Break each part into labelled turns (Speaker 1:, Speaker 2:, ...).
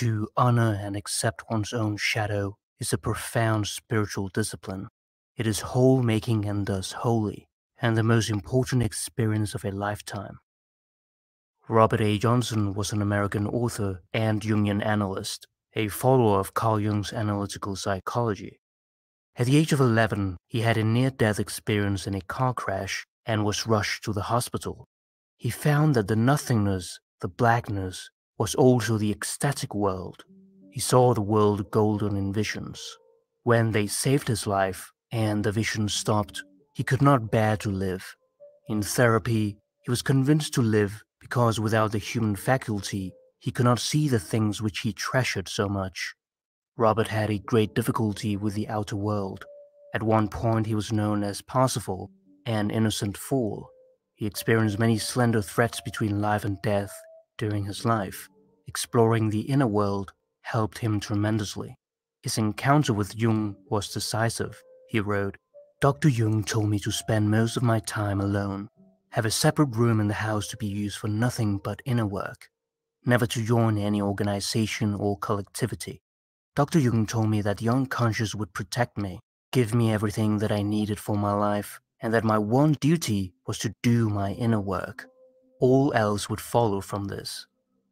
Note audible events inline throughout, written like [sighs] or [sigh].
Speaker 1: To honor and accept one's own shadow is a profound spiritual discipline. It is whole making and thus holy, and the most important experience of a lifetime. Robert A. Johnson was an American author and Jungian analyst, a follower of Carl Jung's analytical psychology. At the age of 11, he had a near death experience in a car crash and was rushed to the hospital. He found that the nothingness, the blackness, was also the ecstatic world. He saw the world golden in visions. When they saved his life and the vision stopped, he could not bear to live. In therapy, he was convinced to live because without the human faculty, he could not see the things which he treasured so much. Robert had a great difficulty with the outer world. At one point, he was known as Parsifal, an innocent fool. He experienced many slender threats between life and death during his life. Exploring the inner world helped him tremendously. His encounter with Jung was decisive. He wrote, Dr. Jung told me to spend most of my time alone, have a separate room in the house to be used for nothing but inner work, never to join any organization or collectivity. Dr. Jung told me that the unconscious would protect me, give me everything that I needed for my life, and that my one duty was to do my inner work. All else would follow from this.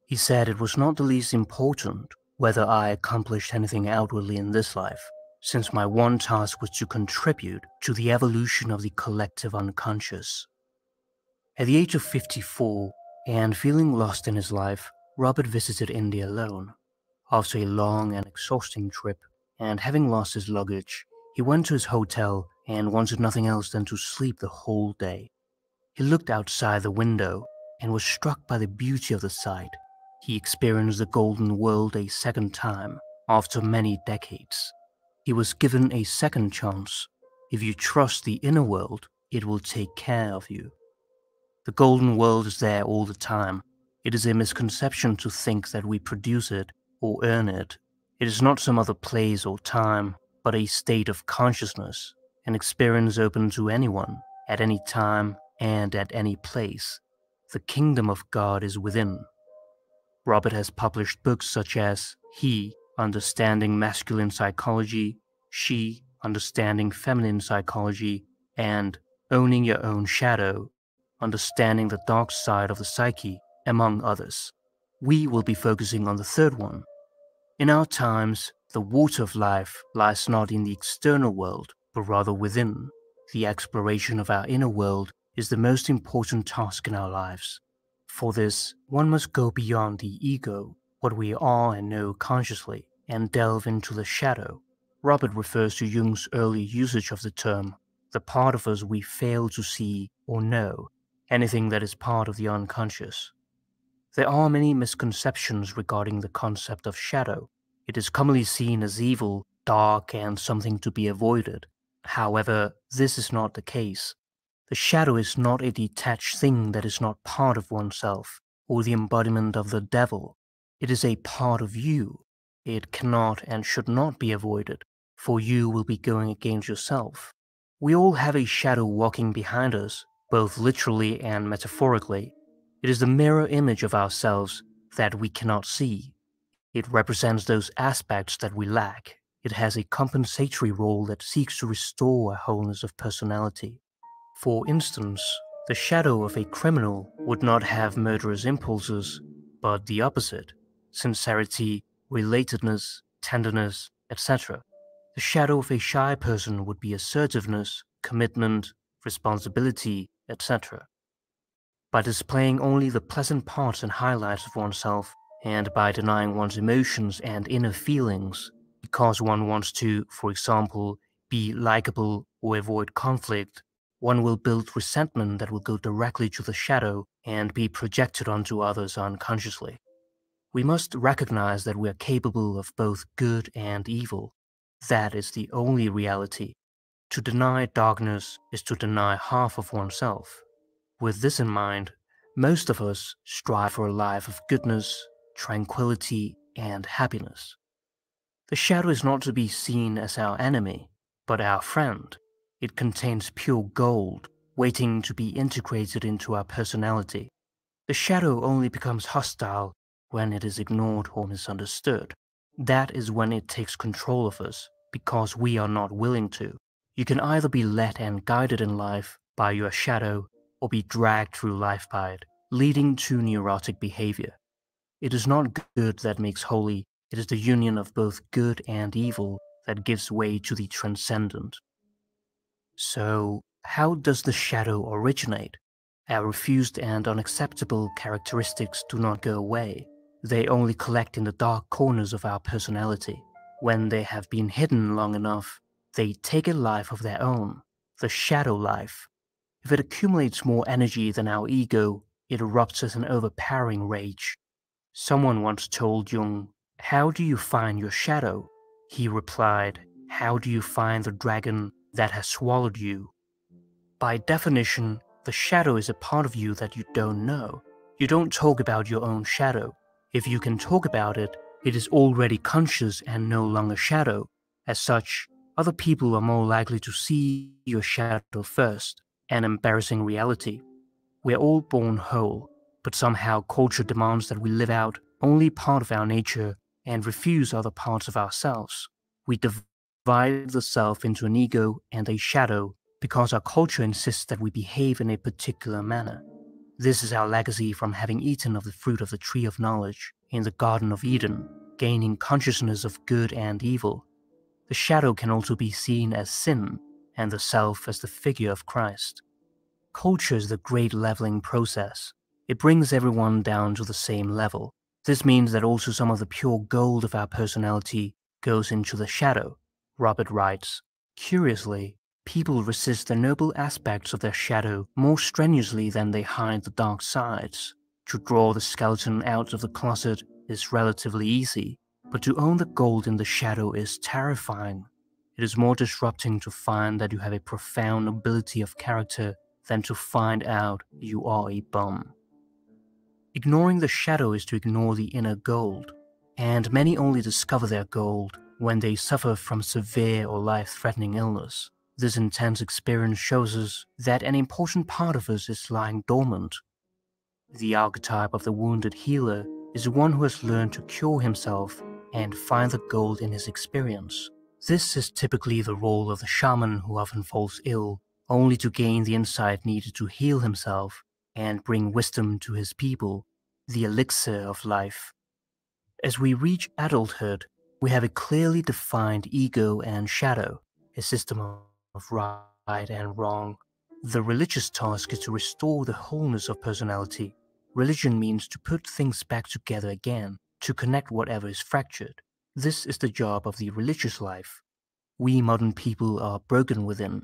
Speaker 1: He said it was not the least important whether I accomplished anything outwardly in this life, since my one task was to contribute to the evolution of the collective unconscious. At the age of 54, and feeling lost in his life, Robert visited India alone. After a long and exhausting trip, and having lost his luggage, he went to his hotel and wanted nothing else than to sleep the whole day. He looked outside the window and was struck by the beauty of the sight. He experienced the golden world a second time after many decades. He was given a second chance. If you trust the inner world, it will take care of you. The golden world is there all the time. It is a misconception to think that we produce it or earn it. It is not some other place or time, but a state of consciousness, an experience open to anyone, at any time, and at any place. The kingdom of God is within. Robert has published books such as He, Understanding Masculine Psychology, She, Understanding Feminine Psychology, and Owning Your Own Shadow, Understanding the Dark Side of the Psyche, among others. We will be focusing on the third one, in our times, the water of life lies not in the external world, but rather within. The exploration of our inner world is the most important task in our lives. For this, one must go beyond the ego, what we are and know consciously, and delve into the shadow. Robert refers to Jung's early usage of the term, the part of us we fail to see or know, anything that is part of the unconscious. There are many misconceptions regarding the concept of shadow. It is commonly seen as evil, dark, and something to be avoided. However, this is not the case. The shadow is not a detached thing that is not part of oneself, or the embodiment of the devil. It is a part of you. It cannot and should not be avoided, for you will be going against yourself. We all have a shadow walking behind us, both literally and metaphorically. It is the mirror image of ourselves that we cannot see. It represents those aspects that we lack. It has a compensatory role that seeks to restore a wholeness of personality. For instance, the shadow of a criminal would not have murderous impulses, but the opposite sincerity, relatedness, tenderness, etc. The shadow of a shy person would be assertiveness, commitment, responsibility, etc. By displaying only the pleasant parts and highlights of oneself, and by denying one's emotions and inner feelings, because one wants to, for example, be likable or avoid conflict, one will build resentment that will go directly to the shadow and be projected onto others unconsciously. We must recognize that we are capable of both good and evil. That is the only reality. To deny darkness is to deny half of oneself. With this in mind, most of us strive for a life of goodness, tranquility, and happiness. The shadow is not to be seen as our enemy, but our friend. It contains pure gold, waiting to be integrated into our personality. The shadow only becomes hostile when it is ignored or misunderstood. That is when it takes control of us, because we are not willing to. You can either be led and guided in life by your shadow or be dragged through life by it, leading to neurotic behavior. It is not good that makes holy, it is the union of both good and evil that gives way to the transcendent. So, how does the shadow originate? Our refused and unacceptable characteristics do not go away. They only collect in the dark corners of our personality. When they have been hidden long enough, they take a life of their own, the shadow life. If it accumulates more energy than our ego, it erupts as an overpowering rage. Someone once told Jung, How do you find your shadow? He replied, How do you find the dragon that has swallowed you? By definition, the shadow is a part of you that you don't know. You don't talk about your own shadow. If you can talk about it, it is already conscious and no longer shadow. As such, other people are more likely to see your shadow first, an embarrassing reality. We're all born whole, but somehow culture demands that we live out only part of our nature and refuse other parts of ourselves. We divide the self into an ego and a shadow because our culture insists that we behave in a particular manner. This is our legacy from having eaten of the fruit of the tree of knowledge in the Garden of Eden, gaining consciousness of good and evil. The shadow can also be seen as sin, and the self as the figure of Christ. Culture is the great leveling process. It brings everyone down to the same level. This means that also some of the pure gold of our personality goes into the shadow. Robert writes, Curiously, people resist the noble aspects of their shadow more strenuously than they hide the dark sides. To draw the skeleton out of the closet is relatively easy, but to own the gold in the shadow is terrifying. It is more disrupting to find that you have a profound nobility of character than to find out you are a bum. Ignoring the shadow is to ignore the inner gold, and many only discover their gold when they suffer from severe or life threatening illness. This intense experience shows us that an important part of us is lying dormant. The archetype of the wounded healer is one who has learned to cure himself and find the gold in his experience. This is typically the role of the shaman who often falls ill only to gain the insight needed to heal himself and bring wisdom to his people, the elixir of life. As we reach adulthood, we have a clearly defined ego and shadow, a system of right and wrong. The religious task is to restore the wholeness of personality. Religion means to put things back together again, to connect whatever is fractured. This is the job of the religious life. We modern people are broken within.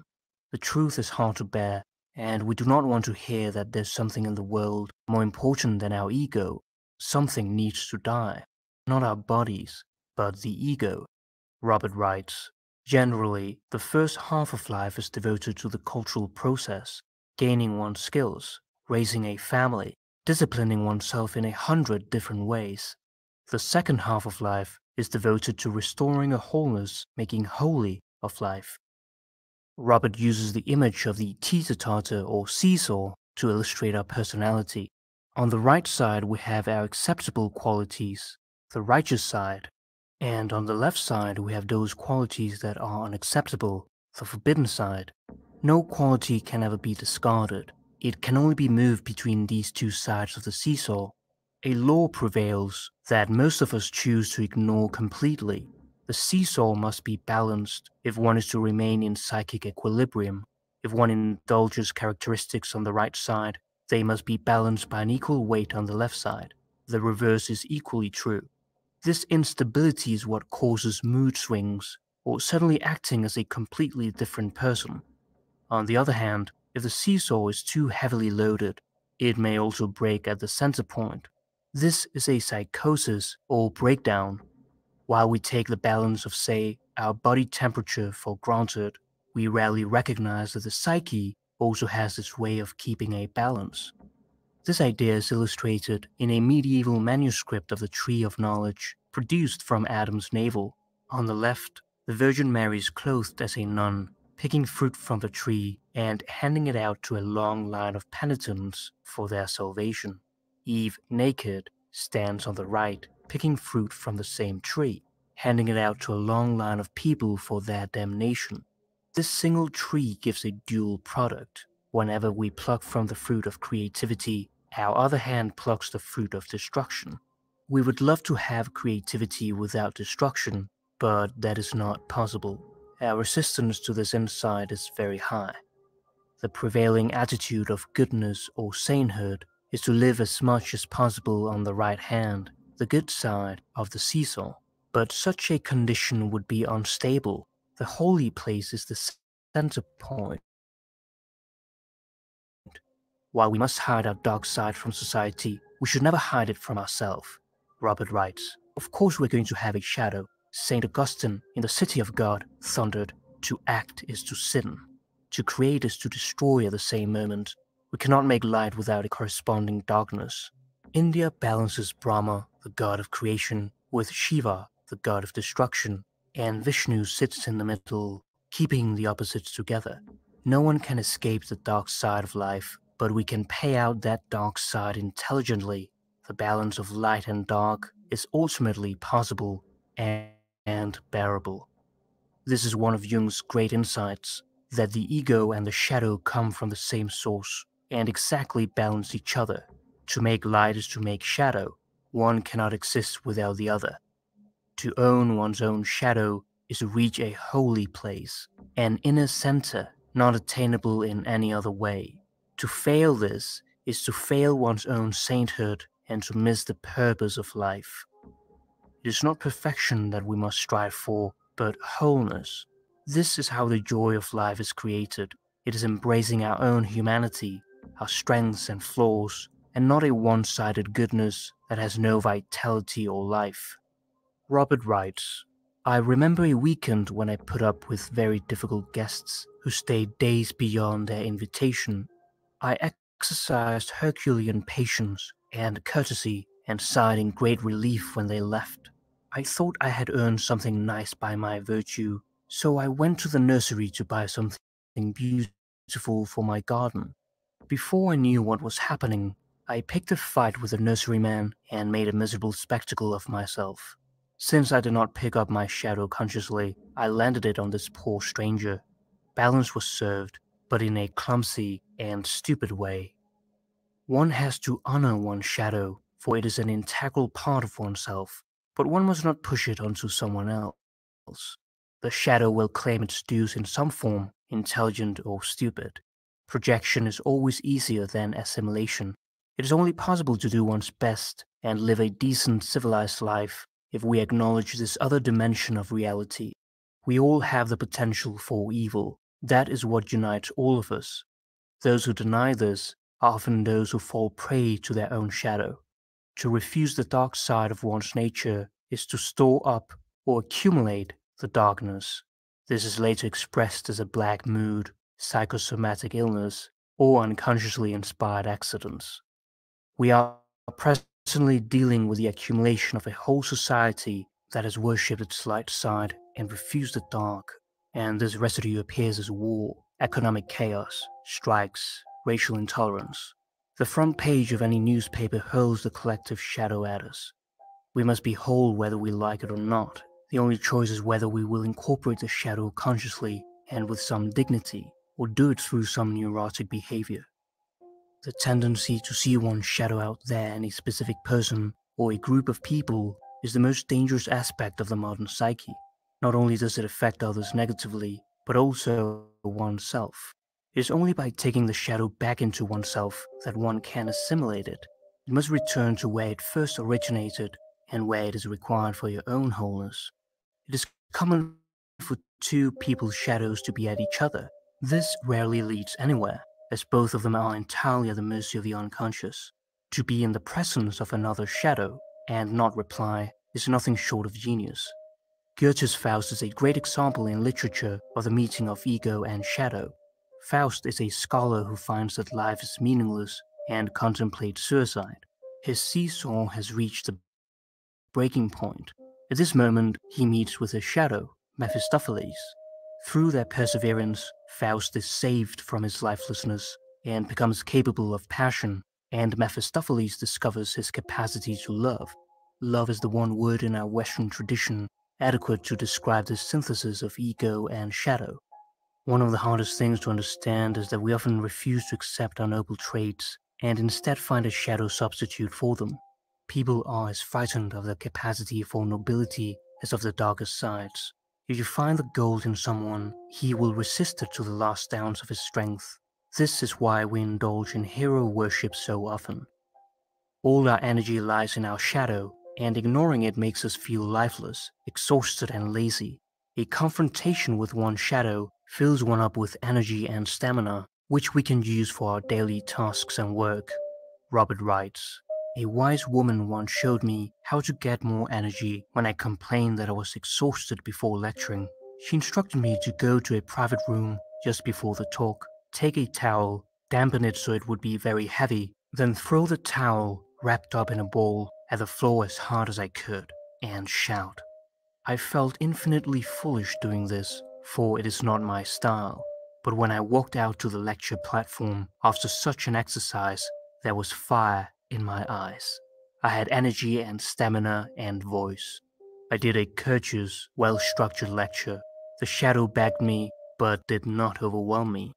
Speaker 1: The truth is hard to bear, and we do not want to hear that there's something in the world more important than our ego. Something needs to die. Not our bodies, but the ego. Robert writes, Generally, the first half of life is devoted to the cultural process, gaining one's skills, raising a family, disciplining oneself in a hundred different ways. The second half of life is devoted to restoring a wholeness, making holy of life. Robert uses the image of the teeter-totter or seesaw to illustrate our personality. On the right side, we have our acceptable qualities, the righteous side, and on the left side, we have those qualities that are unacceptable, the forbidden side. No quality can ever be discarded. It can only be moved between these two sides of the seesaw. A law prevails that most of us choose to ignore completely, the seesaw must be balanced if one is to remain in psychic equilibrium. If one indulges characteristics on the right side, they must be balanced by an equal weight on the left side. The reverse is equally true. This instability is what causes mood swings, or suddenly acting as a completely different person. On the other hand, if the seesaw is too heavily loaded, it may also break at the center point. This is a psychosis or breakdown while we take the balance of, say, our body temperature for granted, we rarely recognize that the psyche also has its way of keeping a balance. This idea is illustrated in a medieval manuscript of the Tree of Knowledge produced from Adam's navel. On the left, the Virgin Mary is clothed as a nun, picking fruit from the tree and handing it out to a long line of penitents for their salvation. Eve, naked, stands on the right, picking fruit from the same tree, handing it out to a long line of people for their damnation. This single tree gives a dual product. Whenever we pluck from the fruit of creativity, our other hand plucks the fruit of destruction. We would love to have creativity without destruction, but that is not possible. Our resistance to this insight is very high. The prevailing attitude of goodness or sainthood is to live as much as possible on the right hand, the good side of the seesaw. But such a condition would be unstable. The holy place is the center point. While we must hide our dark side from society, we should never hide it from ourselves. Robert writes, Of course, we're going to have a shadow. St. Augustine, in the City of God, thundered, To act is to sin. To create is to destroy at the same moment. We cannot make light without a corresponding darkness. India balances Brahma, the god of creation, with Shiva, the god of destruction, and Vishnu sits in the middle, keeping the opposites together. No one can escape the dark side of life, but we can pay out that dark side intelligently. The balance of light and dark is ultimately possible and, and bearable. This is one of Jung's great insights that the ego and the shadow come from the same source and exactly balance each other. To make light is to make shadow. One cannot exist without the other. To own one's own shadow is to reach a holy place, an inner center not attainable in any other way. To fail this is to fail one's own sainthood and to miss the purpose of life. It is not perfection that we must strive for, but wholeness. This is how the joy of life is created. It is embracing our own humanity, our strengths and flaws, and not a one sided goodness that has no vitality or life. Robert writes I remember a weekend when I put up with very difficult guests who stayed days beyond their invitation I exercised Herculean patience and courtesy and sighed in great relief when they left. I thought I had earned something nice by my virtue, so I went to the nursery to buy something beautiful for my garden. Before I knew what was happening, I picked a fight with the nurseryman and made a miserable spectacle of myself. Since I did not pick up my shadow consciously, I landed it on this poor stranger. Balance was served, but in a clumsy and stupid way. One has to honor one's shadow, for it is an integral part of oneself, but one must not push it onto someone else. The shadow will claim its dues in some form, intelligent or stupid. Projection is always easier than assimilation. It is only possible to do one's best and live a decent civilized life if we acknowledge this other dimension of reality. We all have the potential for evil, that is what unites all of us. Those who deny this are often those who fall prey to their own shadow. To refuse the dark side of one's nature is to store up or accumulate the darkness. This is later expressed as a black mood, psychosomatic illness, or unconsciously inspired accidents. We are presently dealing with the accumulation of a whole society that has worshipped its light side and refused the dark and this residue appears as war, economic chaos, strikes, racial intolerance. The front page of any newspaper hurls the collective shadow at us. We must be whole whether we like it or not. The only choice is whether we will incorporate the shadow consciously and with some dignity, or do it through some neurotic behavior. The tendency to see one's shadow out there in a specific person or a group of people is the most dangerous aspect of the modern psyche. Not only does it affect others negatively, but also oneself. It is only by taking the shadow back into oneself that one can assimilate it. It must return to where it first originated and where it is required for your own wholeness. It is common for two people's shadows to be at each other. This rarely leads anywhere, as both of them are entirely at the mercy of the unconscious. To be in the presence of another shadow and not reply is nothing short of genius. Goethe's Faust is a great example in literature of the meeting of ego and shadow. Faust is a scholar who finds that life is meaningless and contemplates suicide. His seesaw has reached the breaking point. At this moment, he meets with his shadow, Mephistopheles. Through their perseverance, Faust is saved from his lifelessness and becomes capable of passion. and Mephistopheles discovers his capacity to love. Love is the one word in our Western tradition adequate to describe the synthesis of ego and shadow. One of the hardest things to understand is that we often refuse to accept our noble traits and instead find a shadow substitute for them. People are as frightened of their capacity for nobility as of the darkest sides. If you find the gold in someone, he will resist it to the last ounce of his strength. This is why we indulge in hero worship so often. All our energy lies in our shadow, and ignoring it makes us feel lifeless, exhausted, and lazy. A confrontation with one's shadow fills one up with energy and stamina, which we can use for our daily tasks and work. Robert writes, A wise woman once showed me how to get more energy when I complained that I was exhausted before lecturing. She instructed me to go to a private room just before the talk, take a towel, dampen it so it would be very heavy, then throw the towel, wrapped up in a ball, at the floor as hard as I could, and shout. I felt infinitely foolish doing this, for it is not my style. But when I walked out to the lecture platform after such an exercise, there was fire in my eyes. I had energy and stamina and voice. I did a courteous, well structured lecture. The shadow backed me, but did not overwhelm me.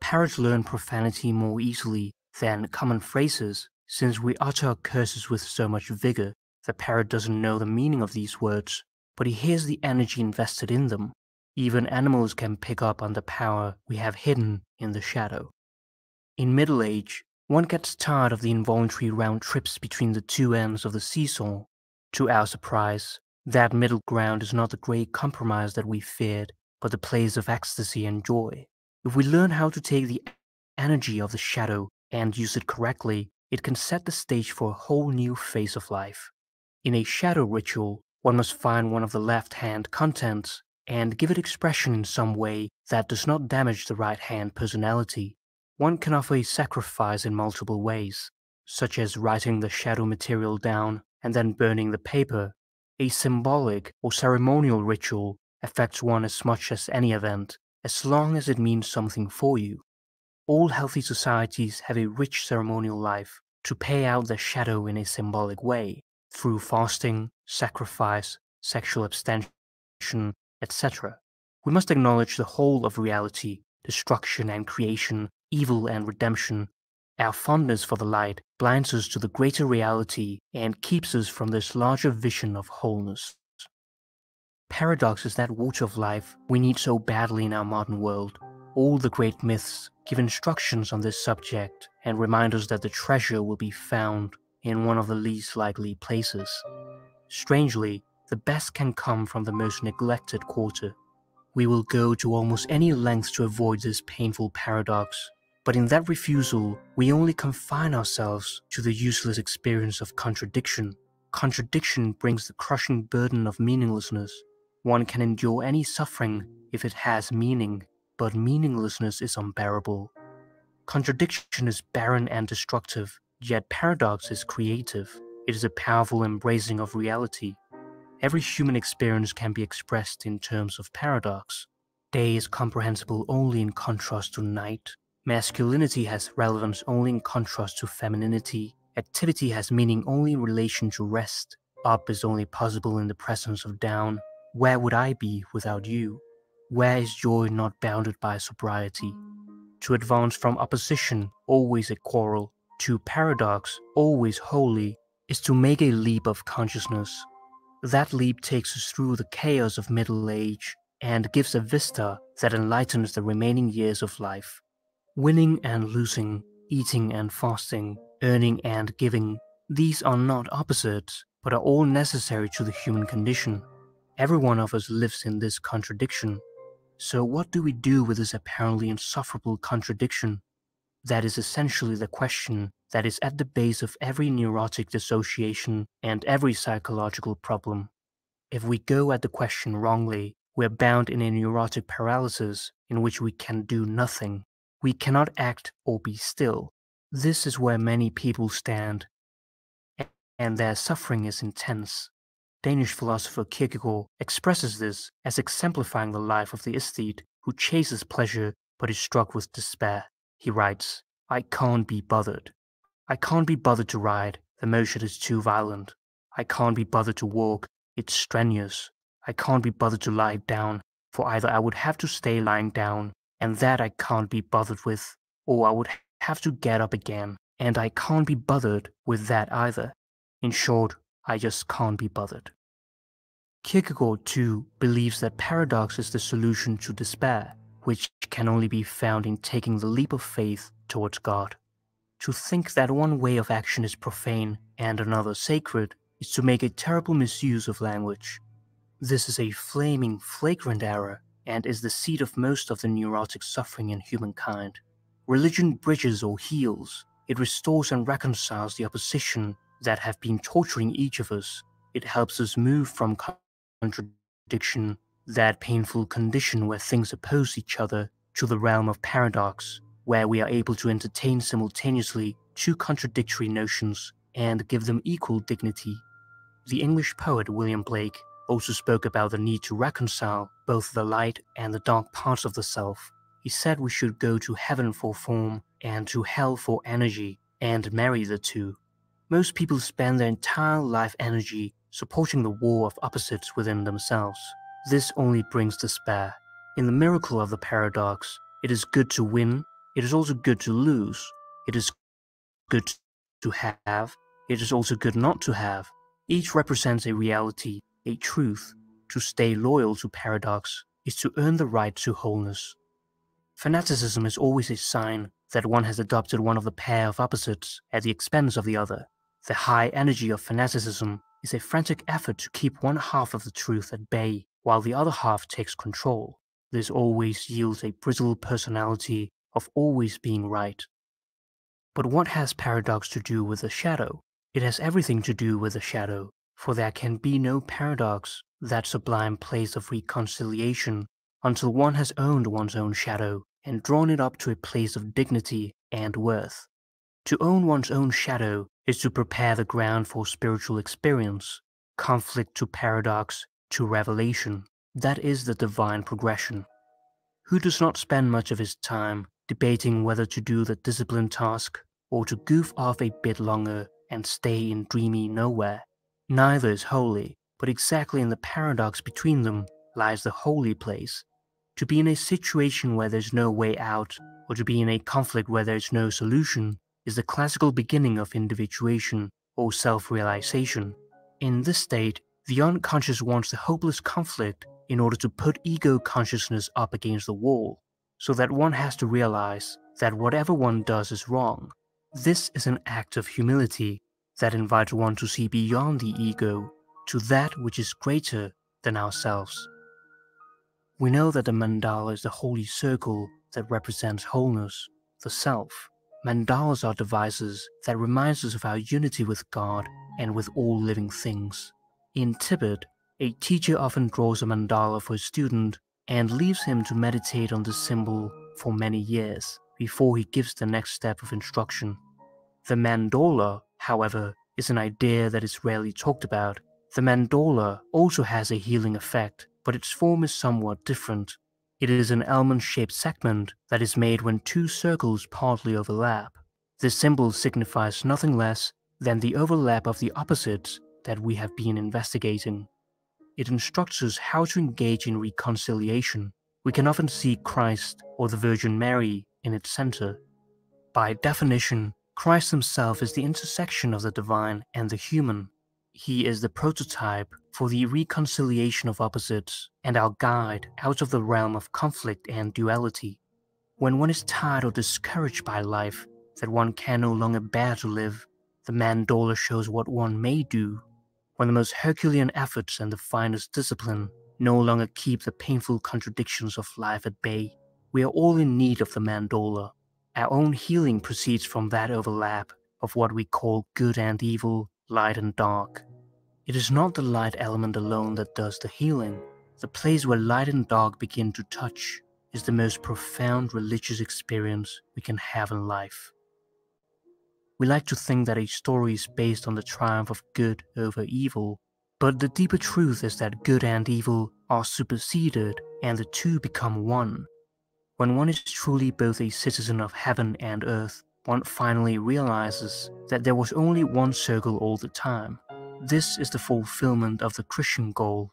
Speaker 1: Parrots learn profanity more easily than common phrases since we utter our curses with so much vigor. The parrot doesn't know the meaning of these words, but he hears the energy invested in them. Even animals can pick up on the power we have hidden in the shadow. In middle age, one gets tired of the involuntary round trips between the two ends of the seesaw. To our surprise, that middle ground is not the great compromise that we feared, but the place of ecstasy and joy. If we learn how to take the energy of the shadow and use it correctly, it can set the stage for a whole new phase of life. In a shadow ritual, one must find one of the left hand contents and give it expression in some way that does not damage the right hand personality. One can offer a sacrifice in multiple ways, such as writing the shadow material down and then burning the paper. A symbolic or ceremonial ritual affects one as much as any event, as long as it means something for you. All healthy societies have a rich ceremonial life to pay out their shadow in a symbolic way through fasting, sacrifice, sexual abstention, etc. We must acknowledge the whole of reality, destruction and creation, evil and redemption. Our fondness for the light blinds us to the greater reality and keeps us from this larger vision of wholeness. Paradox is that water of life we need so badly in our modern world. All the great myths give instructions on this subject and remind us that the treasure will be found in one of the least likely places. Strangely, the best can come from the most neglected quarter. We will go to almost any length to avoid this painful paradox, but in that refusal, we only confine ourselves to the useless experience of contradiction. Contradiction brings the crushing burden of meaninglessness. One can endure any suffering if it has meaning, but meaninglessness is unbearable. Contradiction is barren and destructive, yet paradox is creative. It is a powerful embracing of reality. Every human experience can be expressed in terms of paradox. Day is comprehensible only in contrast to night. Masculinity has relevance only in contrast to femininity. Activity has meaning only in relation to rest. Up is only possible in the presence of down. Where would I be without you? Where is joy not bounded by sobriety? To advance from opposition, always a quarrel, to paradox, always holy, is to make a leap of consciousness that leap takes us through the chaos of middle age and gives a vista that enlightens the remaining years of life. Winning and losing, eating and fasting, earning and giving, these are not opposites, but are all necessary to the human condition. Every one of us lives in this contradiction. So, what do we do with this apparently insufferable contradiction? That is essentially the question that is at the base of every neurotic dissociation and every psychological problem. If we go at the question wrongly, we're bound in a neurotic paralysis in which we can do nothing. We cannot act or be still. This is where many people stand, and their suffering is intense. Danish philosopher Kierkegaard expresses this as exemplifying the life of the aesthete who chases pleasure but is struck with despair. He writes, I can't be bothered. I can't be bothered to ride, the motion is too violent. I can't be bothered to walk, it's strenuous. I can't be bothered to lie down, for either I would have to stay lying down, and that I can't be bothered with, or I would have to get up again, and I can't be bothered with that either. In short, I just can't be bothered. Kierkegaard, too, believes that paradox is the solution to despair, which can only be found in taking the leap of faith towards God. To think that one way of action is profane and another sacred is to make a terrible misuse of language. This is a flaming, flagrant error and is the seat of most of the neurotic suffering in humankind. Religion bridges or heals, it restores and reconciles the opposition that have been torturing each of us. It helps us move from contradiction, that painful condition where things oppose each other, to the realm of paradox, where we are able to entertain simultaneously two contradictory notions and give them equal dignity. The English poet William Blake also spoke about the need to reconcile both the light and the dark parts of the self. He said we should go to heaven for form and to hell for energy and marry the two. Most people spend their entire life energy supporting the war of opposites within themselves. This only brings despair. In the miracle of the paradox, it is good to win it is also good to lose. It is good to have. It is also good not to have. Each represents a reality, a truth. To stay loyal to paradox is to earn the right to wholeness. Fanaticism is always a sign that one has adopted one of the pair of opposites at the expense of the other. The high energy of fanaticism is a frantic effort to keep one half of the truth at bay while the other half takes control. This always yields a brittle personality of always being right. But what has paradox to do with the shadow? It has everything to do with the shadow, for there can be no paradox, that sublime place of reconciliation, until one has owned one's own shadow and drawn it up to a place of dignity and worth. To own one's own shadow is to prepare the ground for spiritual experience, conflict to paradox to revelation. That is the divine progression. Who does not spend much of his time debating whether to do the disciplined task or to goof off a bit longer and stay in dreamy nowhere. Neither is holy, but exactly in the paradox between them lies the holy place. To be in a situation where there's no way out, or to be in a conflict where there's no solution, is the classical beginning of individuation or self realization. In this state, the unconscious wants the hopeless conflict in order to put ego consciousness up against the wall so that one has to realize that whatever one does is wrong. This is an act of humility that invites one to see beyond the ego to that which is greater than ourselves. We know that the mandala is the holy circle that represents wholeness, the self. Mandalas are devices that remind us of our unity with God and with all living things. In Tibet, a teacher often draws a mandala for a student and leaves him to meditate on the symbol for many years before he gives the next step of instruction. The mandorla, however, is an idea that is rarely talked about. The mandorla also has a healing effect, but its form is somewhat different. It is an almond shaped segment that is made when two circles partly overlap. This symbol signifies nothing less than the overlap of the opposites that we have been investigating. It instructs us how to engage in reconciliation. We can often see Christ or the Virgin Mary in its center. By definition, Christ himself is the intersection of the divine and the human. He is the prototype for the reconciliation of opposites and our guide out of the realm of conflict and duality. When one is tired or discouraged by life, that one can no longer bear to live, the mandorla shows what one may do when the most Herculean efforts and the finest discipline no longer keep the painful contradictions of life at bay. We are all in need of the mandorla. Our own healing proceeds from that overlap of what we call good and evil, light and dark. It is not the light element alone that does the healing. The place where light and dark begin to touch is the most profound religious experience we can have in life. We like to think that a story is based on the triumph of good over evil, but the deeper truth is that good and evil are superseded and the two become one. When one is truly both a citizen of heaven and earth, one finally realizes that there was only one circle all the time. This is the fulfillment of the Christian goal.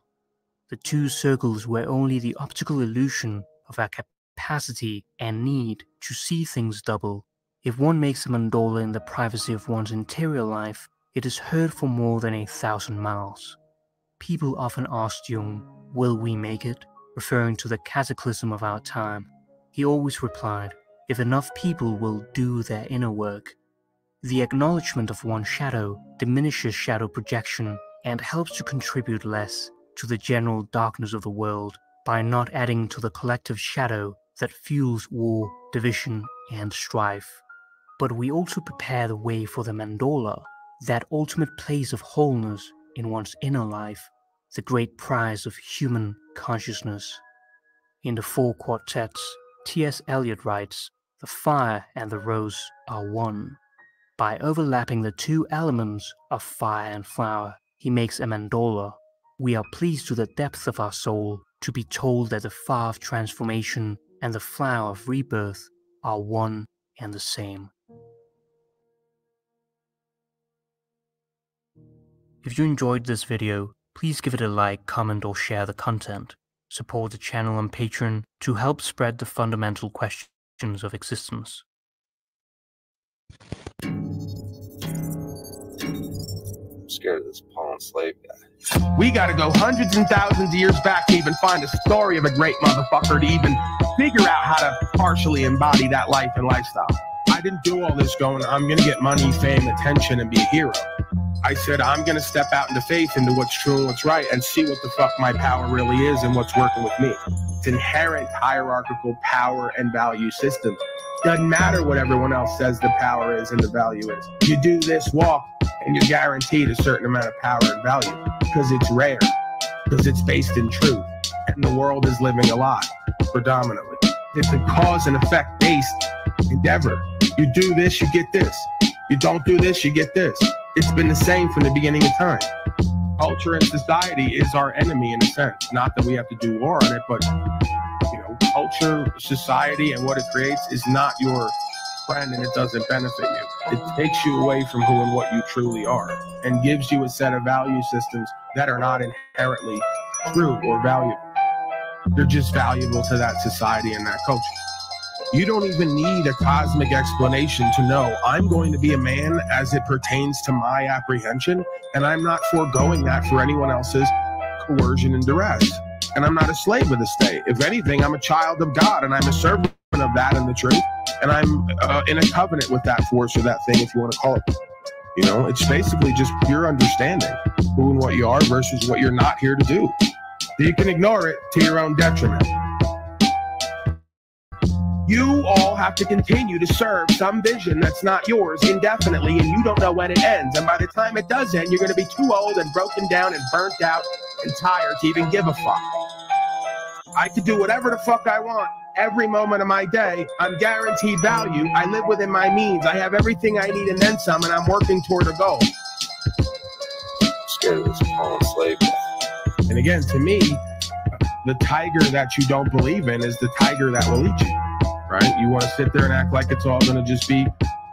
Speaker 1: The two circles were only the optical illusion of our capacity and need to see things double. If one makes a mandorla in the privacy of one's interior life, it is heard for more than a thousand miles. People often asked Jung, Will we make it? referring to the cataclysm of our time. He always replied, If enough people will do their inner work. The acknowledgement of one's shadow diminishes shadow projection and helps to contribute less to the general darkness of the world by not adding to the collective shadow that fuels war, division, and strife. But we also prepare the way for the mandorla, that ultimate place of wholeness in one's inner life, the great prize of human consciousness. In the four quartets, T.S. Eliot writes, The fire and the rose are one. By overlapping the two elements of fire and flower, he makes a mandorla. We are pleased to the depth of our soul to be told that the fire of transformation and the flower of rebirth are one and the same. If you enjoyed this video, please give it a like, comment, or share the content. Support the channel on Patreon to help spread the fundamental questions of existence.
Speaker 2: I'm scared of this Paul Slave guy.
Speaker 3: We got to go hundreds and thousands of years back to even find a story of a great motherfucker to even figure out how to partially embody that life and lifestyle. I didn't do all this going, I'm to get money, fame, attention, and be a hero. I said, I'm going to step out into faith into what's true and what's right and see what the fuck my power really is and what's working with me. It's inherent hierarchical power and value system. Doesn't matter what everyone else says the power is and the value is. You do this walk and you're guaranteed a certain amount of power and value because it's rare, because it's based in truth. And the world is living a lie predominantly. It's a cause and effect based endeavor. You do this, you get this. You don't do this, you get this. It's been the same from the beginning of time. Culture and society is our enemy in a sense. Not that we have to do war on it, but you know, culture, society, and what it creates is not your friend and it doesn't benefit you. It takes you away from who and what you truly are and gives you a set of value systems that are not inherently true or valuable. They're just valuable to that society and that culture. You don't even need a cosmic explanation to know I'm going to be a man as it pertains to my apprehension, and I'm not foregoing that for anyone else's coercion and duress. And I'm not a slave of the state. If anything, I'm a child of God, and I'm a servant of that and the truth, and I'm uh, in a covenant with that force or that thing, if you want to call it. You know, it's basically just pure understanding who and what you are versus what you're not here to do. You can ignore it to your own detriment. You all have to continue to serve some vision that's not yours indefinitely, and you don't know when it ends. And by the time it does end, you're going to be too old and broken down and burnt out and tired to even give a fuck. I could do whatever the fuck I want every moment of my day. I'm guaranteed value. I live within my means. I have everything I need and then some, and I'm working toward a goal.
Speaker 2: Slave.
Speaker 3: And again, to me, the tiger that you don't believe in is the tiger that will eat you right? You want to sit there and act like it's all going to just be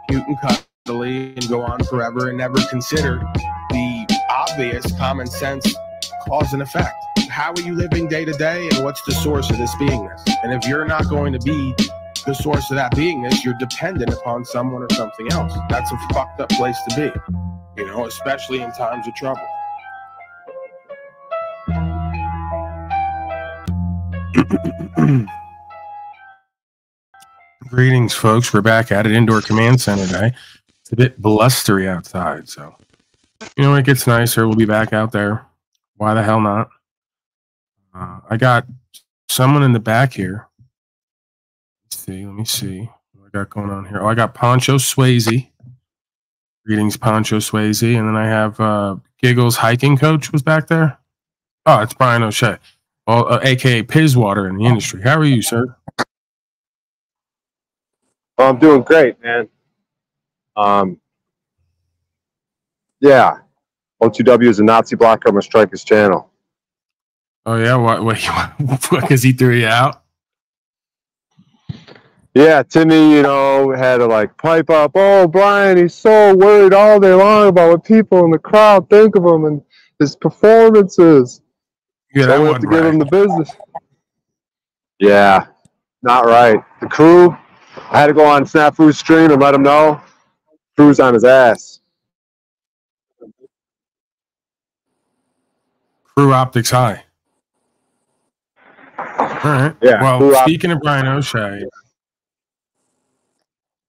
Speaker 3: cute and cuddly and go on forever and never consider the obvious common sense cause and effect. How are you living day to day and what's the source of this beingness? And if you're not going to be the source of that beingness, you're dependent upon someone or something else. That's a fucked up place to be, you know, especially in times of trouble. [clears throat] Greetings, folks. We're back at it, Indoor Command Center day. It's a bit blustery outside, so you know when it gets nicer, we'll be back out there. Why the hell not? Uh, I got someone in the back here. Let's see. Let me see what I got going on here. Oh, I got Poncho Swayze. Greetings, Poncho Swayze, and then I have uh, Giggles hiking coach was back there. Oh, it's Brian O'Shea, well, uh, aka Pizwater in the industry. How are you, sir?
Speaker 4: Oh, I'm doing great, man. Um, yeah, O2W is a Nazi blocker. I'm gonna strike his channel.
Speaker 3: Oh yeah, what? What? [laughs] Because he threw you out.
Speaker 4: Yeah, Timmy, you know, had to like pipe up. Oh, Brian, he's so worried all day long about what people in the crowd think of him and his performances.
Speaker 3: Yeah,
Speaker 4: so we have to give him the business. Yeah, not right. The crew, I had to go on Snafu's stream and let him know. Crew's on his ass.
Speaker 3: Crew Optics High. All right.
Speaker 4: Yeah,
Speaker 3: Well, speaking of Brian O'Shea,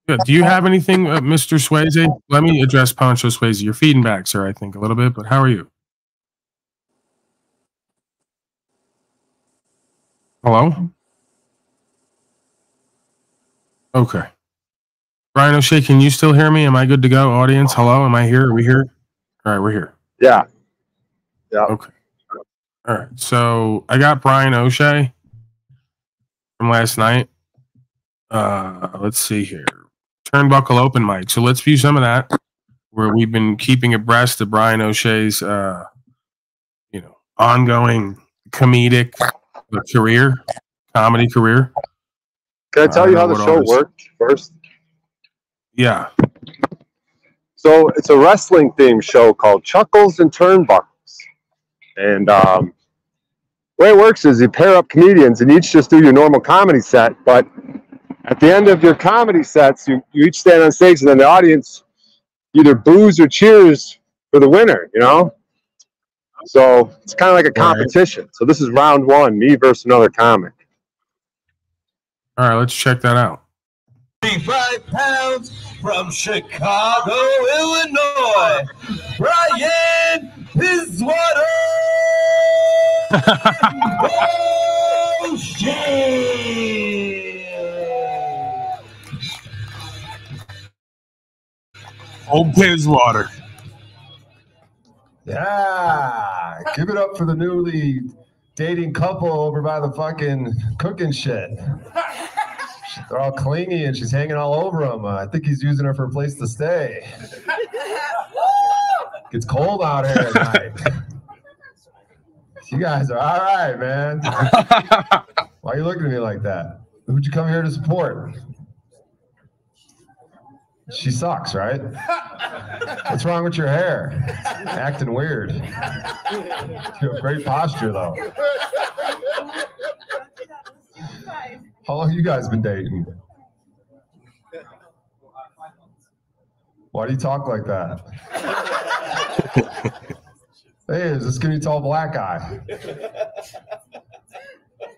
Speaker 3: yeah, do you have anything, uh, Mr. Swayze? Let me address Poncho Swayze. You're feeding back, sir, I think, a little bit, but how are you? Hello? Okay. Brian O'Shea, can you still hear me? Am I good to go? Audience, hello? Am I here? Are we here? All right, we're here.
Speaker 4: Yeah, Yeah.
Speaker 3: Okay. All right. So I got Brian O'Shea from last night. Uh, let's see here. Turnbuckle open mic. So let's view some of that where we've been keeping abreast of Brian O'Shea's, uh, you know, ongoing comedic career, comedy career.
Speaker 4: Can I tell
Speaker 3: I
Speaker 4: you how the show worked first?
Speaker 3: Yeah.
Speaker 4: So it's a wrestling themed show called Chuckles and Turnbuckles. And um, the way it works is you pair up comedians and each just do your normal comedy set. But at the end of your comedy sets, you, you each stand on stage and then the audience either boos or cheers for the winner, you know? So it's kind of like a
Speaker 3: Right.
Speaker 4: competition. So this is round one, me versus another comic.
Speaker 3: All right. Let's check that out.
Speaker 5: 35 pounds from Chicago, Illinois. Brian Biswater. oh, shit.
Speaker 3: Old Bizwater.
Speaker 6: Yeah, give it up for the newly dating couple over by the fucking cooking shit. They're all clingy and she's hanging all over him. Uh, I think he's using her for a place to stay. [laughs] It's cold out here at night. You guys are all right, man. [laughs] Why are you looking at me like that? Who'd you come here to support? She sucks, right? What's wrong with your hair? Acting weird. You have great posture, though. How long you guys been dating? Why do you talk like that? hey, is this skinny tall black guy?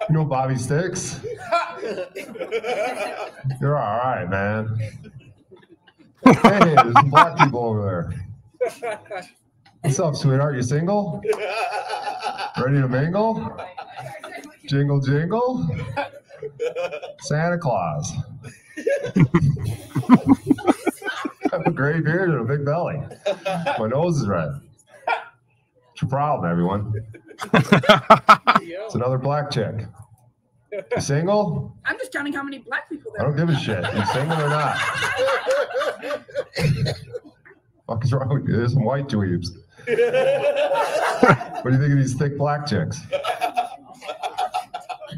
Speaker 6: You know Bobby Sticks? You're all right, man. Hey, there's some black people over there. What's up, sweetheart? You single? Ready to mingle? Jingle, jingle? Santa Claus. I [laughs] have a gray beard and a big belly. My nose is red. It's your problem, everyone? [laughs] It's another black chick. You single?
Speaker 7: I'm just counting how many black people there are.
Speaker 6: I don't give a shit. You single or not? Fuck is wrong with you? There's some white dweebs. What do you think of these thick black chicks?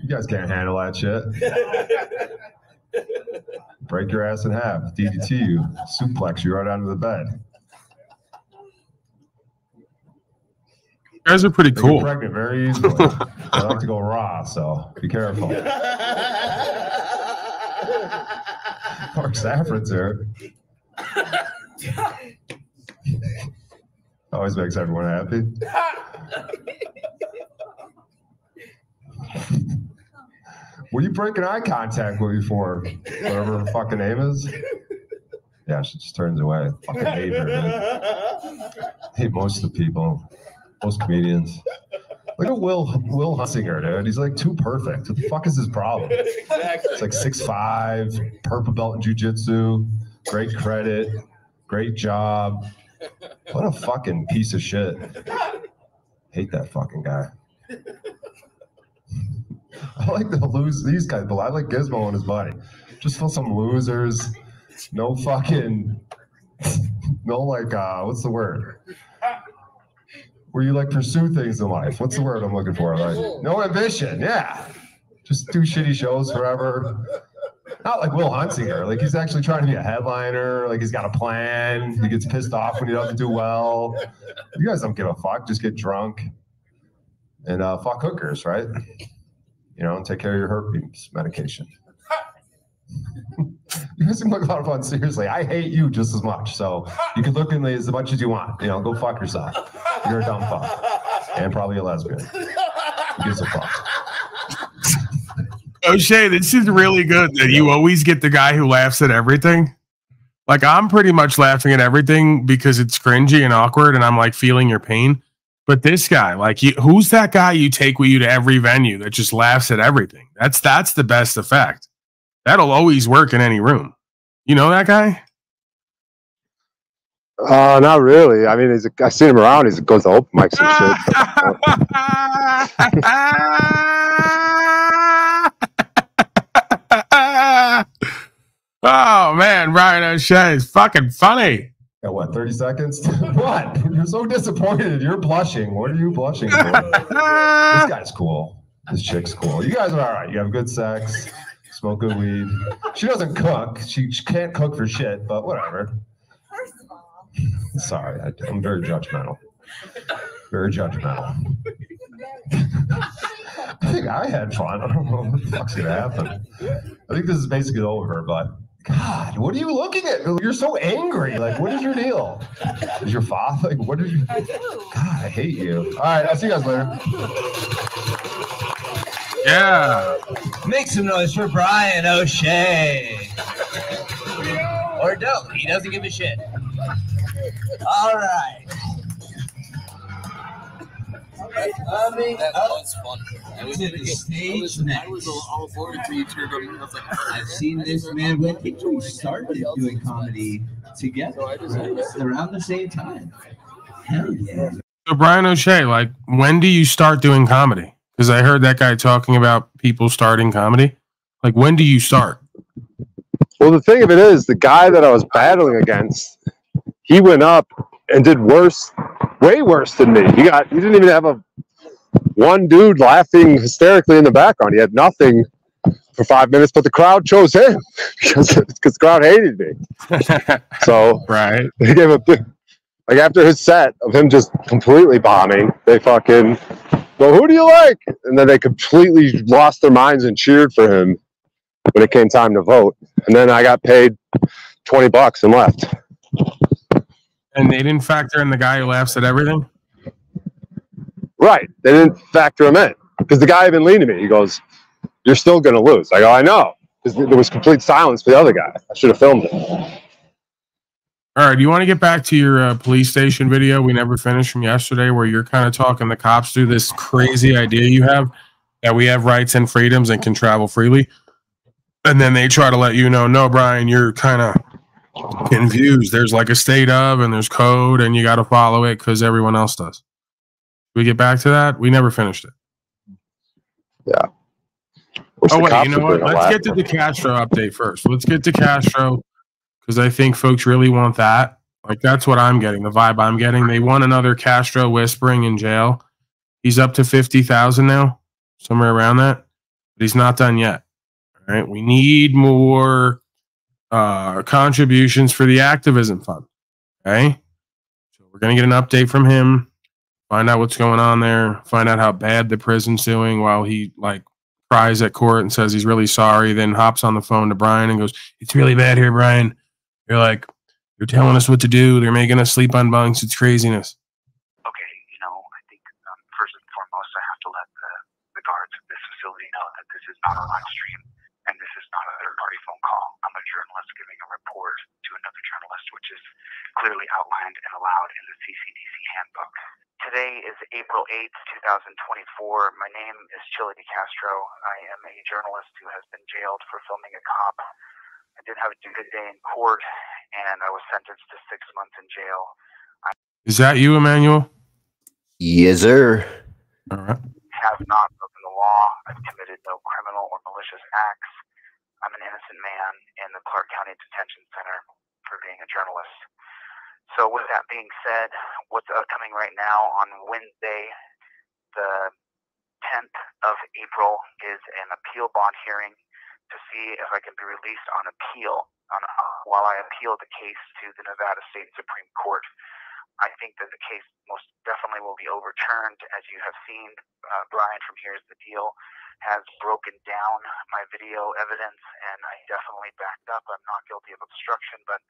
Speaker 6: You guys can't handle that shit. Break your ass in half, DDT you, suplex you right onto the bed.
Speaker 3: Guys are pretty
Speaker 6: They get
Speaker 3: cool.
Speaker 6: pregnant very easily. [laughs] I like to go raw, so be careful. [laughs] Mark Saffron's here. Always makes everyone happy. What are you breaking eye contact with me for? Whatever her fucking name is. Yeah, she just turns away. Fucking hate her, dude. Hate most of the people, most comedians. Look at Will Will Hunsinger, dude. He's like too perfect. What the fuck is his problem? It's like six five, purple belt in jujitsu, great credit, great job. What a fucking piece of shit. Hate that fucking guy. [laughs] I like to lose these guys, but I like Gizmo and his buddy. Just for some losers. No fucking [laughs] no like uh what's the word? Where you like pursue things in life. What's the word I'm looking for? Like no ambition, yeah. Just do shitty shows forever. Not like Will Hunsinger. Like he's actually trying to be a headliner. Like he's got a plan. He gets pissed off when he doesn't do well. You guys don't give a fuck. Just get drunk and uh, fuck hookers, right? You know, and take care of your herpes medication. [laughs] [laughs] you guys seem like a lot of fun. Seriously, I hate you just as much. So you can look at me as much as you want. You know, go fuck yourself. You're a dumb fuck. And probably a lesbian. Gives a fuck?
Speaker 3: Oh, O'Shea, this is really good that you always get the guy who laughs at everything. Like I'm pretty much laughing at everything because it's cringy and awkward, and I'm like feeling your pain. But this guy, like, you, who's that guy you take with you to every venue that just laughs at everything? That's that's the best effect. That'll always work in any room. You know that guy?
Speaker 4: Uh, not really. I mean, he's a, I seen him around. He goes to open mics and [laughs]
Speaker 3: oh man, Brian O'Shea is fucking funny.
Speaker 6: Got what, 30 seconds? [laughs] what? You're so disappointed. You're blushing. What are you blushing for? [laughs] this guy's cool. This chick's cool. You guys are all right. You have good sex, smoke good weed. She doesn't cook. She, she can't cook for shit, but whatever.
Speaker 7: First of all,
Speaker 6: Sorry, I, I'm very judgmental. Very judgmental. I think I had fun. I don't know what the fuck's gonna happen. I think this is basically over, but God, what are you looking at? You're so angry. Like, what is your deal? Is your father? Like, what is your. God, I hate you. All right, I'll see you guys later.
Speaker 3: Yeah.
Speaker 5: Make some noise for Brian O'Shea. Or don't. He doesn't give a shit. All right. Coming
Speaker 8: That
Speaker 5: up
Speaker 8: was fun. I was,
Speaker 5: to the
Speaker 8: I
Speaker 5: stage
Speaker 8: was, I
Speaker 5: next.
Speaker 8: was all for it until you turned on me. I was like,
Speaker 5: I've seen this man. I think we started doing comedy together right? around the same time. Hell yeah.
Speaker 3: So Brian O'Shea, like, when do you start doing comedy? Because I heard that guy talking about people starting comedy. Like, when do you start?
Speaker 4: Well, the thing of it is, the guy that I was battling against, he went up and did worse, way worse than me. He got, he didn't even have a one dude laughing hysterically in the background. He had nothing for five minutes, but the crowd chose him [laughs] because because the crowd hated me. [laughs] So
Speaker 3: right.
Speaker 4: they gave a big, like after his set of him just completely bombing, they fucking, well, who do you like? And then they completely lost their minds and cheered for him when it came time to vote. And then I got paid 20 bucks and left.
Speaker 3: And they didn't factor in the guy who laughs at everything.
Speaker 4: Right. They didn't factor him in because the guy had been leaning me. He goes, You're still going to lose. I go, I know. Because there was complete silence for the other guy. I should have filmed it.
Speaker 3: All right. Do you want to get back to your uh, police station video we never finished from yesterday, where you're kind of talking the cops through this crazy idea you have that we have rights and freedoms and can travel freely, and then they try to let you know, no, Brian, you're kind of confused. There's like a state of, and there's code, and you got to follow it because everyone else does. we get back to that? We never finished it.
Speaker 4: Wish
Speaker 3: Oh wait, you know what? Let's get to DeCastro update first. Let's get to Castro because I think folks really want that. Like that's what I'm getting. The vibe I'm getting. They want another Castro whispering in jail. He's up to fifty thousand now, somewhere around that. But he's not done yet. All right, we need more uh, contributions for the activism fund. Okay, so we're gonna get an update from him. Find out what's going on there. Find out how bad the prison's doing while he like cries at court and says he's really sorry, then hops on the phone to Brian and goes, It's really bad here, Brian. You're like, They're telling us what to do. They're making us sleep on bunks. It's craziness.
Speaker 9: okay, you know, I think um, first and foremost, I have to let the, the guards at this facility know that this is not a live stream and this is not a third party phone call. I'm a journalist giving a report to another journalist, which is clearly outlined and allowed in the CCDC handbook. Today is April 8th, 2024. My name is Chille DeCastro. I am a journalist who has been jailed for filming a cop. I didn't have a good day in court, and I was sentenced to six months in jail.
Speaker 3: Is that you, Emmanuel?
Speaker 10: Yes, sir.
Speaker 3: All right.
Speaker 9: have not broken the law. I've committed no criminal or malicious acts. I'm an innocent man in the Clark County Detention Center for being a journalist. So, with that being said, what's upcoming right now on Wednesday, the 10th of April, is an appeal bond hearing to see if I can be released on appeal on, while I appeal the case to the Nevada State Supreme Court. I think that the case most definitely will be overturned. As you have seen, uh, Brian from Here's the Deal has broken down my video evidence, and I definitely backed up. I'm not guilty of obstruction, but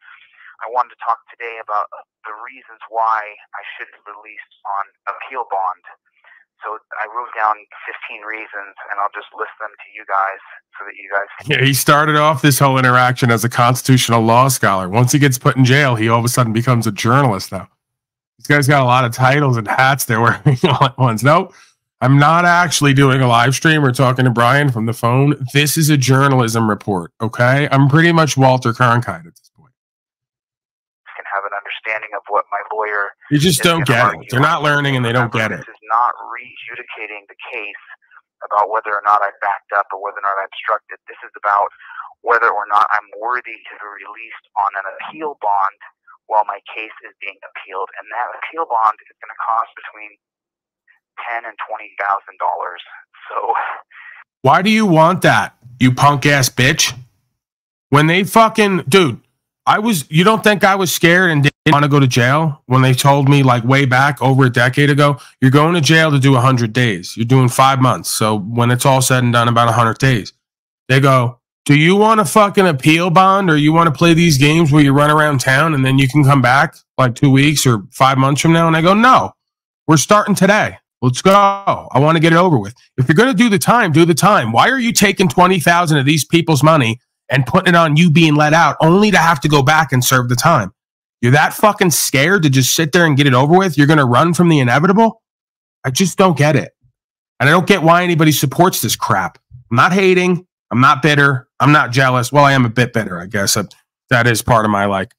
Speaker 9: I wanted to talk today about the reasons why I should be released on appeal bond. So I wrote down 15 reasons, and I'll just list them to you guys so that you guys.
Speaker 3: Yeah, he started off this whole interaction as a constitutional law scholar. Once he gets put in jail, he all of a sudden becomes a journalist now. This guy's got a lot of titles and hats they're [laughs] wearing all at once. Nope. I'm not actually doing a live stream or talking to Brian from the phone. This is a journalism report, okay? I'm pretty much Walter Cronkite at this point.
Speaker 9: Can have an understanding of what my lawyer.
Speaker 3: You just don't get
Speaker 9: argue
Speaker 3: it. They're not learning and they don't get it.
Speaker 9: This is not rejudicating the case about whether or not I backed up or whether or not I obstructed. This is about whether or not I'm worthy to be released on an appeal bond while my case is being appealed, and that appeal bond is going to cost between ten and twenty thousand dollars. So
Speaker 3: Why do you want that, you punk ass bitch? When they fucking dude, I was you don't think I was scared and didn't want to go to jail when they told me like way back over a decade ago, you're going to jail to do 100 days. You're doing 5 months. So when it's all said and done about 100 days. They go, "Do you want a fucking appeal bond or you want to play these games where you run around town and then you can come back like 2 weeks or 5 months from now?" And I go, "No. We're starting today. Let's go. I want to get it over with. If you're going to do the time, do the time. Why are you taking 20,000 of these people's money and putting it on you being let out only to have to go back and serve the time? You're that fucking scared to just sit there and get it over with? You're going to run from the inevitable? I just don't get it. And I don't get why anybody supports this crap. I'm not hating. I'm not bitter. I'm not jealous. Well, I am a bit bitter, I guess. That, is part of my like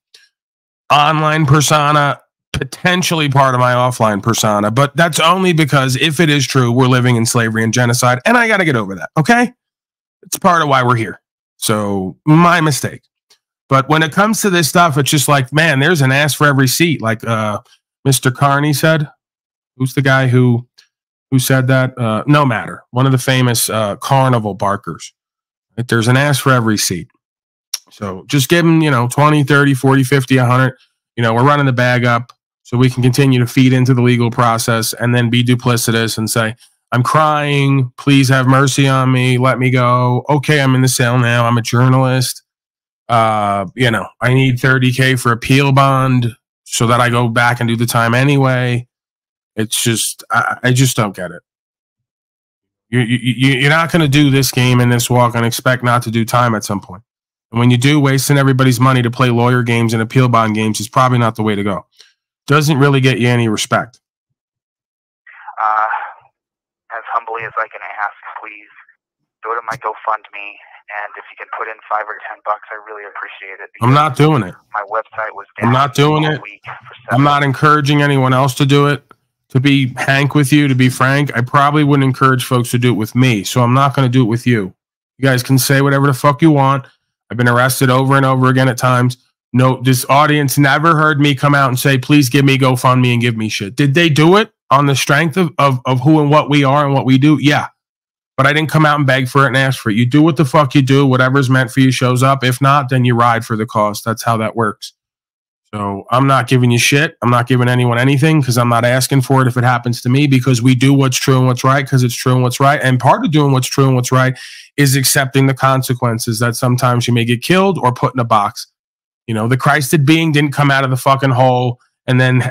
Speaker 3: online persona potentially part of my offline persona, but that's only because if it is true, we're living in slavery and genocide, and I got to get over that. Okay. It's part of why we're here. So, my mistake. But when it comes to this stuff, it's just like, man, there's an ass for every seat. Like uh, Mr. Carney said, who's the guy who who said that? Uh, no matter. One of the famous uh, carnival barkers. There's an ass for every seat. So just give them, you know, 20, 30, 40, 50, 100. You know, we're running the bag up so we can continue to feed into the legal process and then be duplicitous and say, I'm crying. Please have mercy on me. Let me go. Okay, I'm in the cell now. I'm a journalist. Uh, you know, I need 30K for appeal bond so that I go back and do the time anyway. It's just, I, I just don't get it. You, you, you- you're not going to do this game and this walk and expect not to do time at some point. And when you do, wasting everybody's money to play lawyer games and appeal bond games is probably not the way to go. Doesn't really get you any respect.
Speaker 9: uh, humbly as I can ask, please go to my GoFundMe, and if you can put in five or ten bucks, I really appreciate it.
Speaker 3: I'm not doing it.
Speaker 9: My website was down
Speaker 3: I'm not doing it. I'm not encouraging anyone else to do it. To be Hank with you, to be frank, I probably wouldn't encourage folks to do it with me. So I'm not going to do it with you. You guys can say whatever the fuck you want. I've been arrested over and over again at times. No, this audience never heard me come out and say, please give me GoFundMe and give me shit. Did they do it on the strength of, of, of who and what we are and what we do? Yeah. But I didn't come out and beg for it and ask for it. You do what the fuck you do. Whatever's meant for you shows up. If not, then you ride for the cause. That's how that works. So I'm not giving you shit. I'm not giving anyone anything because I'm not asking for it if it happens to me because we do what's true and what's right because it's true and what's right. And part of doing what's true and what's right is accepting the consequences that sometimes you may get killed or put in a box. You know, the Christed being didn't come out of the fucking hole and then,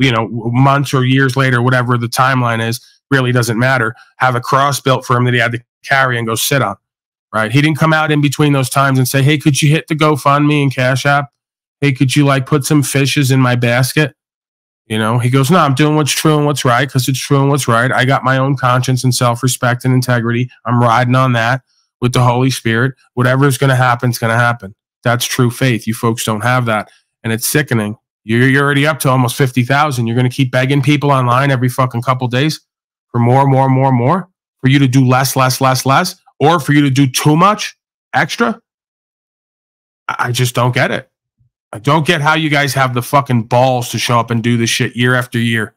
Speaker 3: you know, months or years later, whatever the timeline is, really doesn't matter. Have a cross built for him that he had to carry and go sit on. Right? He didn't come out in between those times and say, "Hey, could you hit the GoFundMe and Cash App? Hey, could you like put some fishes in my basket?" You know, he goes, "No, I'm doing what's true and what's right because it's true and what's right. I got my own conscience and self-respect and integrity. I'm riding on that with the Holy Spirit. Whatever is going to happen is going to happen. That's true faith. You folks don't have that, and it's sickening. You're, you're already up to almost fifty thousand. You're going to keep begging people online every fucking couple days for more, more, more, more, for you to do less, less, less, less, or for you to do too much extra. I just don't get it. I don't get how you guys have the fucking balls to show up and do this shit year after year.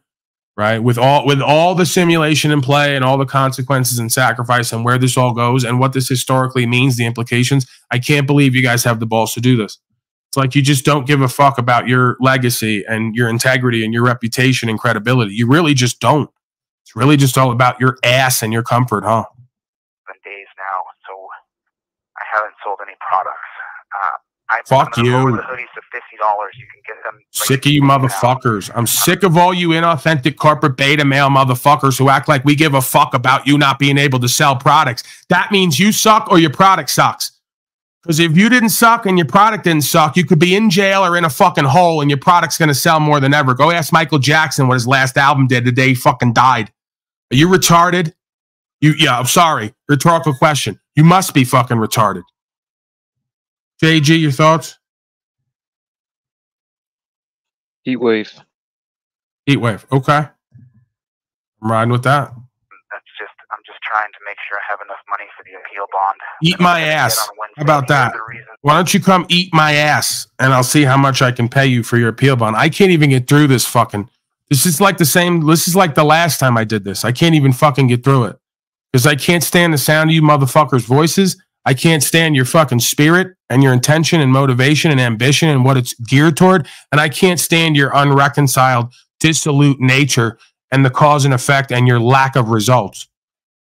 Speaker 3: right? With all with all the simulation in play and all the consequences and sacrifice and where this all goes and what this historically means, the implications. I can't believe you guys have the balls to do this. It's like you just don't give a fuck about your legacy and your integrity and your reputation and credibility. You really just don't. It's really just all about your ass and your comfort, huh?
Speaker 9: been days now, so I haven't sold any products. Uh, I
Speaker 3: Fuck
Speaker 9: I'm gonna lower
Speaker 3: you.
Speaker 9: The hoodies to fifty dollars. You can get them. right
Speaker 3: Sick of you
Speaker 9: now.
Speaker 3: motherfuckers. I'm sick of all you inauthentic corporate beta male motherfuckers who act like we give a fuck about you not being able to sell products. That means you suck or your product sucks. Because if you didn't suck and your product didn't suck, you could be in jail or in a fucking hole and your product's going to sell more than ever. Go ask Michael Jackson what his last album did the day he fucking died. Are you retarded? You yeah, I'm sorry. Rhetorical question. You must be fucking retarded. JG, your thoughts?
Speaker 7: Heat wave.
Speaker 3: Heat wave. Okay. I'm riding with that.
Speaker 9: That's just. I'm just trying to make sure I have enough money for the appeal bond.
Speaker 3: Eat my ass. How about that? Why don't you come eat my ass and I'll see how much I can pay you for your appeal bond. I can't even get through this fucking. This is like the same. This is like the last time I did this. I can't even fucking get through it because I can't stand the sound of you motherfuckers' voices. I can't stand your fucking spirit and your intention and motivation and ambition and what it's geared toward. And I can't stand your unreconciled, dissolute nature and the cause and effect and your lack of results.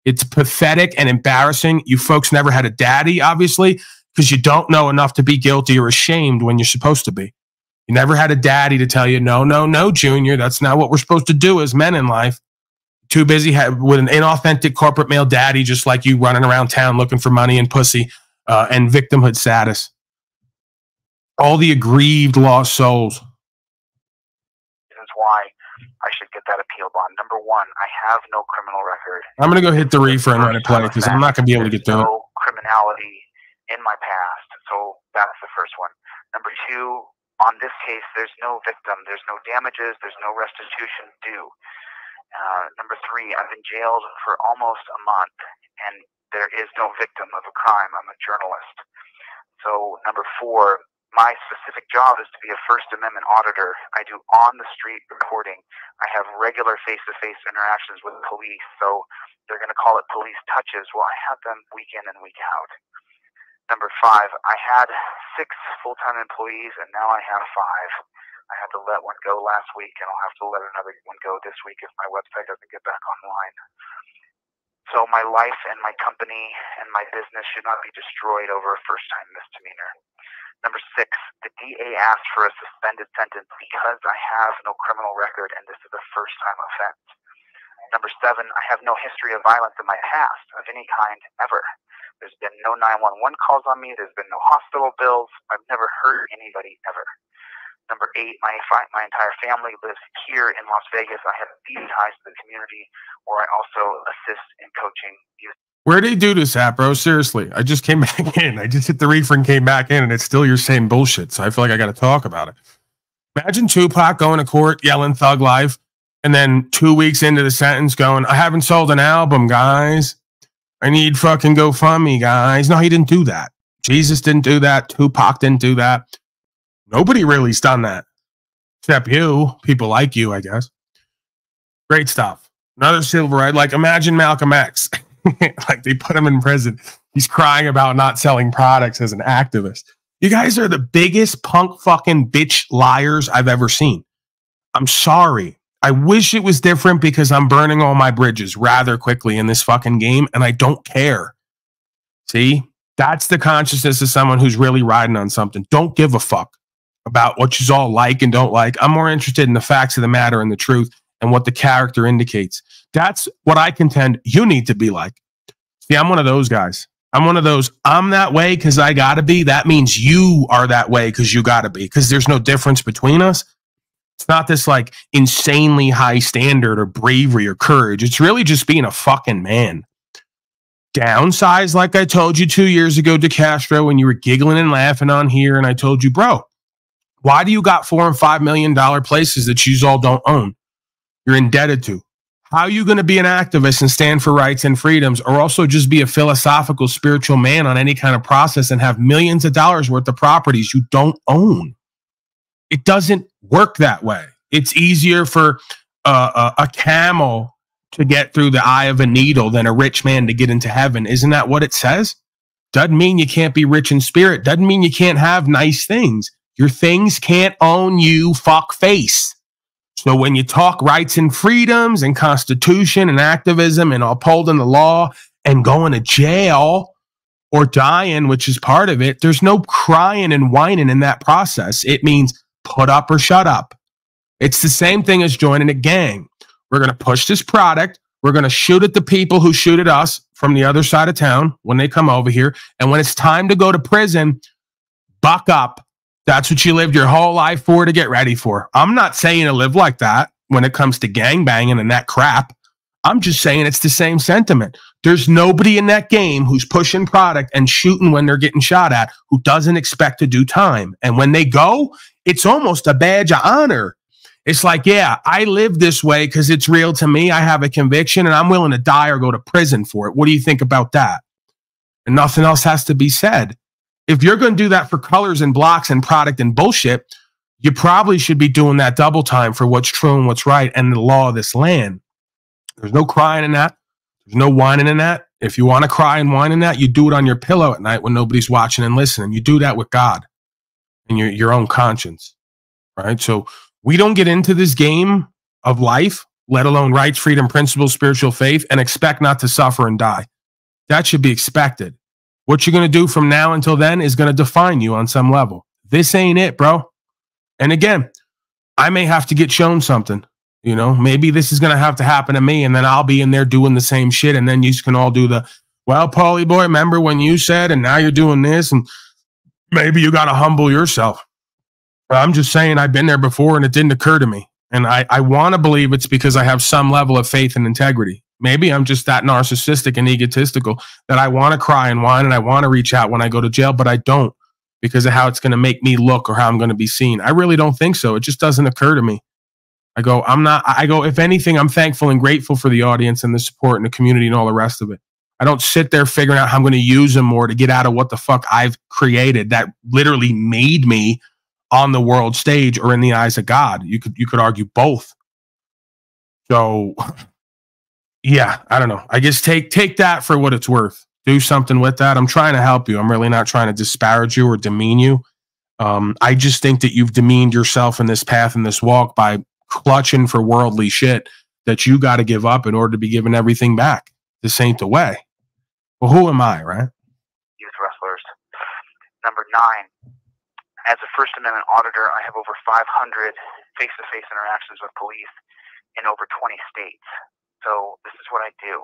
Speaker 3: It's pathetic and embarrassing. You folks never had a daddy, obviously, because you don't know enough to be guilty or ashamed when you're supposed to be. You never had a daddy to tell you, no, no, no, Junior, that's not what we're supposed to do as men in life. Too busy with an inauthentic corporate male daddy, just like you running around town looking for money and pussy uh, and victimhood status. All the aggrieved, lost souls.
Speaker 9: I should get that appeal bond. Number one, I have no criminal record.
Speaker 3: I'm going to go hit the reefer and let it play because I'm not going to be able to get through
Speaker 9: no criminality in my past. So that's the first one. Number two, on this case, there's no victim, there's no damages, there's no restitution due. Uh, number three, I've been jailed for almost a month, and there is no victim of a crime. I'm a journalist. So number four, my specific job is to be a First Amendment auditor. I do on the street reporting. I have regular face to face interactions with police. So they're going to call it police touches. Well, I have them week in and week out. Number five, I had six full time employees and now I have five. I had to let one go last week and I'll have to let another one go this week if my website doesn't get back online. So my life and my company and my business should not be destroyed over a first time misdemeanor. Number six, the DA asked for a suspended sentence because I have no criminal record and this is a first time offense. Number seven, I have no history of violence in my past of any kind ever. There's been no 911 calls on me. There's been no hospital bills. I've never hurt anybody ever. Number eight, my my entire family lives here in Las Vegas. I have deep ties to the community, where I also assist in coaching youth
Speaker 3: Where did he do this at, bro? Seriously. I just came [laughs] back in. I just hit the reefer and came back in, and it's still your same bullshit. So I feel like I got to talk about it. Imagine Tupac going to court yelling thug life, and then two weeks into the sentence going, I haven't sold an album, guys. I need fucking GoFundMe, guys. No, he didn't do that. Jesus didn't do that. Tupac didn't do that. Nobody really's done that. Except you. People like you, I guess. Great stuff. Another silver right? Like imagine Malcolm X. [laughs] like they put him in prison. He's crying about not selling products as an activist. You guys are the biggest punk fucking bitch liars I've ever seen. I'm sorry. I wish it was different because I'm burning all my bridges rather quickly in this fucking game and I don't care. See? That's the consciousness of someone who's really riding on something. Don't give a fuck about what you all like and don't like. I'm more interested in the facts of the matter and the truth and what the character indicates. That's what I contend you need to be like. See, I'm one of those guys. I'm one of those, I'm that way because I got to be. That means you are that way because you got to be, because there's no difference between us. It's not this like insanely high standard or bravery or courage. It's really just being a fucking man. Downsize, like I told you two years ago, DeCastro, when you were giggling and laughing on here, and I told you, bro, why do you got four and five million dollar places that you all don't own? You're indebted to. How are you going to be an activist and stand for rights and freedoms, or also just be a philosophical, spiritual man on any kind of process and have millions of dollars worth of properties you don't own? It doesn't work that way. It's easier for a, a, a camel to get through the eye of a needle than a rich man to get into heaven. Isn't that what it says? Doesn't mean you can't be rich in spirit. Doesn't mean you can't have nice things. Your things can't own you, fuck face. So when you talk rights and freedoms and constitution and activism and upholding the law and going to jail or dying, which is part of it, there's no crying and whining in that process. It means put up or shut up. It's the same thing as joining a gang. We're going to push this product. We're going to shoot at the people who shoot at us from the other side of town when they come over here. And when it's time to go to prison, buck up. That's what you lived your whole life for to get ready for. I'm not saying to live like that when it comes to gang banging and that crap. I'm just saying it's the same sentiment. There's nobody in that game who's pushing product and shooting when they're getting shot at who doesn't expect to do time. And when they go, it's almost a badge of honor. It's like, yeah, I live this way because it's real to me. I have a conviction and I'm willing to die or go to prison for it. What do you think about that? And nothing else has to be said. If you're going to do that for colors and blocks and product and bullshit, you probably should be doing that double time for what's true and what's right and the law of this land. There's no crying in that. There's no whining in that. If you want to cry and whine in that, you do it on your pillow at night when nobody's watching and listening. You do that with God and your, your own conscience. Right. So we don't get into this game of life, let alone rights, freedom, principles, spiritual faith, and expect not to suffer and die. That should be expected. What you're going to do from now until then is going to define you on some level. This ain't it, bro. And again, I may have to get shown something. You know, maybe this is going to have to happen to me, and then I'll be in there doing the same shit. And then you can all do the, well, Paulie boy, remember when you said, and now you're doing this, and maybe you got to humble yourself. I'm just saying I've been there before and it didn't occur to me. And I, I want to believe it's because I have some level of faith and integrity. Maybe I'm just that narcissistic and egotistical that I want to cry and whine and I want to reach out when I go to jail, but I don't because of how it's going to make me look or how I'm going to be seen. I really don't think so. It just doesn't occur to me. I go, I'm not, I go, if anything, I'm thankful and grateful for the audience and the support and the community and all the rest of it. I don't sit there figuring out how I'm going to use them more to get out of what the fuck I've created that literally made me on the world stage or in the eyes of God. You could you could argue both. So [laughs] yeah, I don't know. I guess take take that for what it's worth. Do something with that. I'm trying to help you. I'm really not trying to disparage you or demean you. Um, I just think that you've demeaned yourself in this path and this walk by clutching for worldly shit that you got to give up in order to be given everything back. This ain't the way. Well, who am I, right?
Speaker 9: Youth wrestlers. Number nine, as a First Amendment auditor, I have over 500 face to face interactions with police in over 20 states. So this is what I do.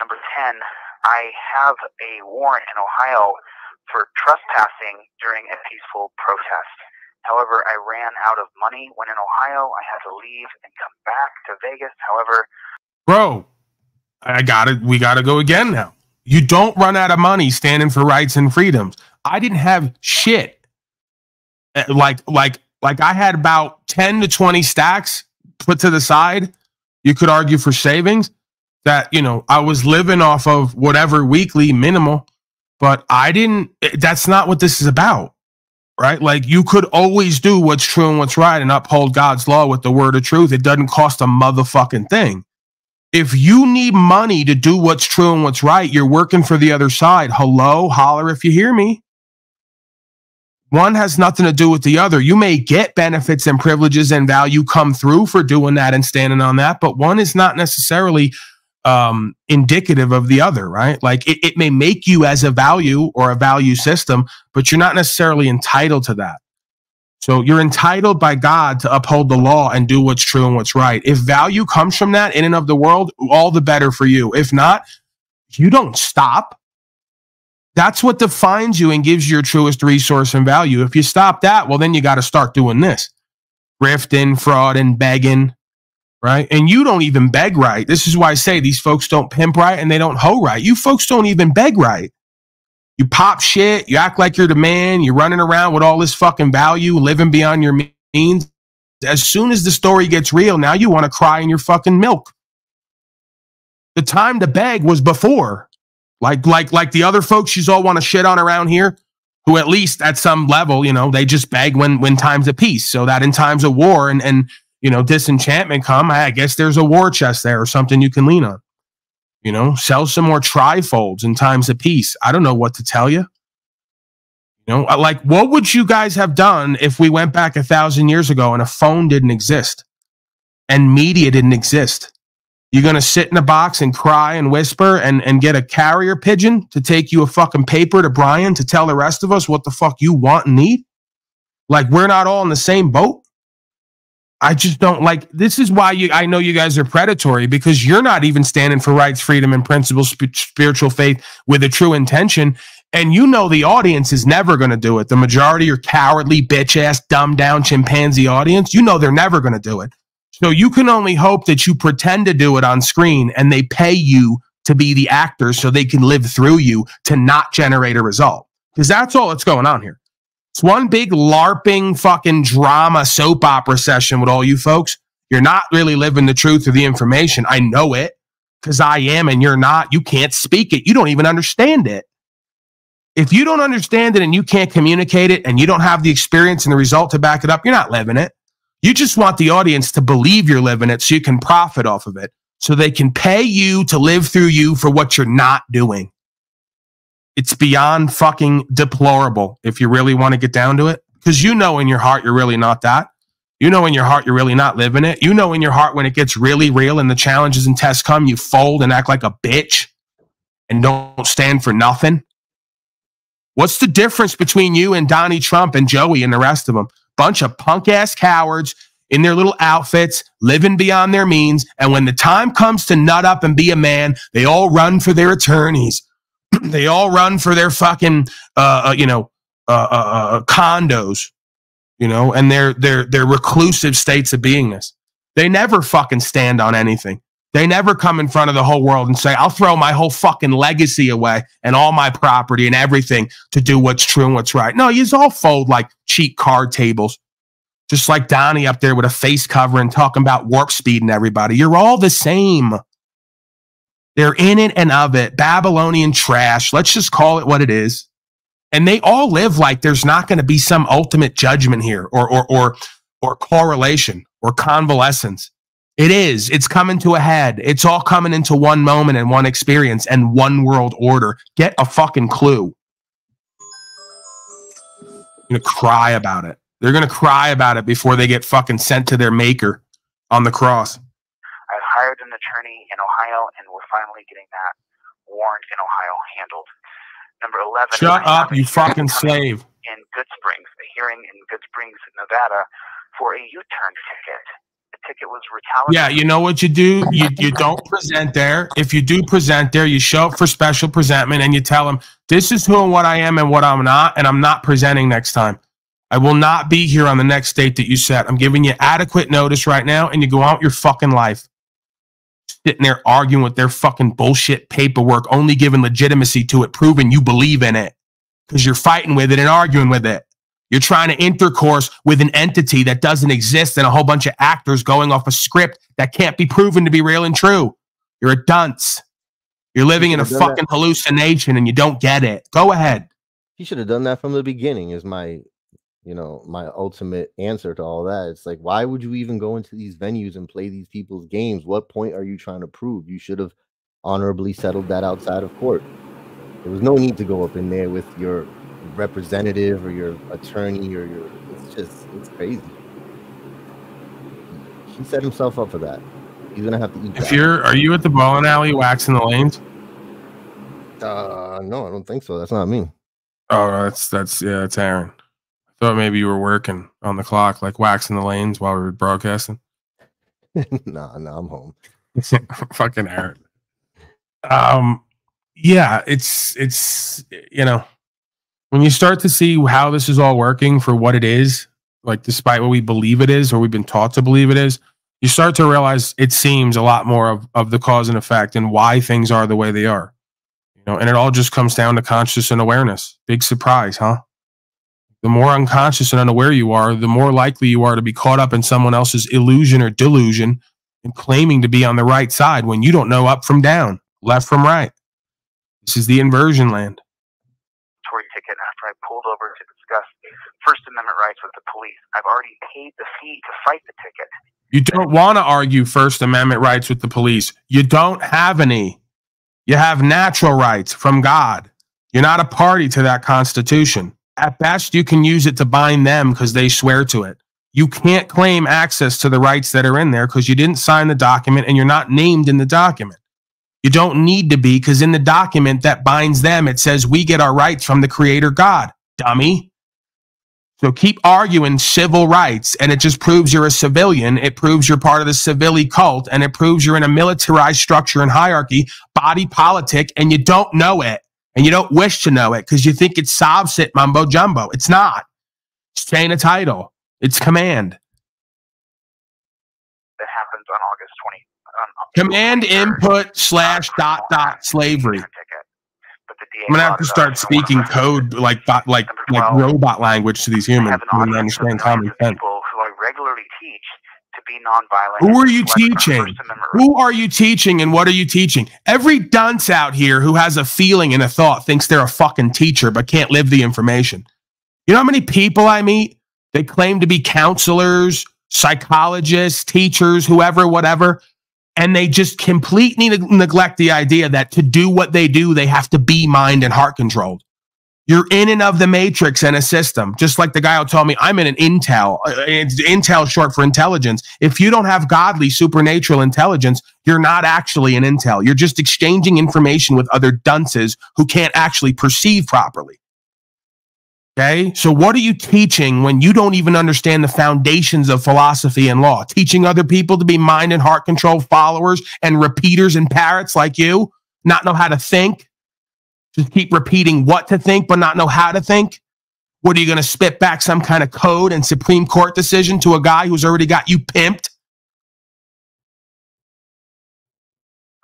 Speaker 9: Number 10, I have a warrant in Ohio for trespassing during a peaceful protest. However, I ran out of money when in Ohio. I had to leave and come back to Vegas. However,
Speaker 3: bro, I got to we got to go again now. You don't run out of money standing for rights and freedoms. I didn't have shit Eh, like like like I had about 10 to 20 stacks put to the side. You could argue for savings that, you know, I was living off of whatever weekly minimal, but I didn't eh, that's not what this is about. Right? Like you could always do what's true and what's right and uphold God's law with the word of truth. It doesn't cost a motherfucking thing. If you need money to do what's true and what's right, you're working for the other side. Hello, holler if you hear me. One has nothing to do with the other. You may get benefits and privileges and value come through for doing that and standing on that, but one is not necessarily um, indicative of the other, right? Like it, it may make you as a value or a value system, but you're not necessarily entitled to that. So you're entitled by God to uphold the law and do what's true and what's right. If value comes from that in and of the world, all the better for you. If not, you don't stop. That's what defines you and gives you your truest resource and value. If you stop that, well, then you got to start doing this grifting, fraud, and begging, right? And you don't even beg right. This is why I say these folks don't pimp right and they don't hoe right. You folks don't even beg right. You pop shit, you act like you're the man, you're running around with all this fucking value, living beyond your means. As soon as the story gets real, now you want to cry in your fucking milk. The time to beg was before. Like like like the other folks you all want to shit on around here, who at least at some level, you know, they just beg when when times of peace. So that in times of war and and you know, disenchantment come, I guess there's a war chest there or something you can lean on. You know, sell some more trifolds in times of peace. I don't know what to tell you. You know, uh, like what would you guys have done if we went back a thousand years ago and a phone didn't exist and media didn't exist? You're gonna sit in a box and cry and whisper and, and get a carrier pigeon to take you a fucking paper to Brian to tell the rest of us what the fuck you want and need? Like we're not all in the same boat. I just don't like this is why you I know you guys are predatory because you're not even standing for rights, freedom, and principles, sp- spiritual faith with a true intention. And you know the audience is never going to do it. The majority are cowardly, bitch ass, dumbed down chimpanzee audience. You know they're never going to do it. So you can only hope that you pretend to do it on screen and they pay you to be the actor so they can live through you to not generate a result. Because that's all that's going on here. It's one big LARPing fucking drama soap opera session with all you folks. You're not really living the truth or the information. I know it because I am and you're not. You can't speak it. You don't even understand it. If you don't understand it and you can't communicate it and you don't have the experience and the result to back it up, you're not living it. You just want the audience to believe you're living it so you can profit off of it, so they can pay you to live through you for what you're not doing. It's beyond fucking deplorable if you really want to get down to it, because you know in your heart you're really not that. You know in your heart you're really not living it. You know in your heart when it gets really real and the challenges and tests come, you fold and act like a bitch and don't stand for nothing. What's the difference between you and Donnie Trump and Joey and the rest of them? Bunch of punk ass cowards in their little outfits, living beyond their means. And when the time comes to nut up and be a man, they all run for their attorneys. [clears throat] they all run for their fucking, uh, uh, you know, uh, uh, uh, condos, you know, and their their their reclusive states of beingness. They never fucking stand on anything. They never come in front of the whole world and say, I'll throw my whole fucking legacy away and all my property and everything to do what's true and what's right. No, you all fold like cheap card tables. Just like Donnie up there with a face cover and talking about warp speed and everybody. You're all the same. They're in it and of it. Babylonian trash. Let's just call it what it is. And they all live like there's not going to be some ultimate judgment here or, or, or, or correlation or convalescence. It is. It's coming to a head. It's all coming into one moment and one experience and one world order. Get a fucking clue. You're gonna cry about it. They're gonna cry about it before they get fucking sent to their maker on the cross.
Speaker 9: I've hired an attorney in Ohio, and we're finally getting that warrant in Ohio handled. Number 11.
Speaker 3: Shut up, you fucking slave.
Speaker 9: In Goodsprings, a hearing in Goodsprings, Nevada, for a U-turn ticket. Ticket was retaliatory.
Speaker 3: Yeah, you know what you do? You you don't present there. If you do present there, you show up for special presentment and you tell them, this is who and what I am and what I'm not, and I'm not presenting next time. I will not be here on the next date that you set. I'm giving you adequate notice right now, and you go out your fucking life. Sitting there arguing with their fucking bullshit paperwork, only giving legitimacy to it, proving you believe in it. Because you're fighting with it and arguing with it. You're trying to intercourse with an entity that doesn't exist and a whole bunch of actors going off a script that can't be proven to be real and true. You're a dunce. You're living in a
Speaker 11: should've that.
Speaker 3: fucking hallucination and you don't get it. Go ahead.
Speaker 11: He should have done that from the beginning. Is my, you know, my ultimate answer to all that. It's like, why would you even go into these venues and play these people's games? What point are you trying to prove? You should have honorably settled that outside of court. There was no need to go up in there with your representative or your attorney or your. It's just, it's crazy. He set himself up for that. He's gonna have to eat.
Speaker 3: If
Speaker 11: that.
Speaker 3: you're, are you at the bowling alley waxing the lanes?
Speaker 11: Uh, no, I don't think so. That's not me.
Speaker 3: Oh, that's that's yeah, that's Aaron. I thought maybe you were working on the clock, like waxing the lanes while we were broadcasting. [laughs]
Speaker 11: nah, nah, I'm home. [laughs]
Speaker 3: Fucking Aaron. Um, yeah, it's it's you know when you start to see how this is all working for what it is, like despite what we believe it is or we've been taught to believe it is, you start to realize it seems a lot more of, of the cause and effect and why things are the way they are. You know, and it all just comes down to conscious and awareness. Big surprise, huh? The more unconscious and unaware you are, the more likely you are to be caught up in someone else's illusion or delusion and claiming to be on the right side when you don't know up from down, left from right. This is the inversion land.
Speaker 9: After I pulled over to discuss First Amendment rights with the police. I've already paid the fee to fight the ticket.
Speaker 3: You don't want to argue First Amendment rights with the police. You don't have any. You have natural rights from God. You're not a party to that Constitution. At best, you can use it to bind them because they swear to it. You can't claim access to the rights that are in there because you didn't sign the document and you're not named in the document. You don't need to be because in the document that binds them, it says we get our rights from the Creator God, dummy. So keep arguing civil rights, and it just proves you're a civilian. It proves you're part of the civili cult, and it proves you're in a militarized structure and hierarchy, body politic, and you don't know it, and you don't wish to know it because you think it solves it mumbo jumbo. It's not. It's chain of title. It's command.
Speaker 9: That happens on August 20.
Speaker 3: Command input slash dot dot slavery. I'm gonna have to start speaking code like like like robot language to these humans they understand common sense.
Speaker 9: who I regularly teach to be nonviolent.
Speaker 3: Who are you teaching? Who are you teaching and what are you teaching? Every dunce out here who has a feeling and a thought thinks they're a fucking teacher but can't live the information. You know how many people I meet? They claim to be counselors, psychologists, teachers, whoever, whatever. And they just completely neg- neglect the idea that to do what they do, they have to be mind and heart controlled. You're in and of the matrix and a system, just like the guy who told me I'm in an intel. Uh, intel short for intelligence. If you don't have godly supernatural intelligence, you're not actually an intel. You're just exchanging information with other dunces who can't actually perceive properly. Okay. So, what are you teaching when you don't even understand the foundations of philosophy and law? Teaching other people to be mind and heart control followers and repeaters and parrots like you, not know how to think? Just keep repeating what to think, but not know how to think? What are you going to spit back some kind of code and Supreme Court decision to a guy who's already got you pimped?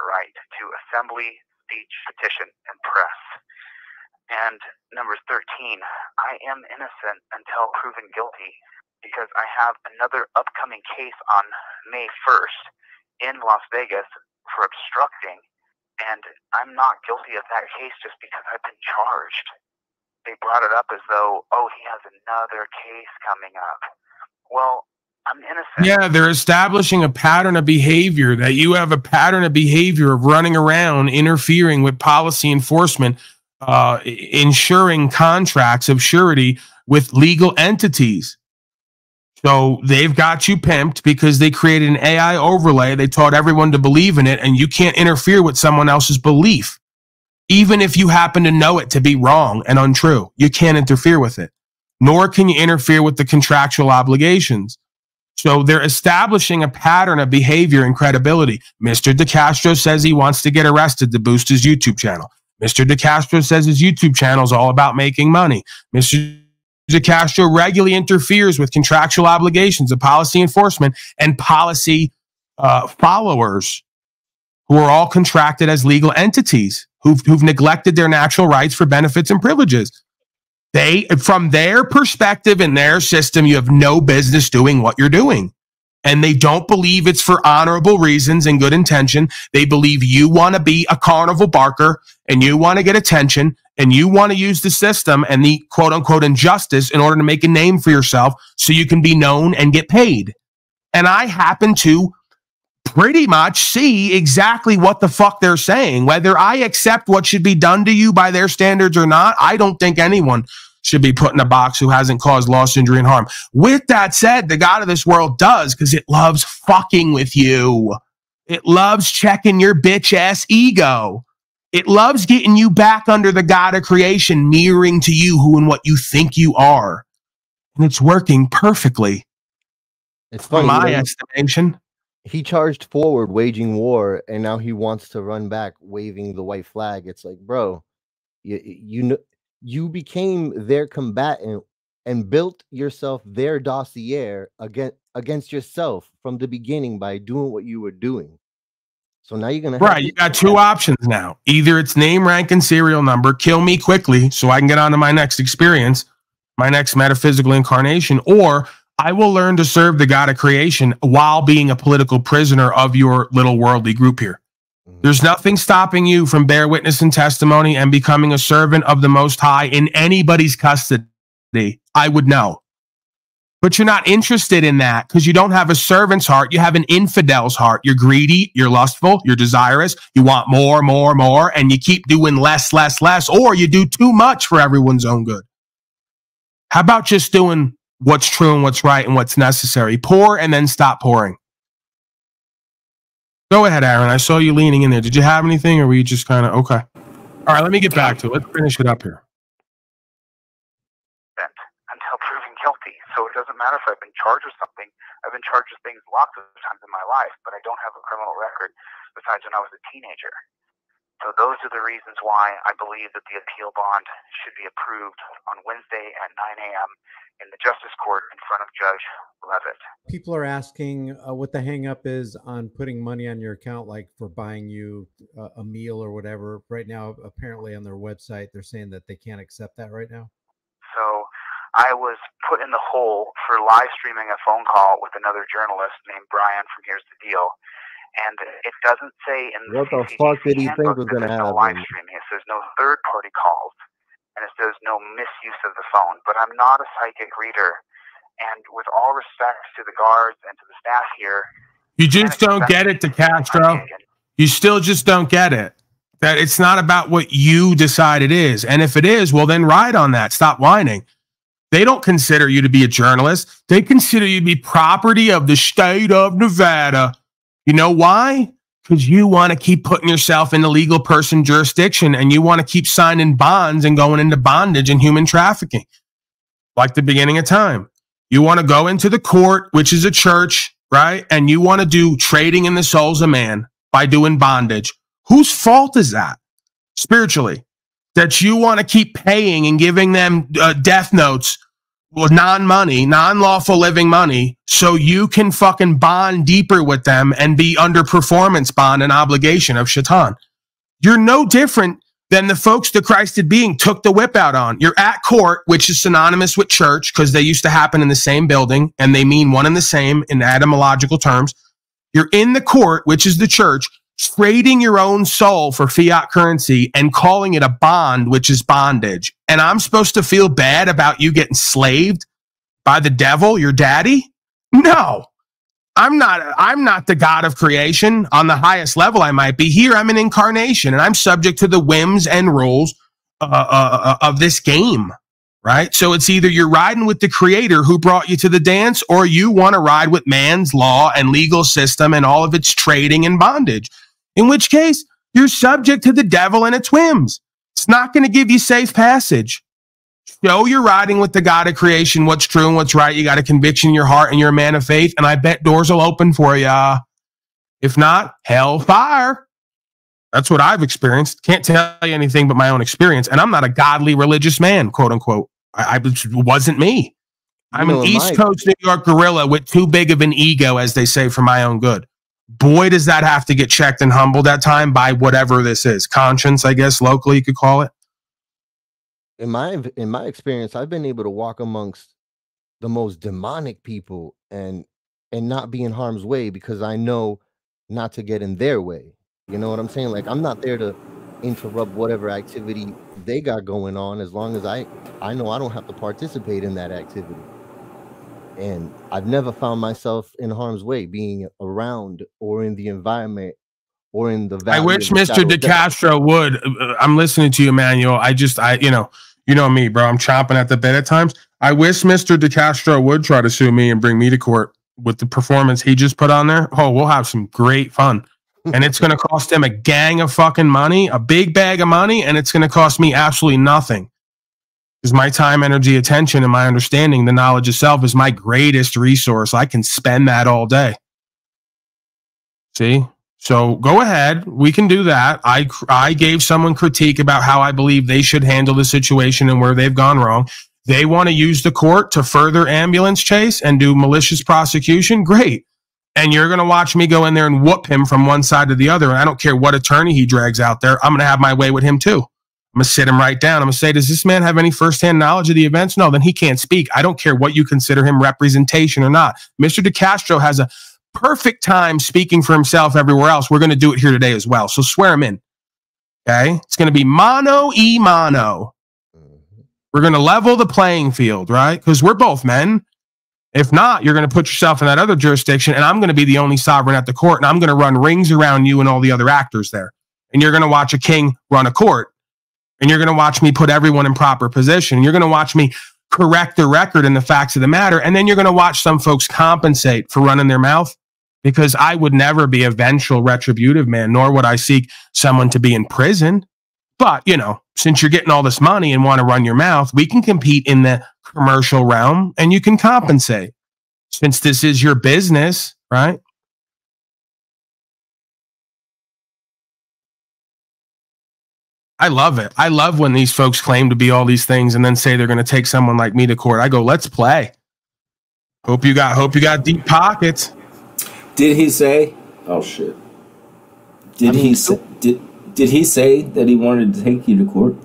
Speaker 9: right to assembly, speech, petition, and press. And number 13, I am innocent until proven guilty because I have another upcoming case on May 1st in Las Vegas for obstructing, and I'm not guilty of that case just because I've been charged. They brought it up as though, oh, he has another case coming up. Well, I'm innocent.
Speaker 3: Yeah, they're establishing a pattern of behavior that you have a pattern of behavior of running around, interfering with policy enforcement, uh, ensuring contracts of surety with legal entities. So they've got you pimped because they created an AI overlay. They taught everyone to believe in it, and you can't interfere with someone else's belief. Even if you happen to know it to be wrong and untrue, you can't interfere with it, nor can you interfere with the contractual obligations. So they're establishing a pattern of behavior and credibility. Mr. DeCastro says he wants to get arrested to boost his YouTube channel. Mr. DeCastro says his YouTube channel is all about making money. Mr. DeCastro regularly interferes with contractual obligations of policy enforcement and policy uh, followers who are all contracted as legal entities who've, who've neglected their natural rights for benefits and privileges. They, from their perspective in their system, you have no business doing what you're doing. And they don't believe it's for honorable reasons and good intention. They believe you want to be a carnival barker and you want to get attention and you want to use the system and the quote unquote injustice in order to make a name for yourself so you can be known and get paid. And I happen to pretty much see exactly what the fuck they're saying. Whether I accept what should be done to you by their standards or not, I don't think anyone should be put in a box who hasn't caused loss, injury, and harm. With that said, the God of this world does because it loves fucking with you. It loves checking your bitch ass ego. It loves getting you back under the God of creation, mirroring to you who and what you think you are. And it's working perfectly.
Speaker 11: It's funny.
Speaker 3: my estimation.
Speaker 11: he charged forward, waging war, and now he wants to run back, waving the white flag. It's like, bro, you you know, you became their combatant and built yourself their dossier against against yourself from the beginning by doing what you were doing. So now you're gonna
Speaker 3: Right. You got two options now. Either it's name, rank, and serial number, kill me quickly so I can get on to my next experience, my next metaphysical incarnation, or I will learn to serve the God of creation while being a political prisoner of your little worldly group here. Mm-hmm. There's nothing stopping you from bear witness and testimony and becoming a servant of the Most High in anybody's custody. I would know. but you're not interested in that because you don't have a servant's heart. You have an infidel's heart. You're greedy, you're lustful, you're desirous, you want more, more, more, and you keep doing less, less, less, or you do too much for everyone's own good. How about just doing what's true and what's right and what's necessary? Pour and then stop pouring. Go ahead, Aaron. I saw you leaning in there. Did you have anything or were you just kind of okay? All right, let me get back to it. Let's finish it up here.
Speaker 9: until proven guilty. So it doesn't matter if I've been charged with something. I've been charged with things lots of times in my life, but I don't have a criminal record besides when I was a teenager. So those are the reasons why I believe that the appeal bond should be approved on Wednesday at 9 a.m. in the Justice Court in front of Judge Levitt.
Speaker 12: People are asking uh, what the hang up is on putting money on your account, like for buying you uh, a meal or whatever. Right now, apparently on their website, they're saying that they can't accept that right now.
Speaker 9: So I was put in the hole for live streaming a phone call with another journalist named Brian from Here's the Deal. And it doesn't say in the
Speaker 11: What the
Speaker 9: CCTV
Speaker 11: fuck did he think
Speaker 9: handbook
Speaker 11: was gonna
Speaker 9: there's no live
Speaker 11: happen?
Speaker 9: streaming. It says no third party calls and it says no misuse of the phone. But I'm not a psychic reader. And with all respect to the guards and to the staff here,
Speaker 3: You just don't get it, DeCastro. You still just don't get it. That it's not about what you decide it is. And if it is, well, then ride on that. Stop whining. They don't consider you to be a journalist. They consider you to be property of the state of Nevada. You know why? Because you want to keep putting yourself in the legal person jurisdiction and you want to keep signing bonds and going into bondage and human trafficking, like the beginning of time. You want to go into the court, which is a church, right? And you want to do trading in the souls of man by doing bondage. Whose fault is that spiritually? That you want to keep paying and giving them uh, death notes with non money, non lawful living money, so you can fucking bond deeper with them and be under performance bond and obligation of Shaitan. You're no different than the folks the Christed being took the whip out on. You're at court, which is synonymous with church because they used to happen in the same building and they mean one and the same in etymological terms. You're in the court, which is the church, trading your own soul for fiat currency and calling it a bond, which is bondage. And I'm supposed to feel bad about you getting slaved by the devil, your daddy? No. I'm not I'm not the god of creation on the highest level I might be. Here I'm an incarnation and I'm subject to the whims and rules uh, uh, uh, of this game, right? So it's either you're riding with the creator who brought you to the dance or you want to ride with man's law and legal system and all of its trading and bondage. In which case, you're subject to the devil and its whims. It's not going to give you safe passage. Show you're riding with the God of creation, what's true and what's right. You got a conviction in your heart and you're a man of faith. And I bet doors will open for you. If not, hellfire. That's what I've experienced. Can't tell you anything but my own experience. And I'm not a godly religious man, quote unquote. I, I wasn't me. I'm an East Coast New York gorilla with too big of an ego, as they say, for my own good. Boy, does that have to get checked and humbled at time by whatever this is. Conscience, I guess, locally you could call it.
Speaker 11: In my in my experience, I've been able to walk amongst the most demonic people and and not be in harm's way because I know not to get in their way. You know what I'm saying? Like I'm not there to interrupt whatever activity they got going on as long as I I know I don't have to participate in that activity. And I've never found myself in harm's way being around or in the environment or in the
Speaker 3: I wish
Speaker 11: the
Speaker 3: Mr. DeCastro would. Uh, I'm listening to you, Manuel. I just, I, you know, you know me, bro. I'm chomping at the bit at times. I wish Mr. DeCastro would try to sue me and bring me to court with the performance he just put on there. Oh, we'll have some great fun. And it's going [laughs] to cost him a gang of fucking money, a big bag of money, and it's going to cost me absolutely nothing. Because my time, energy, attention, and my understanding, the knowledge itself is my greatest resource. I can spend that all day. See? So go ahead. We can do that. I I gave someone critique about how I believe they should handle the situation and where they've gone wrong. They want to use the court to further ambulance chase and do malicious prosecution. Great. And you're going to watch me go in there and whoop him from one side to the other. I don't care what attorney he drags out there. I'm going to have my way with him too. I'm going to sit him right down. I'm going to say, does this man have any firsthand knowledge of the events? No, then he can't speak. I don't care what you consider him representation or not. Mr. DeCastro has a perfect time speaking for himself everywhere else. We're going to do it here today as well. So swear him in. Okay. It's going to be mono e mono. Mm-hmm. We're going to level the playing field, right? Because we're both men. If not, you're going to put yourself in that other jurisdiction, and I'm going to be the only sovereign at the court, and I'm going to run rings around you and all the other actors there. And you're going to watch a king run a court, and you're going to watch me put everyone in proper position. You're going to watch me correct the record and the facts of the matter, and then you're going to watch some folks compensate for running their mouth because I would never be a vengeful, retributive man, nor would I seek someone to be in prison. But, you know, since you're getting all this money and want to run your mouth, we can compete in the commercial realm and you can compensate since this is your business, right? I love it. I love when these folks claim to be all these things and then say they're going to take someone like me to court. I go, let's play. Hope you got hope you got deep pockets.
Speaker 13: Did he say? Oh shit. Did he say, did did he say that he wanted to take you to court?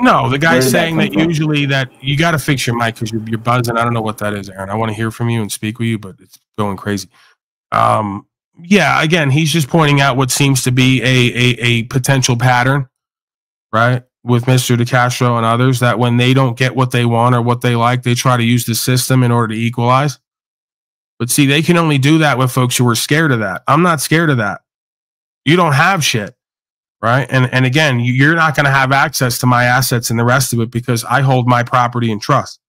Speaker 3: No, the
Speaker 13: Where
Speaker 3: guy's
Speaker 13: did that
Speaker 3: saying that, usually that you got to fix your mic because you're, you're buzzing. I don't know what that is, Aaron. I want to hear from you and speak with you, but it's going crazy. Um, yeah, again, he's just pointing out what seems to be a a, a potential pattern, right, with Mr. DeCastro and others that when they don't get what they want or what they like, they try to use the system in order to equalize. But see, they can only do that with folks who are scared of that. I'm not scared of that. You don't have shit right? And and again, you- you're not going to have access to my assets and the rest of it because I hold my property in trust,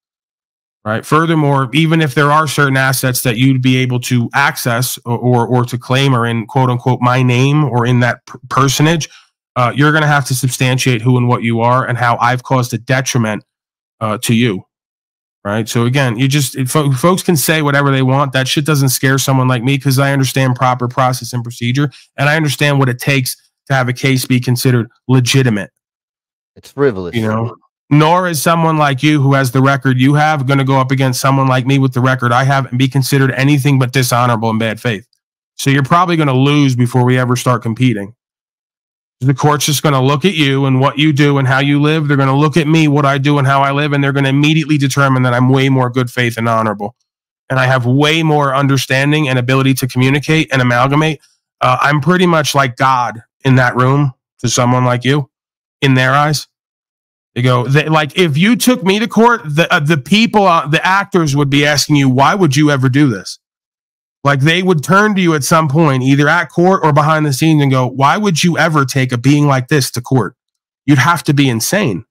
Speaker 3: right? Furthermore, even if there are certain assets that you'd be able to access or or, or to claim are in quote unquote my name or in that personage, uh, you're going to have to substantiate who and what you are and how I've caused a detriment uh, to you. Right. So again, you just it, folks can say whatever they want. That shit doesn't scare someone like me because I understand proper process and procedure, and I understand what it takes to have a case be considered legitimate.
Speaker 11: It's frivolous.
Speaker 3: You know, nor is someone like you who has the record you have going to go up against someone like me with the record I have and be considered anything but dishonorable and bad faith. So you're probably going to lose before we ever start competing. The court's just going to look at you and what you do and how you live. They're going to look at me, what I do and how I live, and they're going to immediately determine that I'm way more good faith and honorable. And I have way more understanding and ability to communicate and amalgamate. Uh, I'm pretty much like God in that room to someone like you in their eyes. They go, they, like, if you took me to court, the, uh, the people, uh, the actors would be asking you, why would you ever do this? Like, they would turn to you at some point, either at court or behind the scenes, and go, why would you ever take a being like this to court? You'd have to be insane.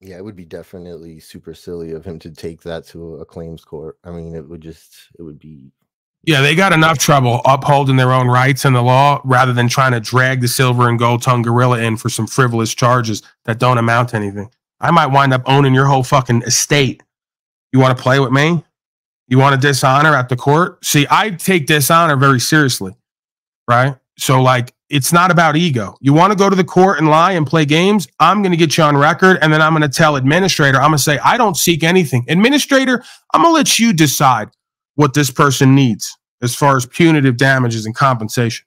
Speaker 11: Yeah, it would be definitely super silly of him to take that to a claims court. I mean, it would just, it would be
Speaker 3: Yeah, they got enough trouble upholding their own rights and the law rather than trying to drag the silver and gold tongue gorilla in for some frivolous charges that don't amount to anything. I might wind up owning your whole fucking estate. You want to play with me? You want to dishonor at the court? See, I take dishonor very seriously, right? So, like, it's not about ego. You want to go to the court and lie and play games? I'm going to get you on record, and then I'm going to tell administrator, I'm going to say, I don't seek anything. Administrator, I'm going to let you decide what this person needs as far as punitive damages and compensation.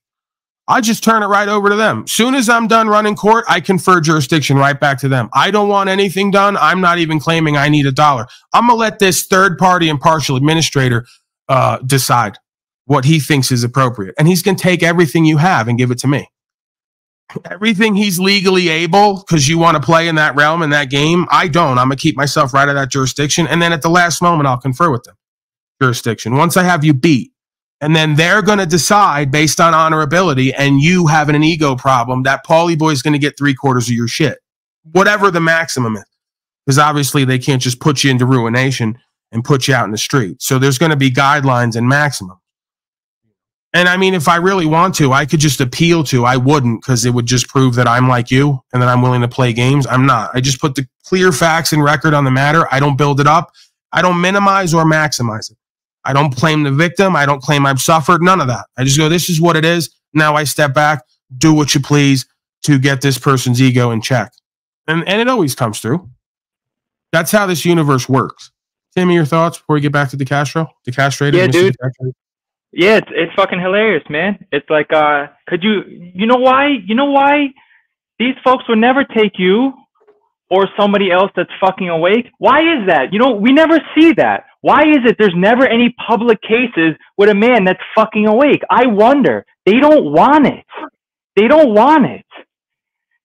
Speaker 3: I just turn it right over to them. Soon as I'm done running court, I confer jurisdiction right back to them. I don't want anything done. I'm not even claiming I need a dollar. I'm gonna let this third party impartial administrator uh, decide what he thinks is appropriate, and he's gonna take everything you have and give it to me. Everything he's legally able because you want to play in that realm in that game. I don't. I'm gonna keep myself right out of that jurisdiction, and then at the last moment, I'll confer with them jurisdiction. Once I have you beat, and then they're going to decide based on honorability and you having an ego problem that Paulie Boy is going to get three quarters of your shit, whatever the maximum is. Because obviously they can't just put you into ruination and put you out in the street. So there's going to be guidelines and maximum. And I mean, if I really want to, I could just appeal to. I wouldn't because it would just prove that I'm like you and that I'm willing to play games. I'm not. I just put the clear facts and record on the matter. I don't build it up. I don't minimize or maximize it. I don't claim the victim. I don't claim I've suffered. None of that. I just go, this is what it is. Now I step back, do what you please to get this person's ego in check. And, and it always comes through. That's how this universe works. Timmy, your thoughts before we get back to DeCastro? DeCastrated?
Speaker 14: Yeah,
Speaker 3: Mr.
Speaker 14: dude.
Speaker 3: DeCastro?
Speaker 14: Yeah, it's it's fucking hilarious, man. It's like, uh, could you, you know why, you know why these folks would never take you or somebody else that's fucking awake? Why is that? You know, we never see that. Why is it there's never any public cases with a man that's fucking awake? I wonder. They don't want it. They don't want it.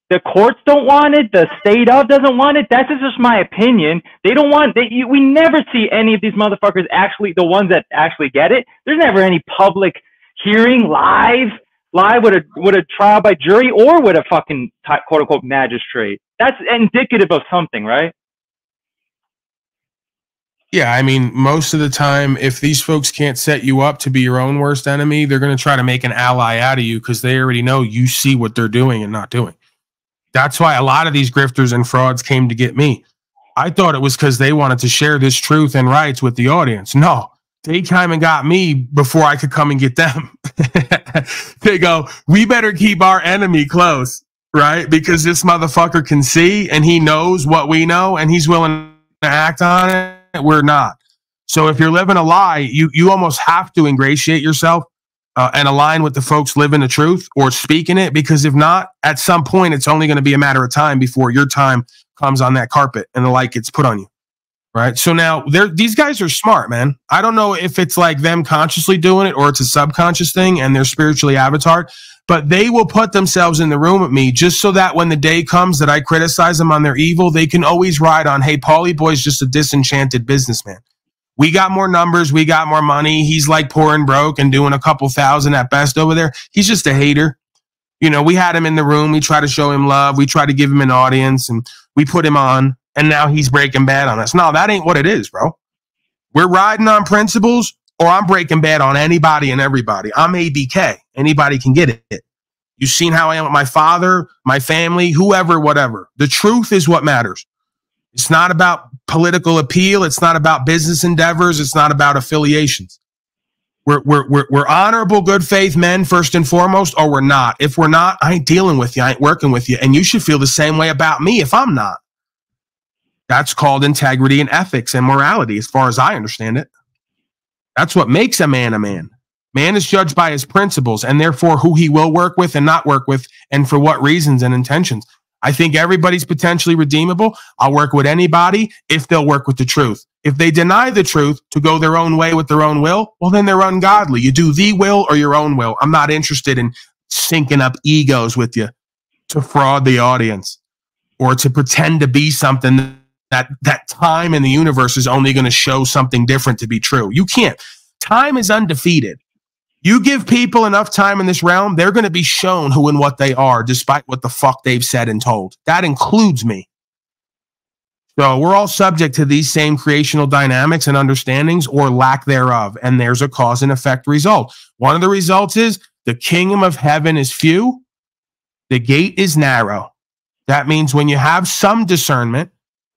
Speaker 14: The courts don't want it. The state of doesn't want it. That's just my opinion. They don't want. They, you, we never see any of these motherfuckers actually. The ones that actually get it. There's never any public hearing live, live with a with a trial by jury or with a fucking quote unquote magistrate. That's indicative of something, right?
Speaker 3: Yeah, I mean, most of the time, if these folks can't set you up to be your own worst enemy, they're going to try to make an ally out of you because they already know you see what they're doing and not doing. That's why a lot of these grifters and frauds came to get me. I thought it was because they wanted to share this truth and rights with the audience. No, they came and got me before I could come and get them. [laughs] they go, we better keep our enemy close, right? Because this motherfucker can see and he knows what we know and he's willing to act on it. We're not. So if you're living a lie, you you almost have to ingratiate yourself uh, and align with the folks living the truth or speaking it. Because if not, at some point, it's only going to be a matter of time before your time comes on that carpet and the light gets put on you. Right. So now these guys are smart, man. I don't know if it's like them consciously doing it or it's a subconscious thing and they're spiritually avatared, but they will put themselves in the room with me just so that when the day comes that I criticize them on their evil, they can always ride on, hey, Paulie Boy's just a disenchanted businessman. We got more numbers, we got more money. He's like poor and broke and doing a couple thousand at best over there. He's just a hater. You know, we had him in the room. We try to show him love. We try to give him an audience and we put him on. And now he's breaking bad on us. No, that ain't what it is, bro. We're riding on principles or I'm breaking bad on anybody and everybody. I'm ABK. Anybody can get it. You've seen how I am with my father, my family, whoever, whatever. The truth is what matters. It's not about political appeal. It's not about business endeavors. It's not about affiliations. We're, we're, we're, we're honorable, good faith men first and foremost, or we're not. If we're not, I ain't dealing with you. I ain't working with you. And you should feel the same way about me if I'm not. That's called integrity and ethics and morality, as far as I understand it. That's what makes a man a man. Man is judged by his principles and therefore who he will work with and not work with, and for what reasons and intentions. I think everybody's potentially redeemable. I'll work with anybody if they'll work with the truth. If they deny the truth to go their own way with their own will, well, then they're ungodly. You do the will or your own will. I'm not interested in syncing up egos with you to fraud the audience or to pretend to be something that that time in the universe is only going to show something different to be true. You can't. Time is undefeated. You give people enough time in this realm, they're going to be shown who and what they are, despite what the fuck they've said and told. That includes me. So we're all subject to these same creational dynamics and understandings or lack thereof. And there's a cause and effect result. One of the results is the kingdom of heaven is few, the gate is narrow. That means when you have some discernment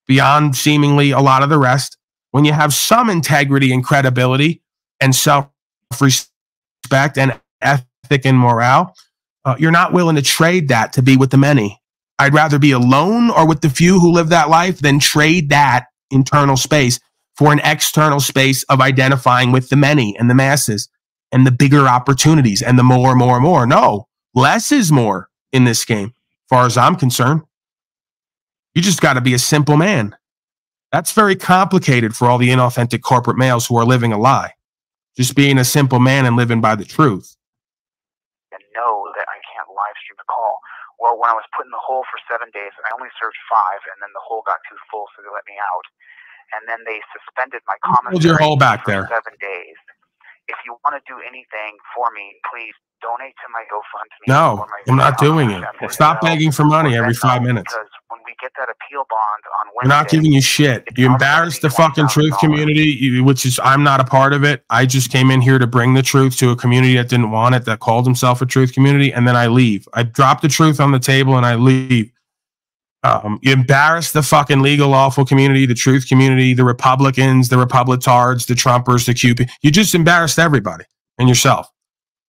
Speaker 3: beyond seemingly a lot of the rest, when you have some integrity and credibility and self respect and ethic and morale, uh, you're not willing to trade that to be with the many. I'd rather be alone or with the few who live that life than trade that internal space for an external space of identifying with the many and the masses and the bigger opportunities and the more, more, more. No, less is more in this game, far as I'm concerned. You just got to be a simple man. That's very complicated for all the inauthentic corporate males who are living a lie. Just being a simple man and living by the truth.
Speaker 9: and know that I can't live stream the call. Well, when I was put in the hole for seven days, I only served five, and then the hole got too full, so they let me out. And then they suspended my comments
Speaker 3: Hold your hole back there.
Speaker 9: seven days. If you want to do anything for me, please donate to my GoFundMe.
Speaker 3: No, I'm not doing it. Stop begging for money every five minutes.
Speaker 9: Because when we get that appeal bond on
Speaker 3: We're not giving you shit. You embarrassed the fucking truth community, which is I'm not a part of it. I just came in here to bring the truth to a community that didn't want it, that called himself a truth community, and then I leave. I drop the truth on the table and I leave. Um, you embarrass the fucking legal lawful community, the truth community, the Republicans, the Republicards, the Trumpers, the QP. You just embarrassed everybody and yourself.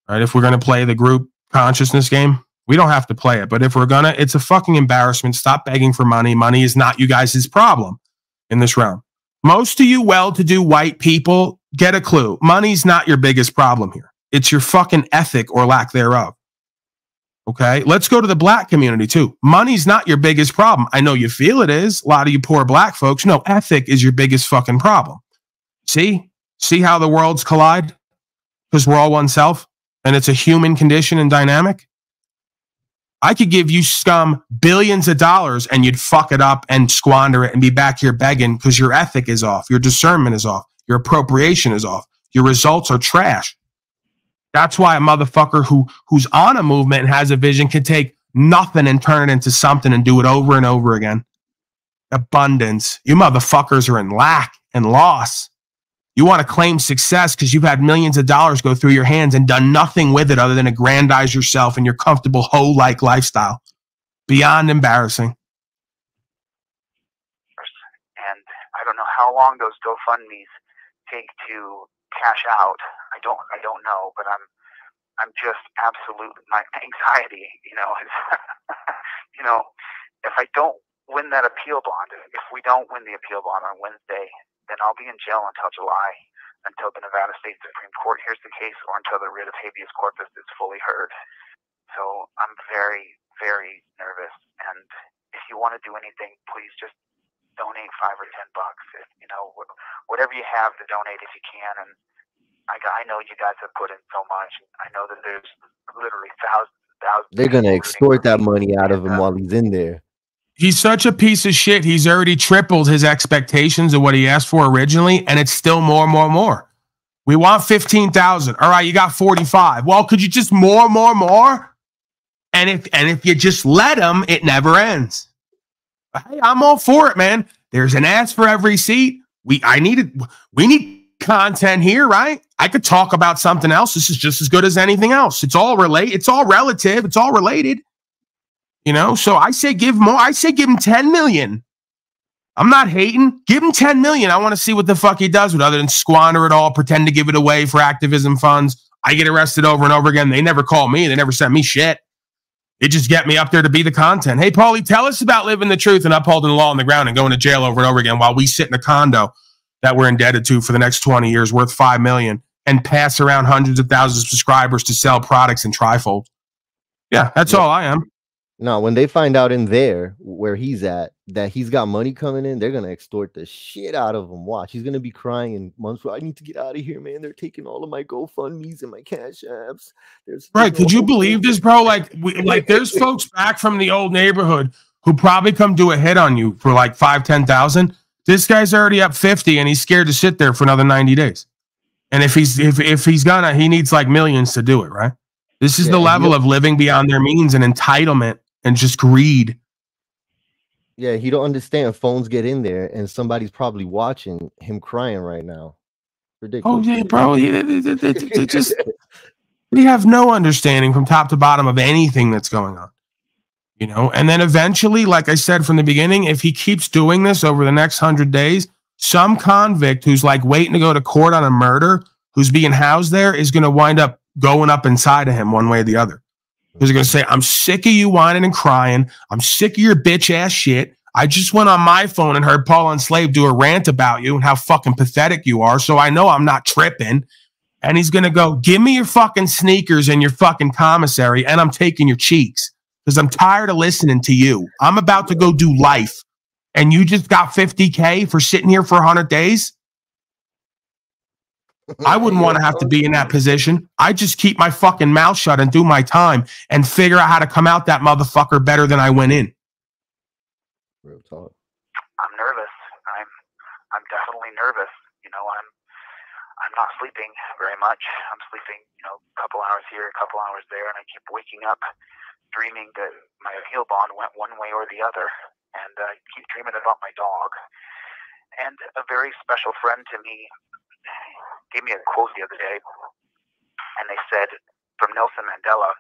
Speaker 3: Right? If we're gonna play the group consciousness game, we don't have to play it. But if we're gonna, it's a fucking embarrassment. Stop begging for money. Money is not you guys' problem in this realm. Most of you well-to-do white people get a clue. Money's not your biggest problem here. It's your fucking ethic or lack thereof. Okay. Let's go to the black community too. Money's not your biggest problem. I know you feel it is. A lot of you poor black folks. No, ethic is your biggest fucking problem. See? See how the worlds collide? Because we're all one self and it's a human condition and dynamic. I could give you scum billions of dollars and you'd fuck it up and squander it and be back here begging because your ethic is off, your discernment is off, your appropriation is off, your results are trash. That's why a motherfucker who who's on a movement and has a vision can take nothing and turn it into something and do it over and over again. Abundance. You motherfuckers are in lack and loss. You want to claim success because you've had millions of dollars go through your hands and done nothing with it other than aggrandize yourself and your comfortable hoe like lifestyle. Beyond embarrassing.
Speaker 9: and I don't know how long those GoFundmes take to cash out. I don't I don't know, but I'm I'm just absolute my [laughs] anxiety, you know, is [laughs] you know, if I don't win that appeal bond, if we don't win the appeal bond on Wednesday, then I'll be in jail until July, until the Nevada State Supreme Court hears the case or until the writ of habeas corpus is fully heard. So I'm very, very nervous. And if you want to do anything, please just donate five or ten bucks. If, you know, whatever you have to donate if you can. And I, I know you guys have put in so much. I know that there's literally thousands, thousands.
Speaker 11: They're gonna extort that money out of him uh, while he's in there.
Speaker 3: He's such a piece of shit. He's already tripled his expectations of what he asked for originally, and it's still more, more, more. We want 15,000. All right, you got 45. Well, could you just more, more, more? And if and if you just let him, it never ends. Hey, I'm all for it, man. There's an ass for every seat. We I needed we need content here, right? I could talk about something else. This is just as good as anything else. It's all relate. It's all relative. It's all related. You know, so I say give more. I say give him 10 million. I'm not hating. Give him 10 million. I want to see what the fuck he does with other than squander it all, pretend to give it away for activism funds. I get arrested over and over again. They never call me. They never sent me shit. It just get me up there to be the content. Hey, Paulie, tell us about living the truth and upholding the law on the ground and going to jail over and over again while we sit in a condo that we're indebted to for the next 20 years worth 5 million and pass around hundreds of thousands of subscribers to sell products in trifold. Yeah, that's all I am.
Speaker 11: No, when they find out in there where he's at that he's got money coming in, they're gonna extort the shit out of him. Watch, he's gonna be crying in months. I need to get out of here, man. They're taking all of my GoFundmes and my Cash Apps. There's
Speaker 3: Right. Could you believe this, bro? Like, we, like there's [laughs] folks back from the old neighborhood who probably come do a hit on you for like five, ten thousand. This guy's already up 50 and he's scared to sit there for another 90 days. And if he's if if he's gonna, he needs like millions to do it, right? This is
Speaker 11: Yeah,
Speaker 3: the level of living beyond their means and entitlement and just greed.
Speaker 11: Yeah, he don't understand. Phones get in there, and somebody's probably watching him crying right now.
Speaker 3: Oh,
Speaker 11: Ridiculous.
Speaker 3: Oh yeah, bro. They, they- they- they- they just [laughs] we have no understanding from top to bottom of anything that's going on. You know, and then eventually, like I said from the beginning, if he keeps doing this over the next hundred days, some convict who's like waiting to go to court on a murder, who's being housed there, is going to wind up going up inside of him one way or the other. They're going to say, I'm sick of you whining and crying. I'm sick of your bitch ass shit. I just went on my phone and heard Paul Unslaved do a rant about you and how fucking pathetic you are. So I know I'm not tripping. And he's going to go, Give me your fucking sneakers and your fucking commissary, and I'm taking your cheeks because I'm tired of listening to you. I'm about to go do life. And you just got 50K for sitting here for 100 days? [laughs] I wouldn't want to have to be in that position. I just keep my fucking mouth shut and do my time and figure out how to come out that motherfucker better than I went in.
Speaker 11: Real talk.
Speaker 9: I'm nervous. I'm I'm definitely nervous. You know, I'm I'm not sleeping very much. I'm sleeping, you know, a couple hours here, a couple hours there, and I keep waking up dreaming that my appeal bond went one way or the other, and I keep dreaming about my dog. And a very special friend to me gave me a quote the other day, and they said from Nelson Mandela,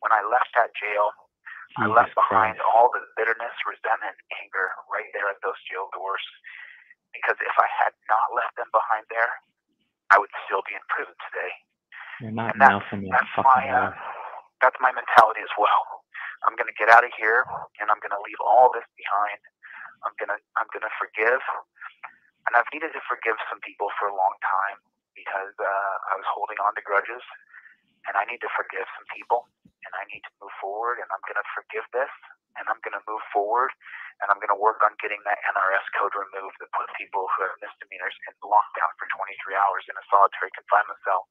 Speaker 9: when I left that jail, I left behind all the bitterness, resentment, anger right there at those jail doors. Because if I had not left them behind there, I would still be in prison today.
Speaker 14: You're not
Speaker 9: And
Speaker 14: Nelson, you
Speaker 9: that's my uh, that's my mentality as well. I'm gonna get out of here and I'm gonna leave all this behind. I'm gonna I'm gonna forgive, and I've needed to forgive some people for a long time because uh, I was holding on to grudges, and I need to forgive some people, and I need to move forward, and I'm gonna forgive this, and I'm gonna move forward, and I'm gonna work on getting that NRS code removed that put people who have misdemeanors in lockdown for 23 hours in a solitary confinement cell.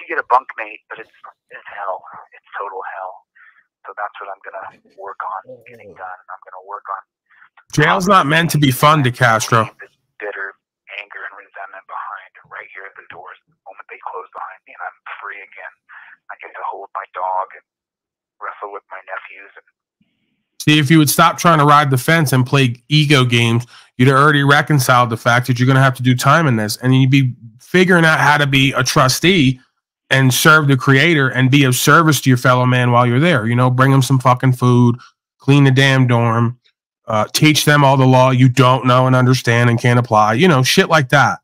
Speaker 9: You get a bunkmate, but it's it's hell. It's total hell. So that's what I'm gonna work on getting done. I'm gonna work on
Speaker 3: Jail's not meant to be fun DeCastro.
Speaker 9: bitter anger and resentment behind right here at the doors. The moment they close behind me and I'm free again, I get to hold my dog and wrestle with my nephews.
Speaker 3: See, if you would stop trying to ride the fence and play ego games, you'd already reconciled the fact that you're going to have to do time in this, and you'd be figuring out how to be a trustee and serve the creator and be of service to your fellow man while you're there. You know, bring them some fucking food, clean the damn dorm, uh, teach them all the law you don't know and understand and can't apply. You know, shit like that.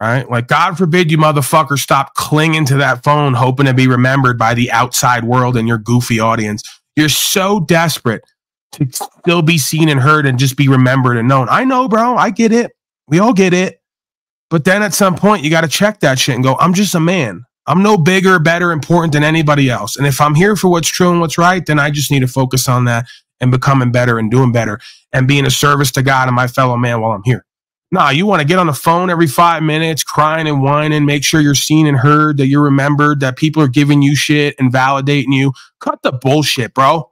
Speaker 3: Right? Like, God forbid you motherfuckers stop clinging to that phone, hoping to be remembered by the outside world and your goofy audience. You're so desperate to still be seen and heard and just be remembered and known. I know, bro. I get it. We all get it. But then at some point, you got to check that shit and go, I'm just a man. I'm no bigger, better, important than anybody else. And if I'm here for what's true and what's right, then I just need to focus on that and becoming better and doing better and being a service to God and my fellow man while I'm here. Nah, you want to get on the phone every five minutes, crying and whining, make sure you're seen and heard, that you're remembered, that people are giving you shit and validating you. Cut the bullshit, bro.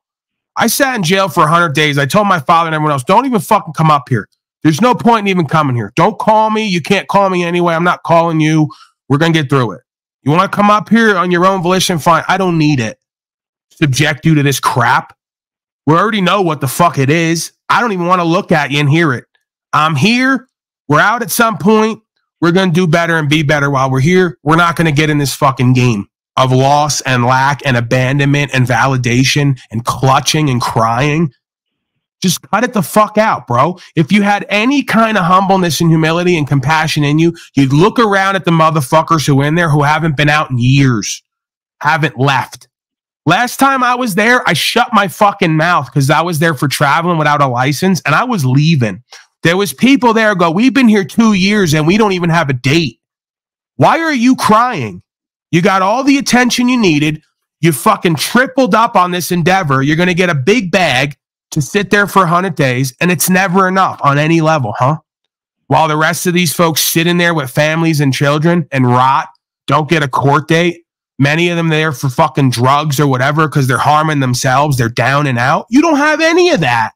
Speaker 3: I sat in jail for 100 days. I told my father and everyone else, don't even fucking come up here. There's no point in even coming here. Don't call me. You can't call me anyway. I'm not calling you. We're going to get through it. You want to come up here on your own volition? Fine. I don't need it. Subject you to this crap. We already know what the fuck it is. I don't even want to look at you and hear it. I'm here. We're out at some point. We're going to do better and be better while we're here. We're not going to get in this fucking game of loss and lack and abandonment and validation and clutching and crying. Just cut it the fuck out, bro. If you had any kind of humbleness and humility and compassion in you, you'd look around at the motherfuckers who are in there who haven't been out in years, haven't left. Last time I was there, I shut my fucking mouth because I was there for traveling without a license and I was leaving. There was people there go, we've been here two years and we don't even have a date. Why are you crying? You got all the attention you needed. You fucking tripled up on this endeavor. You're going to get a big bag to sit there for 100 days, and it's never enough on any level, huh? While the rest of these folks sit in there with families and children and rot, don't get a court date. Many of them there for fucking drugs or whatever because they're harming themselves. They're down and out. You don't have any of that.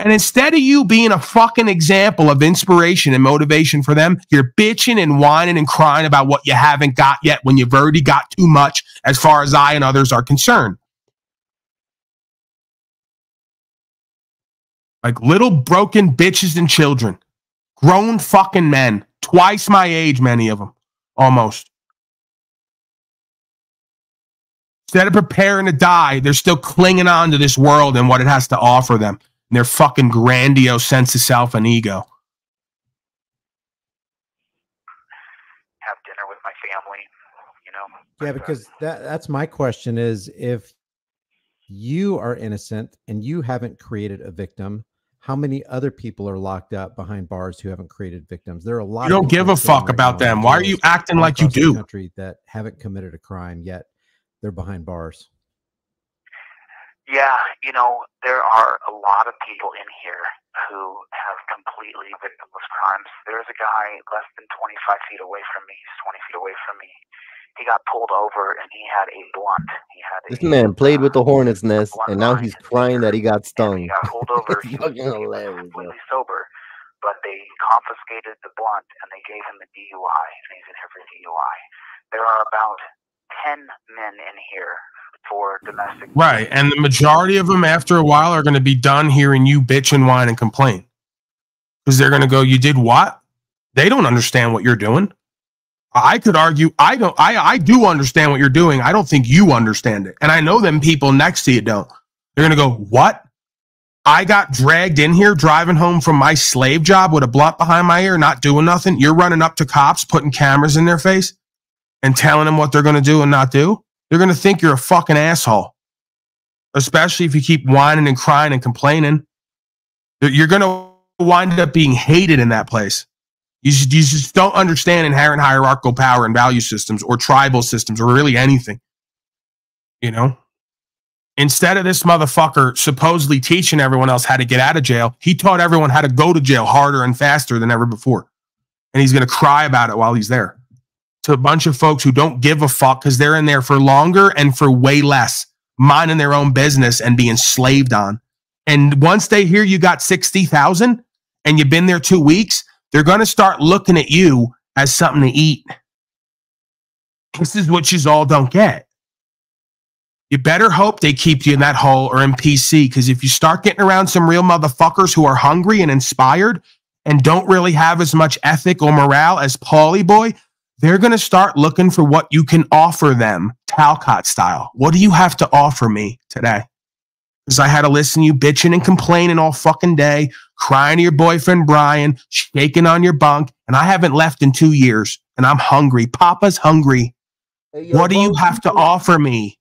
Speaker 3: And instead of you being a fucking example of inspiration and motivation for them, you're bitching and whining and crying about what you haven't got yet when you've already got too much as far as I and others are concerned. Like little broken bitches and children, grown fucking men, twice my age, many of them, almost. Instead of preparing to die, they're still clinging on to this world and what it has to offer them and their fucking grandiose sense of self and ego.
Speaker 9: have dinner with my family. You know,
Speaker 12: Yeah, because that that's my question is if you are innocent and you haven't created a victim, how many other people are locked up behind bars who haven't created victims? There are a lot.
Speaker 3: You don't
Speaker 12: people
Speaker 3: give a fuck
Speaker 12: right
Speaker 3: about them. Why are you acting like you do?
Speaker 12: Country that haven't committed a crime yet, they're behind bars.
Speaker 9: Yeah, you know, there are a lot of people in here who have completely victimless crimes. There's a guy less than 25 feet away from me. He's 20 feet away from me. He got pulled over and he had a blunt. He had
Speaker 11: This man played with the uh, hornet's nest, and now he's crying that he got stung.
Speaker 9: he got pulled [laughs] over. he, was completely sober, but they confiscated the blunt and they gave him a DUI, and he's in here for DUI. There are about 10 men in here for domestic.
Speaker 3: Right. And the majority of them, after a while, are going to be done hearing you bitch and whine and complain. Because they're going to go, You did what? They don't understand what you're doing. I could argue, I don't, I, I do understand what you're doing. I don't think you understand it. And I know them people next to you don't. They're going to go, What? I got dragged in here driving home from my slave job with a blunt behind my ear, not doing nothing. You're running up to cops, putting cameras in their face and telling them what they're going to do and not do. They're going to think you're a fucking asshole, especially if you keep whining and crying and complaining. You're going to wind up being hated in that place. You just, you just don't understand inherent hierarchical power and value systems or tribal systems or really anything. You know? Instead of this motherfucker supposedly teaching everyone else how to get out of jail, he taught everyone how to go to jail harder and faster than ever before. and he's going to cry about it while he's there. To a bunch of folks who don't give a fuck because they're in there for longer and for way less, minding their own business and being slaved on. And once they hear you got 60,000 and you've been there two weeks, they're going to start looking at you as something to eat. This is what you all don't get. You better hope they keep you in that hole or in PC because if you start getting around some real motherfuckers who are hungry and inspired and don't really have as much ethic or morale as Paulie Boy, they're going to start looking for what you can offer them, Talcott style. What do you have to offer me today? Because I had to listen to you bitching and complaining all fucking day, crying to your boyfriend Brian, shaking on your bunk, and I haven't left in two years, and I'm hungry. Papa's hungry.
Speaker 11: Hey, yo,
Speaker 3: what do you have to offer me?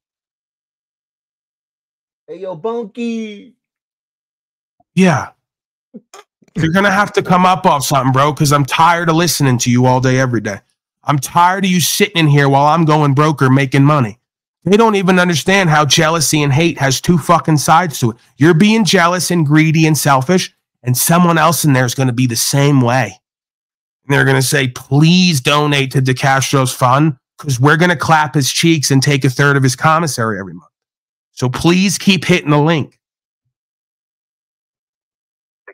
Speaker 11: Hey, yo, Bunky.
Speaker 3: Yeah. You're going to have to come up off something, bro, because I'm tired of listening to you all day, every day. I'm tired of you sitting in here while I'm going broker making money. They don't even understand how jealousy and hate has two fucking sides to it. You're being jealous and greedy and selfish, and someone else in there is going to be the same way. And they're going to say, please donate to DeCastro's fund because we're going to clap his cheeks and take a third of his commissary every month. So please keep hitting the link.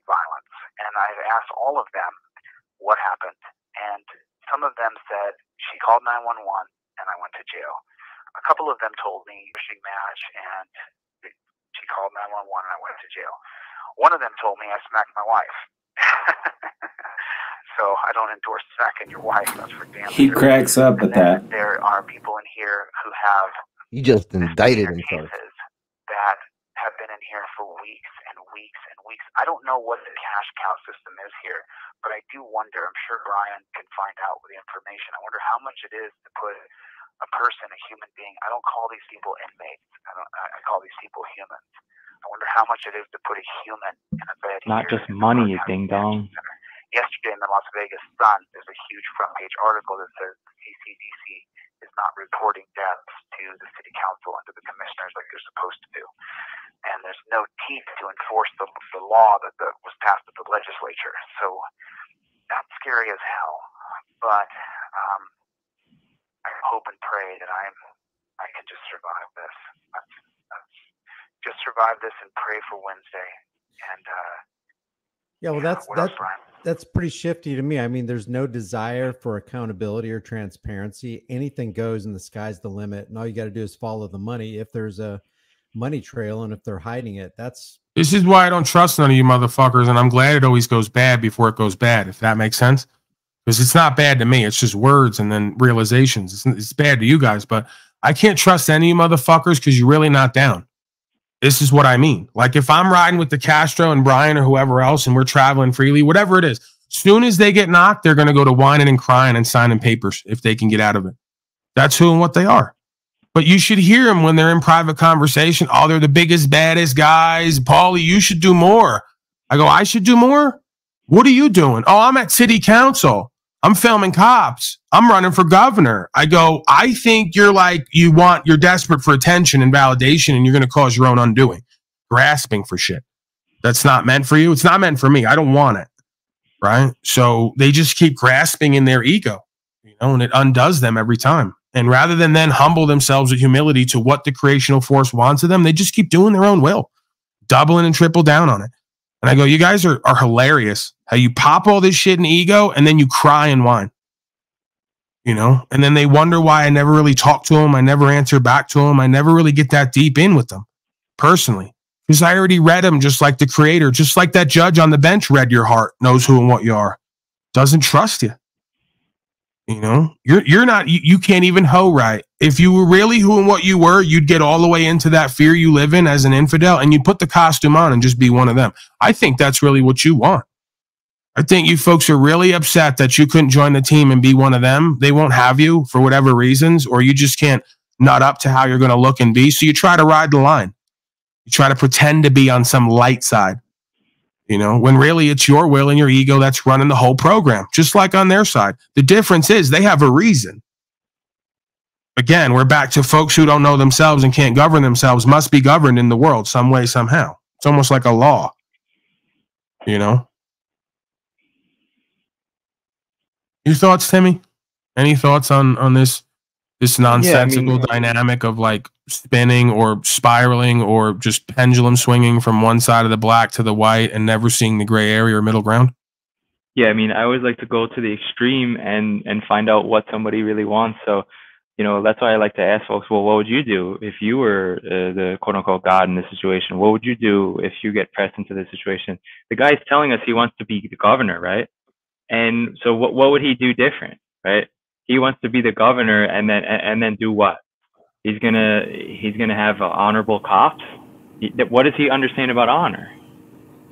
Speaker 9: violence. And I've asked all of them what happened. And some of them said, she called 911 and I went to jail. A couple of them told me fishing match and she called 911 and I went to jail. One of them told me I smacked my wife. [laughs] so I don't endorse smacking your wife. That's for damn
Speaker 13: He
Speaker 9: sure.
Speaker 13: cracks up at that.
Speaker 9: There are people in here who have
Speaker 11: He just indicted himself.
Speaker 9: that have been in here for weeks and weeks and weeks. I don't know what the cash cow system is here, but I do wonder. I'm sure Brian can find out the information. I wonder how much it is to put a person, a human being. I don't call these people inmates. I don't. I call these people humans. I wonder how much it is to put a human in a bed.
Speaker 14: Not just money, you ding dong.
Speaker 9: yesterday in the Las Vegas Sun, there's a huge front page article that says the CCDC is not reporting deaths to the city council and to the commissioners like they're supposed to do. And there's no teeth to enforce the, the law that the, was passed at the legislature. So that's scary as hell. But um, I hope and pray that I'm I can just survive this. That's, that's, just survive this and pray for Wednesday. And uh,
Speaker 12: Yeah, well, that's that's
Speaker 9: Brian?
Speaker 12: That's pretty shifty to me. I mean, there's no desire for accountability or transparency. Anything goes, and the sky's the limit. And all you got to do is follow the money. If there's a money trail, and if they're hiding it, that's
Speaker 3: This is why I don't trust none of you motherfuckers, and I'm glad it always goes bad before it goes bad, if that makes sense. Because it's not bad to me. It's just words and then realizations. It's, it's bad to you guys, but I can't trust any motherfuckers because you're really not down. This is what I mean. Like if I'm riding with DeCastro and Brian or whoever else and we're traveling freely, whatever it is, soon as they get knocked, they're going to go to whining and crying and signing papers if they can get out of it. That's who and what they are. But you should hear them when they're in private conversation. Oh, they're the biggest, baddest guys. Paulie, you should do more. I go, I should do more? What are you doing? Oh, I'm at city council. I'm filming cops. I'm running for governor. I go, I think you're like, you want, you're desperate for attention and validation, and you're going to cause your own undoing, grasping for shit. That's not meant for you. It's not meant for me. I don't want it. Right. So they just keep grasping in their ego, you know, and it undoes them every time. And rather than then humble themselves with humility to what the creational force wants of them, they just keep doing their own will, doubling and triple down on it. And I go, you guys are, are hilarious. How you pop all this shit in ego and then you cry and whine. You know, and then they wonder why I never really talk to them. I never answer back to them. I never really get that deep in with them personally. Because I already read them just like the creator, just like that judge on the bench read your heart, knows who and what you are, doesn't trust you. You know, you're you're not you, you can't even hoe right. If you were really who and what you were, you'd get all the way into that fear you live in as an infidel and you'd put the costume on and just be one of them. I think that's really what you want. I think you folks are really upset that you couldn't join the team and be one of them. They won't have you for whatever reasons, or you just can't nut up to how you're going to look and be. So you try to ride the line. You try to pretend to be on some light side, you know, when really it's your will and your ego that's running the whole program, just like on their side. The difference is they have a reason. Again, we're back to folks who don't know themselves and can't govern themselves, must be governed in the world some way, somehow. It's almost like a law, you know? Your thoughts, Timmy? Any thoughts on on this this nonsensical uh, dynamic of like spinning or spiraling or just pendulum swinging from one side of the black to the white and never seeing the gray area or middle ground?
Speaker 14: Yeah, I mean, I always like to go to the extreme and and find out what somebody really wants. So, you know, that's why I like to ask folks, well, what would you do if you were uh, the quote unquote God in this situation? What would you do if you get pressed into this situation? The guy's telling us he wants to be the governor, right? And so, what what would he do different, right? He wants to be the governor, and then and, and then do what? He's gonna he's gonna have uh, honorable cops. What does he understand about honor?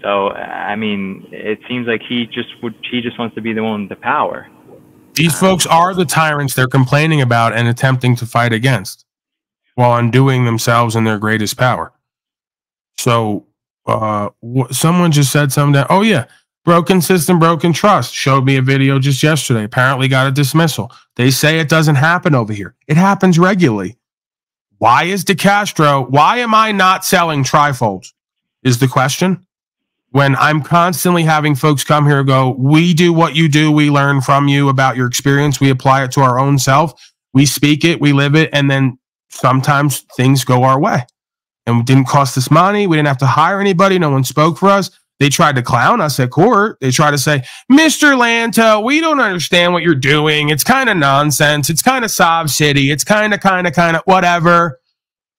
Speaker 14: So, I mean, it seems like he just would he just wants to be the one with the power.
Speaker 3: These folks are the tyrants they're complaining about and attempting to fight against while undoing themselves in their greatest power. So, uh, someone just said something that, oh, yeah, broken system, broken trust. Showed me a video just yesterday. Apparently got a dismissal. They say it doesn't happen over here. It happens regularly. Why is DeCastro, why am I not selling trifolds? Is the question. When I'm constantly having folks come here go, we do what you do, we learn from you about your experience, we apply it to our own self, we speak it, we live it, and then sometimes things go our way. And it didn't cost us money, we didn't have to hire anybody, no one spoke for us. They tried to clown us at court. They tried to say, Mr. Lanto, we don't understand what you're doing. It's kind of nonsense. It's kind of Sob City. It's kind of, kind of, kind of whatever.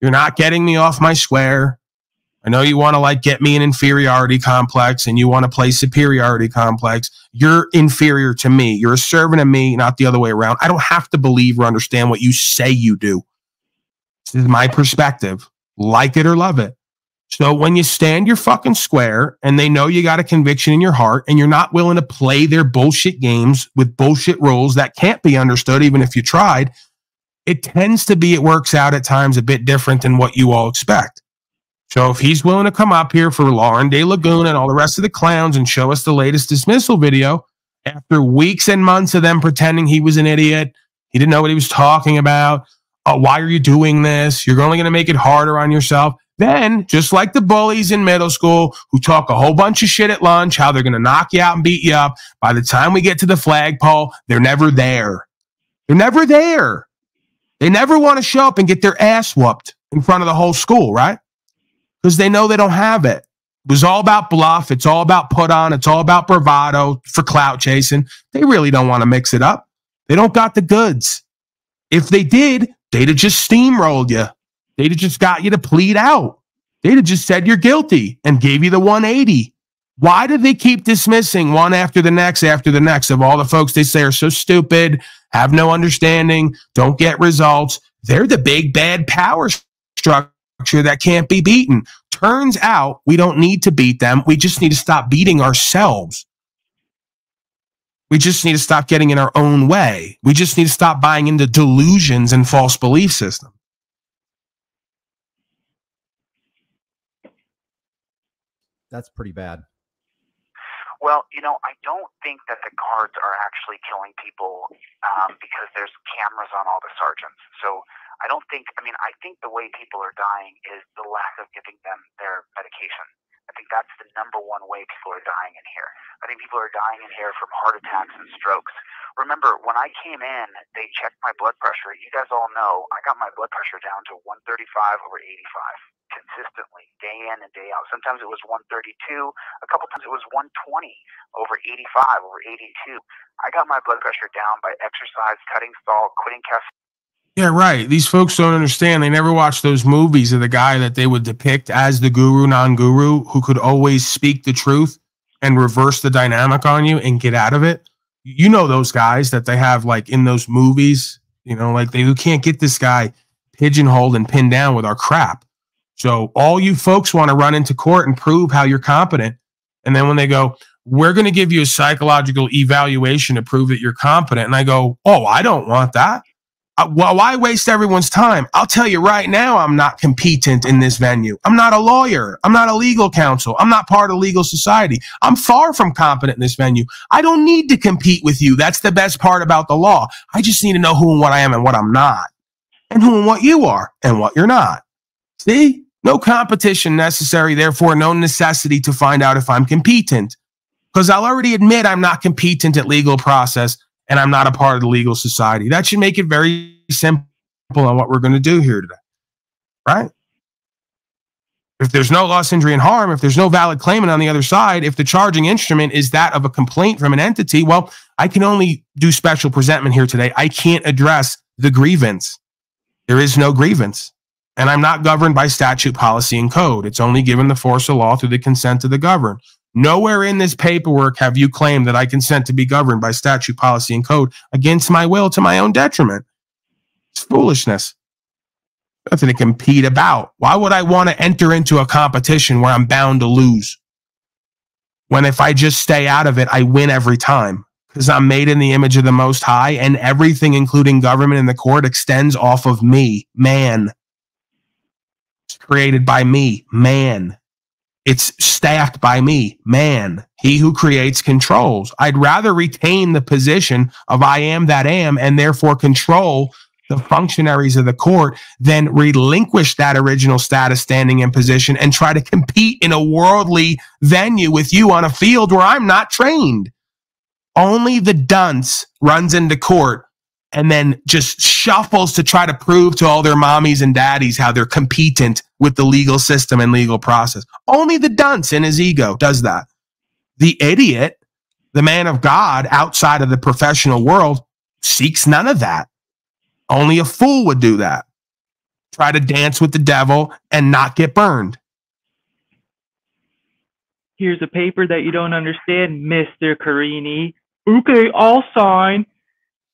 Speaker 3: You're not getting me off my square. I know you want to like get me an inferiority complex and you want to play superiority complex. You're inferior to me. You're a servant of me, not the other way around. I don't have to believe or understand what you say you do. This is my perspective. Like it or love it. So when you stand your fucking square and they know you got a conviction in your heart and you're not willing to play their bullshit games with bullshit rules that can't be understood even if you tried, it tends to be it works out at times a bit different than what you all expect. So if he's willing to come up here for Lauren De Lagoon and all the rest of the clowns and show us the latest dismissal video after weeks and months of them pretending he was an idiot, he didn't know what he was talking about. Oh, why are you doing this? You're only going to make it harder on yourself. Then, just like the bullies in middle school who talk a whole bunch of shit at lunch, how they're going to knock you out and beat you up, by the time we get to the flagpole, they're never there. They're never there. They never want to show up and get their ass whooped in front of the whole school, right? Because they know they don't have it. It was all about bluff. It's all about put on. It's all about bravado for clout chasing. They really don't want to mix it up. They don't got the goods. If they did, they'd have just steamrolled you. They'd have just got you to plead out. They'd have just said you're guilty and gave you the 180. Why do they keep dismissing one after the next after the next of all the folks they say are so stupid, have no understanding, don't get results? They're the big bad power structure that can't be beaten. Turns out we don't need to beat them. We just need to stop beating ourselves. We just need to stop getting in our own way. We just need to stop buying into delusions and false belief systems.
Speaker 12: That's pretty bad.
Speaker 9: Well, you know, I don't think that the guards are actually killing people um, because there's cameras on all the sergeants. So I don't think, I mean, I think the way people are dying is the lack of giving them their medication. I think that's the number one way people are dying in here. I think people are dying in here from heart attacks and strokes. Remember, when I came in, they checked my blood pressure. You guys all know I got my blood pressure down to 135 over 85 consistently, day in and day out. Sometimes it was 132. A couple times it was 120 over 85, over 82. I got my blood pressure down by exercise, cutting salt, quitting caffeine.
Speaker 3: Yeah, right. These folks don't understand. They never watched those movies of the guy that they would depict as the guru, non guru, who could always speak the truth and reverse the dynamic on you and get out of it. You know those guys that they have like in those movies, you know, like they can't get this guy pigeonholed and pinned down with our crap. So all you folks want to run into court and prove how you're competent. And then when they go, we're going to give you a psychological evaluation to prove that you're competent. And I go, oh, I don't want that. Uh, well, why waste everyone's time? I'll tell you right now, I'm not competent in this venue. I'm not a lawyer. I'm not a legal counsel. I'm not part of legal society. I'm far from competent in this venue. I don't need to compete with you. That's the best part about the law. I just need to know who and what I am and what I'm not, and who and what you are and what you're not. See? No competition necessary, therefore, no necessity to find out if I'm competent. Because I'll already admit I'm not competent at legal process and I'm not a part of the legal society. That should make it very simple on what we're going to do here today. Right? If there's no loss, injury, and harm, if there's no valid claimant on the other side, if the charging instrument is that of a complaint from an entity, well, I can only do special presentment here today. I can't address the grievance. There is no grievance. And I'm not governed by statute, policy, and code. It's only given the force of law through the consent of the governed. Nowhere in this paperwork have you claimed that I consent to be governed by statute, policy, and code against my will to my own detriment. It's foolishness. Nothing to compete about. Why would I want to enter into a competition where I'm bound to lose? When if I just stay out of it, I win every time because I'm made in the image of the Most High, and everything, including government and the court, extends off of me, man. Created by me, man. It's staffed by me, man. He who creates controls. I'd rather retain the position of I am that am and therefore control the functionaries of the court than relinquish that original status, standing, and position and try to compete in a worldly venue with you on a field where I'm not trained. Only the dunce runs into court and then just shuffles to try to prove to all their mommies and daddies how they're competent with the legal system and legal process. Only the dunce in his ego does that. The idiot, the man of God outside of the professional world, seeks none of that. Only a fool would do that. Try to dance with the devil and not get burned.
Speaker 14: Here's a paper that you don't understand, Mr. Carini. Okay, I'll sign.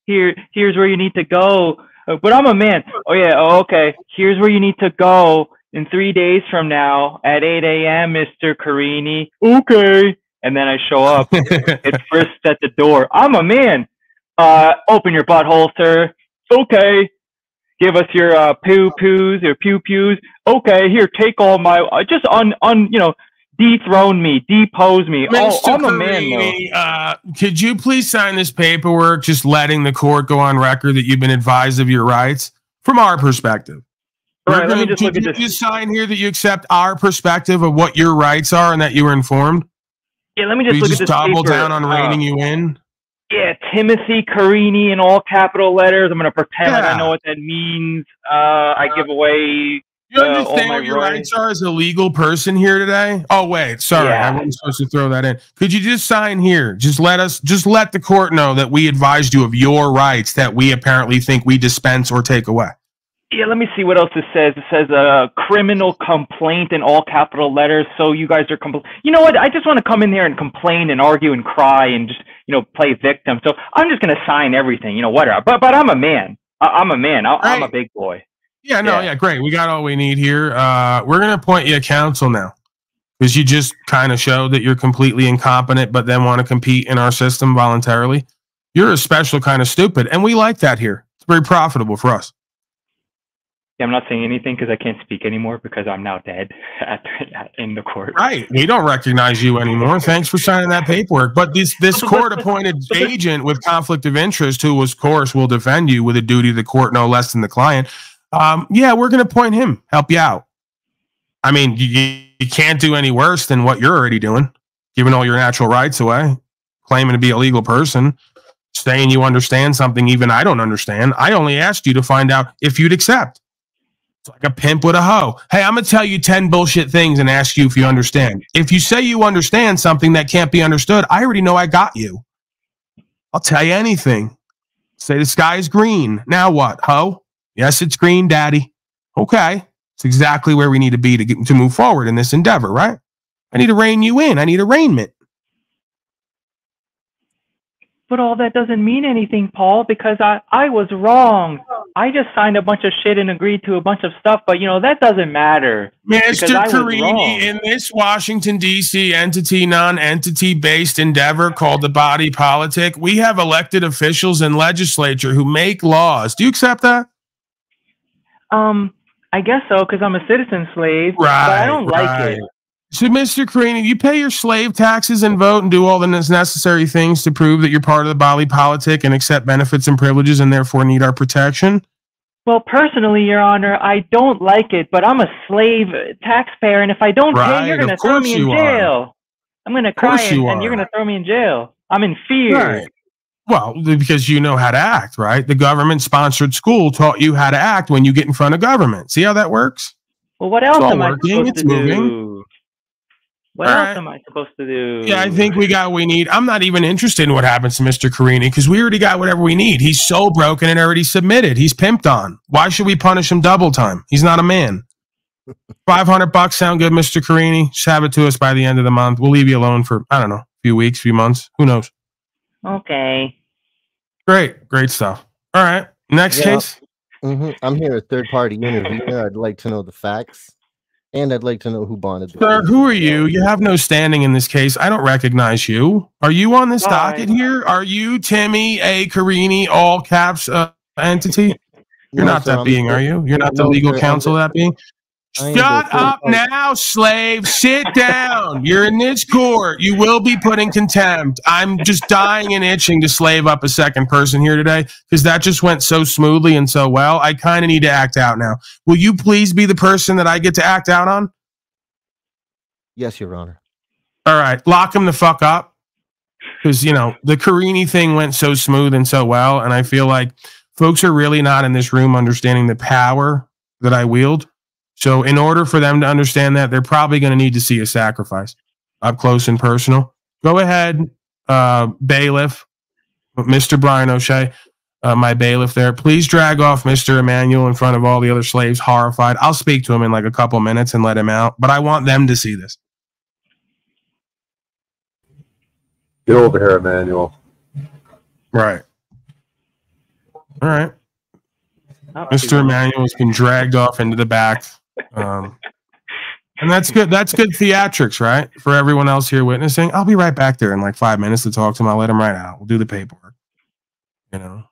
Speaker 14: Here, here's where you need to go. Uh, But I'm a man. Oh yeah, oh, okay. Here's where you need to go in three days from now at 8 a.m., Mr. Carini. Okay. And then I show up. [laughs] it frisks at the door. I'm a man. Uh, open your butthole, sir. Okay. Give us your uh, poo poos, your pew pews. Okay, here, take all my. Uh, just un, un, you know, dethrone me, depose me. Oh, I'm a man, though.
Speaker 3: Uh, could you please sign this paperwork just letting the court go on record that you've been advised of your rights from our perspective?
Speaker 14: All right, let me
Speaker 3: gonna-
Speaker 14: just look
Speaker 3: could
Speaker 14: at
Speaker 3: you
Speaker 14: this.
Speaker 3: just sign here that you accept our perspective of what your rights are and that you were informed?
Speaker 14: Yeah, let me just look
Speaker 3: just
Speaker 14: at this
Speaker 3: double
Speaker 14: paper.
Speaker 3: down on
Speaker 14: Uh,
Speaker 3: reining you in?
Speaker 14: Yeah, Timothy Carini in all capital letters. I'm going to pretend like I know what that means. Uh, I give away
Speaker 3: You
Speaker 14: uh,
Speaker 3: understand
Speaker 14: my
Speaker 3: what your
Speaker 14: rights.
Speaker 3: are as a legal person here today? Oh wait, sorry, I wasn't supposed to throw that in. Could you just sign here? Just let us, just let the court know that we advised you of your rights that we apparently think we dispense or take away.
Speaker 14: Yeah, let me see what else it says. It says a uh, criminal complaint in all capital letters. So you guys are compl- You know what? I just want to come in here and complain and argue and cry and just you know play victim. So I'm just going to sign everything. You know whatever. But but I'm a man. I- I'm a man. I- I'm a big boy.
Speaker 3: Yeah, no, yeah, great. We got all we need here. Uh, we're gonna appoint you a counsel now because you just kind of showed that you're completely incompetent, but then want to compete in our system voluntarily. You're a special kind of stupid, and we like that here. It's very profitable for us.
Speaker 14: Yeah, I'm not saying anything because I can't speak anymore because I'm now dead [laughs] at, at, in the court.
Speaker 3: Right. We don't recognize you anymore. Thanks for signing that paperwork. But this this [laughs] court appointed agent with conflict of interest, who of course will defend you with a duty to the court no less than the client. Um, yeah, we're gonna appoint him, help you out. I mean, you, you can't do any worse than what you're already doing, giving all your natural rights away, claiming to be a legal person, saying you understand something even I don't understand. I only asked you to find out if you'd accept. It's like a pimp with a hoe. Hey, I'm gonna tell you 10 bullshit things and ask you if you understand. If you say you understand something that can't be understood, I already know I got you. I'll tell you anything. Say the sky is green. Now what, hoe? Yes, it's green, daddy. Okay. It's exactly where we need to be to get to move forward in this endeavor, right? I need to rein you in. I need arraignment.
Speaker 14: But all that doesn't mean anything, Paul, because I, I was wrong. I just signed a bunch of shit and agreed to a bunch of stuff, but you know, that doesn't matter.
Speaker 3: Mr. Carini, in this Washington, D.C. entity, non entity based endeavor called the body politic, we have elected officials and legislature who make laws. Do you accept that?
Speaker 14: Um, I guess so, because I'm a citizen slave, but I don't like it.
Speaker 3: So, Mr. Carini, you pay your slave taxes and vote and do all the necessary things to prove that you're part of the body politic and accept benefits and privileges and therefore need our protection?
Speaker 14: Well, personally, Your Honor, I don't like it, but I'm a slave taxpayer, and if I don't pay, you're going to throw me in
Speaker 3: you are.
Speaker 14: jail. I'm going to cry, and,
Speaker 3: you
Speaker 14: and you're going to throw me in jail. I'm in fear.
Speaker 3: Right. Well, because you know how to act, right? The government sponsored school taught you how to act when you get in front of government. See how that works?
Speaker 14: Well, what else
Speaker 3: all
Speaker 14: am I
Speaker 3: working,
Speaker 14: supposed
Speaker 3: it's
Speaker 14: to
Speaker 3: moving.
Speaker 14: do? What
Speaker 3: All
Speaker 14: else
Speaker 3: right.
Speaker 14: am I supposed to do?
Speaker 3: Yeah, I think we got what we need. I'm not even interested in what happens to Mr. Carini because we already got whatever we need. He's so broken and already submitted. He's pimped on. Why should we punish him double time? He's not a man. [laughs] 500 bucks sound good, Mr. Carini? Just have it to us by the end of the month. We'll leave you alone for, I don't know, a few weeks, few months. Who knows?
Speaker 14: Okay.
Speaker 3: Great. Great stuff. All right. Next
Speaker 11: Yeah.
Speaker 3: case.
Speaker 11: hmm I'm here, a third party interviewer. I'd like to know the facts, and I'd like to know who bonded. the
Speaker 3: Sir, who are you? You have no standing in this case. I don't recognize you. Are you on this docket here? Are you Timmy A. Carini, all caps uh, entity? You're
Speaker 11: No,
Speaker 3: not
Speaker 11: sir,
Speaker 3: that
Speaker 11: I'm
Speaker 3: being,
Speaker 11: the-
Speaker 3: are you? You're not the legal
Speaker 11: sir, I'm
Speaker 3: counsel
Speaker 11: the-
Speaker 3: that being?
Speaker 11: I am the
Speaker 3: Shut up now, slave. Sit down. You're in this court. You will be put in contempt. I'm just dying and itching to slave up a second person here today because that just went so smoothly and so well. I kind of need to act out now. Will you please be the person that I get to act out on?
Speaker 11: Yes, Your Honor.
Speaker 3: All right, lock him the fuck up. Because, you know, the Carini thing went so smooth and so well. And I feel like folks are really not in this room understanding the power that I wield. So, in order for them to understand that, they're probably going to need to see a sacrifice up close and personal. Go ahead, uh, bailiff, Mr. Brian O'Shea, uh, my bailiff there. Please drag off Mr. Emmanuel in front of all the other slaves, horrified. I'll speak to him in like a couple minutes and let him out, but I want them to see this.
Speaker 4: Get over here, Emmanuel.
Speaker 3: Right. All right. Mr.
Speaker 14: too-
Speaker 3: Emmanuel has been dragged off into the back. Um, and that's good. That's good theatrics, right? For everyone else here witnessing. I'll be right back there in like five minutes to talk to him. I'll let him right out. We'll do the paperwork. You know,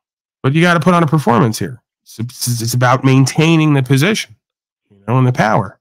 Speaker 3: but you got to put on a performance here. It's, it's, it's about maintaining the position, you know, and the power.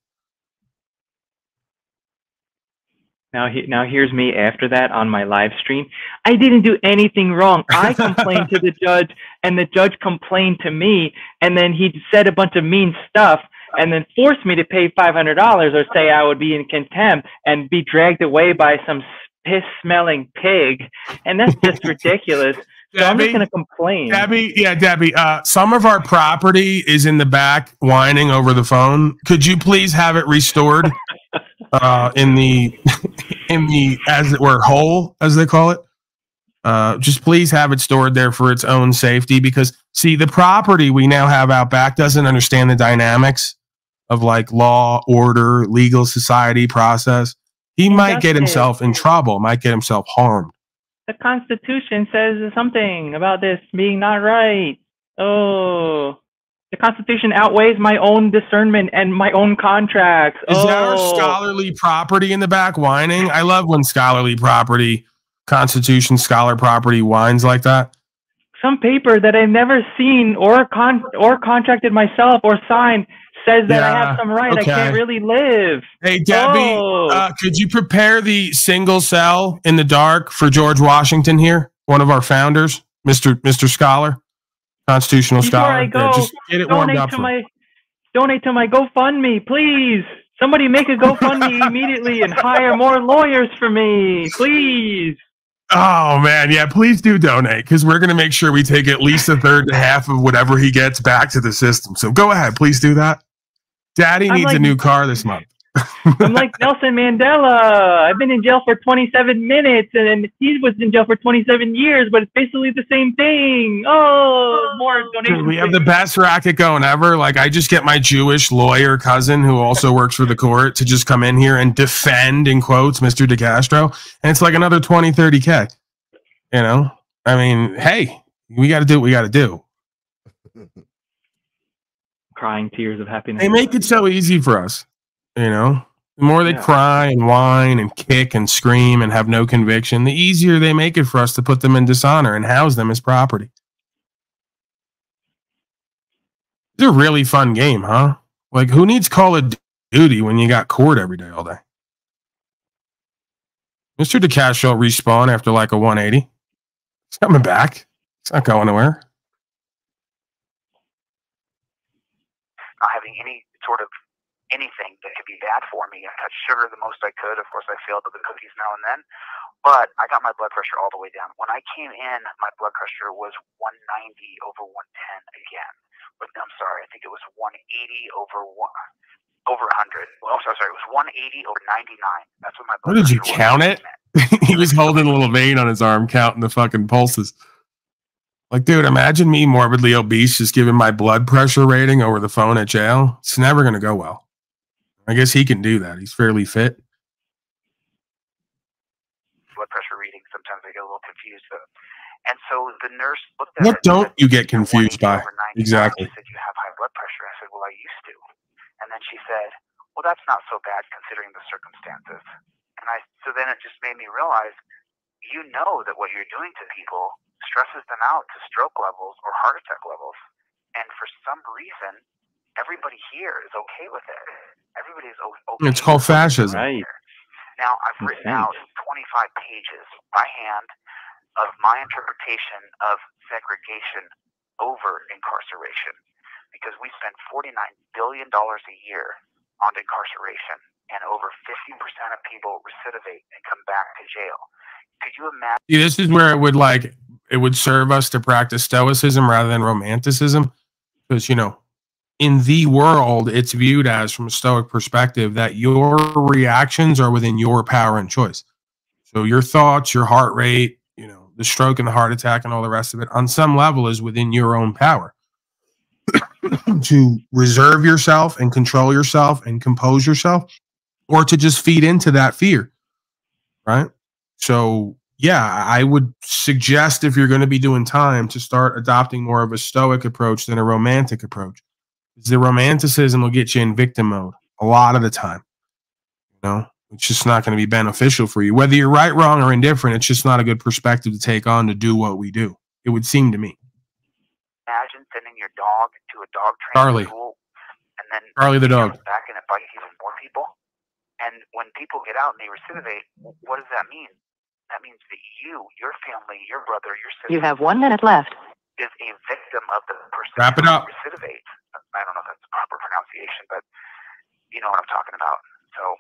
Speaker 14: Now, he, now here's me after that on my live stream. I didn't do anything wrong. I [laughs] complained to the judge, and the judge complained to me, and then he said a bunch of mean stuff, and then force me to pay five hundred dollars or say I would be in contempt and be dragged away by some piss-smelling pig, and that's just [laughs] ridiculous. So I'm just
Speaker 3: Debbie?
Speaker 14: gonna complain.
Speaker 3: Debbie, yeah, Debbie. Uh, some of our property is in the back, whining over the phone. Could you please have it restored [laughs] uh, in the [laughs] in the as it were hole, as they call it? Uh, just please have it stored there for its own safety, because see, the property we now have out back doesn't understand the dynamics of like law, order, legal society process. He might get himself in trouble, might get himself harmed.
Speaker 14: the Constitution says something about this being not right. Oh, the Constitution outweighs my own discernment and my own contracts.
Speaker 3: Is
Speaker 14: oh.
Speaker 3: there scholarly property in the back whining? I love when scholarly property, Constitution scholar property whines like that.
Speaker 14: some paper that I've never seen or con or contracted myself or signed says that I have some right. I can't really live.
Speaker 3: Hey, Debbie,
Speaker 14: Oh.
Speaker 3: uh, could you prepare the single cell in the dark for George Washington here, one of our founders, Mr. Mr. Scholar, constitutional
Speaker 14: Before
Speaker 3: scholar?
Speaker 14: I
Speaker 3: Yeah,
Speaker 14: go,
Speaker 3: just get it warmed up.
Speaker 14: to
Speaker 3: for-
Speaker 14: my donate to my GoFundMe, please. Somebody make a GoFundMe [laughs] immediately and hire more lawyers for me, please.
Speaker 3: Oh man, yeah. Please do donate because we're gonna make sure we take at least a third to half of whatever he gets back to the system. So go ahead, please do that. Daddy
Speaker 14: I'm
Speaker 3: needs a new car this month. [laughs]
Speaker 14: I'm like Nelson Mandela. I've been in jail for 27 minutes, and he was in jail for 27 years, but it's basically the same thing. Oh, more donations.
Speaker 3: We have the best racket going ever. Like I just get my Jewish lawyer cousin who also works for the court to just come in here and defend in quotes Mr. DeCastro. And it's like another 20, 30 K. You know? I mean, hey, we gotta do what we gotta do. [laughs]
Speaker 14: Crying tears of happiness.
Speaker 3: They make it so easy for us. You know? The more they
Speaker 14: Yeah.
Speaker 3: cry and whine and kick and scream and have no conviction, the easier they make it for us to put them in dishonor and house them as property. It's a really fun game, huh? Like, who needs Call of Duty when you got court every day all day? Mr. DeCastro will respawn after like a 180. He's coming back. It's not going anywhere.
Speaker 9: not having any sort of anything that could be bad for me. I cut sugar the most I could. Of course, I failed with the cookies now and then. But I got my blood pressure all the way down. When I came in, my blood pressure was 190 over 110 again. But I'm sorry, I think it was 180 over one over 100. Well, sorry, sorry, it was 180 over 99. That's what my Blood What
Speaker 3: did you count it? [laughs] he was holding a little vein on his arm, counting the fucking pulses. Like, dude, imagine me morbidly obese just giving my blood pressure rating over the phone at jail. It's never going to go well. I guess he can do that. He's fairly fit.
Speaker 9: blood pressure reading. Sometimes I get a little confused. But, and so the nurse looked at
Speaker 3: What don't you get confused by? Exactly.
Speaker 9: She said, You have high blood pressure. I said, Well, I used to. And then she said, Well, that's not so bad considering the circumstances. And I, so then it just made me realize you know that what you're doing to people stresses them out to stroke levels or heart attack levels. And for some reason, everybody here is okay with it. Everybody is okay.
Speaker 3: It's called fascism.
Speaker 1: Right.
Speaker 9: Now, I've written
Speaker 1: Insane.
Speaker 9: out 25 pages by hand of my interpretation of segregation over incarceration because we spend $49 billion a year on incarceration and over 50% of people recidivate and come back to jail. Could you imagine?
Speaker 3: See, this is where it would like it would serve us to practice stoicism rather than romanticism, because you know, in the world, it's viewed as from a stoic perspective that your reactions are within your power and choice. So your thoughts, your heart rate, you know, the stroke and the heart attack and all the rest of it, on some level, is within your own power. [coughs] to reserve yourself and control yourself and compose yourself, or to just feed into that fear, right? So, yeah, I would suggest if you're going to be doing time to start adopting more of a stoic approach than a romantic approach. 'Cause The romanticism will get you in victim mode a lot of the time. You know, it's just not going to be beneficial for you. Whether you're right, wrong, or indifferent, it's just not a good perspective to take on to do what we do. It would seem to me.
Speaker 9: Imagine sending your dog to a dog training
Speaker 3: Charlie.
Speaker 9: school and then
Speaker 3: Charlie the dog.
Speaker 9: back and it bites even more people. And when people get out and they recidivate, what does that mean? That means that you, your family, your brother, your sister
Speaker 15: You have one minute left.
Speaker 9: is a victim of the person
Speaker 3: Wrap it up.
Speaker 9: recidivates. I don't know if that's the proper pronunciation, but you know what I'm talking about. So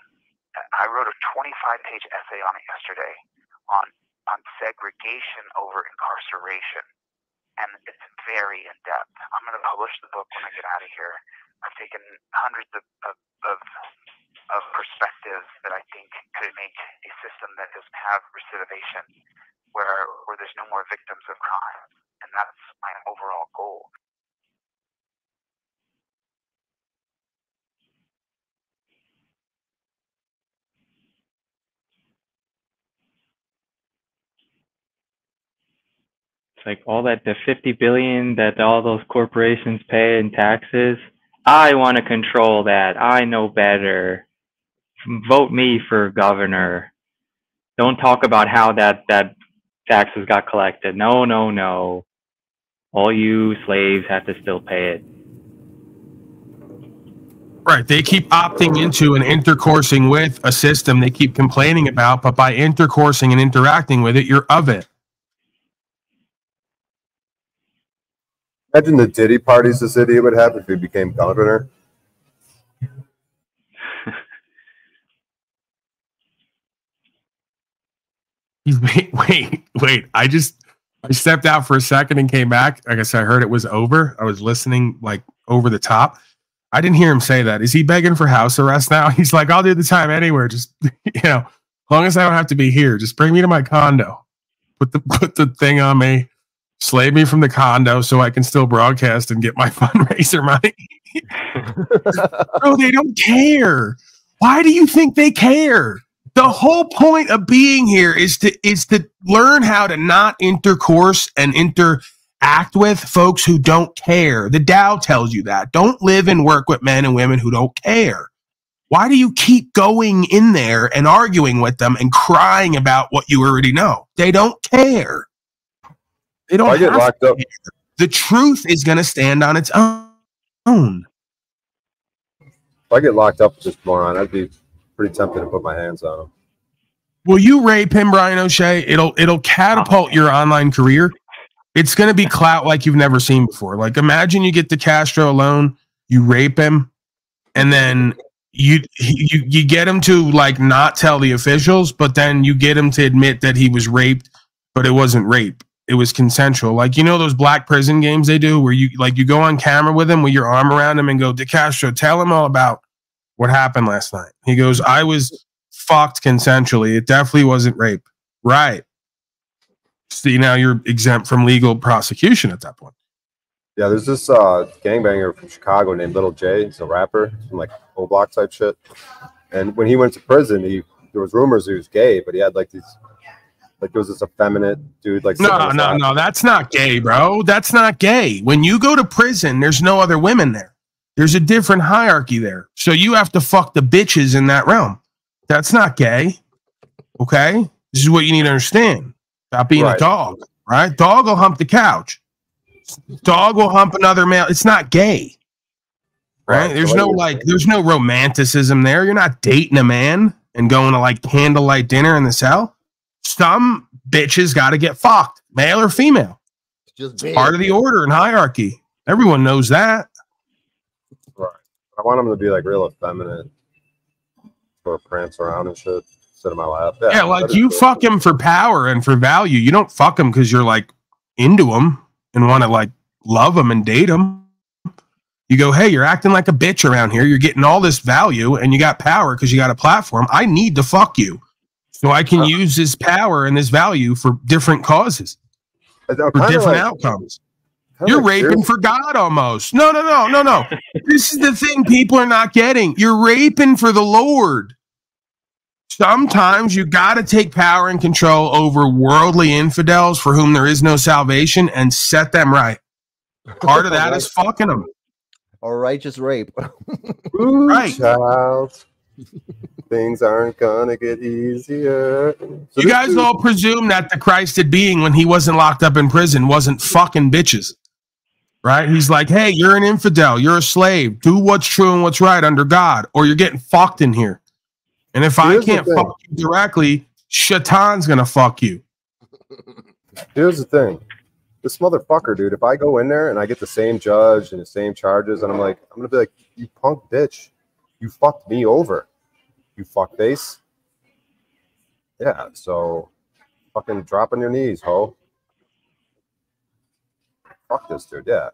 Speaker 9: I wrote a 25 page essay on it yesterday on on segregation over incarceration, and it's very in depth. I'm going to publish the book when I get out of here. I've taken hundreds of of, of of perspectives that I think could make a system that doesn't have recidivation, where where there's no more victims of crime, and that's my overall goal.
Speaker 14: It's like all that the 50 billion that all those corporations pay in taxes. I want to control that. I know better. Vote me for governor. Don't talk about how that that taxes got collected. No, no, no. All you slaves have to still pay it.
Speaker 3: Right. They keep opting into and intercoursing with a system they keep complaining about, but by intercoursing and interacting with it, you're of it.
Speaker 4: Imagine the Diddy parties the city would have if he became governor. [laughs]
Speaker 3: Wait, wait, wait. I just I stepped out for a second and came back. I guess I heard it was over. I was listening like over the top. I didn't hear him say that. Is he begging for house arrest now? [laughs] He's like, I'll do the time anywhere. Just [laughs] you know, as long as I don't have to be here, just bring me to my condo. Put the put the thing on me, slave me from the condo so I can still broadcast and get my [laughs] fundraiser money. Bro, they don't care. Why do you think they care? The whole point of being here is to is to learn how to not intercourse and interact with folks who don't care. The Tao tells you that. Don't live and work with men and women who don't care. Why do you keep going in there and arguing with them and crying about what you already know? They don't care. They don't
Speaker 4: I get locked
Speaker 3: to
Speaker 4: up.
Speaker 3: The truth is going to stand on its own.
Speaker 4: If I get locked up with this moron, I'd be pretty tempted to put my hands on him.
Speaker 3: Will you rape him, Brian O'Shea? It'll it'll catapult your online career. It's gonna be clout like you've never seen before. Like imagine you get DeCastro alone, you rape him, and then you you you get him to like not tell the officials, but then you get him to admit that he was raped, but it wasn't rape. It was consensual. Like you know those black prison games they do where you like you go on camera with him with your arm around him and go, DeCastro, tell him all about what happened last night. He goes, I was fucked consensually. It definitely wasn't rape. Right. See, now you're exempt from legal prosecution at that point.
Speaker 4: Yeah, there's this uh, gangbanger from Chicago named Little J. He's a rapper, some like O'Block type shit. And when he went to prison, he there was rumors he was gay, but he had like these, like there was this effeminate dude. Like
Speaker 3: No, no,
Speaker 4: lap.
Speaker 3: no. That's not gay, bro. That's not gay. When you go to prison, there's no other women there. There's a different hierarchy there. So you have to fuck the bitches in that realm. That's not gay. Okay? This is what you need to understand about being a dog, right? Dog will hump the couch. Dog will hump another male. It's not gay. Right?
Speaker 4: Right,
Speaker 3: There's
Speaker 4: so
Speaker 3: no like there's no romanticism there. You're not dating a man and going to like candlelight dinner in the cell. Some bitches got to get fucked, male or female.
Speaker 11: Just
Speaker 3: It's part of the order and hierarchy. Everyone knows that. Right.
Speaker 4: I want him to be like real effeminate, or prance around and shit, sit in my lap.
Speaker 3: Yeah, like you
Speaker 4: cool.
Speaker 3: fuck him for power and for value. You don't fuck him because you're like into him and want to like love him and date him. You go, hey, you're acting like a bitch around here. You're getting all this value and you got power because you got a platform. I need to fuck you so I can uh-huh. use this power and this value for different causes,
Speaker 4: I'm
Speaker 3: uh,
Speaker 4: for
Speaker 3: different
Speaker 4: like-
Speaker 3: outcomes. You're
Speaker 4: like
Speaker 3: raping
Speaker 4: serious-
Speaker 3: for God almost. No, no, no, no, no. [laughs] this is the thing people are not getting. You're raping for the Lord. Sometimes you got to take power and control over worldly infidels for whom there is no salvation and set them right. [laughs] Part of that is fucking them.
Speaker 11: Or righteous rape. [laughs]
Speaker 4: Ooh,
Speaker 3: Right.
Speaker 4: child. Things aren't gonna get easier. So
Speaker 3: You guys
Speaker 4: dude-
Speaker 3: all presume that the Christed being, when he wasn't locked up in prison, wasn't fucking bitches. Right? He's like, hey, you're an infidel. You're a slave. Do what's true and what's right under God, or you're getting fucked in here. And if I can't fuck you directly, Shatan's going to fuck you.
Speaker 4: Here's the thing. This motherfucker, dude, if I go in there and I get the same judge and the same charges, and I'm like, I'm gonna be like, you punk bitch. You fucked me over. You fuck face. Yeah, so fucking drop on your knees, ho. Fuck this dude, yeah.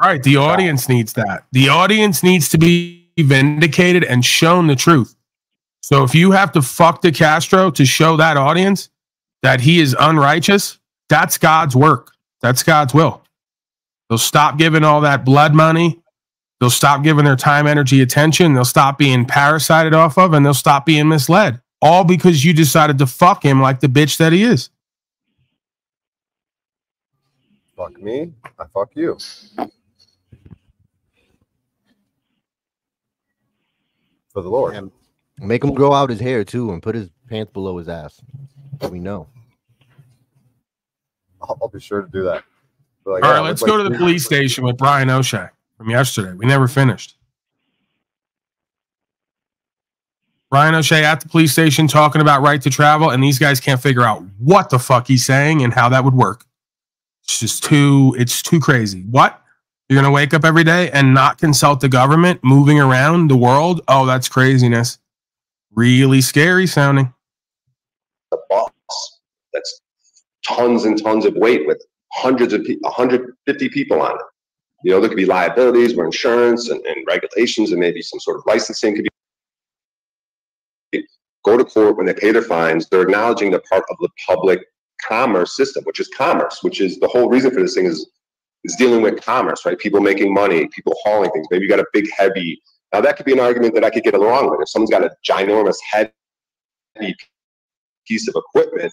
Speaker 3: Right. The audience needs that. The audience needs to be vindicated and shown the truth. So if you have to fuck DeCastro to show that audience that he is unrighteous, that's God's work. That's God's will. They'll stop giving all that blood money. They'll stop giving their time, energy, attention. They'll stop being parasited off of and they'll stop being misled. All because you decided to fuck him like the bitch that he is.
Speaker 4: Fuck me, I fuck you. For the Lord.
Speaker 11: Make him grow out his hair too and put his pants below his ass. So we know.
Speaker 4: I'll, I'll be sure to do that. Be like,
Speaker 3: All
Speaker 4: yeah,
Speaker 3: right, let's
Speaker 4: look
Speaker 3: go
Speaker 4: like
Speaker 3: to the police station with Brian O'Shea from yesterday. We never finished. Brian O'Shea at the police station talking about right to travel, and these guys can't figure out what the fuck he's saying and how that would work. It's just too, it's too crazy. What? You're gonna wake up every day and not consult the government moving around the world? Oh, that's craziness. Really scary sounding.
Speaker 15: a box that's tons and tons of weight with hundreds of people, 150 people on it. You know, there could be liabilities or insurance and, and regulations and maybe some sort of licensing could be. Go to court when they pay their fines. They're acknowledging they're part of the public commerce system, which is commerce, which is the whole reason for this thing is is dealing with commerce, right? People making money, people hauling things. Maybe you got a big, heavy. Now that could be an argument that I could get along with. If someone's got a ginormous, heavy piece of equipment,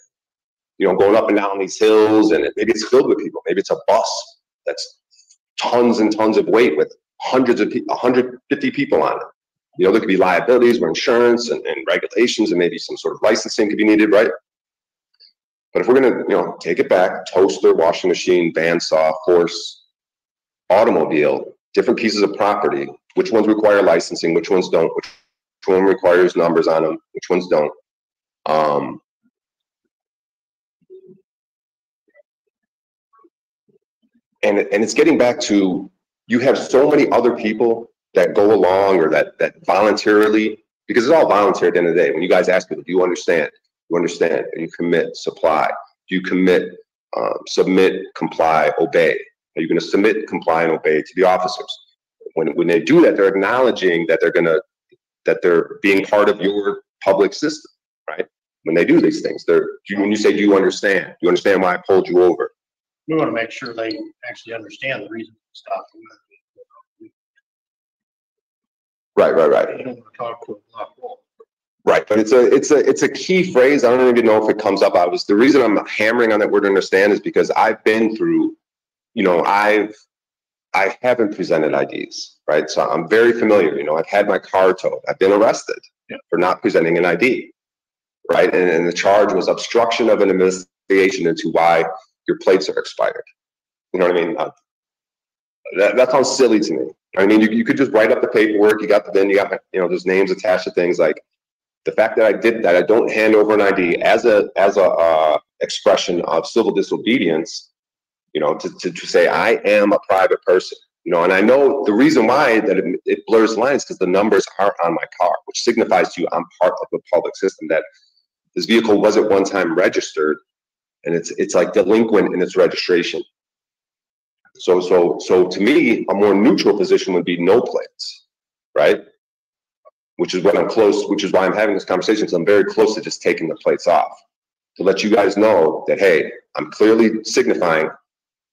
Speaker 15: you know, going up and down these hills, and maybe it's filled with people. Maybe it's a bus that's tons and tons of weight with hundreds of people, 150 people on it. You know, there could be liabilities or insurance and, and regulations and maybe some sort of licensing could be needed, right? But if we're gonna, you know, take it back, toaster, washing machine, bandsaw, horse, automobile, different pieces of property, which ones require licensing, which ones don't, which one requires numbers on them, which ones don't. Um, and and it's getting back to you have so many other people that go along or that that voluntarily because it's all voluntary at the end of the day. When you guys ask people, do you understand? You understand? And you commit, supply? Do you commit, um, submit, comply, obey? Are you going to submit, comply, and obey to the officers? When when they do that, they're acknowledging that they're going to that they're being part of your public system, right? When they do these things, they're when you say, "Do you understand? Do you understand why I pulled you over?"
Speaker 16: We want to make sure they actually understand the reason for stop.
Speaker 15: Right, right, right.
Speaker 16: They don't want to talk to a wall.
Speaker 15: Right, but it's a it's a it's a key phrase. I don't even know if it comes up. I was the reason I'm hammering on that word understand is because I've been through, you know, I've I haven't presented IDs, right? So I'm very familiar. You know, I've had my car towed. I've been arrested for not presenting an ID, right? And, and the charge was obstruction of an investigation into why your plates are expired. You know what I mean? Uh, that, that sounds silly to me. I mean, you, you could just write up the paperwork. You got the then You got you know, there's names attached to things like the fact that I did that. I don't hand over an ID as a as a uh, expression of civil disobedience. You know, to, to, to say I am a private person. You know, and I know the reason why that it, it blurs lines because the numbers are on my car, which signifies to you I'm part of the public system. That this vehicle was at one time registered, and it's it's like delinquent in its registration. So so so to me, a more neutral position would be no plates, right? Which is what I'm close, which is why I'm having this conversation, because I'm very close to just taking the plates off. To let you guys know that hey, I'm clearly signifying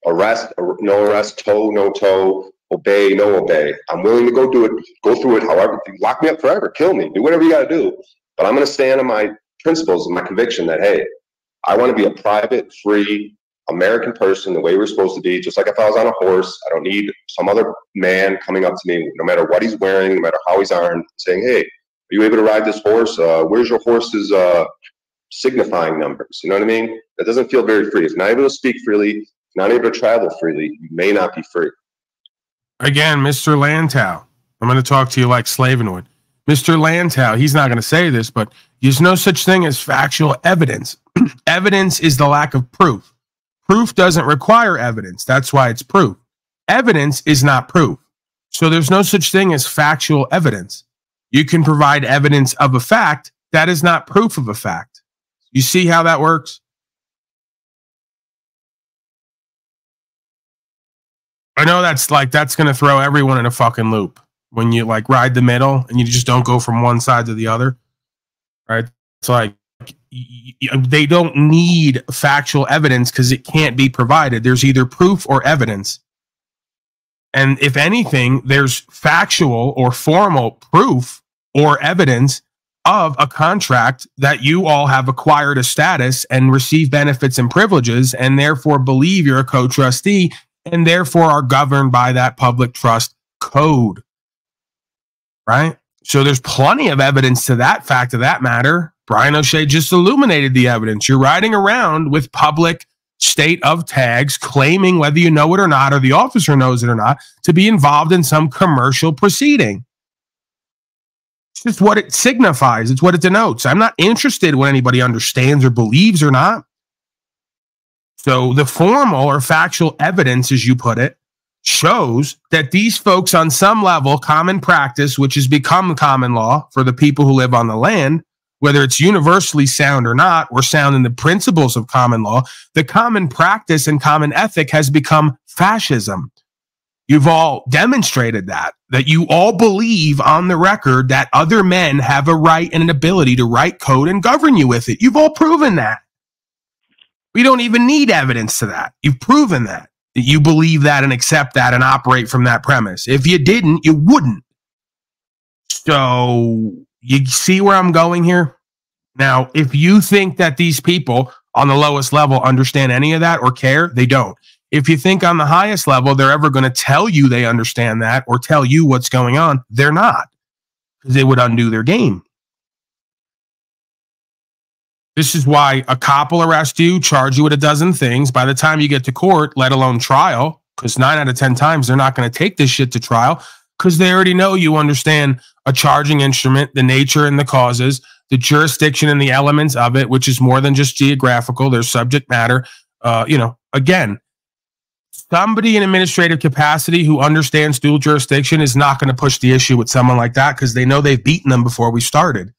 Speaker 15: arrest, ar- no arrest, toe, no toe, obey, no obey. I'm willing to go do it, go through it however, lock me up forever, kill me, do whatever you gotta do. But I'm gonna stand on my principles and my conviction that hey, I want to be a private, free American person the way we're supposed to be, just like if I was on a horse. I don't need some other man coming up to me, no matter what he's wearing, no matter how he's armed, saying, Hey, are you able to ride this horse? Uh, where's your horse's uh, signifying numbers? You know what I mean? That doesn't feel very free. If you're not able to speak freely, not able to travel freely, you may not be free.
Speaker 3: Again, Mr. Lantau, I'm going to talk to you like Slavenoid. Mr. Lantau, he's not going to say this, but there's no such thing as factual evidence. [clears throat] evidence is the lack of proof. Proof doesn't require evidence. That's why it's proof. Evidence is not proof. So there's no such thing as factual evidence. You can provide evidence of a fact, that is not proof of a fact. You see how that works? I know that's like that's going to throw everyone in a fucking loop when you like ride the middle and you just don't go from one side to the other. Right? It's like they don't need factual evidence because it can't be provided. There's either proof or evidence. And if anything, there's factual or formal proof or evidence of a contract that you all have acquired a status and receive benefits and privileges, and therefore believe you're a co trustee and therefore are governed by that public trust code. Right? So there's plenty of evidence to that fact of that matter. Brian O'Shea just illuminated the evidence. You're riding around with public state of tags claiming whether you know it or not, or the officer knows it or not, to be involved in some commercial proceeding. It's just what it signifies, it's what it denotes. I'm not interested when anybody understands or believes or not. So the formal or factual evidence, as you put it, shows that these folks, on some level, common practice, which has become common law for the people who live on the land, whether it's universally sound or not, or sound in the principles of common law, the common practice and common ethic has become fascism. You've all demonstrated that, that you all believe on the record that other men have a right and an ability to write code and govern you with it. You've all proven that. We don't even need evidence to that. You've proven that, you believe that and accept that and operate from that premise. If you didn't, you wouldn't. So you see where I'm going here? Now, if you think that these people on the lowest level understand any of that or care, they don't. If you think on the highest level they're ever going to tell you they understand that or tell you what's going on, they're not because they would undo their game. This is why a cop will arrest you, charge you with a dozen things. By the time you get to court, let alone trial, because nine out of 10 times they're not going to take this shit to trial because they already know you understand a charging instrument, the nature and the causes, the jurisdiction and the elements of it, which is more than just geographical. There's subject matter. Uh, you know, again, somebody in administrative capacity who understands dual jurisdiction is not going to push the issue with someone like that because they know they've beaten them before we started.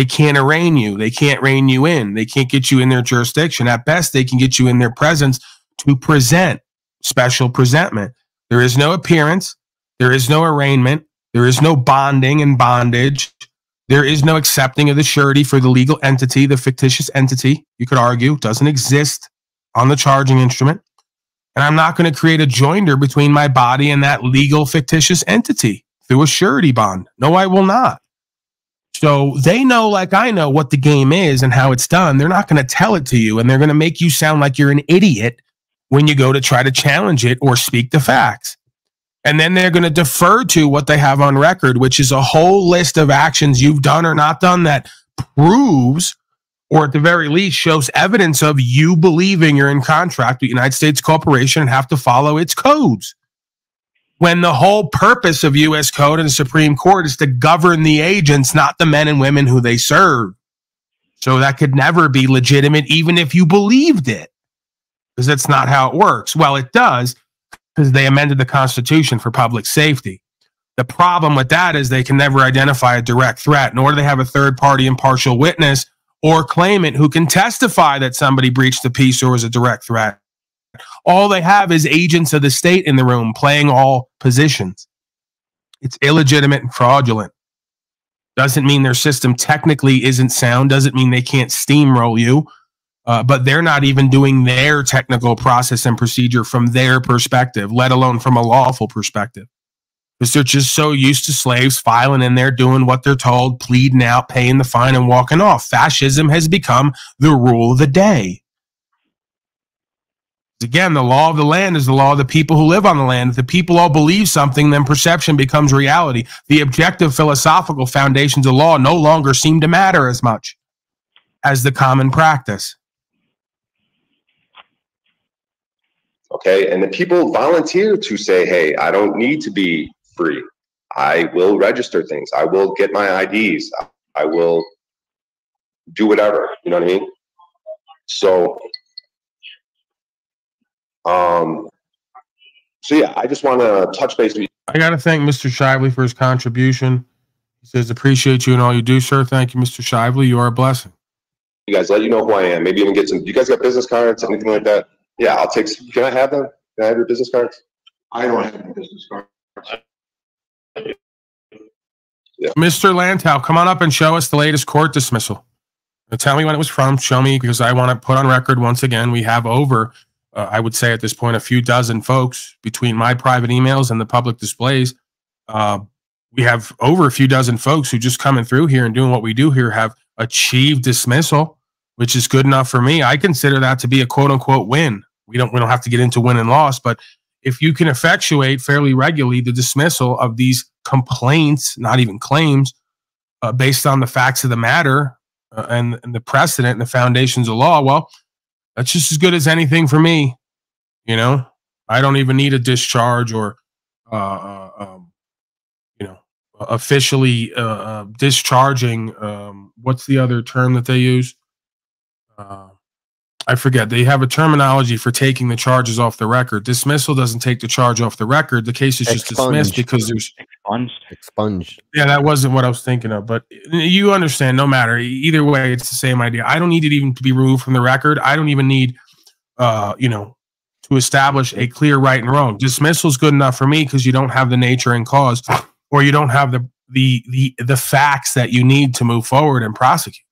Speaker 3: They can't arraign you. They can't rein you in. They can't get you in their jurisdiction. At best, they can get you in their presence to present special presentment. There is no appearance. There is no arraignment. There is no bonding and bondage. There is no accepting of the surety for the legal entity, the fictitious entity, you could argue, doesn't exist on the charging instrument. And I'm not going to create a joinder between my body and that legal fictitious entity through a surety bond. No, I will not. So they know, like I know, what the game is and how it's done. They're not going to tell it to you, and they're going to make you sound like you're an idiot when you go to try to challenge it or speak the facts. And then they're going to defer to what they have on record, which is a whole list of actions you've done or not done that proves, or at the very least, shows evidence of you believing you're in contract with United States Corporation and have to follow its codes. When the whole purpose of U.S. Code and the Supreme Court is to govern the agents, not the men and women who they serve. So that could never be legitimate, even if you believed it, because that's not how it works. Well, it does because they amended the Constitution for public safety. The problem with that is they can never identify a direct threat, nor do they have a third party impartial witness or claimant who can testify that somebody breached the peace or was a direct threat. All they have is agents of the state in the room playing all positions. It's illegitimate and fraudulent. Doesn't mean their system technically isn't sound, doesn't mean they can't steamroll you uh, but they're not even doing their technical process and procedure from their perspective, let alone from a lawful perspective. Because they're just so used to slaves filing in there, doing what they're told, pleading out, paying the fine, and walking off. Fascism has become the rule of the day. Again, the law of the land is the law of the people who live on the land. If the people all believe something, then perception becomes reality. The objective philosophical foundations of law no longer seem to matter as much as the common practice.
Speaker 15: Okay. And the people volunteer to say, hey, I don't need to be free. I will register things. I will get my IDs. I will do whatever. You know what I mean? So, um, so yeah, I just want to touch base with you.
Speaker 3: I got to thank Mr. Shively for his contribution. He says, appreciate you and all you do, sir. Thank you, Mr. Shively. You are a blessing.
Speaker 15: You guys let you know who I am. Maybe even get some. You guys got business cards, anything like that? Yeah, I'll take. some- Can I have them? Can I have your business cards? I don't have any business cards.
Speaker 3: Mr. Lantow, come on up and show us the latest court dismissal. Now tell me when it was from. Show me because I want to put on record once again. We have over, uh, I would say at this point, a few dozen folks between my private emails and the public displays. Uh, we have over a few dozen folks who just coming through here and doing what we do here have achieved dismissal, which is good enough for me. I consider that to be a quote unquote win. We don't we don't have to get into win and loss, but if you can effectuate fairly regularly the dismissal of these complaints, not even claims, uh, based on the facts of the matter uh, and, and the precedent and the foundations of law, well, that's just as good as anything for me. You know, I don't even need a discharge or, uh, uh, um, you know, officially uh, uh, discharging. Um, what's the other term that they use? Uh, I forget. They have a terminology for taking the charges off the record. Dismissal doesn't take the charge off the record. The case is just dismissed because there's
Speaker 14: expunged.
Speaker 11: Expunged.
Speaker 3: yeah, that wasn't what I was thinking of, but you understand. No matter either way, it's the same idea. I don't need it even to be removed from the record. I don't even need, uh, you know, to establish a clear right and wrong. Dismissal is good enough for me because you don't have the nature and cause, or you don't have the the the the facts that you need to move forward and prosecute.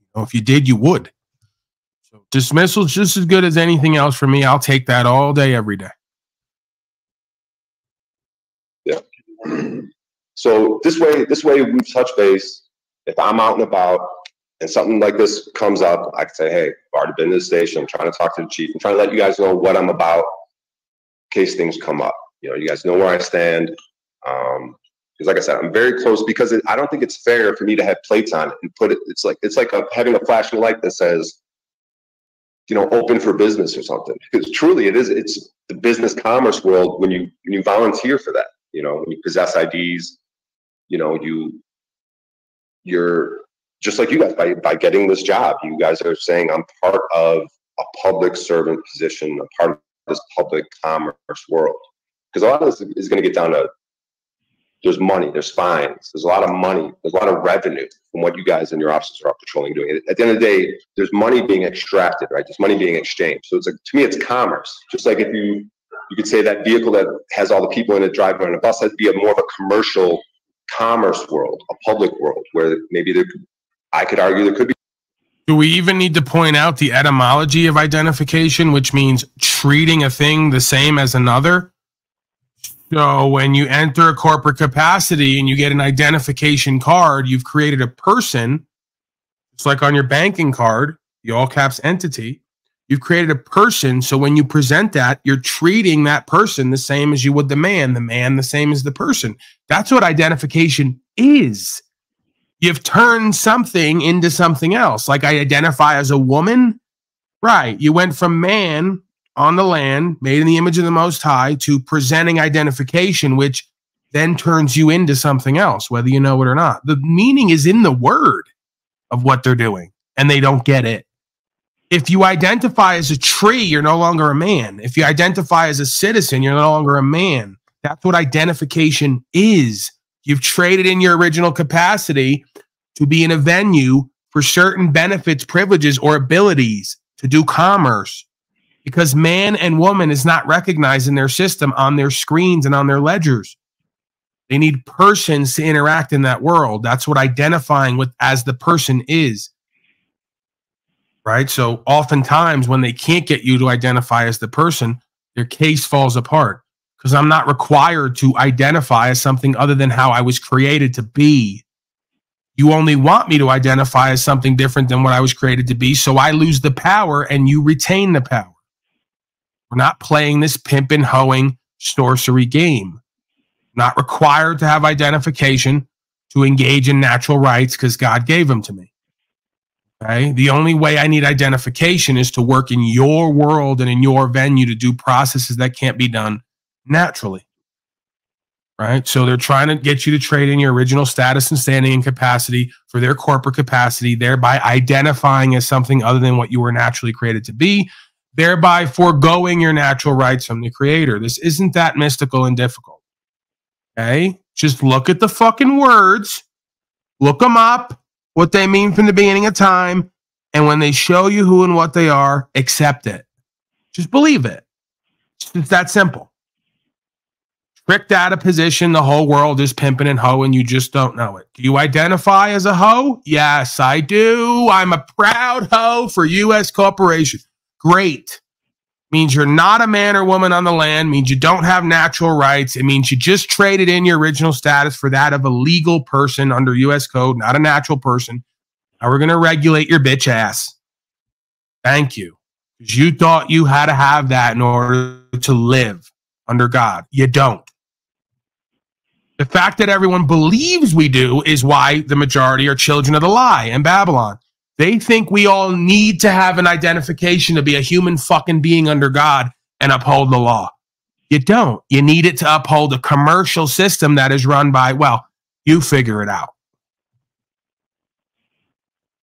Speaker 3: You know, if you did, you would. So dismissal is just as good as anything else for me. I'll take that all day, every day.
Speaker 15: So this way, this way we've touched base. If I'm out and about and something like this comes up, I can say, hey, I've already been to the station. I'm trying to talk to the chief. I'm trying to let you guys know what I'm about in case things come up. You know, you guys know where I stand. Um, because like I said, I'm very close because it, I don't think it's fair for me to have plates on it and put it. It's like it's like a, having a flashing light that says, you know, open for business or something. Because truly, it is. It's the business commerce world when you when you volunteer for that. You know, when you possess IDs, you know, you you're just like you guys by by getting this job. You guys are saying I'm part of a public servant position, a part of this public commerce world. Because a lot of this is going to get down to there's money, there's fines, there's a lot of money, there's a lot of revenue from what you guys and your officers are patrolling doing. At the end of the day, there's money being extracted, right? There's money being exchanged. So it's like to me, it's commerce. Just like if you you could say that vehicle that has all the people in it driving on a bus to be a more of a commercial commerce world, a public world where maybe there could I could argue there could be
Speaker 3: Do we even need to point out the etymology of identification, which means treating a thing the same as another? So when you enter a corporate capacity and you get an identification card, you've created a person. It's like on your banking card, the all caps entity. You've created a person. So when you present that, you're treating that person the same as you would the man, the man the same as the person. That's what identification is. You've turned something into something else. Like I identify as a woman. Right. You went from man on the land, made in the image of the Most High, to presenting identification, which then turns you into something else, whether you know it or not. The meaning is in the word of what they're doing, and they don't get it. If you identify as a tree, you're no longer a man. If you identify as a citizen, you're no longer a man. That's what identification is. You've traded in your original capacity to be in a venue for certain benefits, privileges, or abilities to do commerce because man and woman is not recognized in their system on their screens and on their ledgers. They need persons to interact in that world. That's what identifying with as the person is. Right. So oftentimes when they can't get you to identify as the person, their case falls apart because I'm not required to identify as something other than how I was created to be. You only want me to identify as something different than what I was created to be. So I lose the power and you retain the power. We're not playing this pimp and hoeing sorcery game. Not required to have identification to engage in natural rights because God gave them to me. Okay. The only way I need identification is to work in your world and in your venue to do processes that can't be done naturally. Right. So they're trying to get you to trade in your original status and standing and capacity for their corporate capacity, thereby identifying as something other than what you were naturally created to be, thereby foregoing your natural rights from the creator. This isn't that mystical and difficult. Okay. Just look at the fucking words, look them up, what they mean from the beginning of time. And when they show you who and what they are, accept it. Just believe it. It's that simple. Tricked out of position, the whole world is pimping and hoeing. You just don't know it. Do you identify as a hoe? Yes, I do. I'm a proud hoe for U.S. Corporation. Great. Means you're not a man or woman on the land, means you don't have natural rights. It means you just traded in your original status for that of a legal person under US code, not a natural person. Now we're going to regulate your bitch ass. Thank you. Because you thought you had to have that in order to live under God. You don't. The fact that everyone believes we do is why the majority are children of the lie in Babylon. They think we all need to have an identification to be a human fucking being under God and uphold the law. You don't. You need it to uphold a commercial system that is run by, well, you figure it out.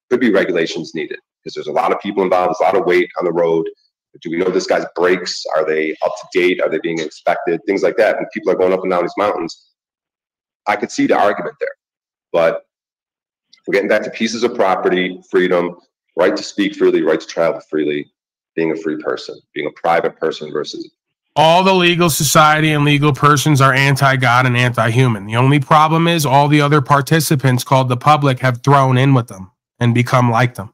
Speaker 15: could be regulations needed because there's a lot of people involved, there's a lot of weight on the road. Do we know this guy's brakes? Are they up to date? Are they being inspected? Things like that. And people are going up and down these mountains. I could see the argument there. But we're getting back to pieces of property, freedom, right to speak freely, right to travel freely, being a free person, being a private person versus
Speaker 3: All the legal society and legal persons are anti God and anti human. The only problem is all the other participants called the public have thrown in with them and become like them.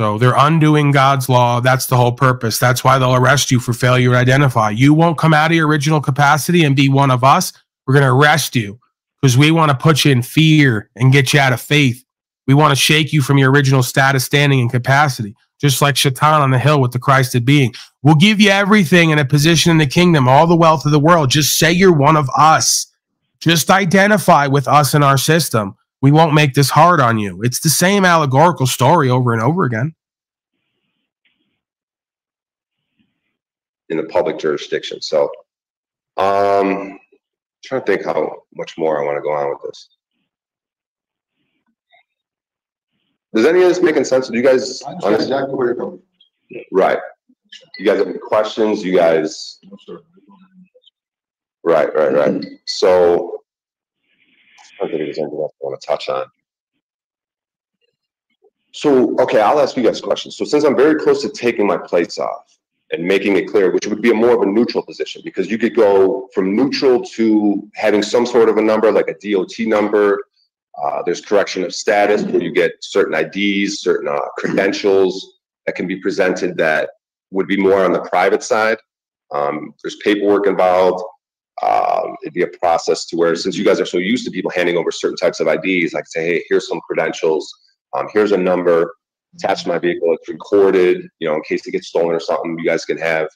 Speaker 3: So they're undoing God's law. That's the whole purpose. That's why they'll arrest you for failure to identify. You won't come out of your original capacity and be one of us. We're going to arrest you because we want to put you in fear and get you out of faith. We want to shake you from your original status, standing, and capacity, just like Shaitan on the hill with the Christed being. We'll give you everything in a position in the kingdom, all the wealth of the world. Just say you're one of us. Just identify with us in our system. We won't make this hard on you. It's the same allegorical story over and over again.
Speaker 15: in the public jurisdiction. So, um, trying to think how much more I want to go on with this. Does any of this making sense? Do you guys?
Speaker 6: I understand exactly where you're coming
Speaker 15: Right. You guys have any questions? You guys? Right, right, right. So, I don't think there's anything else I want to touch on. So, okay, I'll ask you guys questions. So since I'm very close to taking my plates off and making it clear, which would be a more of a neutral position, because you could go from neutral to having some sort of a number, like a DOT number. Uh, there's correction of status where you get certain IDs, certain uh, credentials that can be presented that would be more on the private side. Um, there's paperwork involved. Um, it'd be a process to where, since you guys are so used to people handing over certain types of IDs, I could say, hey, here's some credentials. Um, here's a number attached to my vehicle. It's recorded, you know, in case it gets stolen or something. You guys can have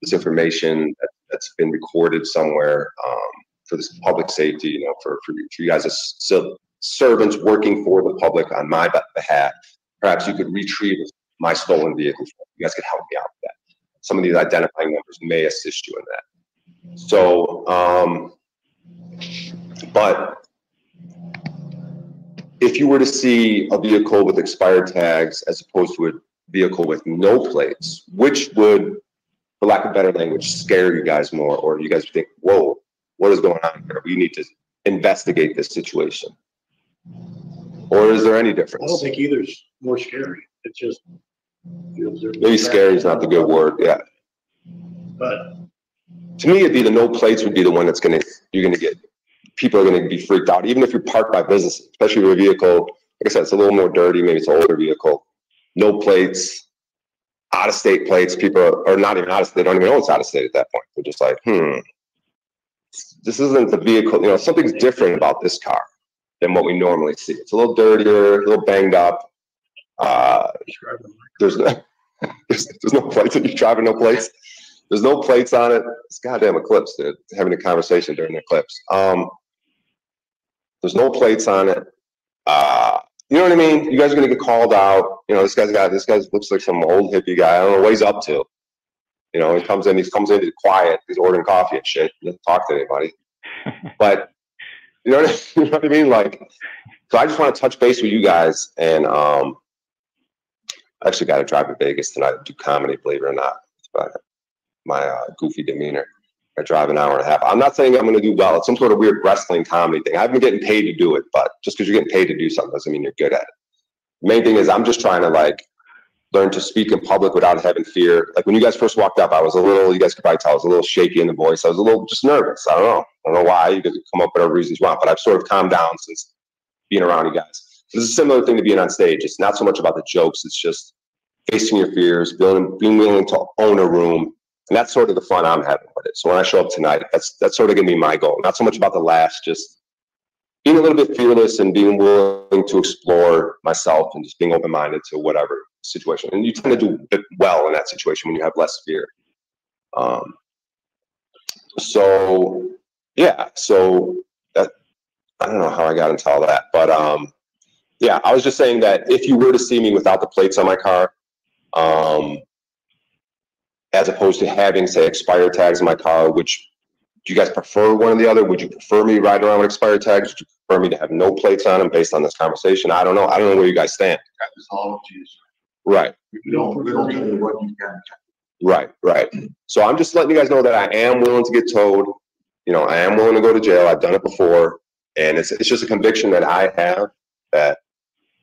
Speaker 15: this information that, that's been recorded somewhere um, for this public safety, you know, for, for, for you guys as servants working for the public on my be- behalf. Perhaps you could retrieve my stolen vehicle. You guys could help me out with that. Some of these identifying numbers may assist you in that. So, um, but if you were to see a vehicle with expired tags as opposed to a vehicle with no plates, which would, for lack of better language, scare you guys more, or you guys think, whoa, what is going on here? We need to investigate this situation. Or is there any difference?
Speaker 16: I don't think either is more scary. It's just.
Speaker 15: Maybe scary is not the good word, yeah.
Speaker 16: But
Speaker 15: To me, it'd be the no plates would be the one that's gonna, you're gonna get, people are gonna be freaked out, even if you're parked by business, especially with a vehicle, like I said, it's a little more dirty, maybe it's an older vehicle. No plates, out of state plates, people are, are not even out of, state. they don't even know it's out of state at that point. They're just like, hmm. This isn't the vehicle, you know, something's different about this car than what we normally see. It's a little dirtier, a little banged up. Uh, there's no, [laughs] there's, there's no plates, you're driving no plates. There's no plates on it. It's goddamn eclipse, dude. Having a conversation during the eclipse. Um, there's no plates on it. Uh, you know what I mean? You guys are gonna get called out. You know, this guy's got this guy looks like some old hippie guy. I don't know what he's up to. You know, he comes in, he comes in, he's quiet, he's ordering coffee and shit. He doesn't talk to anybody. [laughs] But you know, what, [laughs] you know what I mean? Like, so I just want to touch base with you guys and um I actually got to drive to Vegas tonight to do comedy, believe it or not. But my uh, goofy demeanor. I drive an hour and a half. I'm not saying I'm going to do well. It's some sort of weird wrestling comedy thing. I've been getting paid to do it, but just because you're getting paid to do something doesn't mean you're good at it. The main thing is I'm just trying to like learn to speak in public without having fear. Like when you guys first walked up, I was a little, you guys could probably tell, I was a little shaky in the voice. I was a little just nervous. I don't know. I don't know why. You could come up with whatever reasons you want, but I've sort of calmed down since being around you guys. This is a similar thing to being on stage. It's not so much about the jokes. It's just facing your fears, being, being willing to own a room. And that's sort of the fun I'm having with it. So when I show up tonight, that's that's sort of gonna be my goal. Not so much about the last, just being a little bit fearless and being willing to explore myself and just being open-minded to whatever situation. And you tend to do well in that situation when you have less fear. Um, so yeah, so that I don't know how I got into all that, but um, yeah, I was just saying that if you were to see me without the plates on my car, um, as opposed to having, say, expired tags in my car, which do you guys prefer one or the other? Would you prefer me riding around with expired tags? Would you prefer me to have no plates on them based on this conversation? I don't know. I don't know where you guys stand. Right. Right, right. So I'm just letting you guys know that I am willing to get towed. You know, I am willing to go to jail. I've done it before. And it's, it's just a conviction that I have that,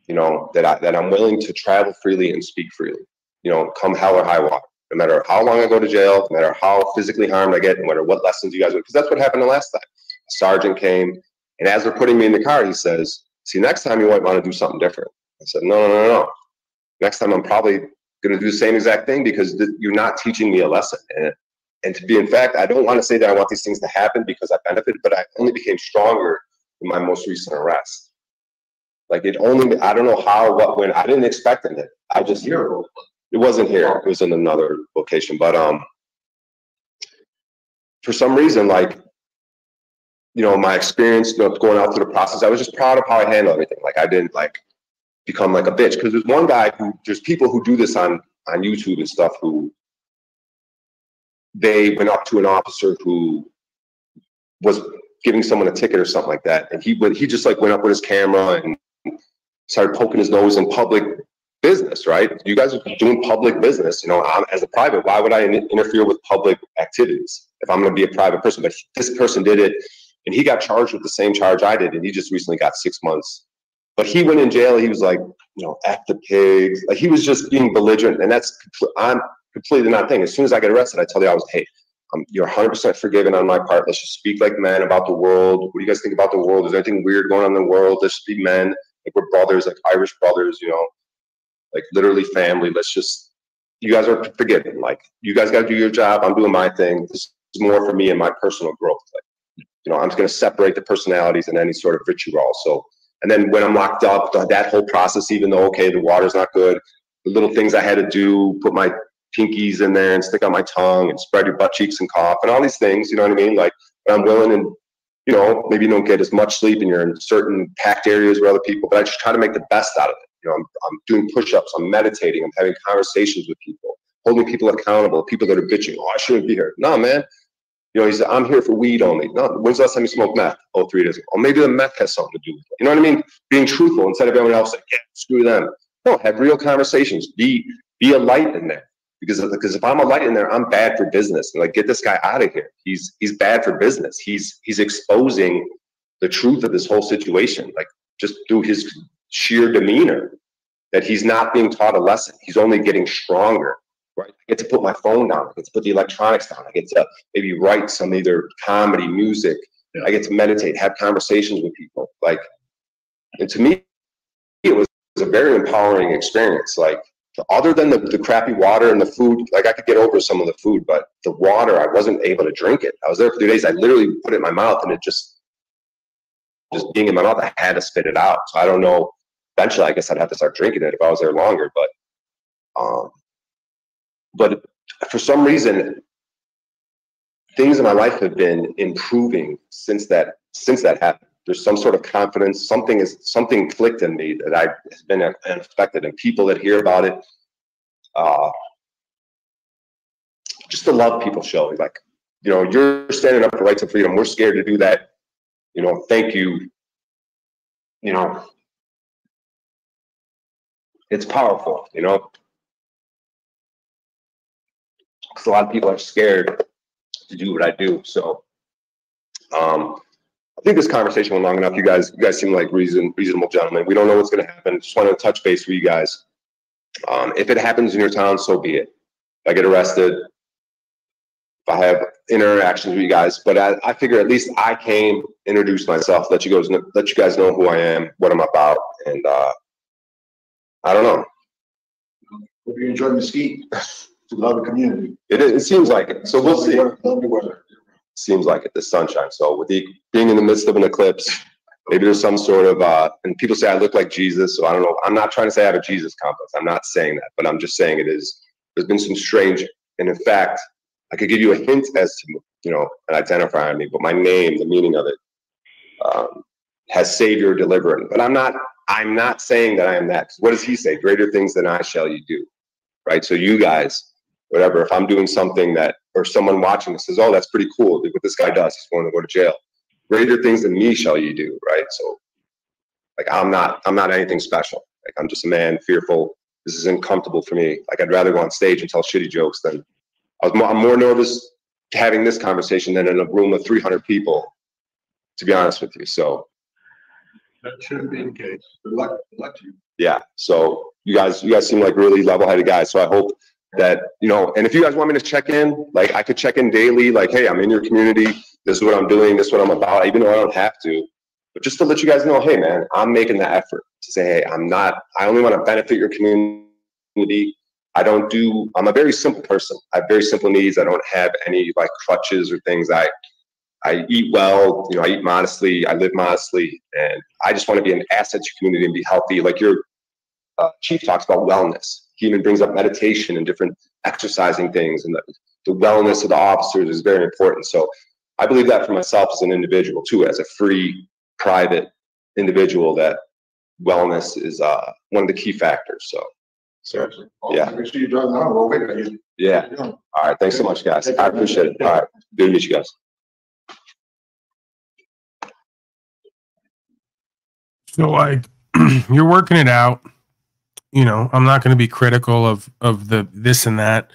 Speaker 15: you know, that I, that I'm willing to travel freely and speak freely, you know, come hell or high water, no matter how long I go to jail, no matter how physically harmed I get, no matter what lessons you guys, because that's what happened the last time. A sergeant came and as they're putting me in the car, he says, see, next time you might want to do something different. I said, no, no, no, no. Next time I'm probably going to do the same exact thing because th- you're not teaching me a lesson. And, and to be, in fact, I don't want to say that I want these things to happen because I benefited, but I only became stronger in my most recent arrest. Like it only, I don't know how, what, when, I didn't expect it. I just, it wasn't here. It was in another location. But um, for some reason, like, you know, my experience, you know, going out through the process, I was just proud of how I handled everything. Like I didn't like become like a bitch because there's one guy who there's people who do this on on YouTube and stuff who they went up to an officer who was giving someone a ticket or something like that, and he went he just like went up with his camera and started poking his nose in public business, right? You guys are doing public business. You know, I'm, as a private, why would I in- interfere with public activities if I'm going to be a private person? But this person did it, and he got charged with the same charge I did, and he just recently got six months. But he went in jail. He was like, you know, F the pigs. Like he was just being belligerent, and that's I'm completely not thinking. As soon as I get arrested, I tell the officer, hey. Um, you're 100% forgiven on my part. Let's just speak like men about the world. What do you guys think about the world? Is there anything weird going on in the world? Let's just be men. Like we're brothers, like Irish brothers, you know like literally family. Let's just, you guys are forgiven. Like you guys got to do your job. I'm doing my thing. This is more for me and my personal growth. Like, you know, I'm just going to separate the personalities and any sort of ritual. So, and then when I'm locked up, th- that whole process, even though okay, the water's not good, the little things I had to do, put my pinkies in there and stick out my tongue and spread your butt cheeks and cough and all these things. You know what I mean? Like I'm willing and you know maybe you don't get as much sleep and you're in certain packed areas where other people, but I just try to make the best out of it. You know, I'm, I'm doing push-ups, I'm meditating, I'm having conversations with people, holding people accountable, people that are bitching, oh, I shouldn't be here. No, man. You know, he said, I'm here for weed only. No, when's the last time you smoked meth? Oh, three days ago. Or maybe the meth has something to do with it. You know what I mean? Being truthful instead of everyone else yeah, screw them. No, have real conversations. Be be a light in there. Because because if I'm a light in there, I'm bad for business. Like get this guy out of here. He's he's bad for business. He's he's exposing the truth of this whole situation. Like just through his sheer demeanor that he's not being taught a lesson. He's only getting stronger. Right? I get to put my phone down. I get to put the electronics down. I get to maybe write some either comedy, music. I get to meditate, have conversations with people. Like, and to me, it was a very empowering experience. Like, other than the, the crappy water and the food, like I could get over some of the food, but the water, I wasn't able to drink it. I was there for three days. I literally put it in my mouth and it just, just being in my mouth, I had to spit it out. So I don't know. Eventually, I guess I'd have to start drinking it if I was there longer. But, um, but for some reason, things in my life have been improving since that since that happened. There's some sort of confidence. Something is something clicked in me that I has been affected, and people that hear about it, uh, just the love people show. Like, you know, you're standing up for rights and freedom. We're scared to do that. You know, thank you. You know, it's powerful. You know, because a lot of people are scared to do what I do. So, um, I think this conversation went long enough. You guys, you guys seem like reason, reasonable gentlemen. We don't know what's going to happen. Just want to touch base with you guys. Um, if it happens in your town, so be it. If I get arrested, if I have interactions with you guys, but I, I figure at least I came, introduced myself, let you guys, know, let you guys know who I am, what I'm about, and uh, I don't know.
Speaker 17: Hope you enjoy Mesquite. [laughs] To love the community.
Speaker 15: It, it seems like it. So we'll see.
Speaker 17: Lovely weather.
Speaker 15: seems like it, the sunshine. So with the being in the midst of an eclipse, maybe there's some sort of uh and people say I look like Jesus, so I don't know. I'm not trying to say I have a Jesus complex. I'm not saying that, but I'm just saying it is there's been some strange and in fact, I could give you a hint as to you know, an identifier on me, but my name, the meaning of it, um, has savior delivering. But I'm not I'm not saying that I am that. What does he say? Greater things than I shall you do. Right? So you guys, whatever, if I'm doing something that or someone watching this says, Oh, that's pretty cool. What this guy does. He's going to go to jail. Greater things than me shall you do, right? So like I'm not I'm not anything special. Like I'm just a man fearful. This is uncomfortable for me. Like I'd rather go on stage and tell shitty jokes than I was more, I'm more nervous having this conversation than in a room of 300 people, to be honest with you. So
Speaker 17: That shouldn't be the case. Good luck, good luck to you.
Speaker 15: yeah so you guys you guys seem like really level-headed guys so i hope that you know and if you guys want me to check in like i could check in daily like hey i'm in your community this is what i'm doing this is what i'm about even though i don't have to but just to let you guys know hey man i'm making the effort to say hey i'm not i only want to benefit your community i don't do i'm a very simple person i have very simple needs i don't have any like crutches or things i I eat well, you know, I eat modestly, I live modestly, and I just want to be an asset to community and be healthy. Like your uh, chief talks about wellness. He even brings up meditation and different exercising things, and the, the wellness of the officers is very important. So I believe that for myself as an individual too, as a free, private individual, that wellness is uh, one of the key factors. So, so yeah,
Speaker 17: Make sure you drive down, we'll wait for you.
Speaker 15: yeah. All right, thanks so much, guys. I appreciate it. All right, good to meet you guys.
Speaker 3: So like [clears throat] you're working it out. you know, I'm not going to be critical of of the this and that.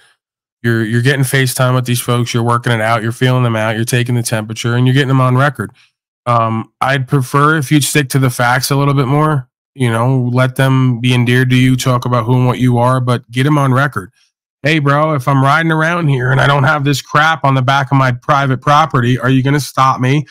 Speaker 3: You're you're getting FaceTime with these folks. You're working it out. You're feeling them out. You're taking the temperature, and you're getting them on record. Um, I'd prefer if you'd stick to the facts a little bit more. You know, let them be endeared to you. Talk about who and what you are, but get them on record. Hey, bro, if I'm riding around here and I don't have this crap on the back of my private property, are you going to stop me?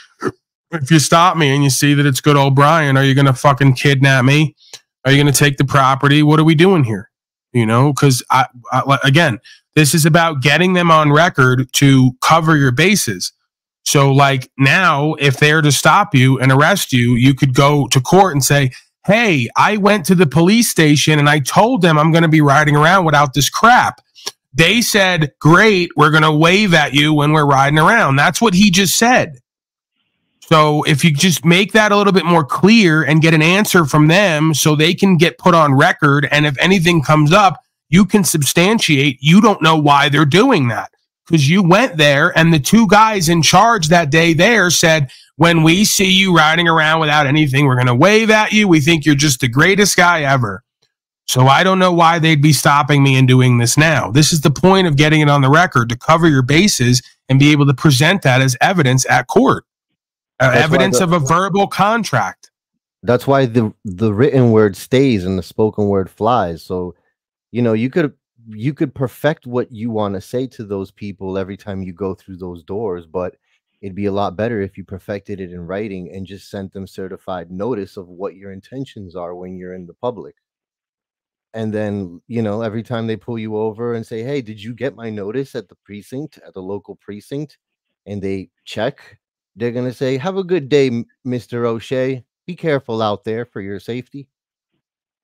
Speaker 3: If you stop me and you see that it's good old Brian, are you going to fucking kidnap me? Are you going to take the property? What are we doing here? You know, because I, I, again, this is about getting them on record to cover your bases. So, like now, if they're to stop you and arrest you, you could go to court and say, Hey, I went to the police station and I told them I'm going to be riding around without this crap. They said, Great, we're going to wave at you when we're riding around. That's what he just said. So if you just make that a little bit more clear and get an answer from them so they can get put on record and if anything comes up, you can substantiate you don't know why they're doing that. Because you went there and the two guys in charge that day there said when we see you riding around without anything we're going to wave at you. We think you're just the greatest guy ever. So i don't know why they'd be stopping me and doing this now. This is the point of getting it on the record to cover your bases and be able to present that as evidence at court uh, evidence
Speaker 11: the-
Speaker 3: of a verbal contract
Speaker 11: That's why the the written word stays and the spoken word flies. So, you know, you could you could perfect what you want to say to those people every time you go through those doors, but it'd be a lot better if you perfected it in writing and just sent them certified notice of what your intentions are when you're in the public. And then, you know, every time they pull you over and say, "Hey, did you get my notice at the precinct, at the local precinct?" and they check, they're going to say, "Have a good day, Mr. O'Shea. Be careful out there for your safety."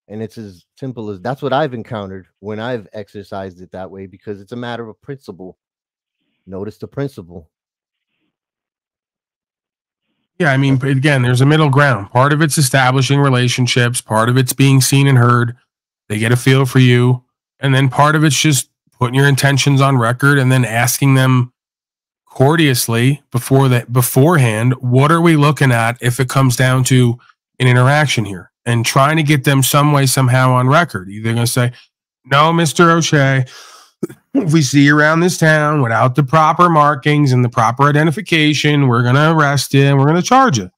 Speaker 11: And it's as simple as that's what I've encountered when I've exercised it that way because it's a matter of principle. Notice the principle.
Speaker 3: Yeah, I mean, again, there's a middle ground. Part of it's establishing relationships, part of it's being seen and heard. They get a feel for you. And then part of it's just putting your intentions on record and then asking them courteously before that beforehand, what are we looking at if it comes down to an interaction here? And trying to get them some way, somehow on record. Either gonna say, No, Mr. O'Shea, if [laughs] we see you around this town without the proper markings and the proper identification, we're going to arrest you and we're going to charge you.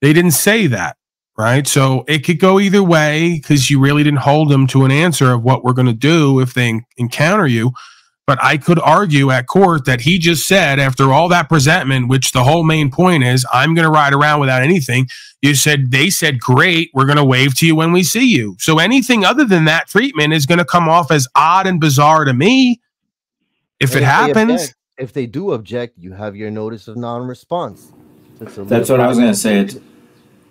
Speaker 3: They didn't say that, right? So it could go either way because you really didn't hold them to an answer of what we're going to do if they encounter you. But I could argue at court that he just said, after all that presentment, which the whole main point is, I'm going to ride around without anything. You said, they said, great, we're going to wave to you when we see you. So anything other than that treatment is going to come off as odd and bizarre to me. If
Speaker 11: And
Speaker 3: it
Speaker 11: they
Speaker 3: happens,
Speaker 11: object- if they do object, you have your notice of non-response. to
Speaker 13: That's what I was going to say. It's,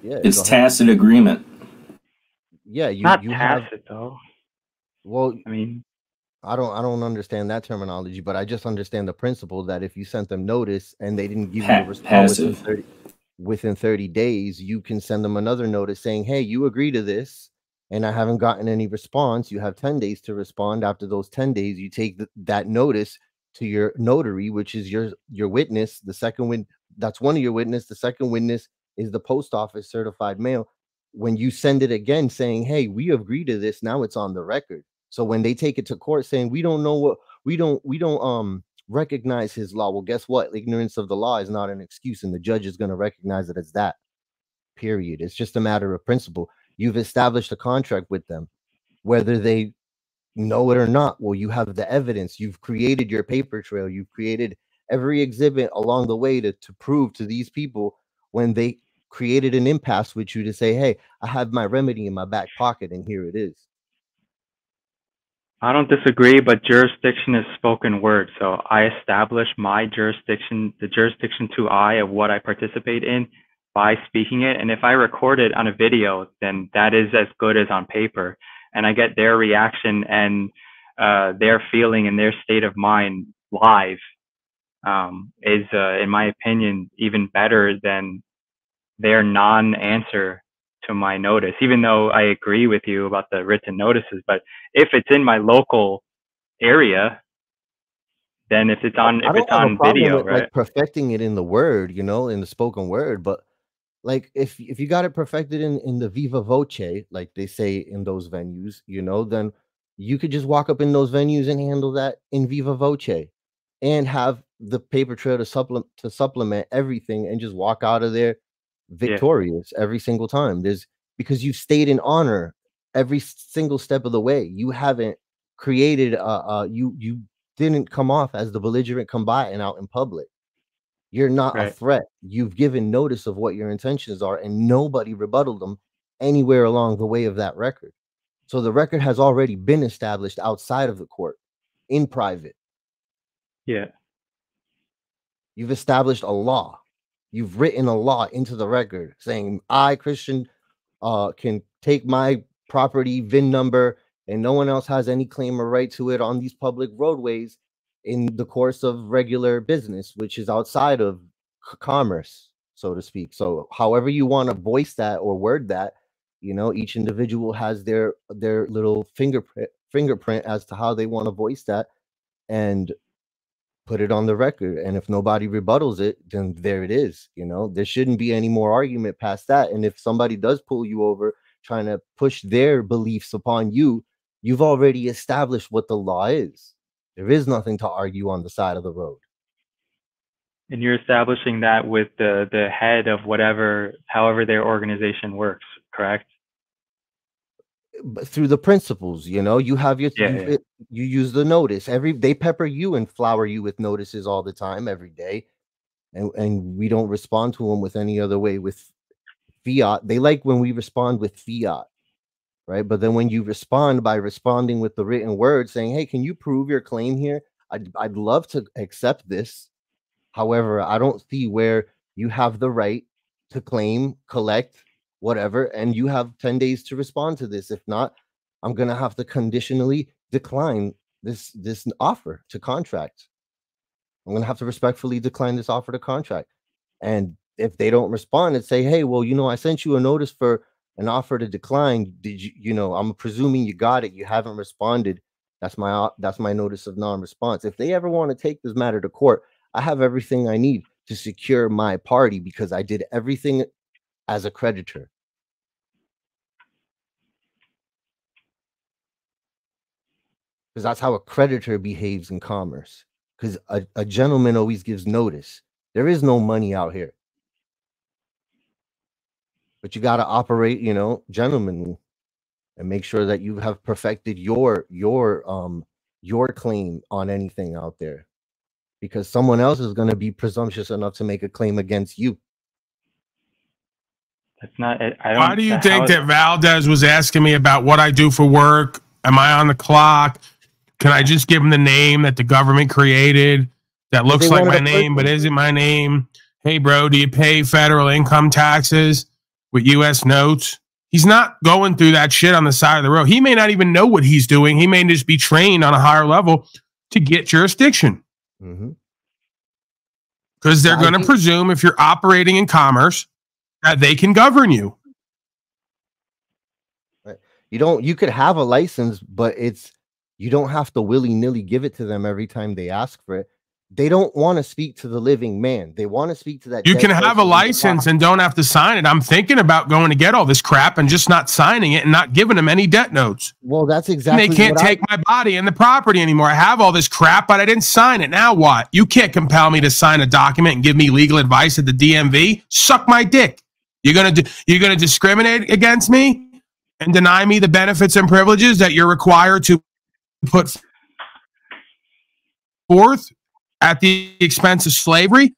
Speaker 11: Yeah,
Speaker 13: it's
Speaker 11: go ahead.
Speaker 13: tacit agreement.
Speaker 11: Yeah, you
Speaker 14: Not
Speaker 11: you have
Speaker 14: tacit though.
Speaker 11: well.
Speaker 14: I mean,
Speaker 11: I don't I don't understand that terminology, but I just understand the principle that if you sent them notice and they didn't give you a response within 30, within 30 days, you can send them another notice saying, "Hey, you agree to this." And I haven't gotten any response. You have 10 days to respond. After those 10 days, you take th- that notice to your notary, which is your your witness. The second win that's one of your witness. The second witness is the post office certified mail. When you send it again saying, "Hey, we agree to this," now it's on the record. So when they take it to court saying, "We don't know what we don't we don't um recognize his law," well, guess what? Ignorance of the law is not an excuse, and the judge is going to recognize it as that. Period. It's just a matter of principle. You've established a contract with them, whether they know it or not. Well, you have the evidence. You've created your paper trail. You've created every exhibit along the way to, to prove to these people when they created an impasse with you to say, hey, I have my remedy in my back pocket, and here it is.
Speaker 14: I don't disagree, but jurisdiction is spoken word. So I establish my jurisdiction, the jurisdiction to I of what I participate in by speaking it. And if I record it on a video, then that is as good as on paper. And I get their reaction and uh, their feeling and their state of mind live um, is, uh, in my opinion, even better than their non-answer to my notice, even though I agree with you about the written notices. But if it's in my local area, then if it's on
Speaker 11: I
Speaker 14: if it's on video,
Speaker 11: with
Speaker 14: right?
Speaker 11: like perfecting it in the word, you know, in the spoken word, but like if if you got it perfected in in the viva voce like they say in those venues you know then you could just walk up in those venues and handle that in viva voce and have the paper trail to supplement to supplement everything and just walk out of there victorious every single time there's because you've stayed in honor every single step of the way you haven't created uh, uh you you didn't come off as the belligerent combatant out in public you're not a threat. You've given notice of what your intentions are, and nobody rebutted them anywhere along the way of that record. So the record has already been established outside of the court in private.
Speaker 14: Yeah.
Speaker 11: You've established a law. You've written a law into the record saying, I, Christian, uh, can take my property VIN number and no one else has any claim or right to it on these public roadways in the course of regular business, which is outside of commerce, so to speak. So, however you want to voice that or word that, you know, each individual has their their little fingerprint fingerprint as to how they want to voice that, and put it on the record. And if nobody rebuttals it, then there it is. You know, there shouldn't be any more argument past that. And if somebody does pull you over trying to push their beliefs upon you, you've already established what the law is. There is nothing to argue on the side of the road.
Speaker 14: And you're establishing that with the the head of whatever, however their organization works, correct?
Speaker 11: But through the principles, you know, you have your
Speaker 14: Yeah,
Speaker 11: you,
Speaker 14: yeah.
Speaker 11: it- you use the notice every they pepper you and flower you with notices all the time every day, and and we don't respond to them with any other way with fiat. They like when we respond with fiat, right? But then when you respond by responding with the written word, saying, "Hey, can you prove your claim here? I'd I'd love to accept this. However, I don't see where you have the right to claim, collect, whatever, and you have 10 days to respond to this. If not, I'm gonna have to conditionally decline this this offer to contract. I'm gonna have to respectfully decline this offer to contract. And if they don't respond and say, hey, well, you know, I sent you a notice for an offer to decline. Did you, you know, I'm presuming you got it. You haven't responded. That's my that's my notice of non-response. If they ever want to take this matter to court, I have everything I need to secure my party because I did everything as a creditor. Because that's how a creditor behaves in commerce. Because a, a gentleman always gives notice. There is no money out here. But you got to operate, you know, gentlemanly and make sure that you have perfected your your um your claim on anything out there because someone else is going to be presumptuous enough to make a claim against you
Speaker 14: That's not. I I don't.
Speaker 3: Why do you
Speaker 14: how
Speaker 3: think that Valdez was asking me about what I do for work? Am I on the clock? Can I just give him the name that the government created that looks like my name but isn't my name? Hey, bro, do you pay federal income taxes with U.S. notes? He's not going through that shit on the side of the road. He may not even know what he's doing. He may just be trained on a higher level to get jurisdiction
Speaker 11: mm-hmm.
Speaker 3: because they're going to presume if you're operating in commerce that they can govern you.
Speaker 11: you don't you could have a license but it's you don't have to willy-nilly give it to them every time they ask for it they don't want to speak to the living man they want to speak to that
Speaker 3: You can have a license and don't have to sign it. I'm thinking about going to get all this crap and just not signing it and not giving them any debt notes.
Speaker 11: well that's
Speaker 3: And
Speaker 11: exactly
Speaker 3: they can't
Speaker 11: what I-
Speaker 3: take my body and the property anymore. I have all this crap, but I didn't sign it. Now what? You can't compel me to sign a document and give me legal advice at the DMV. Suck my dick. You're gonna you're gonna discriminate against me and deny me the benefits and privileges that you're required to put forth at the expense of slavery.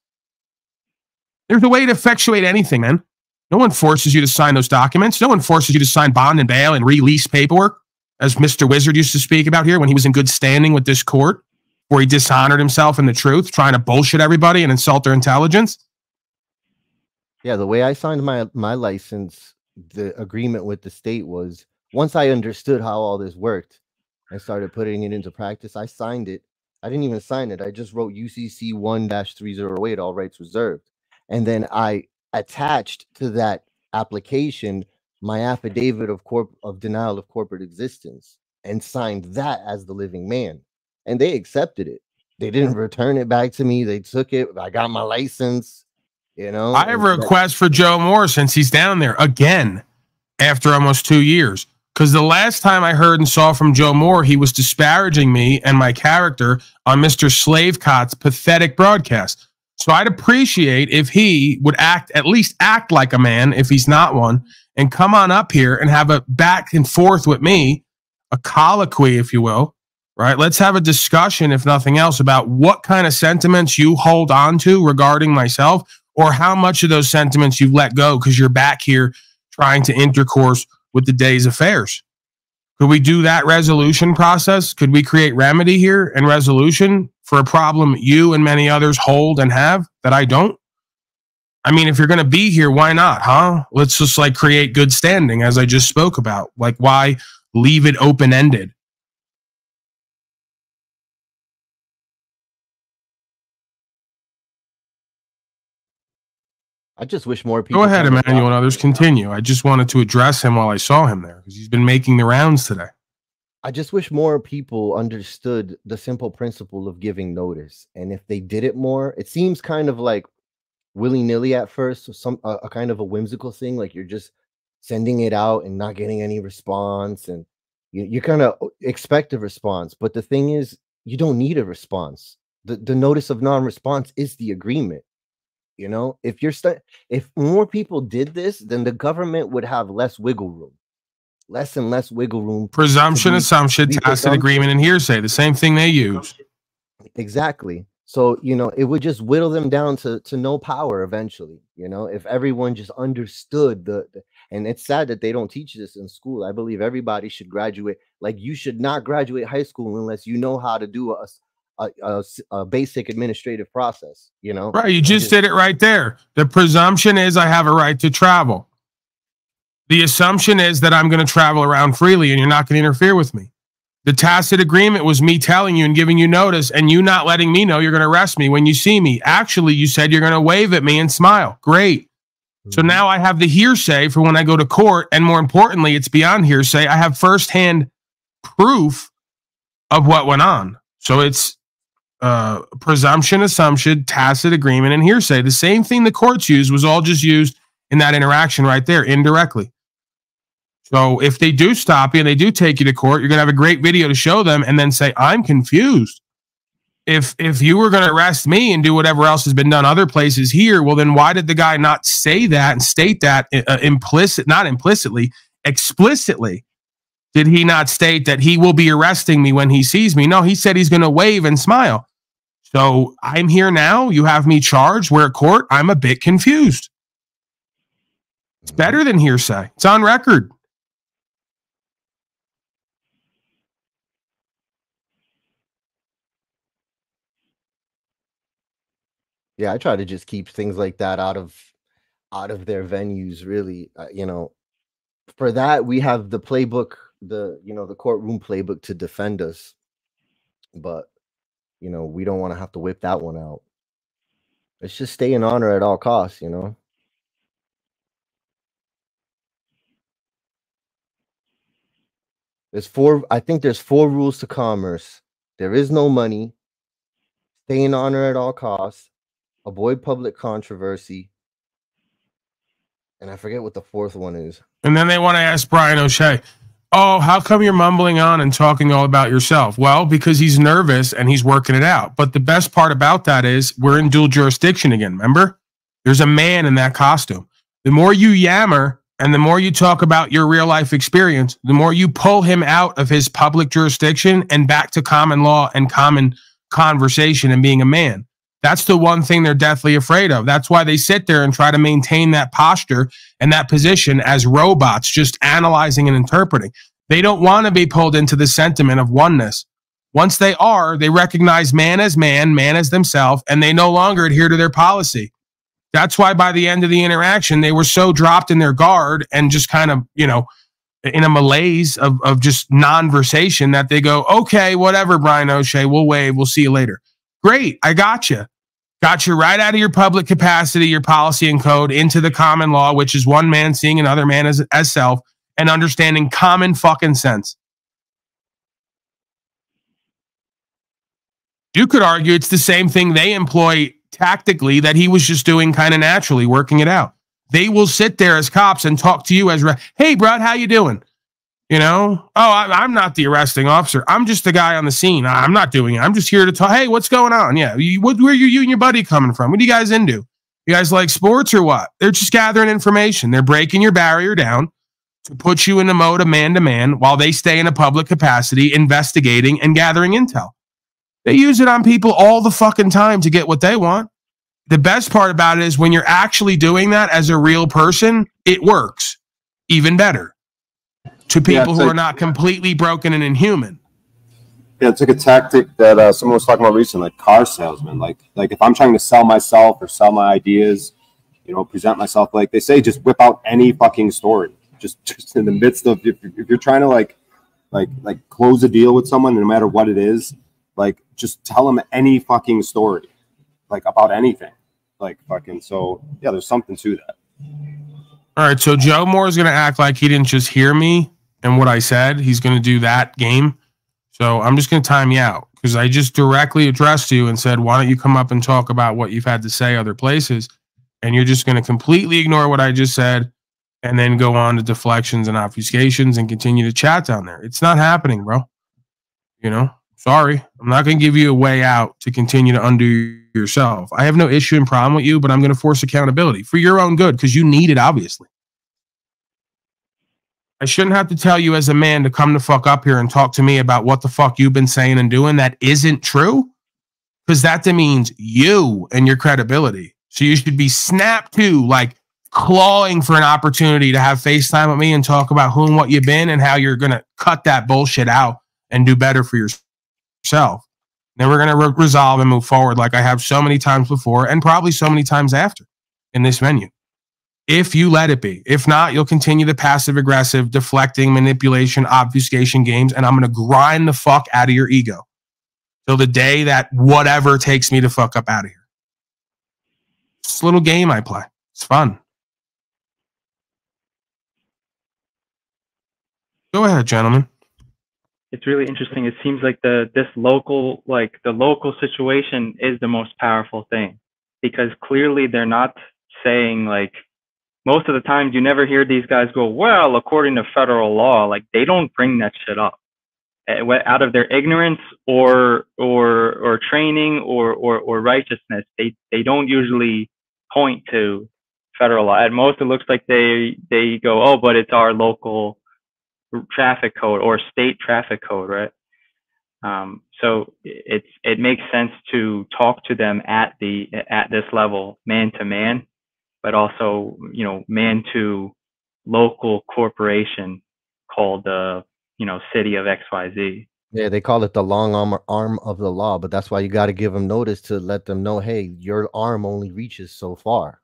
Speaker 3: There's a way to effectuate anything, man. No one forces you to sign those documents. No one forces you to sign bond and bail and release paperwork, as Mr. Wizard used to speak about here when he was in good standing with this court, where he dishonored himself in the truth, trying to bullshit everybody and insult their intelligence.
Speaker 11: Yeah, the way I signed my my license, the agreement with the state was once I understood how all this worked, I started putting it into practice. I signed it. I didn't even sign it. I just wrote UCC 1-308 all rights reserved. And then I attached to that application my affidavit of corp of denial of corporate existence and signed that as the living man. And they accepted it. They didn't return it back to me. They took it. I got my license You know,
Speaker 3: I have a request for Joe Moore since he's down there again after almost two years. Because the last time I heard and saw from Joe Moore, he was disparaging me and my character on Mr. Slavecott's pathetic broadcast. So I'd appreciate if he would act, at least act like a man if he's not one, and come on up here and have a back and forth with me, a colloquy, if you will. Right. Let's have a discussion, if nothing else, about what kind of sentiments you hold on to regarding myself, or how much of those sentiments you've let go because you're back here trying to intercourse with the day's affairs. Could we do that resolution process? Could we create remedy here and resolution for a problem you and many others hold and have that I don't? I mean, if you're going to be here, why not, huh? Let's just like create good standing, as I just spoke about. Like, why leave it open ended?
Speaker 11: I just wish more people.
Speaker 3: Go ahead, Emmanuel, and others continue. I just wanted to address him while I saw him there because he's been making the rounds today.
Speaker 11: I just wish more people understood the simple principle of giving notice. And if they did it more, it seems kind of like willy nilly at first, so some a, a kind of a whimsical thing, like you're just sending it out and not getting any response, and you, you kind of expect a response. But the thing is, you don't need a response. The the notice of non-response is the agreement. You know, if you're stu- if more people did this, then the government would have less wiggle room, less and less wiggle room.
Speaker 3: Presumption,
Speaker 11: be-
Speaker 3: assumption,
Speaker 11: be
Speaker 3: tacit agreement, and hearsay. The same thing they use.
Speaker 11: Exactly. So, you know, it would just whittle them down to to no power eventually, you know, if everyone just understood the, the and it's sad that they don't teach this in school. I believe everybody should graduate. Like you should not graduate high school unless you know how to do a a, a basic administrative process, you know.
Speaker 3: Right. You
Speaker 11: And
Speaker 3: just did it right there. The presumption is I have a right to travel. The assumption is that I'm going to travel around freely and you're not going to interfere with me. The tacit agreement was me telling you and giving you notice and you not letting me know you're going to arrest me when you see me. Actually, you said you're going to wave at me and smile. Great. So mm-hmm. now I have the hearsay for when I go to court. And more importantly, it's beyond hearsay. I have firsthand proof of what went on. So it's uh, presumption, assumption, tacit agreement, and hearsay. The same thing the courts used was all just used in that interaction right there, indirectly. So if they do stop you and they do take you to court, you're gonna have a great video to show them, and then say, "I'm confused." If if you were gonna arrest me and do whatever else has been done other places here, well, then why did the guy not say that and state that uh, implicit, not implicitly, explicitly? Did he not state that he will be arresting me when he sees me? No, he said he's going to wave and smile. So I'm here now. You have me charged. We're at court. I'm a bit confused. It's better than hearsay. It's on record.
Speaker 11: Yeah, I try to just keep things like that out of out of their venues. Really, uh, you know, for that we have the playbook, the you know the courtroom playbook to defend us, but you know we don't want to have to whip that one out. Let's just stay in honor at all costs. You know. There's four. I think there's four rules to commerce. There is no money. Stay in honor at all costs. Avoid public controversy. And I forget what the fourth one is.
Speaker 3: And then they want to ask Brian O'Shea, Oh, how come you're mumbling on and talking all about yourself? Well, because he's nervous and he's working it out. But the best part about that is we're in dual jurisdiction again. Remember? There's a man in that costume. The more you yammer and the more you talk about your real life experience, the more you pull him out of his public jurisdiction and back to common law and common conversation and being a man. That's the one thing they're deathly afraid of. That's why they sit there and try to maintain that posture and that position as robots, just analyzing and interpreting. They don't want to be pulled into the sentiment of oneness. Once they are, they recognize man as man, man as themselves, and they no longer adhere to their policy. That's why by the end of the interaction, they were so dropped in their guard and just kind of, you know, in a malaise of, of just non-versation that they go, okay, whatever, Brian O'Shea, we'll wave, we'll see you later. Great, I got you. Got you right out of your public capacity, your policy and code into the common law, which is one man seeing another man as, as self and understanding common fucking sense. You could argue it's the same thing they employ tactically that he was just doing kind of naturally, working it out. They will sit there as cops and talk to you as, hey, bro, how you doing? You know, oh, I, I'm not the arresting officer. I'm just the guy on the scene. I'm not doing it. I'm just here to tell. Hey, what's going on? Yeah, you, what, where are you, you and your buddy coming from? What are you guys into? You guys like sports or what? They're just gathering information. They're breaking your barrier down to put you in a mode of man to man while they stay in a public capacity investigating and gathering intel. They use it on people all the fucking time to get what they want. The best part about it is when you're actually doing that as a real person, it works even better to people
Speaker 4: Yeah,
Speaker 3: who
Speaker 4: it's
Speaker 3: are not completely broken and inhuman.
Speaker 4: Yeah, it's like a tactic that uh, someone was talking about recently, like car salesman. Like, like if I'm trying to sell myself or sell my ideas, you know, present myself, like they say, just whip out any fucking story. Just, [laughs] just in the midst of if, if you're trying to like, like, like close a deal with someone, no matter what it is, like just tell them any fucking story, like about anything, like fucking. So yeah, there's something to that.
Speaker 3: All right, so Joe Moore is going to act like he didn't just hear me and what I said. He's going to do that game. So I'm just going to time you out because I just directly addressed you and said, why don't you come up and talk about what you've had to say other places? And you're just going to completely ignore what I just said and then go on to deflections and obfuscations and continue to chat down there. It's not happening, bro. You know, sorry. I'm not going to give you a way out to continue to undo yourself. I have no issue and problem with you, but I'm going to force accountability for your own good because you need it, obviously. I shouldn't have to tell you as a man to come the fuck up here and talk to me about what the fuck you've been saying and doing that isn't true. Because that demeans you and your credibility. So you should be snapped to like clawing for an opportunity to have FaceTime with me and talk about who and what you've been and how you're gonna cut that bullshit out and do better for yourself. Then we're gonna re- resolve and move forward like I have so many times before and probably so many times after in this venue if you let it be. If not, you'll continue the passive aggressive, deflecting, manipulation, obfuscation games, and I'm going to grind the fuck out of your ego till the day that whatever takes me to fuck up out of here. It's a little game I play. It's fun. Go ahead, gentlemen.
Speaker 14: it's really interesting. It seems like the this local like the local situation is the most powerful thing because clearly they're not saying like most of the times you never hear these guys go well according to federal law like they don't bring that shit up. Eh, out of their ignorance or or or training or or, or righteousness they they don't usually point to federal law. At most it looks like they they go oh but it's our local traffic code or state traffic code, right? Um, so it's it makes sense to talk to them at the at this level, man to man, but also you know man to local corporation called the you know city of X Y Z.
Speaker 11: Yeah, they call it the long arm arm of the law, but that's why you got to give them notice to let them know, hey, your arm only reaches so far.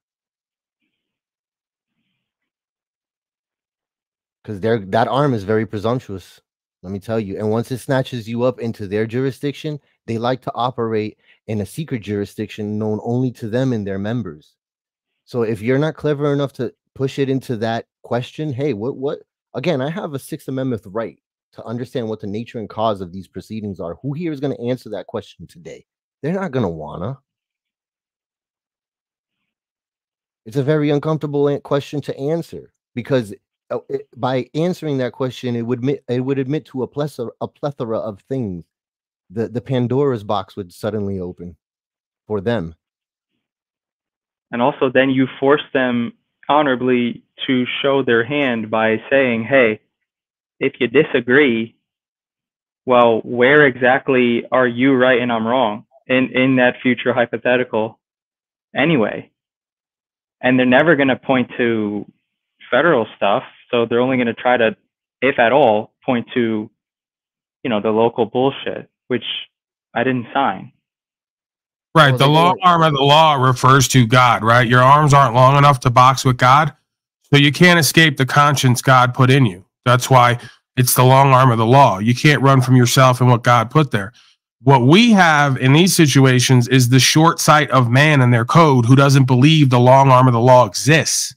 Speaker 11: Because they're that arm is very presumptuous. Let me tell you. And once it snatches you up into their jurisdiction, they like to operate in a secret jurisdiction known only to them and their members. So if you're not clever enough to push it into that question, hey, what what again, I have a Sixth Amendment right to understand what the nature and cause of these proceedings are. Who here is going to answer that question today? They're not going to wanna. It's a very uncomfortable question to answer because uh, by answering that question, it would admit it would admit to a plethora a plethora of things. The the Pandora's box would suddenly open for them.
Speaker 14: And also then you force them honorably to show their hand by saying, "Hey, if you disagree, well, where exactly are you right and I'm wrong in in that future hypothetical anyway?" And they're never going to point to federal stuff, so they're only going to try to if at all point to you know, the local bullshit, which I didn't sign.
Speaker 3: Right. the long arm of the law refers to God, right? Your arms aren't long enough to box with God. So you can't escape the conscience God put in you. That's why it's the long arm of the law. You can't run from yourself and what God put there. What we have in these situations is the short sight of man and their code who doesn't believe the long arm of the law exists.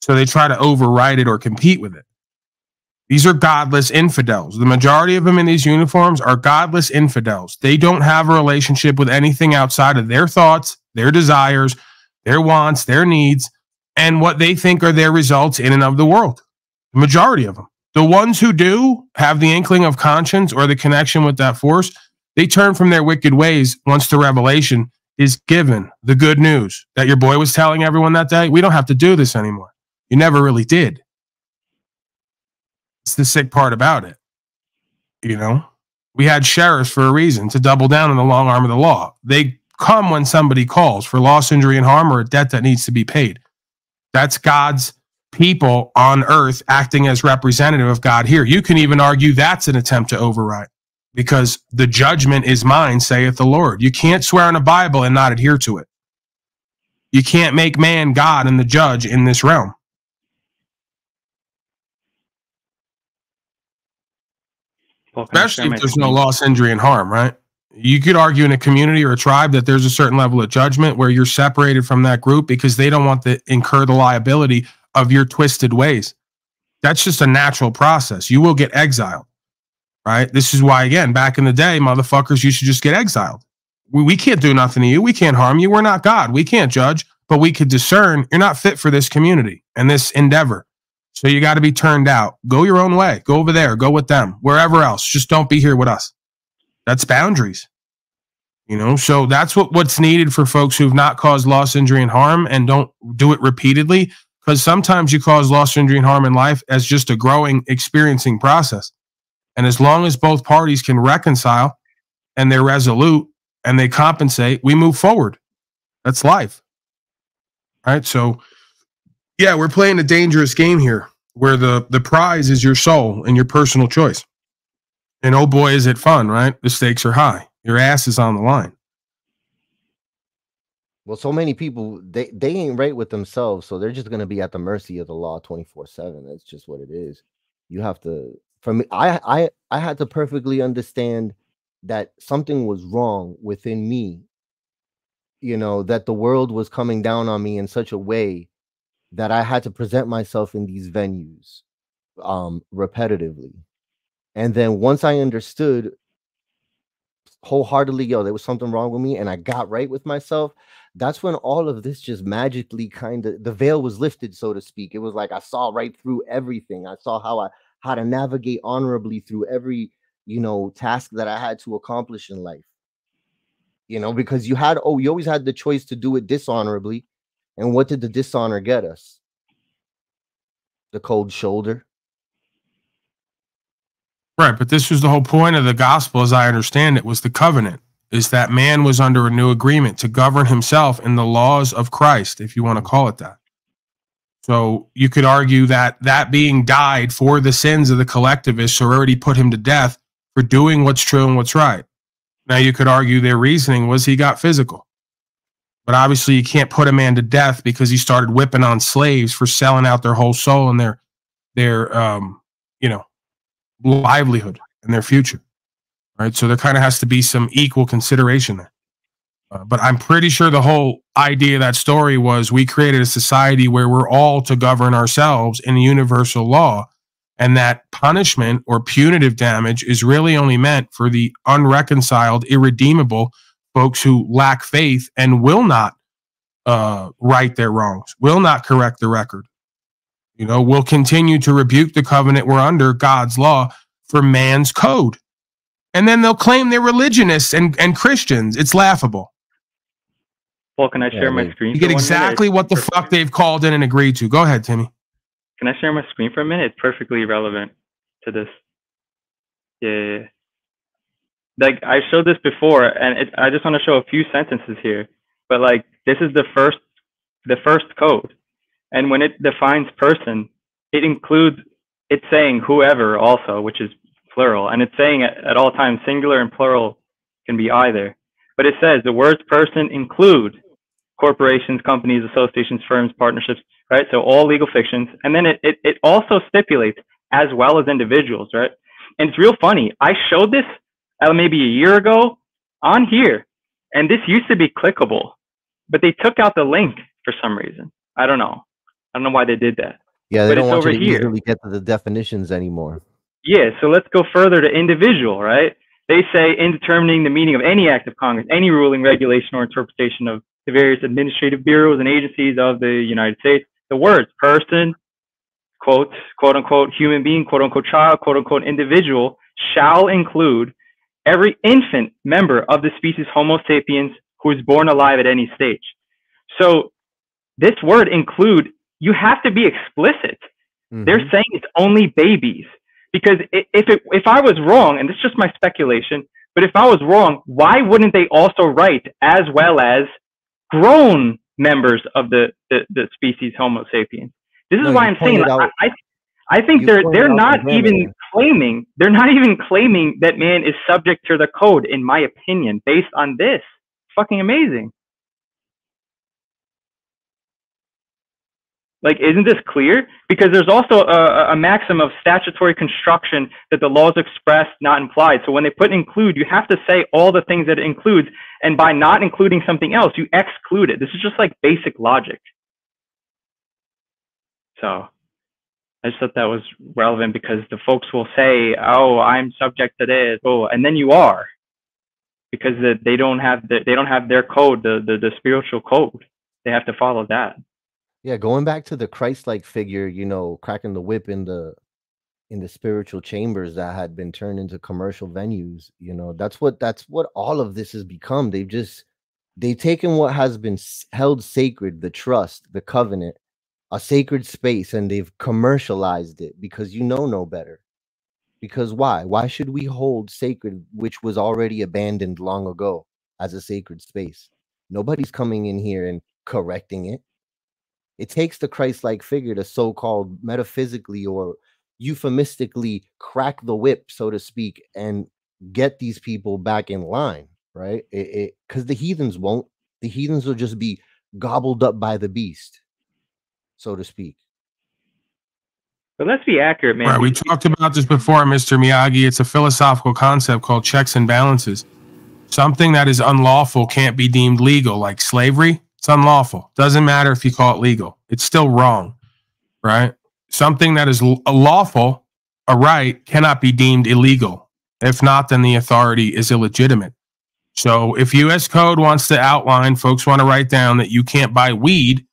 Speaker 3: So they try to override it or compete with it. These are godless infidels. The majority of them in these uniforms are godless infidels. They don't have a relationship with anything outside of their thoughts, their desires, their wants, their needs, and what they think are their results in and of the world. The majority of them. The ones who do have the inkling of conscience or the connection with that force, they turn from their wicked ways once the revelation is given. The good news that your boy was telling everyone that day, we don't have to do this anymore. You never really did. It's the sick part about it. You know, we had sheriffs for a reason to double down on the long arm of the law. They come when somebody calls for loss, injury, and harm or a debt that needs to be paid. That's God's people on earth acting as representative of God here. You can even argue that's an attempt to override because the judgment is mine, saith the Lord. You can't swear on a Bible and not adhere to it. You can't make man God and the judge in this realm.
Speaker 14: Well, can I
Speaker 3: Especially if there's no loss, injury, and harm, right? You could argue in a community or a tribe that there's a certain level of judgment where you're separated from that group because they don't want to incur the liability of your twisted ways. That's just a natural process. You will get exiled, right? This is why, again, back in the day, motherfuckers, you should just get exiled. We, we can't do nothing to you. We can't harm you. We're not God. We can't judge, but we could discern you're not fit for this community and this endeavor. So you got to be turned out. Go your own way. Go over there. Go with them. Wherever else. Just don't be here with us. That's boundaries. You know, so that's what what's needed for folks who've not caused loss, injury, and harm and don't do it repeatedly. Because sometimes you cause loss, injury, and harm in life as just a growing, experiencing process. And as long as both parties can reconcile and they're resolute and they compensate, we move forward. That's life. All right. So yeah, we're playing a dangerous game here where the the prize is your soul and your personal choice. And oh boy, is it fun, right? The stakes are high. Your ass is on the line.
Speaker 11: Well, so many people they they ain't right with themselves, so they're just gonna be at the mercy of the law twenty four seven. That's just what it is. You have to. For me, I I I had to perfectly understand that something was wrong within me. You know that the world was coming down on me in such a way that I had to present myself in these venues um repetitively. And then once I understood wholeheartedly, yo, there was something wrong with me, and I got right with myself. That's when all of this just magically kind of the veil was lifted, so to speak. It was like I saw right through everything. I saw how I how to navigate honorably through every you know task that I had to accomplish in life. You know, because you had oh, you always had the choice to do it dishonorably. And what did the dishonor get us? The cold shoulder.
Speaker 3: Right, but this was the whole point of the gospel, as I understand it, was the covenant. Is that man was under a new agreement to govern himself in the laws of Christ, if you want to mm-hmm. call it that. So you could argue that that being died for the sins of the collectivists who already put him to death for doing what's true and what's right. Now you could argue their reasoning was he got physical. But obviously you can't put a man to death because he started whipping on slaves for selling out their whole soul and their their um, you know, livelihood and their future. Right. So there kind of has to be some equal consideration there. Uh, but I'm pretty sure the whole idea of that story was we created a society where we're all to govern ourselves in a universal law. And that punishment or punitive damage is really only meant for the unreconciled, irredeemable folks who lack faith and will not uh, right their wrongs, will not correct the record. You know, will continue to rebuke the covenant we're under, God's law, for man's code. And then they'll claim they're religionists and, and Christians. It's laughable.
Speaker 14: Paul, can I share my screen?
Speaker 3: You get
Speaker 14: one minute?
Speaker 3: exactly what the fuck they've called in and agreed to. Go ahead, Timmy.
Speaker 14: Can I share my screen for a minute? It's perfectly relevant to this. Yeah, yeah, yeah. Like I showed this before, and it, I just want to show a few sentences here. But like this is the first, the first code, and when it defines person, it includes it's saying whoever also, which is plural, and it's saying at, at all times singular and plural can be either. But it says the words person include corporations, companies, associations, firms, partnerships, right? So all legal fictions. And then it, it, it also stipulates as well as individuals, right? And it's real funny. I showed this uh, maybe a year ago on here, and this used to be clickable, but they took out the link for some reason. I don't know. I don't know why they did that.
Speaker 11: Yeah, they
Speaker 14: but
Speaker 11: don't want you to
Speaker 14: here.
Speaker 11: easily get to the definitions anymore.
Speaker 14: Yeah, so let's go further to individual, right? They say in determining the meaning of any act of Congress, any ruling, regulation, or interpretation of the various administrative bureaus and agencies of the United States, the words person, quote, quote unquote, human being, quote unquote, child, quote unquote, individual shall include every infant member of the species Homo sapiens who is born alive at any stage. So this word include, you have to be explicit. They're saying it's only babies because if it, if I was wrong, and this is just my speculation, but if I was wrong, why wouldn't they also write as well as grown members of the the, the species Homo sapiens? This is
Speaker 11: No,
Speaker 14: why I'm saying I, I I think
Speaker 11: you
Speaker 14: they're they're not even
Speaker 11: grammar.
Speaker 14: claiming they're not even claiming that man is subject to the code, in my opinion, based on this. Fucking amazing. Like, isn't this clear? Because there's also a, a maxim of statutory construction that the law is expressed, not implied. So when they put include, you have to say all the things that it includes, and by not including something else, you exclude it. This is just like basic logic. So I just thought that was relevant because the folks will say, "Oh, I'm subject to this," oh, and then you are, because the, they don't have the, they don't have their code, the, the the spiritual code. They have to follow that.
Speaker 11: Yeah, going back to the Christ-like figure, you know, cracking the whip in the in the spiritual chambers that had been turned into commercial venues, you know, that's what that's what all of this has become. They've just they've taken what has been held sacred, the trust, the covenant, a sacred space, and they've commercialized it because you know no better. Because why? Why should we hold sacred which was already abandoned long ago as a sacred space? Nobody's coming in here and correcting it it takes the christ-like figure to so-called metaphysically or euphemistically crack the whip so to speak and get these people back in line right because the heathens won't the heathens will just be gobbled up by the beast so to speak
Speaker 14: But let's be accurate, man.
Speaker 3: Right. We talked about this before, Mr. Miyagi. It's a philosophical concept called checks and balances. Something that is unlawful can't be deemed legal, like slavery. It's unlawful. Doesn't matter if you call it legal. It's still wrong, right? Something that is l- lawful, a right, cannot be deemed illegal. If not, then the authority is illegitimate. So if U.S. Code wants to outline, folks want to write down that you can't buy weed,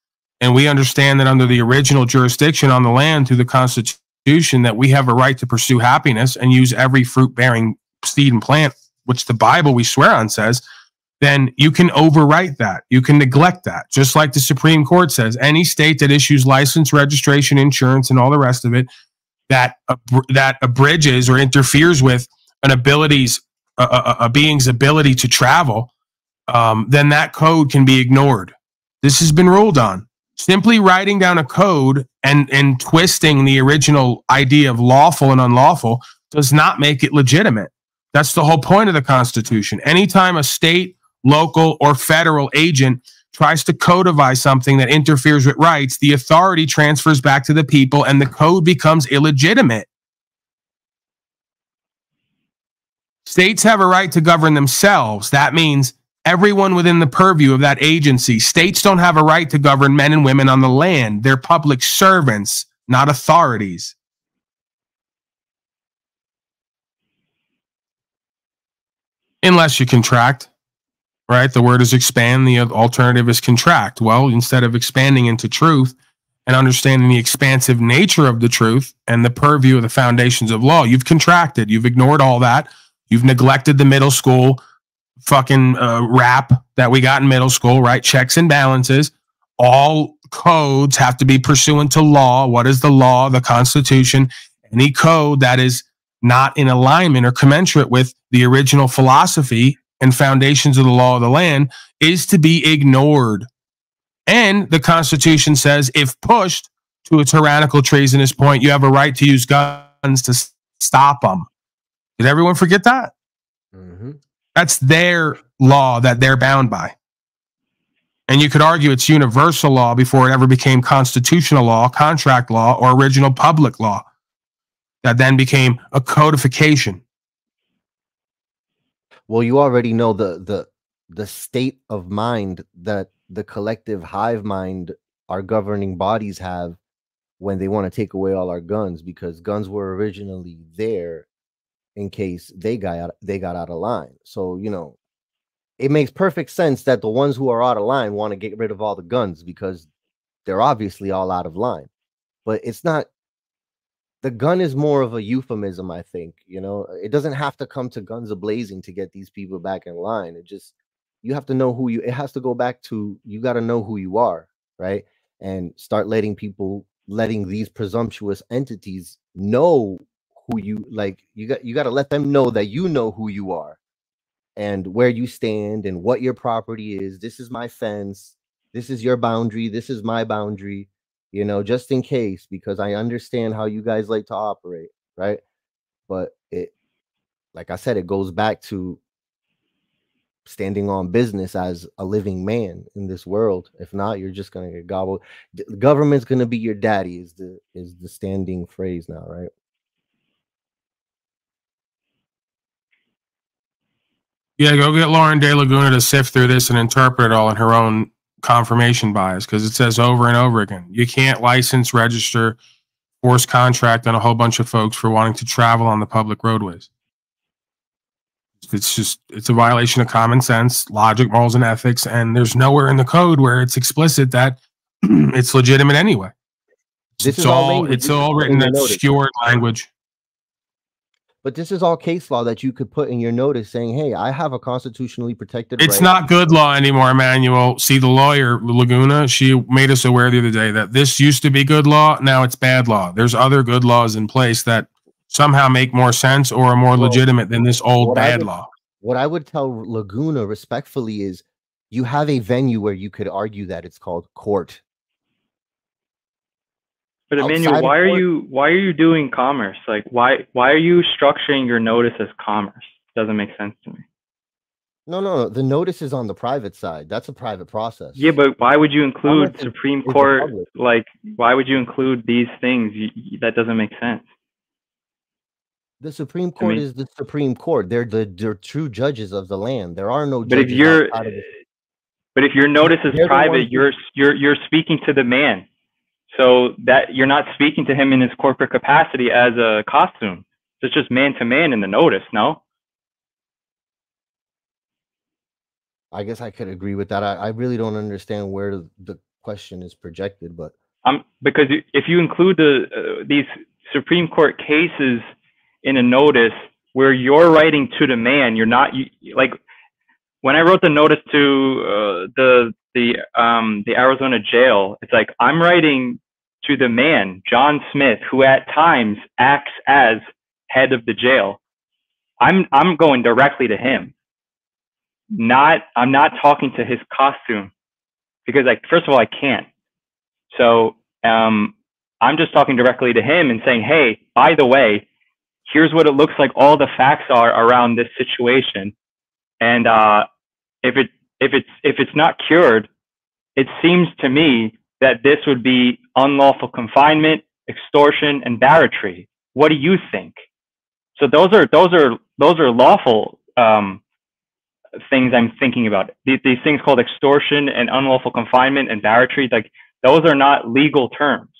Speaker 3: and we understand that under the original jurisdiction on the land through the Constitution that we have a right to pursue happiness and use every fruit-bearing seed and plant, which the Bible we swear on says, then you can overwrite that. You can neglect that. Just like the Supreme Court says, any state that issues license, registration, insurance, and all the rest of it that ab- that abridges or interferes with an ability's a, a, a being's ability to travel, um, then that code can be ignored. This has been ruled on. Simply writing down a code and and twisting the original idea of lawful and unlawful does not make it legitimate. That's the whole point of the Constitution. Anytime a state, local, or federal agent tries to codify something that interferes with rights, the authority transfers back to the people and the code becomes illegitimate. States have a right to govern themselves. That means everyone within the purview of that agency. States don't have a right to govern men and women on the land. They're public servants, not authorities. Unless you contract, right? The word is expand, the alternative is contract. Well, instead of expanding into truth and understanding the expansive nature of the truth and the purview of the foundations of law, you've contracted. You've ignored all that. You've neglected the middle school fucking uh, rap that we got in middle school, right? Checks and balances. All codes have to be pursuant to law. What is the law? The Constitution. Any code that is not in alignment or commensurate with the original philosophy and foundations of the law of the land is to be ignored. And the Constitution says if pushed to a tyrannical treasonous point, you have a right to use guns to stop them. Did everyone forget that? That's their law that they're bound by. And you could argue it's universal law before it ever became constitutional law, contract law, or original public law that then became a codification.
Speaker 11: well you already know the the the state of mind that the collective hive mind our governing bodies have when they want to take away all our guns because guns were originally there in case they got out, they got out of line. So, you know, it makes perfect sense that the ones who are out of line want to get rid of all the guns because they're obviously all out of line. But it's not the gun is more of a euphemism, I think. You know, it doesn't have to come to guns a blazing to get these people back in line. It just you have to know who you it has to go back to you got to know who you are, right? And start letting people letting these presumptuous entities know who you like you got you got to let them know that you know who you are and where you stand and what your property is. This is my fence. This is your boundary. This is my boundary you know just in case because i understand how you guys like to operate right? But it like i said it goes back to standing on business as a living man in this world. If not you're just going to get gobbled. The government's going to be your daddy is the is the standing phrase now right
Speaker 3: Yeah, go get Lauren De Laguna to sift through this and interpret it all in her own confirmation bias because it says over and over again you can't license, register, force contract on a whole bunch of folks for wanting to travel on the public roadways. It's just it's a violation of common sense, logic, morals, and ethics, and there's nowhere in the code where it's explicit that [clears throat] it's legitimate anyway.
Speaker 11: This
Speaker 3: it's
Speaker 11: is all,
Speaker 3: all it's all written
Speaker 11: in
Speaker 3: in
Speaker 11: your notice.
Speaker 3: obscured language.
Speaker 11: But this is all case law that you could put in your notice saying hey i have a constitutionally protected
Speaker 3: It's
Speaker 11: right
Speaker 3: not good law anymore, Emmanuel. See, the lawyer, Laguna, she made us aware the other day that this used to be good law. Now it's bad law. There's other good laws in place that somehow make more sense or are more legitimate than this old bad
Speaker 11: would-
Speaker 3: law.
Speaker 11: what i would tell laguna respectfully is you have a venue where you could argue that it's called court
Speaker 14: But Emmanuel, why are
Speaker 11: court-
Speaker 14: you why are you doing commerce? Like why why are you structuring your notice as commerce? Doesn't make sense to me.
Speaker 11: no no no the notice is on the private side that's a private process
Speaker 14: Yeah, but why would you include
Speaker 11: Commerce
Speaker 14: Supreme Court? Like, why would you include these things? You, that doesn't make sense.
Speaker 11: the supreme court
Speaker 14: mean-
Speaker 11: is the supreme court they're the they're true judges of the land there are no
Speaker 14: But if
Speaker 11: judges
Speaker 14: you're,
Speaker 11: outside of the-
Speaker 14: but if your notice is private, you're you're you're speaking to the man, so that you're not speaking to him in his corporate capacity as a costume. It's just man to man in the notice. No,
Speaker 11: i guess i could agree with that i, I really don't understand where the question is projected but
Speaker 14: um, because if you include the uh, these Supreme Court cases in a notice where you're writing to the man, you're not you, like when I wrote the notice to uh, the the um, the Arizona jail. It's like I'm writing to the man, John Smith, who at times acts as head of the jail. I'm I'm going directly to him. Not I'm not talking to his costume because like first of all I can't. So um, I'm just talking directly to him and saying, hey, by the way, here's what it looks like all the facts are around this situation. And uh, if it if it's if it's not cured, it seems to me that this would be unlawful confinement, extortion, and barratry. What do you think? So those are those are those are lawful um, things I'm thinking about. These, these things called extortion and unlawful confinement and barratry, like those are not legal terms.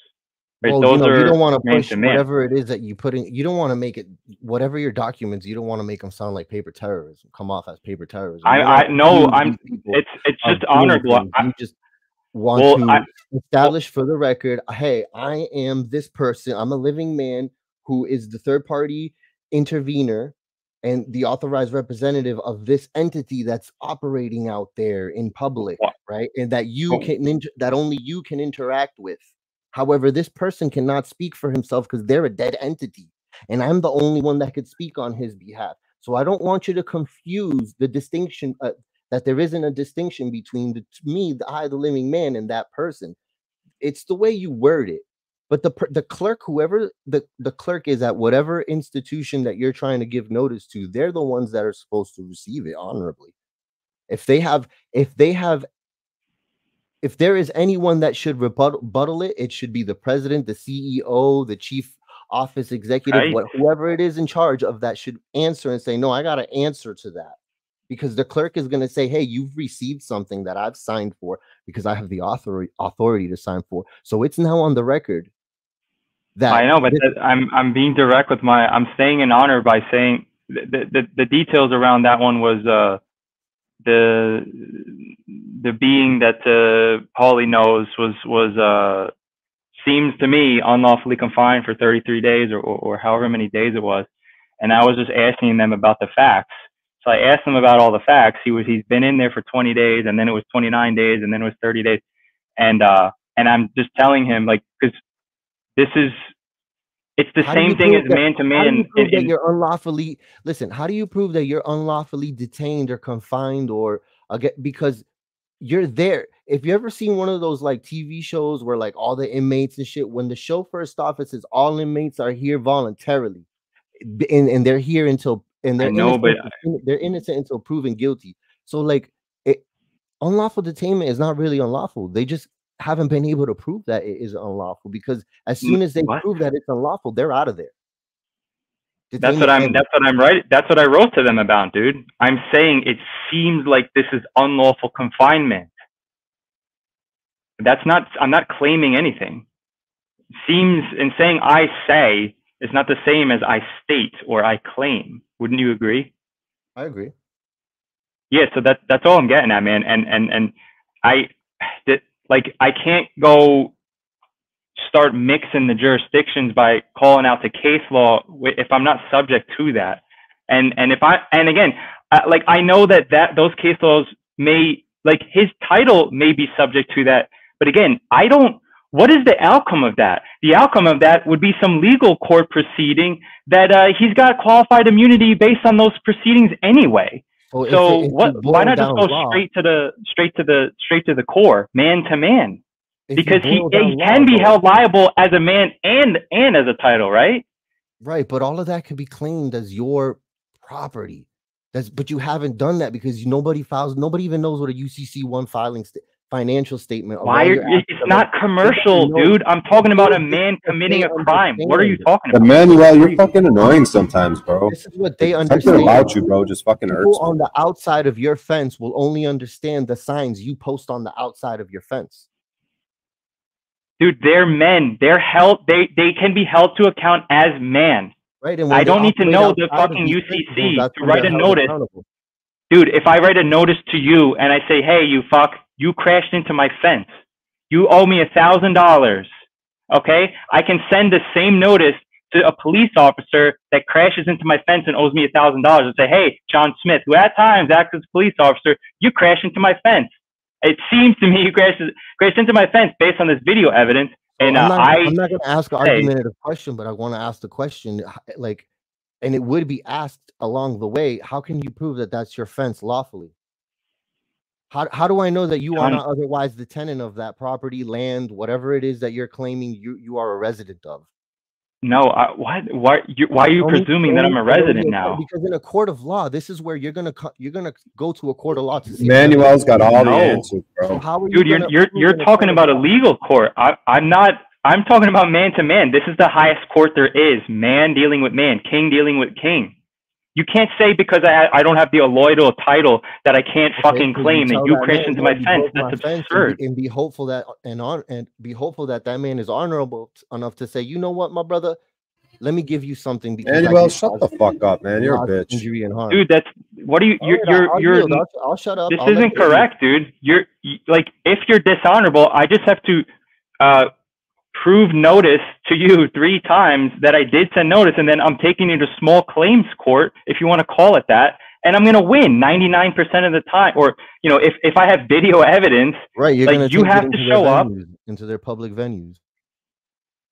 Speaker 11: Well, you, know, you don't want to push whatever it is that you put in. You don't want to make it whatever your documents. You don't want to make them sound like paper terrorism. Come off as paper terrorism.
Speaker 14: I, I no, I'm. It's it's just honorable. I,
Speaker 11: You just want
Speaker 14: Well,
Speaker 11: to
Speaker 14: I-
Speaker 11: establish for the record. Hey, I am this person. I'm a living man who is the third party intervener and the authorized representative of this entity that's operating out there in public, right? And that you
Speaker 14: Well-
Speaker 11: can that only you can interact with. However, this person cannot speak for himself because they're a dead entity, and I'm the only one that could speak on his behalf. So I don't want you to confuse the distinction uh, that there isn't a distinction between the me, the I, the living man, and that person. It's the way you word it. But the the clerk, whoever the, the clerk is at whatever institution that you're trying to give notice to, they're the ones that are supposed to receive it honorably. If they have, if they have, if there is anyone that should rebuttal rebuttal it, it should be the president, the CEO, the chief office executive,
Speaker 14: Right.
Speaker 11: what, whoever it is in charge of that should answer and say, no, I got to answer to that because the clerk is going to say, "Hey, you've received something that I've signed for because I have the authority authority to sign for." So it's now on the record that
Speaker 14: I know, but
Speaker 11: this-
Speaker 14: I'm I'm being direct with my I'm staying in honor by saying the the, the details around that one was uh the the being that uh Paulie knows was was uh seems to me unlawfully confined for 33 days or, or or however many days it was, and I was just asking them about the facts. So I asked him about all the facts. He was he's been in there for 20 days, and then it was 29 days, and then it was 30 days, and uh and I'm just telling him like because this is it's the
Speaker 11: How
Speaker 14: same thing as
Speaker 11: that-
Speaker 14: man to
Speaker 11: How do
Speaker 14: man.
Speaker 11: you you're unlawfully listen? How do you prove that you're unlawfully detained or confined or uh, again because you're there? If you ever seen one of those like TV shows where like all the inmates and shit, when the show first starts, it says all inmates are here voluntarily, and, and they're here until and they're
Speaker 14: I know, but
Speaker 11: until- they're innocent until proven guilty. So like it, unlawful detainment is not really unlawful. They just haven't been able to prove that it is unlawful because as
Speaker 14: Mm,
Speaker 11: soon as they
Speaker 14: what?
Speaker 11: prove that it's unlawful, they're out of there.
Speaker 14: That's what I'm. That's what I'm right. That's what I wrote to them about, dude. I'm saying it seems like this is unlawful confinement. That's not. I'm not claiming anything. Seems in saying I say is not the same as I state or I claim. Wouldn't you agree?
Speaker 11: I agree.
Speaker 14: Yeah. So that that's all I'm getting at, man. And and and I, that like I can't go start mixing the jurisdictions by calling out the case law if I'm not subject to that. And and if I and again, uh, like I know that that those case laws may like his title may be subject to that, but again, I don't. What is the outcome of that? The outcome of that would be some legal court proceeding that uh, he's got qualified immunity based on those proceedings anyway.
Speaker 11: So if it- if
Speaker 14: what? Why not just go
Speaker 11: law-
Speaker 14: straight to the straight to the straight to the core, man to man? Because he, he
Speaker 11: law,
Speaker 14: can be held liable as a man and and as a title, right?
Speaker 11: Right, but all of that can be claimed as your property. That's but you haven't done that because nobody files. Nobody even knows what a UCC one filing sta- financial statement. of
Speaker 14: Why are, it's not commercial,
Speaker 11: knows.
Speaker 14: dude. I'm talking about a man committing a crime. What are you talking about?
Speaker 4: Emmanuel, you're fucking annoying sometimes, bro.
Speaker 11: This is what they
Speaker 4: Something
Speaker 11: understand.
Speaker 4: about you, bro, just fucking
Speaker 11: People
Speaker 4: hurts.
Speaker 11: on the outside of your fence will only understand the signs you post on the outside of your fence.
Speaker 14: Dude, they're men. They're held. They they can be held to account as man.
Speaker 11: Right, and
Speaker 14: I don't need to know the fucking UCC
Speaker 11: principles,
Speaker 14: to write a notice. Dude, if I write a notice to you and I say, "Hey, you fuck, you crashed into my fence. You owe me a thousand dollars." Okay, I can send the same notice to a police officer that crashes into my fence and owes me a thousand dollars and say, "Hey, John Smith, who at times acts as a police officer, you crashed into my fence. It seems to me you crashed crashed into my fence based on this video evidence." And
Speaker 11: I'm
Speaker 14: uh,
Speaker 11: not,
Speaker 14: I,
Speaker 11: I'm not going to ask an argumentative question, but I want to ask the question, like, and it would be asked along the way. How can you prove that that's your fence lawfully? How, how do I know that you are not otherwise the tenant of that property, land, whatever it is that you're claiming you, you are a resident of?
Speaker 14: no, I, why, why, you, why are you
Speaker 11: Only-
Speaker 14: presuming that I'm a
Speaker 11: only- only
Speaker 14: resident now?
Speaker 11: Because in a court of law, this is where you're gonna co- you're gonna go to a court of law to see.
Speaker 4: Emmanuel's got all the answers, bro.
Speaker 11: So how are you
Speaker 14: Dude, you're
Speaker 11: gonna
Speaker 14: you're you're
Speaker 11: in a
Speaker 14: talking about a legal court. I, I'm not. I'm talking about man to man. This is the highest court there is. Man dealing with man. King dealing with king. You can't say because I I don't have the allodial title that I can't
Speaker 11: Okay,
Speaker 14: fucking
Speaker 11: so
Speaker 14: claim that you
Speaker 11: man,
Speaker 14: crashed into my
Speaker 11: you
Speaker 14: fence.
Speaker 11: broke my
Speaker 14: That's
Speaker 11: fence," and
Speaker 14: absurd.
Speaker 11: be, and be hopeful that and on and be hopeful that that man is honorable enough to say, you know what, my brother, let me give you something because I
Speaker 4: Emmanuel, shut the fuck up, man. You're a bitch.
Speaker 11: injury and harm.
Speaker 14: Dude, that's what are you? You're
Speaker 11: right,
Speaker 14: you're
Speaker 11: I'll, I'll
Speaker 14: you're.
Speaker 11: I'll, I'll shut up.
Speaker 14: This
Speaker 11: I'll
Speaker 14: isn't
Speaker 11: you-
Speaker 14: correct, dude. You're you- like if you're dishonorable, I just have to uh prove notice to you three times that I did send notice, and then I'm taking you to small claims court, if you want to call it that, and I'm gonna win 99% of the time. Or you know, if if I have video evidence,
Speaker 11: Right, you're
Speaker 14: like you have to show up.
Speaker 11: into their public venues.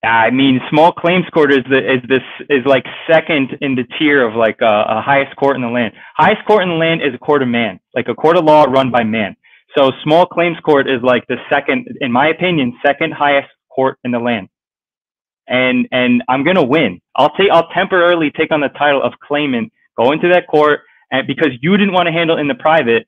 Speaker 14: I mean, small claims court is the is this is like second in the tier of like a, a highest court in the land. Highest court in the land is a court of man, like a court of law run by man. So small claims court is like the second, in my opinion, second highest court in the land. And and I'm gonna win. I'll take I'll temporarily take on the title of claimant, go into that court, and because you didn't want to handle in the private.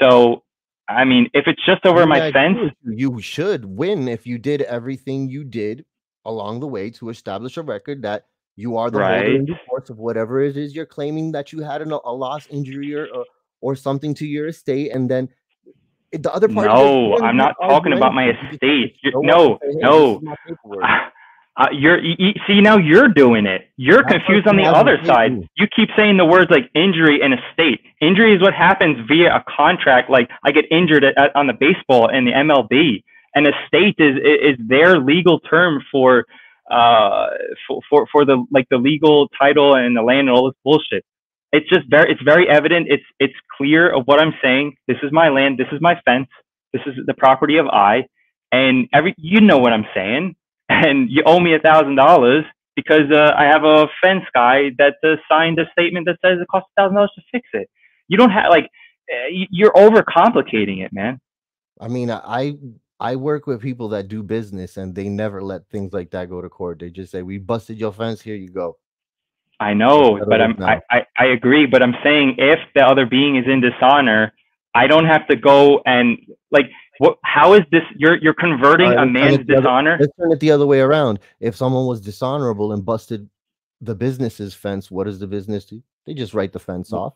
Speaker 14: So I mean, if it's just over
Speaker 11: Yeah,
Speaker 14: my fence,
Speaker 11: you. Should win if you did everything you did along the way to establish a record that you are the holder in
Speaker 14: Right.
Speaker 11: course of whatever it is you're claiming that you had an, a loss, injury, or, or something to your estate, and then the other doesn't-
Speaker 14: No, I'm not talking about my estate. You- no,
Speaker 11: and say, "Hey, this
Speaker 14: no.
Speaker 11: is my paperwork." [sighs]
Speaker 14: Uh, you're you, you- see now you're doing it. You're confused on the other side.
Speaker 11: me.
Speaker 14: You keep saying the words like injury and estate. Injury is what happens via a contract. Like I get injured at, at, on the baseball and the MLB. And estate is is their legal term for uh for, for for the like the legal title and the land and all this bullshit. It's just very it's very evident. It's it's clear of what I'm saying. This is my land. This is my fence. This is the property of I. And every you know what I'm saying. And you owe me a thousand dollars because uh, I have a fence guy that uh, signed a statement that says it costs a thousand dollars to fix it. You don't have like uh, you're overcomplicating it, man.
Speaker 11: I mean, I I work with people that do business and they never let things like that go to court. They just say, "We busted your fence. Here you go."
Speaker 14: I know, but I'm. I, I, I agree, but I'm saying if the other being is in dishonor, I don't have to go and like what how is this you're you're converting
Speaker 11: right,
Speaker 14: a man's
Speaker 11: other-
Speaker 14: dishonor?
Speaker 11: Let's turn it the other way around. If someone was dishonorable and busted the business's fence, what does the business do? They just write the fence off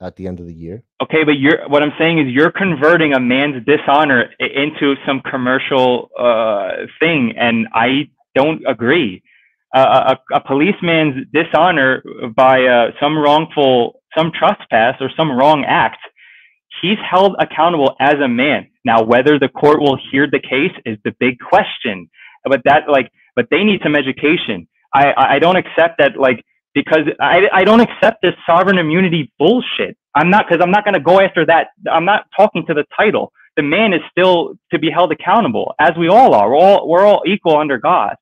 Speaker 11: at the end of the year.
Speaker 14: Okay, but you're what I'm saying is you're converting a man's dishonor into some commercial uh, thing, and I don't agree. A, a policeman's dishonor by uh, some wrongful, some trespass or some wrong act, he's held accountable as a man. Now, whether the court will hear the case is the big question. But that, like, but they need some education. I, I I don't accept that, like, because I, I don't accept this sovereign immunity bullshit. I'm not because I'm not going to go after that. I'm not talking to the title. The man is still to be held accountable, as we all are. We're all we're all equal under God.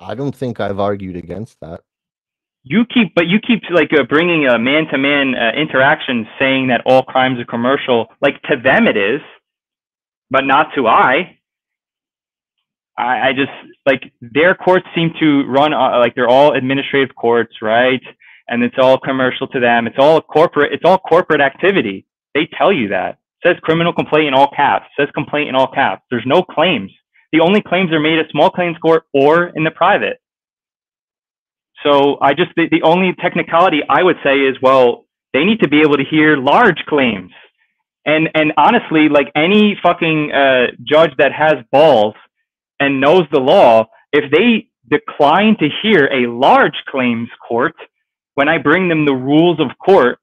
Speaker 11: I don't think I've argued against that.
Speaker 14: You keep, but you keep like uh, bringing a man-to-man uh, interaction, saying that all crimes are commercial. Like to them it is, but not to I. I, I just like their courts seem to run uh, like they're all administrative courts, right? And it's all commercial to them. It's all corporate. It's all corporate activity. They tell you that. It says criminal complaint in all caps. It says complaint in all caps. There's no claims. The only claims are made at small claims court or in the private. So I just the, the only technicality I would say is well they need to be able to hear large claims, and and honestly like any fucking uh, judge that has balls and knows the law, if they decline to hear a large claims court, when I bring them the rules of court,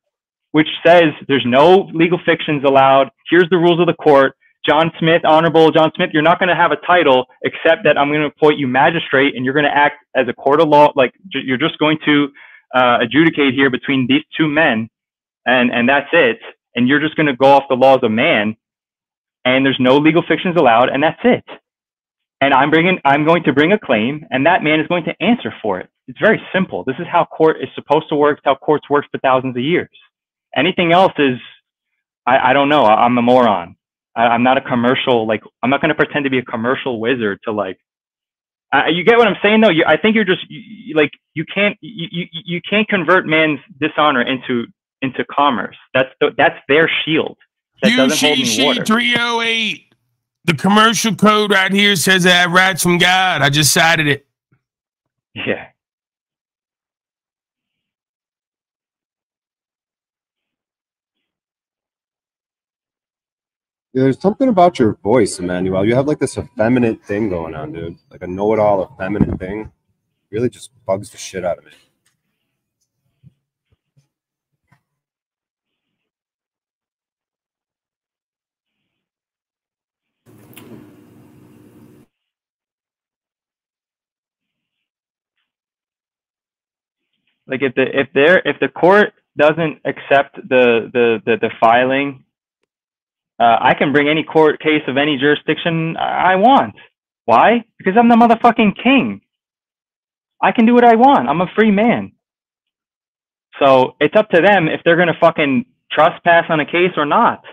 Speaker 14: which says there's no legal fictions allowed, here's the rules of the court. John Smith, Honorable John Smith, you're not going to have a title except that I'm going to appoint you magistrate and you're going to act as a court of law. Like you're just going to uh, adjudicate here between these two men and, and that's it. And you're just going to go off the laws of man and there's no legal fictions allowed and that's it. And I'm bringing, I'm going to bring a claim and that man is going to answer for it. It's very simple. This is how court is supposed to work. It's how courts work for thousands of years. Anything else is, I, I don't know. I'm a moron. I, I'm not a commercial, like, I'm not going to pretend to be a commercial wizard to like, uh, you get what I'm saying though? You, I think you're just, you, you- like, you can't, you, you, you can't convert man's dishonor into, into commerce. That's the, that's their shield. That doesn't hold me water.
Speaker 18: UCC 308. The commercial code right here says I have rights from God. I just cited it.
Speaker 14: Yeah.
Speaker 4: There's something about your voice, Emmanuel. You have like this effeminate thing going on, dude. Like a know-it-all effeminate thing. Really just bugs the shit out of me.
Speaker 14: like if the if there if the court doesn't accept the the the, the filing uh, i can bring any court case of any jurisdiction i want. Why? Because i'm the motherfucking king. I can do what i want. I'm a free man. So it's up to them if they're going to fucking trespass on a case or not.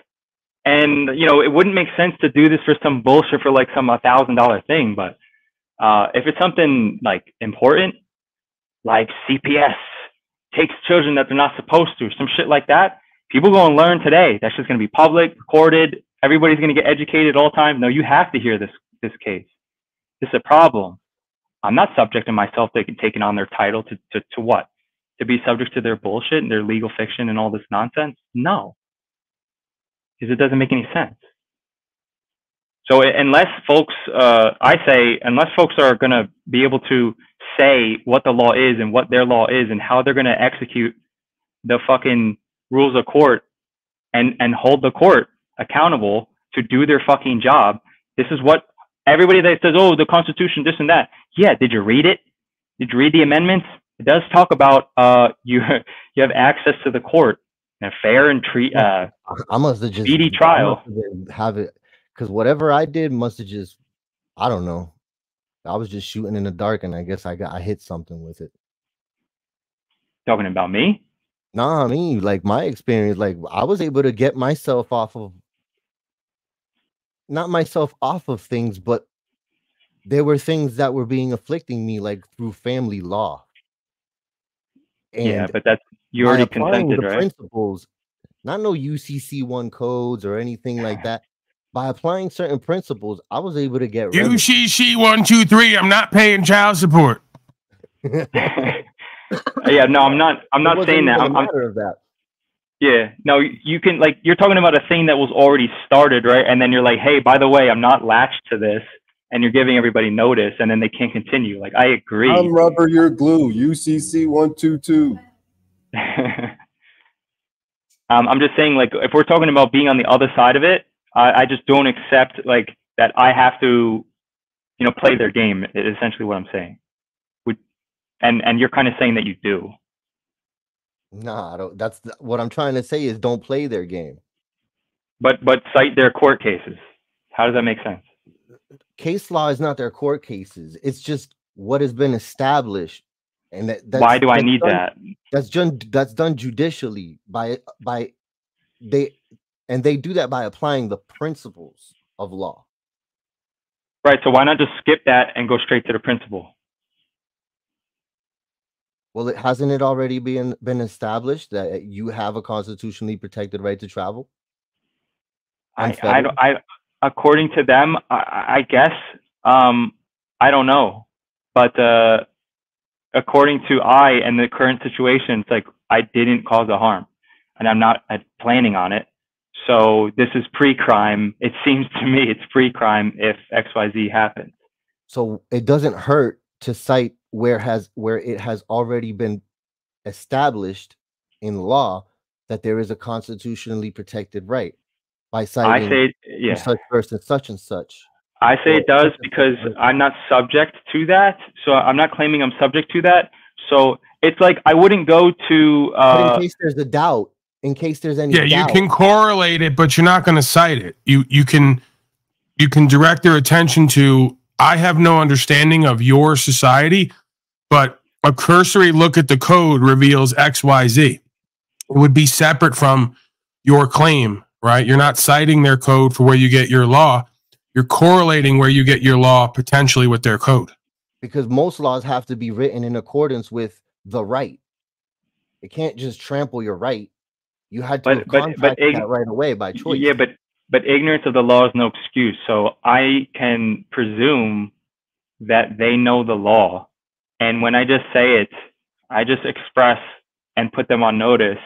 Speaker 14: And you know it wouldn't make sense to do this for some bullshit for like some a thousand dollar thing but uh, if it's something like important like CPS takes children that they're not supposed to, some shit like that. People go and learn today. That's just going to be public, recorded. Everybody's going to get educated all the time. No, you have to hear this this case. This is a problem. I'm not subjecting myself to taking on their title to, to, to what? To be subject to their bullshit and their legal fiction and all this nonsense? No. Because it doesn't make any sense. So unless folks, uh, I say, unless folks are going to be able to say what the law is and what their law is and how they're going to execute the fucking rules of court and and hold the court accountable to do their fucking job. This is what everybody that says, "Oh, the Constitution, this and that." Yeah, did you read it? Did you read the amendments? It does talk about uh [laughs] you you have access to the court and a fair and treat uh
Speaker 11: I must have just
Speaker 14: speedy trial.
Speaker 11: have it because whatever I did must have just I don't know. I was just shooting in the dark, and I guess I got I hit something with it.
Speaker 14: Talking about me?
Speaker 11: Nah, I mean, like my experience, like I was able to get myself off of not myself off of things, but there were things that were being afflicting me, like through family law.
Speaker 14: yeah, but that's you
Speaker 11: by
Speaker 14: already
Speaker 11: applying
Speaker 14: consented,
Speaker 11: the
Speaker 14: right?
Speaker 11: principles, not no UCC one codes or anything like [sighs] that. By applying certain principles, I was able to get
Speaker 18: You,
Speaker 11: remedy.
Speaker 18: she, she, one, two, three. I'm not paying child support. [laughs] [laughs]
Speaker 14: yeah, no, I'm not. I'm not saying that. I'm, I'm
Speaker 11: that.
Speaker 14: Yeah, no, you can like you're talking about a thing that was already started, right? And then you're like, hey, by the way, I'm not latched to this, and you're giving everybody notice, and then they can't continue. Like, I agree.
Speaker 19: I'm rubber, you're glue. UCC one two two. [laughs]
Speaker 14: um, I'm just saying, like, if we're talking about being on the other side of it, I, I just don't accept like that. I have to, you know, play their game. Is essentially what I'm saying. And and you're kind of saying that you do.
Speaker 11: Nah, I don't. That's th- what I'm trying to say is don't play their game.
Speaker 14: But but cite their court cases. How does that make sense?
Speaker 11: Case law is not their court cases. It's just what has been established, and that, that's,
Speaker 14: Why do I need
Speaker 11: done-
Speaker 14: that?
Speaker 11: That's done. That's done judicially by by they, and they do that by applying the principles of law.
Speaker 14: Right. So why not just skip that and go straight to the principle?
Speaker 11: Well, it hasn't it already been been established that you have a constitutionally protected right to travel?
Speaker 14: I, I, I, according to them, I, I guess, um, I don't know, but uh, according to I and the current situation, it's like I didn't cause a harm, and I'm not uh, planning on it. So this is pre-crime. It seems to me it's pre-crime if X Y Z happens.
Speaker 11: So it doesn't hurt to cite where has where it has already been established in law that there is a constitutionally protected right by citing
Speaker 14: say- yeah.
Speaker 11: such person such and such.
Speaker 14: I say it does because I'm not subject to that. So I'm not claiming I'm subject to that. So it's like I wouldn't go to.
Speaker 11: But
Speaker 14: Uh,
Speaker 11: in case there's a doubt, in case there's any
Speaker 18: Yeah, you can correlate it, but you're not going to cite it. You you can you can direct their attention to I have no understanding of your society, but a cursory look at the code reveals XYZ. It would be separate from your claim, right? You're not citing their code for where you get your law. You're correlating where you get your law potentially with their code.
Speaker 11: because most laws have to be written in accordance with the right. It can't just trample your right. You had to
Speaker 14: But- but- but
Speaker 11: that right away by choice.
Speaker 14: Yeah, but but ignorance of the law is no excuse. So I can presume that they know the law, and when I just say it, I just express and put them on notice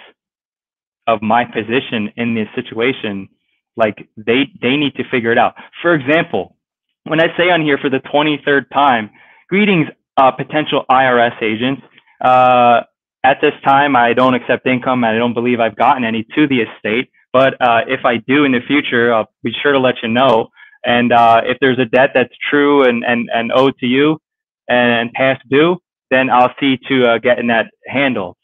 Speaker 14: of my position in this situation. Like they they need to figure it out. For example, when I say on here for the 23rd time, greetings, uh, potential IRS agents. Uh, at this time, I don't accept income and I don't believe I've gotten any to the estate. But uh, if I do in the future, I'll be sure to let you know. And uh, if there's a debt that's true and, and, and owed to you and past due, then I'll see to uh, getting that handled.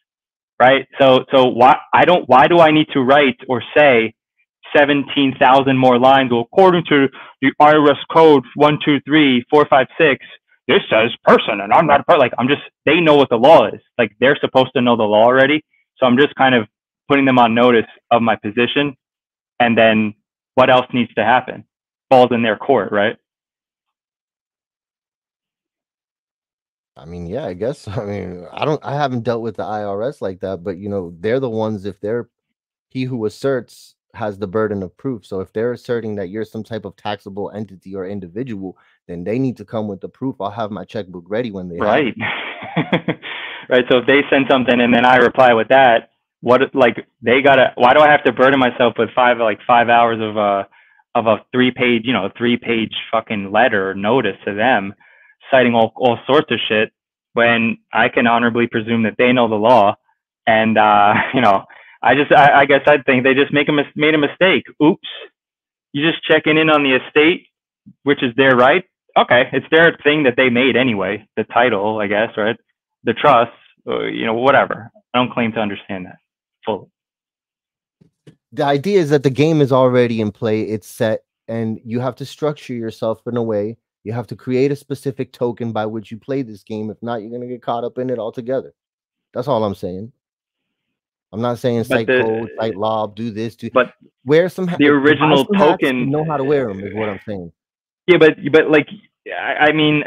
Speaker 14: Right. So so why I don't why do I need to write or say seventeen thousand more lines? Well, according to the IRS code one two three four five six, this says person, and I'm not a person. Like I'm just they know what the law is. Like they're supposed to know the law already. So I'm just kind of putting them on notice of my position, and then what else needs to happen falls in their court, right?
Speaker 11: I mean, yeah, I guess. [laughs] I mean, I don't I haven't dealt with the IRS like that, but you know, they're the ones if they're he who asserts has the burden of proof. So if they're asserting that you're some type of taxable entity or individual, then they need to come with the proof. I'll have my checkbook ready when they
Speaker 14: Right. [laughs] right. So if they send something and then I reply with that, what like they gotta why do I have to burden myself with five like five hours of a of a three page, you know, three page fucking letter notice to them citing all, all sorts of shit when I can honorably presume that they know the law. And, uh, [laughs] you know, I just, I, I guess I'd think they just make a mis- made a mistake. Oops. You just checking in on the estate, which is their right. Okay. It's their thing that they made anyway. The title, I guess, right? The trust, uh, you know, whatever. I don't claim to understand that
Speaker 11: the idea is that the game is already in play it's set and you have to structure yourself in a way you have to create a specific token by which you play this game if not you're going to get caught up in it altogether. That's all i'm saying. I'm not saying cite
Speaker 14: the-
Speaker 11: code cite lob do this do
Speaker 14: But
Speaker 11: wear some ha-
Speaker 14: the original
Speaker 11: some
Speaker 14: token-
Speaker 11: know how to wear them is what i'm saying.
Speaker 14: Yeah, but but like I I mean,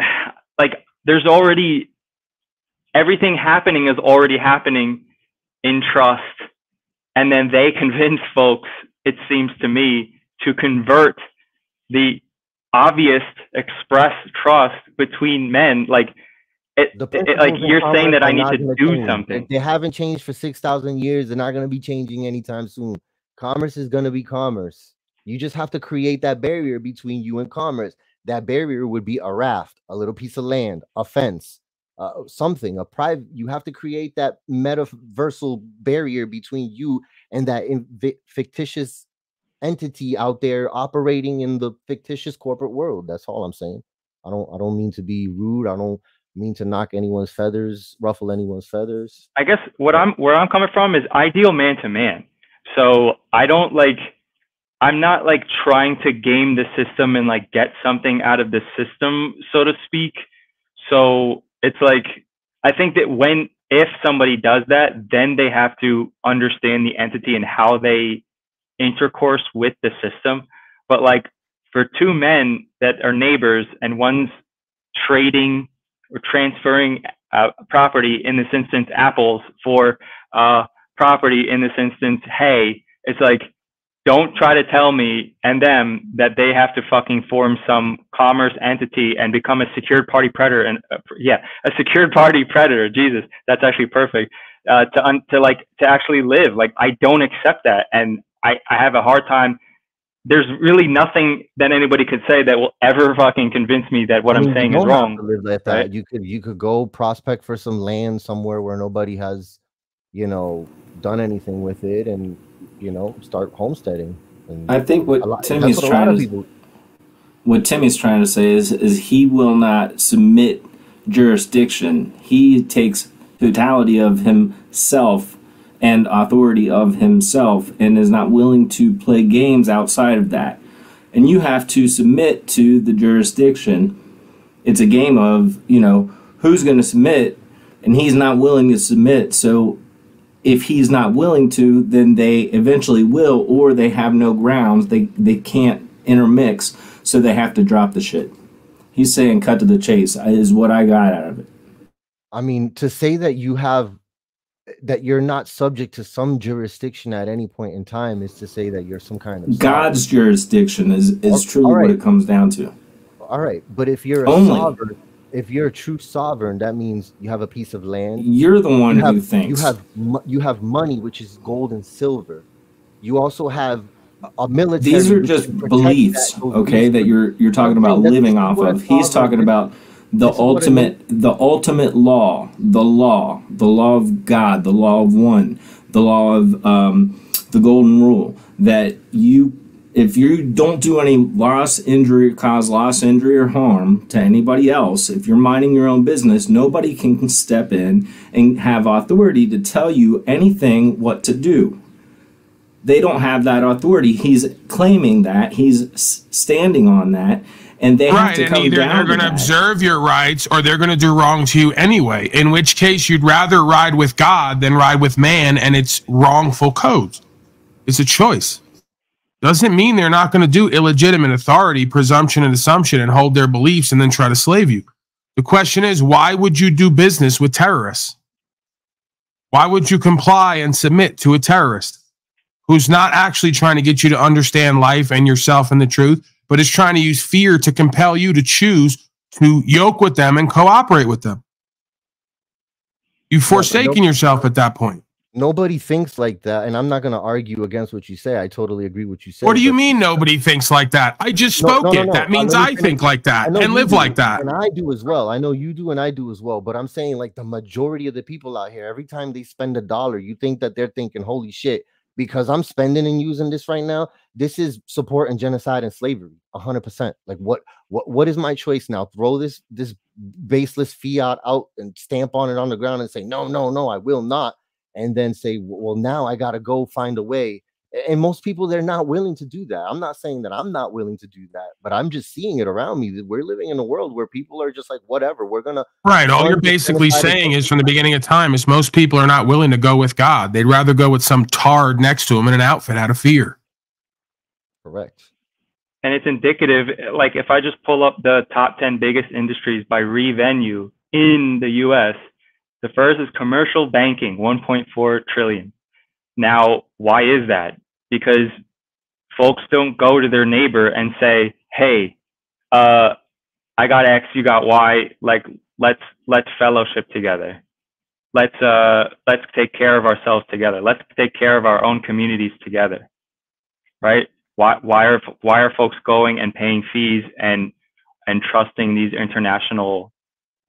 Speaker 14: like there's already everything happening is already happening in trust, and then they convince folks. It seems to me to convert the obvious express trust between men, like it,
Speaker 11: the
Speaker 14: it- like you're saying that I need to do
Speaker 11: change.
Speaker 14: something.
Speaker 11: They- they haven't changed for 6000 years they're not going to be changing anytime soon commerce is going to be commerce you just have to create that barrier between you and commerce that barrier would be a raft a little piece of land a fence uh, something a private you have to create that metaversal barrier between you and that in- fictitious entity out there operating in the fictitious corporate world that's all i'm saying i don't i don't mean to be rude i don't mean to knock anyone's feathers ruffle anyone's feathers
Speaker 14: I guess what I'm where I'm coming from is ideal man to man. So I don't like I'm not like trying to game the system and like get something out of the system, so to speak. So it's like I think that when if somebody does that, then they have to understand the entity and how they intercourse with the system. But like for two men that are neighbors and one's trading or transferring uh, property, in this instance, apples, for uh, property, in this instance, hay, it's like, don't try to tell me and them that they have to fucking form some commerce entity and become a secured party predator and uh, yeah, a secured party predator. Jesus, that's actually perfect. Uh, to un- to like to actually live. Like I don't accept that, and I I have a hard time. There's really nothing that anybody could say that will ever fucking convince me that what
Speaker 11: I mean, you
Speaker 14: saying is wrong.
Speaker 11: live like that.
Speaker 14: right?
Speaker 11: You could you could go prospect for some land somewhere where nobody has, you know, done anything with it, and you know, start homesteading. And
Speaker 13: I think what
Speaker 11: lot,
Speaker 13: Timmy's
Speaker 11: what
Speaker 13: trying to
Speaker 11: people.
Speaker 13: what Timmy's trying to say is is he will not submit jurisdiction. He takes totality of himself and authority of himself and is not willing to play games outside of that. And you have to submit to the jurisdiction. It's a game of, you know, who's going to submit and he's not willing to submit. So if he's not willing to, then they eventually will, or they have no grounds. They they can't intermix, so they have to drop the shit. He's saying cut to the chase is what I got out of it.
Speaker 11: I mean, to say that you have that you're not subject to some jurisdiction at any point in time is to say that you're some kind of
Speaker 13: God's jurisdiction is is
Speaker 11: Oh,
Speaker 13: truly what it comes down to.
Speaker 11: All right, but if you're a
Speaker 13: Only.
Speaker 11: sovereign, if you're a true sovereign, that means you have a piece of land.
Speaker 13: You're the one
Speaker 11: you have,
Speaker 13: who thinks.
Speaker 11: you have you have money, which is gold and silver. You also have a- military.
Speaker 13: These are just beliefs,
Speaker 11: that-
Speaker 13: okay, that you're you're talking about living off of. He's talking about the ultimate the ultimate law, the law, the law of God, the law of one, the law of um, the golden rule that you if you don't do any loss, injury, cause loss, injury, or harm to anybody else, if you're minding your own business, nobody can step in and have authority to tell you anything what to do they don't have that authority. He's claiming that he's standing on that, and they have to come
Speaker 18: either
Speaker 13: down
Speaker 18: they're going to observe your rights or they're going to do wrong to you anyway. In which case, you'd rather ride with God than ride with man, and it's wrongful codes. It's a choice. Doesn't mean they're not going to do illegitimate authority, presumption, and assumption and hold their beliefs and then try to slave you. The question is, why would you do business with terrorists? Why would you comply and submit to a terrorist who's not actually trying to get you to understand life and yourself and the truth, but is trying to use fear to compel you to choose to yoke with them and cooperate with them? You've forsaken yourself at that point.
Speaker 11: Nobody thinks like that, and I'm not gonna argue against what you say. I totally agree with what you say.
Speaker 3: What do you mean nobody thinks like that? I just spoke
Speaker 11: no, no,
Speaker 3: it.
Speaker 11: no.
Speaker 3: That
Speaker 11: Uh,
Speaker 3: means I
Speaker 11: finish.
Speaker 3: think like that and live
Speaker 11: do,
Speaker 3: like that.
Speaker 11: and I do as well. I know you do, and I do as well. But I'm saying, like the majority of the people out here, every time they spend a dollar, you think that they're thinking, "Holy shit!" Because I'm spending and using this right now. This is supporting genocide and slavery, hundred percent. Like, what, what, what is my choice now? Throw this, this baseless fiat out and stamp on it on the ground and say, "No, no, no, I will not," and then say, "Well, now I got to go find a way." And most people, they're not willing to do that. I'm not saying that I'm not willing to do that, but I'm just seeing it around me. We're living in a world where people are just like, whatever, we're gonna
Speaker 3: Right. All you're basically saying is from the beginning of time is most people are not willing to go with God. They'd rather go with some tard next to them in an outfit out of fear.
Speaker 11: correct.
Speaker 14: and it's indicative eh, like if i just pull up the top 10 biggest industries by revenue in the us the first is commercial banking 1.4 trillion. Now why is that? Because folks don't go to their neighbor and say hey uh i got x you got y like let's let's fellowship together. Let's uh let's take care of ourselves together. Let's take care of our own communities together. Right? Why why are why are folks going and paying fees and and trusting these international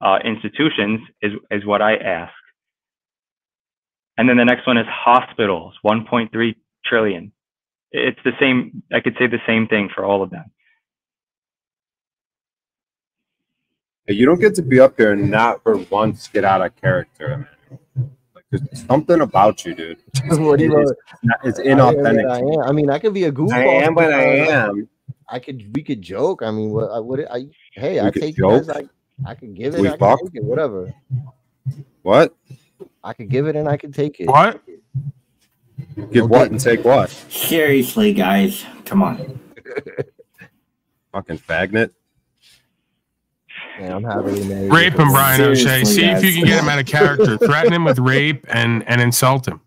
Speaker 14: uh, institutions is is what I ask. And then the next one is hospitals, 1.3 trillion. It's the same. I could say the same thing for all of them.
Speaker 19: You don't get to be up here and not for once get out of character, man. Like, there's something about you, dude. [laughs]
Speaker 11: what you
Speaker 19: It's,
Speaker 11: want?
Speaker 19: it's
Speaker 11: I am
Speaker 19: inauthentic.
Speaker 11: I, am. I mean, I could be a goofball.
Speaker 19: I am what I am.
Speaker 11: I could. We could joke. I mean, what? I would. I hey,
Speaker 19: We
Speaker 11: I take
Speaker 19: joke.
Speaker 11: this. I, I can give it.
Speaker 19: We
Speaker 11: I could
Speaker 19: fuck.
Speaker 11: take it. Whatever.
Speaker 19: What?
Speaker 11: I could give it and I could take it.
Speaker 3: What?
Speaker 19: Give what and take what?
Speaker 13: Seriously, guys, come on. [laughs]
Speaker 19: Fucking faggot.
Speaker 11: Man, I'm happily married.
Speaker 3: Rape him, Brian O'Shea.
Speaker 13: Seriously,
Speaker 3: See if you can get him out of character. [laughs] Threaten him with rape and and insult him.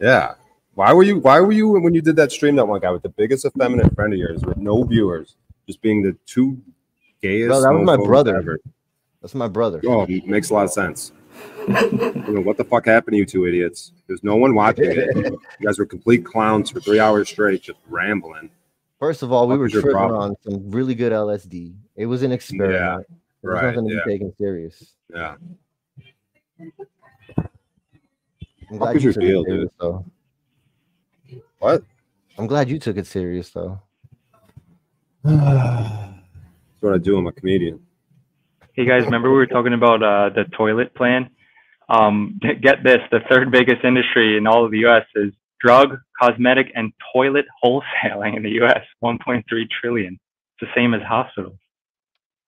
Speaker 19: Yeah. Why were you? Why were you when you did that stream? That one guy with the biggest effeminate friend of yours with no viewers, just being the two gayest.
Speaker 11: Bro, that was my brother.
Speaker 19: Ever.
Speaker 11: That's my brother.
Speaker 19: Oh, it makes a lot of sense. you know what the fuck happened to you two idiots? There's no one watching it. You guys were complete clowns for three hours straight, just rambling.
Speaker 11: First of all, we were
Speaker 19: was
Speaker 11: tripping
Speaker 19: problem?
Speaker 11: on some really good LSD. It was an experiment. it was
Speaker 19: right,
Speaker 11: nothing to
Speaker 19: yeah.
Speaker 11: be taken serious.
Speaker 19: Yeah.
Speaker 11: I'm glad you
Speaker 19: your
Speaker 11: took
Speaker 19: deal,
Speaker 11: it serious,
Speaker 19: dude?
Speaker 11: though.
Speaker 19: What?
Speaker 11: I'm glad you took it serious, though. [sighs] [sighs]
Speaker 19: That's what I do. I'm a comedian.
Speaker 14: Hey guys, remember we were talking about uh, the toilet plan? Um, [laughs] get this: the third biggest industry in all of the U.S. is drug, cosmetic, and toilet wholesaling in the U.S. 1.3 trillion. It's the same as hospitals.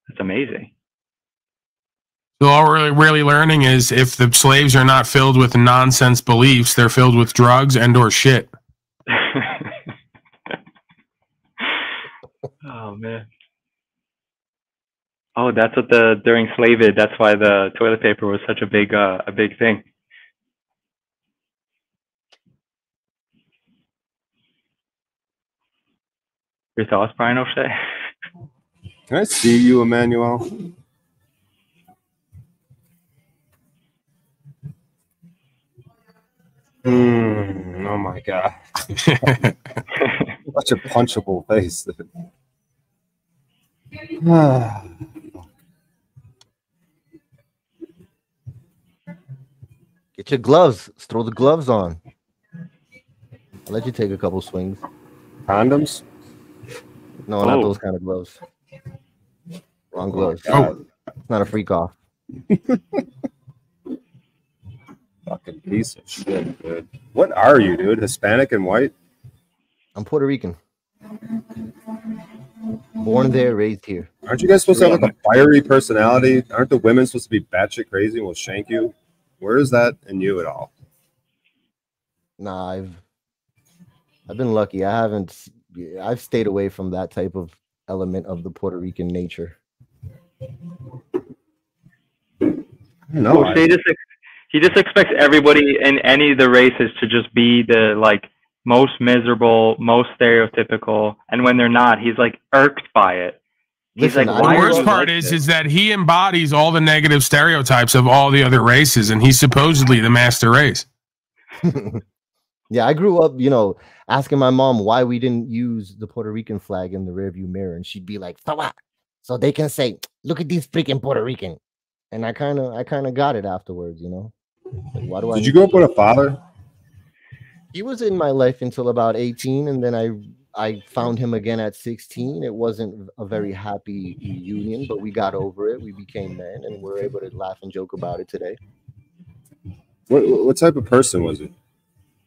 Speaker 14: That's amazing.
Speaker 3: So all we're really, really learning is if the slaves are not filled with nonsense beliefs, they're filled with drugs and or shit. [laughs]
Speaker 14: Oh man. Oh, that's what the during slavery. That's why the toilet paper was such a big uh, a big thing. Your thoughts, Brian O'Shea?
Speaker 19: Can I see you, Emmanuel? Mm, oh my god. [laughs] Such a punchable face. [sighs]
Speaker 11: Get your gloves. Let's throw the gloves on. I'll let you take a couple swings.
Speaker 19: Condoms?
Speaker 11: No, not
Speaker 19: Oh.
Speaker 11: those kind of gloves. Wrong oh, gloves.
Speaker 19: God.
Speaker 11: It's not a freak off. [laughs]
Speaker 19: Fucking piece of shit, dude. What are you, dude? Hispanic and white?
Speaker 11: I'm Puerto Rican. Born there, raised here.
Speaker 19: Aren't you guys supposed to have like a fiery personality? Aren't the women supposed to be batshit crazy and will shank you? Where is that in you at all?
Speaker 11: Nah, I've I've been lucky. I haven't. I've stayed away from that type of element of the Puerto Rican nature.
Speaker 19: No,
Speaker 14: O'Shea just he just expects everybody in any of the races to just be the like most miserable, most stereotypical, and when they're not, he's like irked by it. He's
Speaker 11: Listen,
Speaker 14: like,
Speaker 3: The
Speaker 14: why
Speaker 11: grew
Speaker 14: are
Speaker 3: worst part
Speaker 14: like
Speaker 3: is,
Speaker 14: this?
Speaker 3: is that he embodies all the negative stereotypes of all the other races, and he's supposedly the master race. [laughs]
Speaker 11: yeah, I grew up, you know, asking my mom why we didn't use the Puerto Rican flag in the rearview mirror, and she'd be like, "So what?" So they can say, "Look at these freaking Puerto Rican," and I kind of, I kind of got it afterwards, you know. Like, why do I?
Speaker 19: Did
Speaker 11: need
Speaker 19: you grow up with a father?
Speaker 11: he was in my life until about 18 and then i i found him again at 16 it wasn't a very happy union, but we got over it we became men and we're able to laugh and joke about it today.
Speaker 19: What what type of person was it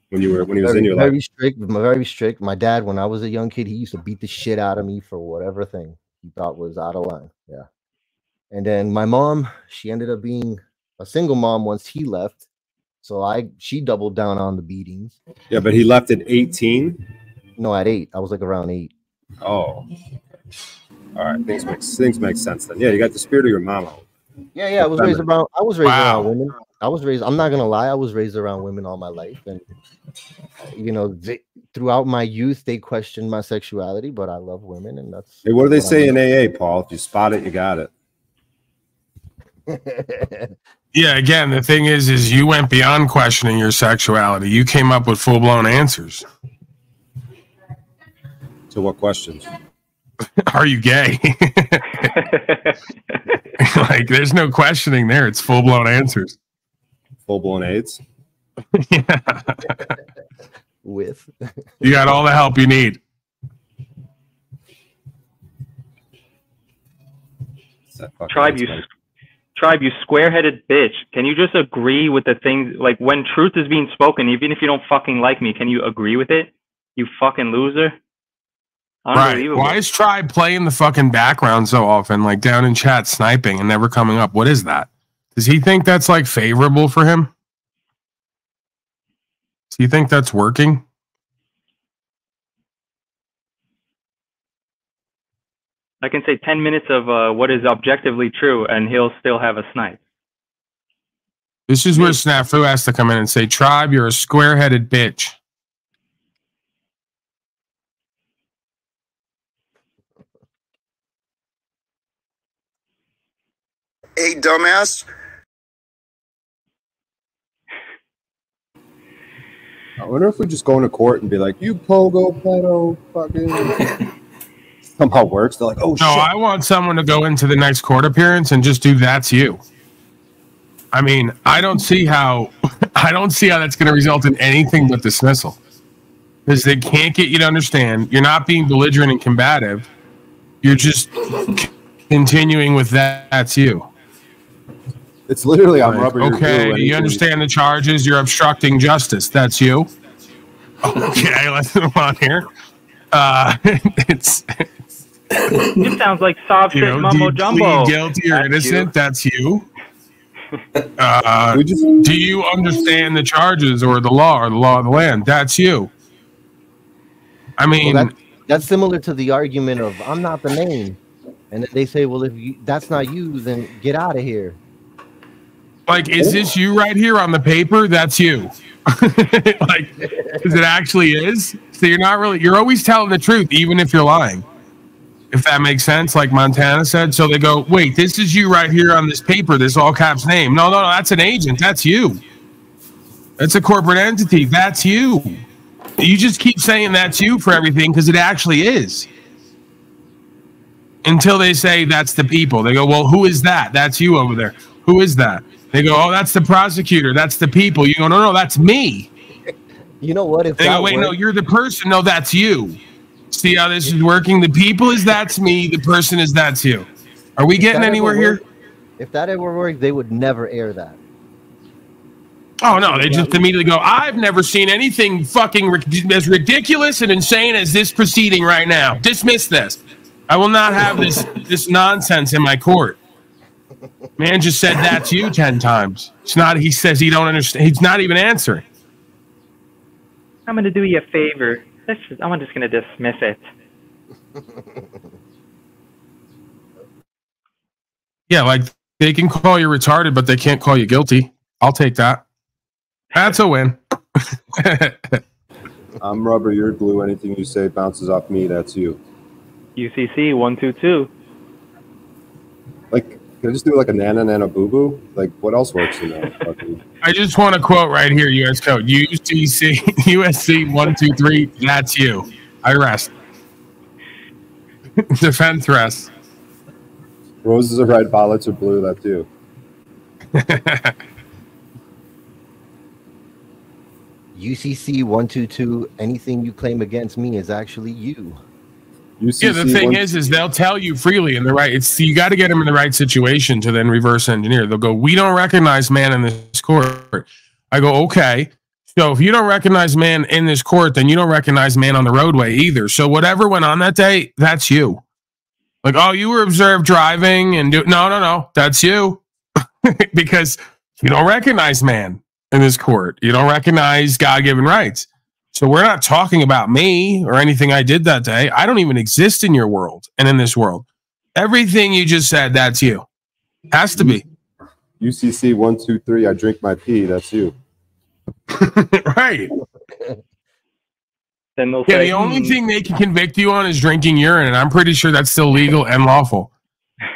Speaker 19: when you were when he was
Speaker 11: very,
Speaker 19: in your
Speaker 11: very
Speaker 19: life?
Speaker 11: strict very strict. My dad when i was a young kid he used to beat the shit out of me for whatever thing he thought was out of line yeah. And then my mom she ended up being a single mom once he left so i she doubled down on the beatings.
Speaker 19: Yeah, but he left at 18.
Speaker 11: No at eight i was like around eight
Speaker 19: Oh, all right. Things make things make sense then. Yeah, you got the spirit of your mama.
Speaker 11: Yeah, yeah. I was raised
Speaker 19: Feminine.
Speaker 11: around. I was raised
Speaker 3: Wow.
Speaker 11: around women. I was raised. I'm not gonna lie. I was raised around women all my life, and you know, they, throughout my youth, they questioned my sexuality, but I love women, and that's.
Speaker 19: Hey, what do they
Speaker 11: what
Speaker 19: say
Speaker 11: I'm
Speaker 19: in AA, Paul? If you spot it, you got it. [laughs]
Speaker 3: Yeah, again, the thing is, is you went beyond questioning your sexuality. You came up with full blown answers.
Speaker 19: So what questions? [laughs]
Speaker 3: Are you gay? [laughs] like, there's no questioning there. It's full blown answers.
Speaker 19: Full blown AIDS. [laughs]
Speaker 3: yeah.
Speaker 11: with.
Speaker 3: You got all the help you need.
Speaker 19: It's that fucking
Speaker 14: tribe you tribe you square-headed bitch can you just agree with the things like when truth is being spoken even if you don't fucking like me can you agree with it you fucking loser
Speaker 3: Right. Why is Tribe playing the fucking background so often, like down in chat sniping and never coming up? What is that? Does he think that's like favorable for him? Do you think that's working?
Speaker 14: i can say 10 minutes of uh, what is objectively true and he'll still have a snipe
Speaker 3: This is where Snafu has to come in and say, Tribe, you're a square headed bitch.
Speaker 20: Hey, dumbass.
Speaker 19: I wonder if we just go into court and be like, "You pogo pedo, fucking." [laughs] Somehow works. They're like, "Oh
Speaker 3: No,
Speaker 19: shit."
Speaker 3: I want someone to go into the next court appearance and just do that's you. I mean, I don't see how [laughs] I don't see how that's going to result in anything but dismissal. Because they can't get you to understand. You're not being belligerent and combative. You're just continuing with that. That's you.
Speaker 19: It's literally I'm
Speaker 3: Like,
Speaker 19: rubber.
Speaker 3: okay, do you understand the charges? You're obstructing justice. That's you. Okay, let's move on here. Uh, [laughs] it's
Speaker 14: it sounds like soft
Speaker 3: you
Speaker 14: shit
Speaker 3: know, do
Speaker 14: mumbo
Speaker 3: you
Speaker 14: jumbo
Speaker 3: plead guilty or
Speaker 14: That's
Speaker 3: innocent?
Speaker 14: you.
Speaker 3: That's you. [laughs] Uh, do you understand the charges or the law or the law of the land? That's you. I mean,
Speaker 11: Well, that, that's similar to the argument of I'm not the name, and they say, well, if you, that's not you, then get out of here.
Speaker 3: Like, is this you right here on the paper? That's you. [laughs] like, because it actually is. So you're not really. You're always telling the truth, even if you're lying. If that makes sense, like Montana said. So they go, wait, this is you right here on this paper, this all caps name. No, no, no, that's an agent. That's you. That's a corporate entity. That's you. You just keep saying that's you for everything because it actually is. Until they say that's the people. They go, well, who is that? That's you over there. Who is that? They go, oh, that's the prosecutor. That's the people. You go, no, no, that's me.
Speaker 11: You know what? If
Speaker 3: They go, wait, no, you're the person. No, that's you. See how this is working? The people is that's me. The person is that's you. Are we getting anywhere here?
Speaker 11: worked- If that ever worked, they would never air that.
Speaker 3: Oh no, they just immediately go. I've never seen anything fucking as ridiculous and insane as this proceeding right now. Dismiss this. I will not have this this nonsense in my court. Man just said that's you ten times. It's not. He says he don't understand. He's not even answering.
Speaker 14: i'm gonna do you a favor That's just, i'm just gonna dismiss it
Speaker 3: Yeah, like they can call you retarded, but they can't call you guilty. I'll take that. That's a win. [laughs]
Speaker 19: I'm rubber. You're glue. Anything you say bounces off me. That's you.
Speaker 14: ucc 122
Speaker 19: Like, can I just do like a nana nana boo boo? Like, what else works in that? Fucking...
Speaker 3: I just want to quote right here, U.S. code UCC USC [laughs] one two three. That's you. I rest. [laughs] Defend thrust.
Speaker 19: Roses are red, violets are blue. That's you. [laughs]
Speaker 11: UCC one two two. Anything you claim against me is actually you.
Speaker 3: Yeah, the thing is, is they'll tell you freely in the right. It's you got to get them in the right situation to then reverse engineer. They'll go, "We don't recognize man in this court." I go, "Okay." So if you don't recognize man in this court, then you don't recognize man on the roadway either. So whatever went on that day, that's you. Like, oh, you were observed driving and do no, no, no, that's you, [laughs] because you don't recognize man in this court. You don't recognize God given rights. So we're not talking about me or anything I did that day. I don't even exist in your world and in this world. Everything you just said, that's you. Has to be.
Speaker 19: UCC one two three. I drink my pee. That's you. [laughs]
Speaker 3: right.
Speaker 14: Then they'll
Speaker 3: Yeah,
Speaker 14: say,
Speaker 3: the only
Speaker 14: "Hmm,
Speaker 3: thing they can convict you on is drinking urine, and I'm pretty sure that's still legal and lawful.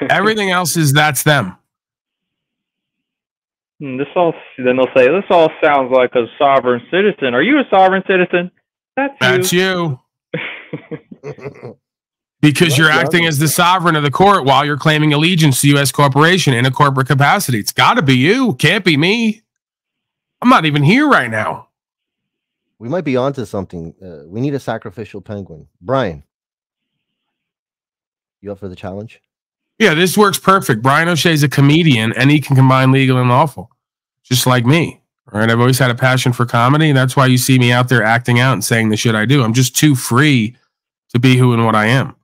Speaker 3: [laughs] Everything else is that's them.
Speaker 14: Hmm, this all then they'll say this all sounds like a sovereign citizen. Are you a sovereign citizen? That's you.
Speaker 3: That's you. [laughs] Because you're acting as the sovereign of the court while you're claiming allegiance to U.S. corporation in a corporate capacity. It's got to be you. Can't be me. I'm not even here right now.
Speaker 11: We might be onto something. Uh, we need a sacrificial penguin. Brian, you up for the challenge?
Speaker 3: Yeah, this works perfect. Brian O'Shea's a comedian and he can combine legal and lawful, just like me. Right. I've always had a passion for comedy. And that's why you see me out there acting out and saying the shit I do. I'm just too free to be who and what I am.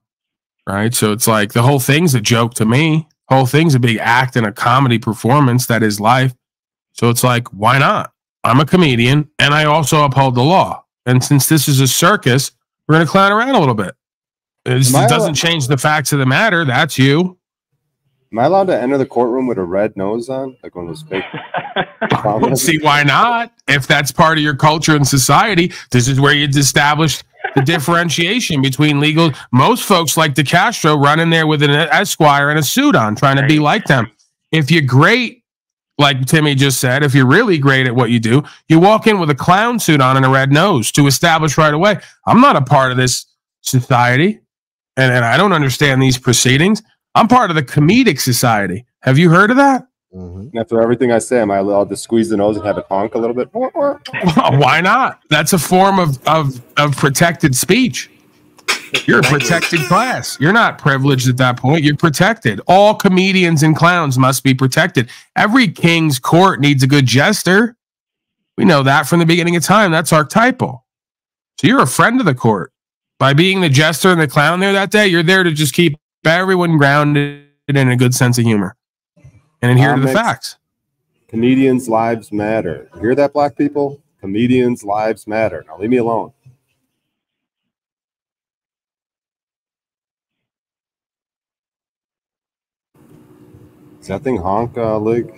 Speaker 3: Right. So it's like the whole thing's a joke to me. Whole thing's a big act and a comedy performance that is life. So it's like, why not? I'm a comedian and I also uphold the law. And since this is a circus, we're going to clown around a little bit. It just-
Speaker 19: Am I
Speaker 3: it doesn't change the facts of the matter. That's you.
Speaker 19: Am I allowed to enter the courtroom with a red nose on, like one of those fake? [laughs]
Speaker 3: See, why not? If that's part of your culture and society, this is where you'd establish the differentiation between legal. Most folks like DeCastro run in there with an esquire and a suit on, trying to be like them. If you're great, like Timmy just said, if you're really great at what you do, you walk in with a clown suit on and a red nose to establish right away. I'm not a part of this society, and, and I don't understand these proceedings. I'm part of the comedic society. Have you heard of that? Mm-hmm.
Speaker 19: And after everything I say, am I allowed to squeeze the nose and have it honk a little bit? [laughs]
Speaker 3: Why not? That's a form of, of, of protected speech. You're a protected class. You're not privileged at that point. You're protected. All comedians and clowns must be protected. Every king's court needs a good jester. We know that from the beginning of time. That's archetypal. So you're a friend of the court. By being the jester and the clown there that day, you're there to just keep everyone grounded in a good sense of humor and adhere to the facts.
Speaker 19: Comedians' lives matter. You hear that, black people? Comedians' lives matter. Now leave me alone. Is that thing honk, uh, Lig? [laughs]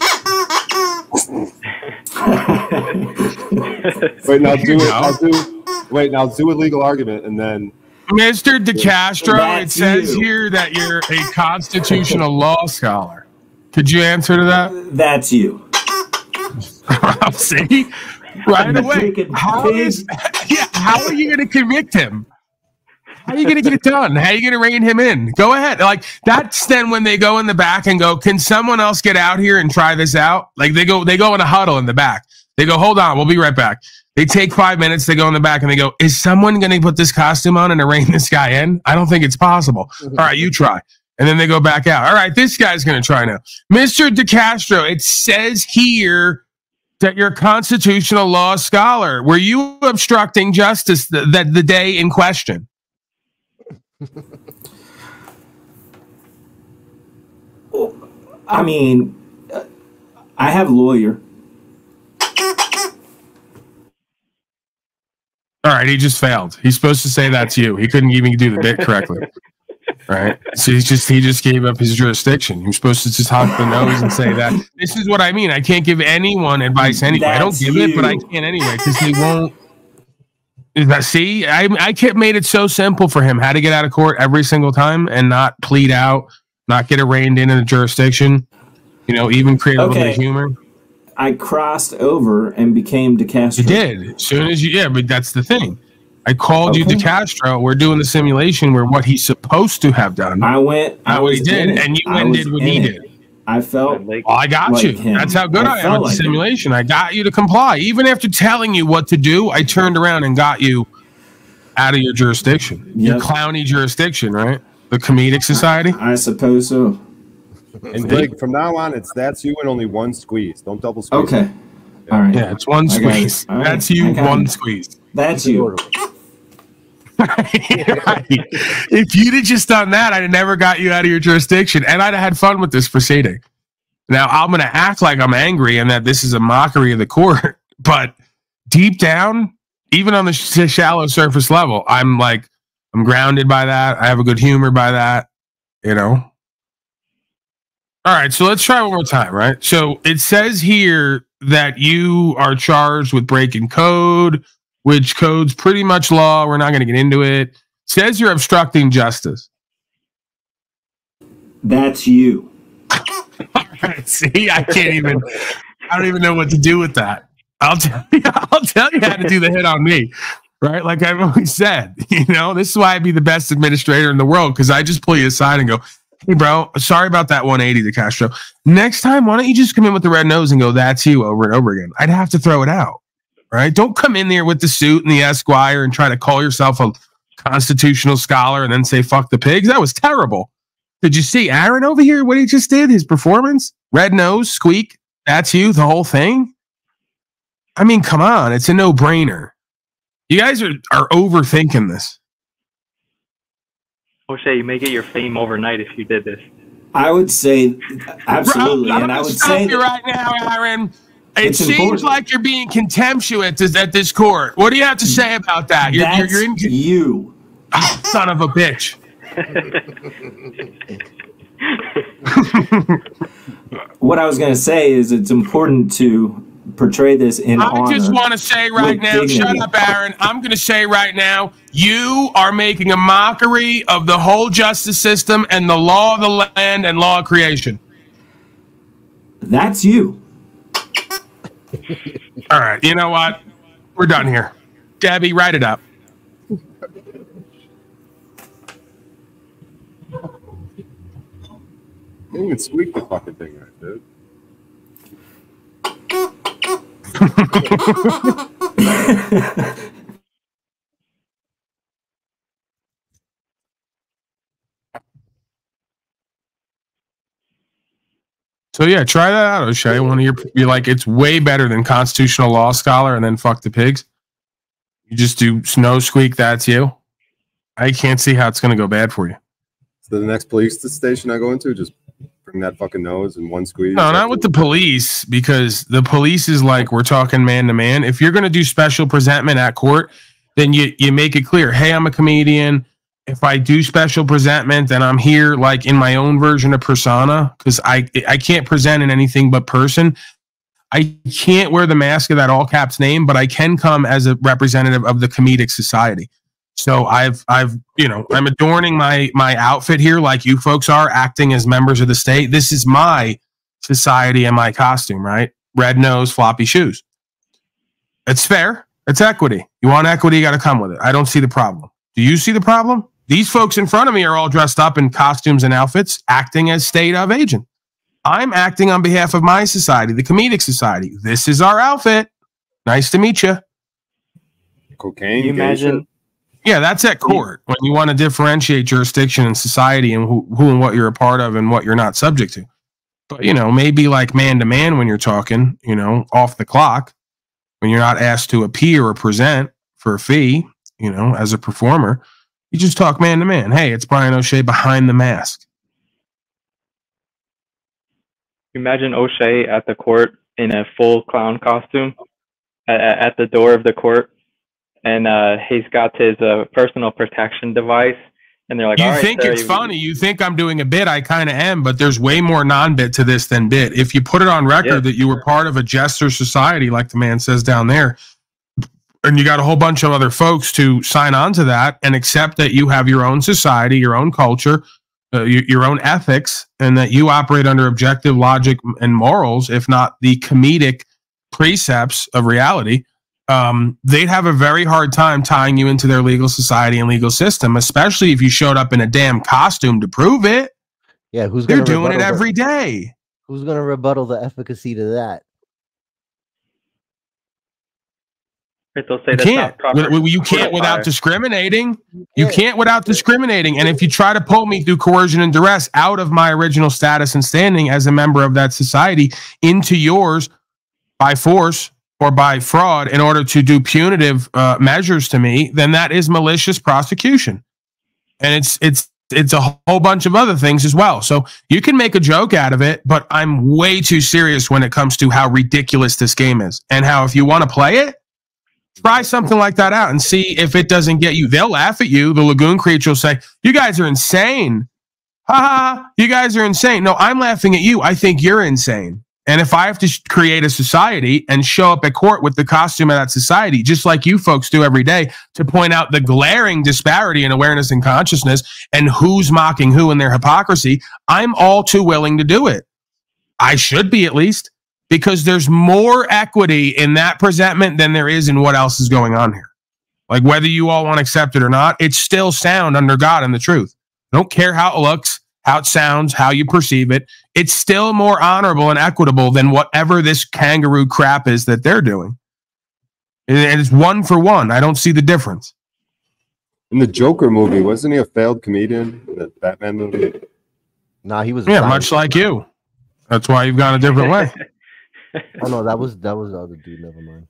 Speaker 19: Wait, now do it. I'll do. Wait, now do a legal argument, and then
Speaker 3: Mr. DeCastro, it says
Speaker 19: you.
Speaker 3: here that you're a constitutional law scholar. Could you answer to that?
Speaker 13: That's you. [laughs]
Speaker 3: See? Right away. How is [laughs] yeah, how are you gonna convict him? How are you gonna get it done? How are you gonna rein him in? Go ahead. Like that's then when they go in the back and go, Can someone else get out here and try this out? Like they go, they go in a huddle in the back. They go, hold on, we'll be right back. They take five minutes, they go in the back and they go, Is someone gonna put this costume on and rein [laughs] this guy in? I don't think it's possible. All right, you try. And then they go back out. All right, this guy's gonna try now. Mr. DeCastro, it says here that you're a constitutional law scholar. Were you obstructing justice th- that the day in question? [laughs]
Speaker 13: I mean, uh, I have a lawyer. [laughs]
Speaker 3: All right, he just failed. He's supposed to say that to you. He couldn't even do the bit correctly. [laughs] Right. So he's just he just gave up his jurisdiction. You're supposed to just honk the nose and say that. This is what I mean. I can't give anyone advice anyway. I don't
Speaker 13: That's
Speaker 3: give it, but I can't anyway because he won't. Is that see? I I kept made it so simple for him how to get out of court every single time and not plead out not get arraigned in a jurisdiction. You know, even create a little bit of humor.
Speaker 13: I crossed over and became DeCastro.
Speaker 3: You did. As soon as you, yeah, but that's the thing. I called you
Speaker 13: Okay.
Speaker 3: DeCastro. We're doing the simulation where what he's supposed to have done.
Speaker 13: I went. I
Speaker 3: not what he
Speaker 13: was
Speaker 3: did,
Speaker 13: in it.
Speaker 3: and you
Speaker 13: I
Speaker 3: went and did what he
Speaker 13: it.
Speaker 3: did.
Speaker 13: I felt.
Speaker 3: Well, I got
Speaker 13: like
Speaker 3: you.
Speaker 13: him.
Speaker 3: That's how good I, am
Speaker 13: felt
Speaker 3: at the
Speaker 13: like him.
Speaker 3: simulation. I got you to comply. Even after telling you what to do, I turned around and got you out of your jurisdiction. Your clowny jurisdiction, right? The comedic society.
Speaker 13: I suppose so.
Speaker 19: And Greg, from now on, it's that's you and only one squeeze. Don't double squeeze.
Speaker 13: Okay. All right.
Speaker 3: Yeah, it's one
Speaker 13: I it.
Speaker 3: squeeze.
Speaker 13: All right.
Speaker 3: That's you, one
Speaker 13: it.
Speaker 3: squeeze.
Speaker 13: That's you. [laughs]
Speaker 3: if you'd have just done that, I'd have never got you out of your jurisdiction, and I'd have had fun with this proceeding. Now I'm going to act like I'm angry and that this is a mockery of the court, [laughs] but deep down, even on the sh- shallow surface level, I'm like, I'm grounded by that. I have a good humor by that, you know. All right, so let's try one more time, right? So it says here that you are charged with breaking code, which code's pretty much law. We're not going to get into it. Says you're obstructing justice.
Speaker 13: That's you. [laughs]
Speaker 3: See, I can't even. I don't even know what to do with that. I'll tell you. [laughs] I'll tell you how to do the hit on me, right? Like I've always said. [laughs] You know, this is why I'd be the best administrator in the world because I just pull you aside and go, "Hey, bro, sorry about that 180 to Castro. Next time, why don't you just come in with the red nose and go, that's you over and over again? I'd have to throw it out, right? Don't come in there with the suit and the Esquire and try to call yourself a constitutional scholar and then say fuck the pigs. That was terrible. Did you see Aaron over here? What he just did? His performance? Red nose, squeak. That's you, the whole thing. I mean, come on, it's a no brainer. You guys are are overthinking this.
Speaker 14: O'Shea, you may get your fame overnight if you did this.
Speaker 13: I would say absolutely,
Speaker 3: Bro, I'm
Speaker 13: and I would
Speaker 3: stop
Speaker 13: say
Speaker 3: you right now, Aaron. It seems
Speaker 13: important.
Speaker 3: like you're being contemptuous at- at this court. What do you have to say about that? You're, you're, you're in
Speaker 13: you.
Speaker 3: Ah, son of a bitch. [laughs]
Speaker 13: what I was going to say is it's important to portray this in
Speaker 3: I
Speaker 13: honor.
Speaker 3: just want to say right now,
Speaker 13: dignity.
Speaker 3: shut up, Aaron. I'm going to say right now, you are making a mockery of the whole justice system and the law of the land and law of creation.
Speaker 13: That's you. [laughs]
Speaker 3: All right, you know what? We're done here. Debbie, write it up.
Speaker 19: You even squeak the fucking thing right, dude. [laughs]
Speaker 3: So yeah, try that out, O'Shea. One of your, you're like, it's way better than constitutional law scholar, and then fuck the pigs. You just do snow squeak. That's you. I can't see how it's going to go bad for you.
Speaker 19: So the next police station I go into, just bring that fucking nose and one squeeze.
Speaker 3: No, not with the police, because the police is like we're talking man to man. If you're going to do special presentment at court, then you you make it clear. Hey, I'm a comedian. If I do special presentment, then I'm here like in my own version of persona because I I can't present in anything but person. I can't wear the mask of that all caps name, but I can come as a representative of the comedic society. So I've I've you know I'm adorning my my outfit here like you folks are acting as members of the state. This is my society and my costume, right? Red nose, floppy shoes. It's fair. It's equity. You want equity, you got to come with it. I don't see the problem. Do you see the problem? These folks in front of me are all dressed up in costumes and outfits, acting as state of agent. I'm acting on behalf of my society, the comedic society. This is our outfit. Nice to meet you.
Speaker 19: Cocaine.
Speaker 14: you
Speaker 19: gay
Speaker 14: imagine-
Speaker 19: shit?
Speaker 3: Yeah, that's at court when you want to differentiate jurisdiction and society and who, who and what you're a part of and what you're not subject to. But you know, maybe like man to man when you're talking, you know, off the clock, when you're not asked to appear or present for a fee, you know, as a performer, you just talk man to man. Hey, it's Brian O'Shea behind the mask.
Speaker 14: Imagine O'Shea at the court in a full clown costume at, at the door of the court, and uh, he's got his uh, personal protection device, and they're like,
Speaker 3: you
Speaker 14: "All right,
Speaker 3: think it's
Speaker 14: you-
Speaker 3: funny. You think I'm doing a bit. I kind of am, but there's way more non-bit to this than bit. If you put it on record
Speaker 14: Yeah.
Speaker 3: that you were part of a jester society, like the man says down there, and you got a whole bunch of other folks to sign on to that and accept that you have your own society, your own culture, uh, y- your own ethics, and that you operate under objective logic and morals, if not the comedic precepts of reality, um, they'd have a very hard time tying you into their legal society and legal system, especially if you showed up in a damn costume to prove it.
Speaker 11: Yeah, who's
Speaker 3: They're
Speaker 11: gonna
Speaker 3: doing it
Speaker 11: rebuttal the-
Speaker 3: every day.
Speaker 11: Who's going to rebuttal the efficacy to that?
Speaker 14: They'll say
Speaker 3: You can't.
Speaker 14: not proper.
Speaker 3: Wi- wi- You can't without discriminating. You can't without discriminating. And if you try to pull me through coercion and duress out of my original status and standing as a member of that society into yours by force or by fraud in order to do punitive uh, measures to me, then that is malicious prosecution. And it's it's it's a whole bunch of other things as well. So you can make a joke out of it, but I'm way too serious when it comes to how ridiculous this game is and how if you want to play it, try something like that out and see if it doesn't get you. They'll laugh at you. The lagoon creature will say, "You guys are insane." Ha ha! ha, You guys are insane. No, I'm laughing at you. I think you're insane. And if I have to create a society and show up at court with the costume of that society, just like you folks do every day, to point out the glaring disparity in awareness and consciousness and who's mocking who in their hypocrisy, I'm all too willing to do it. I should be at least because there's more equity in that presentment than there is in what else is going on here. Like whether you all want to accept it or not, it's still sound under God and the truth. Don't care how it looks, how it sounds, how you perceive it. It's still more honorable and equitable than whatever this kangaroo crap is that they're doing. And and it's one for one. I don't see the difference.
Speaker 19: In the Joker movie, wasn't he a failed comedian? In the Batman movie?
Speaker 11: Nah, he was.
Speaker 3: Yeah,
Speaker 11: fine.
Speaker 3: much like you. That's why you've gone a different way. [laughs]
Speaker 11: Oh no, that was that was the other dude. Never mind.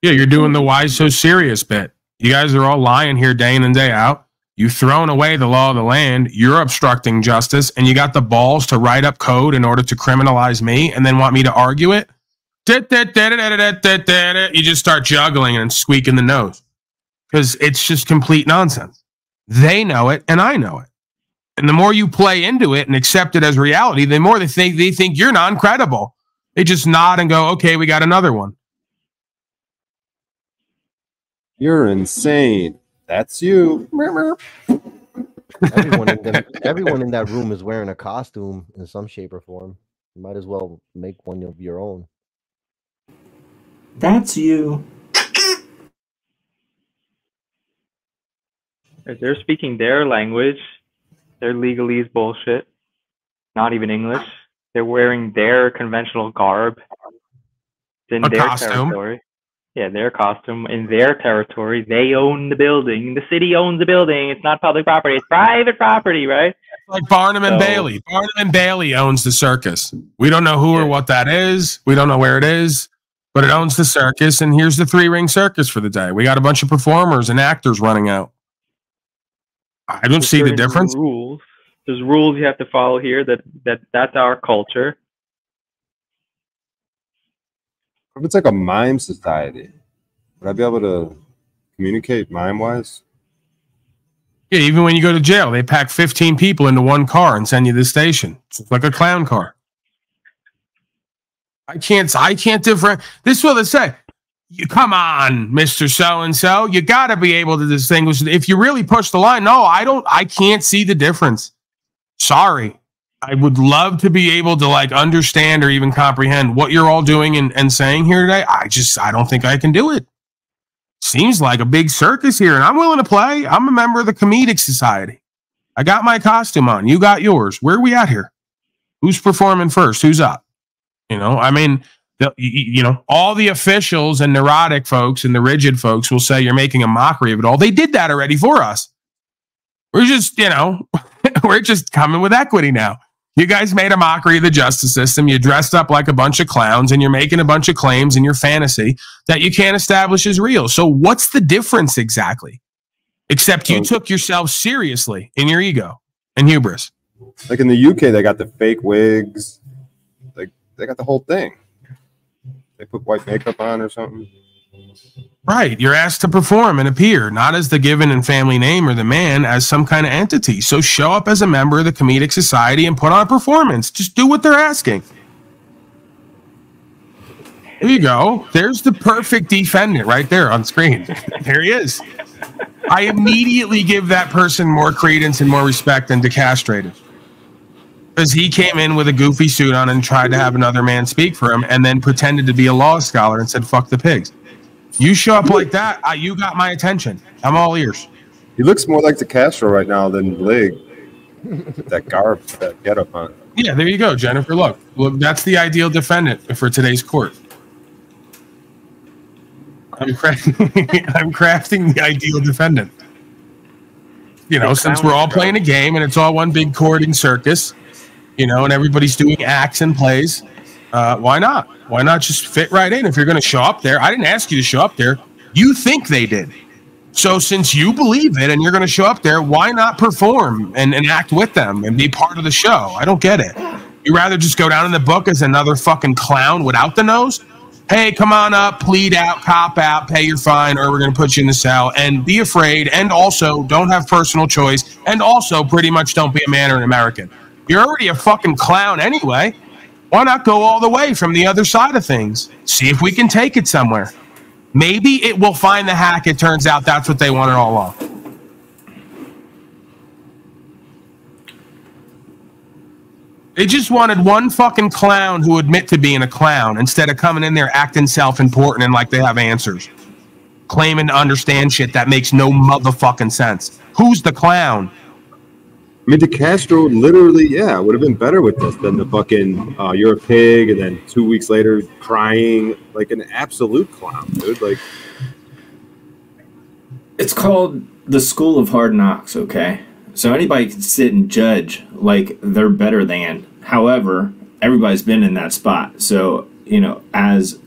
Speaker 3: Yeah, you're doing the why so serious bit. You guys are all lying here day in and day out. You've thrown away the law of the land. You're obstructing justice, and you got the balls to write up code in order to criminalize me and then want me to argue it. You just start juggling and squeaking the nose because it's just complete nonsense. They know it, and I know it. And the more you play into it and accept it as reality, the more they think they think you're non-credible. They just nod and go, "Okay, we got another one."
Speaker 19: You're insane. That's you.
Speaker 11: Everyone in them, [laughs] everyone in that room is wearing a costume in some shape or form. You might as well make one of your own.
Speaker 13: That's you.
Speaker 14: If they're speaking their language, their legalese bullshit, not even English. They're wearing their conventional garb. It's in
Speaker 3: A
Speaker 14: their
Speaker 3: costume.
Speaker 14: territory. Yeah, their costume in their territory. They own the building. The city owns the building. It's not public property. It's private property, right?
Speaker 3: like Barnum and
Speaker 14: So-
Speaker 3: Bailey. Barnum and Bailey owns the circus. We don't know who or what that is. We don't know where it is, but it owns the circus. And here's the three ring circus for the day. We got a bunch of performers and actors running out. I don't
Speaker 14: There's
Speaker 3: see the difference.
Speaker 14: Rules. There's rules you have to follow here. That that that's our culture.
Speaker 19: If it's like a mime society, would I be able to communicate mime wise?
Speaker 3: Yeah, even when you go to jail, they pack 15 people into one car and send you to the station. It's like a clown car. I can't I can't different this will say. You come on, Mr. So and so. You gotta be able to distinguish if you really push the line. No, I don't I can't see the difference. Sorry. I would love to be able to like understand or even comprehend what you're all doing and, and saying here today. I just I don't think I can do it. Seems like a big circus here, and I'm willing to play. I'm a member of the comedic society. I got my costume on. You got yours. Where are we at here? Who's performing first? Who's up? You know, I mean, the, you know, all the officials and neurotic folks and the rigid folks will say you're making a mockery of it all. They did that already for us. We're just, you know, [laughs] we're just coming with equity now. You guys made a mockery of the justice system. You dressed up like a bunch of clowns and you're making a bunch of claims in your fantasy that you can't establish as real. So, what's the difference exactly? Except you oh. took yourself seriously in your ego and hubris.
Speaker 19: Like in the UK, they got the fake wigs. Like they got the whole thing. They put white makeup on or something.
Speaker 3: Right. You're asked to perform and appear, not as the given and family name or the man, as some kind of entity. So show up as a member of the comedic society and put on a performance. Just do what they're asking. There you go. There's the perfect defendant right there on screen. [laughs] There he is. I immediately give that person more credence and more respect than decastrated. Because he came in with a goofy suit on and tried to have another man speak for him and then pretended to be a law scholar and said, fuck the pigs. You show up like that, I, you got my attention. I'm all ears.
Speaker 19: He looks more like DeCastro right now than Blig. that garb, that getup on.
Speaker 3: Yeah, there you go, Jennifer. Look, look, that's the ideal defendant for today's court. I'm, cra- [laughs] I'm crafting the ideal defendant. You know, since we're all playing a game and it's all one big courting circus, you know, and everybody's doing acts and plays, uh, why not? Why not just fit right in? If you're going to show up there, I didn't ask you to show up there. You think they did. So since you believe it and you're going to show up there, why not perform and, and act with them and be part of the show? I don't get it. You rather just go down in the book as another fucking clown without the nose? Hey, come on up, plead out, cop out, pay your fine, or we're going to put you in the cell and be afraid. And also, don't have personal choice. And also, pretty much don't be a man or an American. You're already a fucking clown anyway. Why not go all the way from the other side of things? See if we can take it somewhere. Maybe it will find the hack. It turns out that's what they wanted all along. They just wanted one fucking clown who admit to being a clown instead of coming in there acting self-important and like they have answers. Claiming to understand shit that makes no motherfucking sense. Who's the clown?
Speaker 19: I mean, DeCastro literally, yeah, would have been better with this than the fucking uh, "you're a pig" and then two weeks later crying like an absolute clown, dude. Like,
Speaker 13: It's called the School of Hard Knocks, okay? So anybody can sit and judge like they're better than. However, everybody's been in that spot. So, you know, as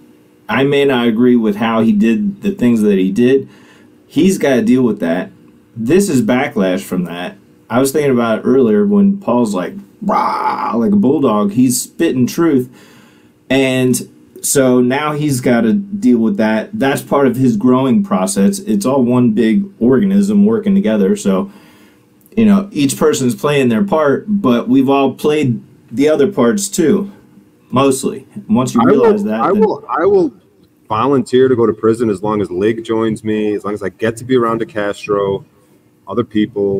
Speaker 13: I may not agree with how he did the things that he did, he's got to deal with that. This is backlash from that. I was thinking about it earlier when Paul's like, rah, like a bulldog. He's spitting truth. And so now he's got to deal with that. That's part of his growing process. It's all one big organism working together. So, you know, each person's playing their part, but we've all played the other parts too, mostly. Once you
Speaker 19: I
Speaker 13: realize
Speaker 19: will,
Speaker 13: that,
Speaker 19: I will, I will volunteer to go to prison as long as Lig joins me, as long as I get to be around DeCastro, other people,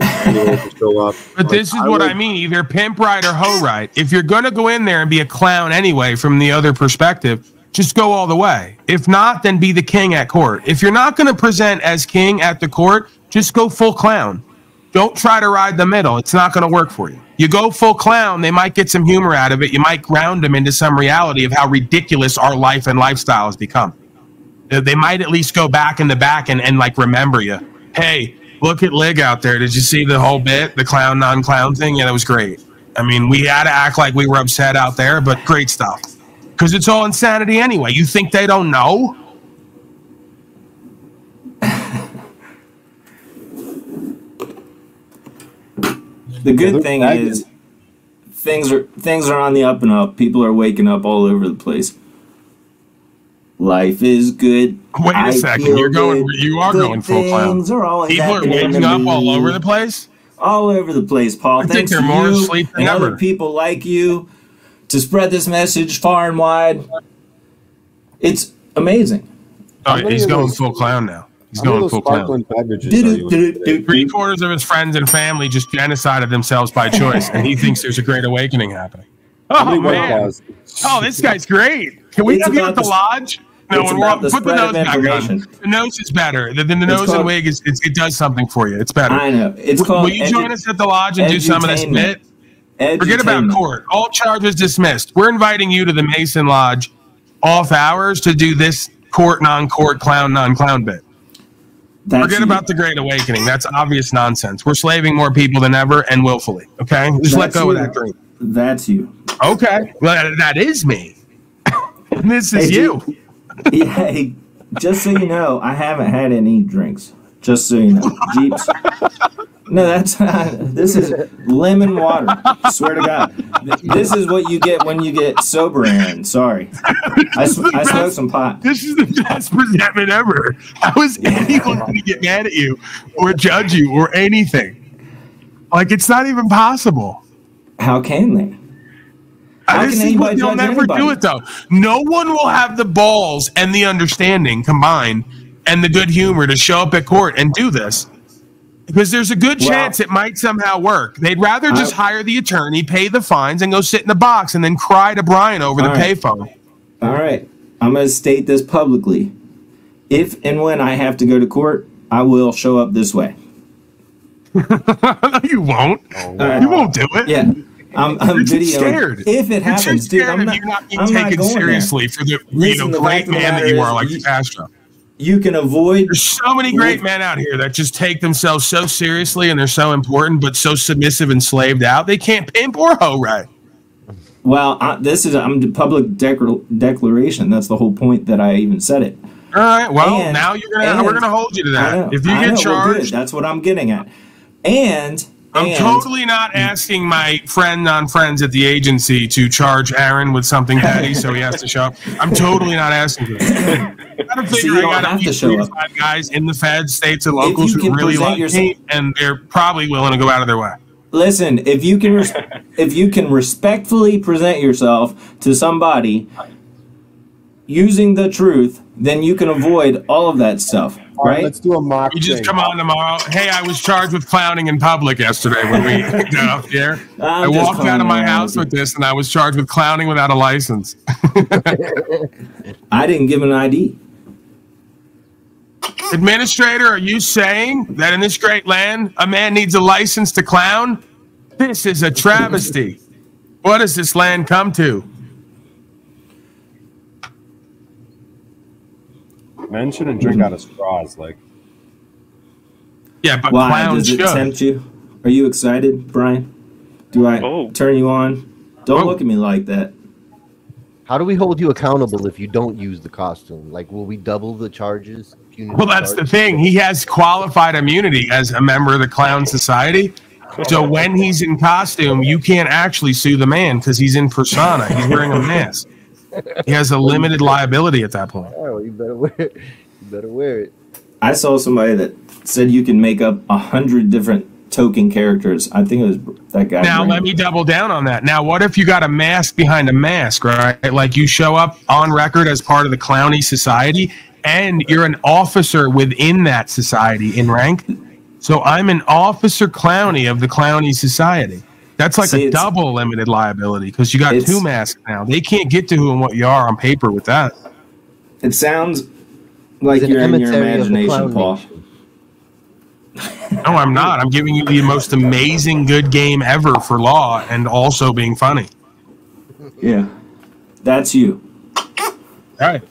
Speaker 19: show up. [laughs]
Speaker 3: But
Speaker 19: Like,
Speaker 3: this is what
Speaker 19: would-
Speaker 3: I mean. Either pimp ride or hoe ride. If you're gonna go in there and be a clown anyway, from the other perspective, just go all the way. If not, then be the king at court. If you're not gonna present as king at the court, just go full clown. Don't try to ride the middle. It's not gonna work for you. You go full clown, they might get some humor out of it. You might ground them into some reality of how ridiculous our life and lifestyle has become. They- They might at least go back in the back and, and like remember you. Hey, look at Lig out there. Did you see the whole bit, the clown non clown thing? Yeah, that was great. I mean, we had to act like we were upset out there, but great stuff. Because it's all insanity anyway. You think they don't know? [laughs]
Speaker 13: the good thing is things are things are on the up and up. People are waking up all over the place. Life is good.
Speaker 3: Wait a
Speaker 13: I
Speaker 3: second. You're going.
Speaker 13: good.
Speaker 3: You are
Speaker 13: Good
Speaker 3: going full clown.
Speaker 13: things are always
Speaker 3: People are
Speaker 13: happening
Speaker 3: waking
Speaker 13: to
Speaker 3: up all over the place.
Speaker 13: all over the place, Paul.
Speaker 3: I think
Speaker 13: Thanks
Speaker 3: they're
Speaker 13: to
Speaker 3: more
Speaker 13: you
Speaker 3: asleep than
Speaker 13: and other
Speaker 3: ever.
Speaker 13: people like you to spread this message far and wide. It's amazing.
Speaker 3: Oh, yeah, he's going full clown now. He's going full clown.
Speaker 19: sparkling beverages are you in today?
Speaker 3: Three quarters of his friends and family just genocided themselves by choice, and he thinks there's a great awakening happening. Oh man! Oh, this guy's great. Can we
Speaker 13: It's
Speaker 3: have him at the
Speaker 13: the-
Speaker 3: lodge? No,
Speaker 13: it's about the
Speaker 3: put the
Speaker 13: spread of
Speaker 3: nose back on.
Speaker 13: information.
Speaker 3: The nose is better. The, the, the nose
Speaker 13: called-
Speaker 3: and wig is it's, it does something for you. It's better.
Speaker 13: I know. It's
Speaker 3: W-
Speaker 13: called
Speaker 3: Will you join us at the lodge and do some of this bit? Forget about court. All charges dismissed. We're inviting you to the Mason Lodge off hours to do this court non-court clown non-clown bit.
Speaker 13: That's
Speaker 3: Forget
Speaker 13: you.
Speaker 3: about the Great Awakening. That's obvious nonsense. We're slaving more people than ever and willfully. Okay, just let
Speaker 13: That's
Speaker 3: go of
Speaker 13: you.
Speaker 3: that dream.
Speaker 13: That's you.
Speaker 3: Okay, well, that- that is me. [laughs] this is
Speaker 13: Hey,
Speaker 3: you. [laughs]
Speaker 13: yeah, hey, just so you know, I haven't had any drinks. Just so you know, Jeeps. No, that's not, this is lemon water. I Swear to God, this is what you get when you get sober. Aaron, sorry, [laughs] I, sm- I smoked some pot.
Speaker 3: This is the best presentment ever. How is anyone going to get mad at you or judge you or anything? Like it's not even possible.
Speaker 13: How can they? How
Speaker 3: this is what they'll never
Speaker 13: anybody?
Speaker 3: do it though. No one will have the balls and the understanding combined and the good humor to show up at court and do this Because there's a good
Speaker 13: Well-
Speaker 3: chance it might somehow work. They'd rather just hire the attorney, pay the fines, and go sit in the box and then cry to Brian over the
Speaker 13: All right.
Speaker 3: payphone.
Speaker 13: All right. I'm going to state this publicly. If and when I have to go to court, I will show up this way. [laughs]
Speaker 3: you won't.
Speaker 13: Oh, All right.
Speaker 3: You won't do it.
Speaker 13: Yeah. I'm, I'm videoing.
Speaker 3: scared.
Speaker 13: If it happens, dude, I'm not,
Speaker 3: not being
Speaker 13: I'm not
Speaker 3: taken
Speaker 13: there.
Speaker 3: seriously for the
Speaker 13: Listen,
Speaker 3: you
Speaker 13: the
Speaker 3: know
Speaker 13: fact
Speaker 3: great man that you are, like
Speaker 13: you-
Speaker 3: Castro.
Speaker 13: You can avoid.
Speaker 3: There's so many great men out here that just take themselves so seriously and they're so important, but so submissive and slaved out. They can't pimp or hoe right.
Speaker 13: Well, I, this is I'm the public declar- declaration. That's the whole point that I even said it.
Speaker 3: All right. Well,
Speaker 13: And-
Speaker 3: now you're gonna
Speaker 13: and-
Speaker 3: we're gonna hold you to
Speaker 13: I know,
Speaker 3: that. If you
Speaker 13: I
Speaker 3: get
Speaker 13: know,
Speaker 3: charged,
Speaker 13: that's what I'm getting at. And
Speaker 3: I'm
Speaker 13: and-
Speaker 3: totally not asking my friend on friends at the agency to charge Aaron with something petty, so he has to show up. I'm totally not asking for that. [laughs] I
Speaker 13: So
Speaker 3: figure
Speaker 13: you
Speaker 3: I
Speaker 13: don't
Speaker 3: got
Speaker 13: have
Speaker 3: at
Speaker 13: to
Speaker 3: least
Speaker 13: show
Speaker 3: three to five guys in the Fed, states, and locals who really like
Speaker 13: yourself-
Speaker 3: me, and they're probably willing to go out of their way.
Speaker 13: Listen, if you can, res- if you can respectfully present yourself to somebody using the truth, then you can avoid all of that stuff,
Speaker 21: right,
Speaker 13: right?
Speaker 21: let's do a mock
Speaker 3: You just
Speaker 21: thing.
Speaker 3: come on tomorrow. Hey, I was charged with clowning in public yesterday when we got off the air. I
Speaker 13: I'm just
Speaker 3: walked out of my house with this, and I was charged with clowning without a license. [laughs]
Speaker 13: I didn't give an ID.
Speaker 3: Administrator, are you saying that in this great land, a man needs a license to clown? This is a travesty. What does this land come to?
Speaker 19: Men shouldn't drink out of straws. Like,
Speaker 3: Yeah, but
Speaker 13: Why
Speaker 3: clowns
Speaker 13: does it
Speaker 3: should.
Speaker 13: tempt you? Are you excited, Brian? Do I
Speaker 3: Oh.
Speaker 13: turn you on? Don't oh. look at me like that.
Speaker 11: How do we hold you accountable if you don't use the costume? Like, will we double the charges?
Speaker 3: Well, that's the thing. He has qualified immunity as a member of the Clown Society. So when he's in costume, you can't actually sue the man because he's in persona. He's wearing a mask. [laughs] He has a limited liability at that point.
Speaker 11: Oh, you better wear it. You better wear it.
Speaker 13: I saw somebody that said you can make up a hundred different token characters. I think it was that guy.
Speaker 3: Now let me double down on that. Now, what if you got a mask behind a mask, right? Like you show up on record as part of the Clowny Society, and you're an officer within that society in rank. So I'm an officer Clowny of the Clowny Society. That's like
Speaker 13: See,
Speaker 3: a double limited liability because you got two masks now. They can't get to who and what you are on paper with that.
Speaker 13: It sounds like
Speaker 11: an
Speaker 13: you're in your
Speaker 11: emissary of the
Speaker 13: imagination,
Speaker 11: clown
Speaker 13: Paul.
Speaker 3: No, I'm not. I'm giving you the most amazing good game ever for law and also being funny.
Speaker 13: Yeah, that's you.
Speaker 3: All right.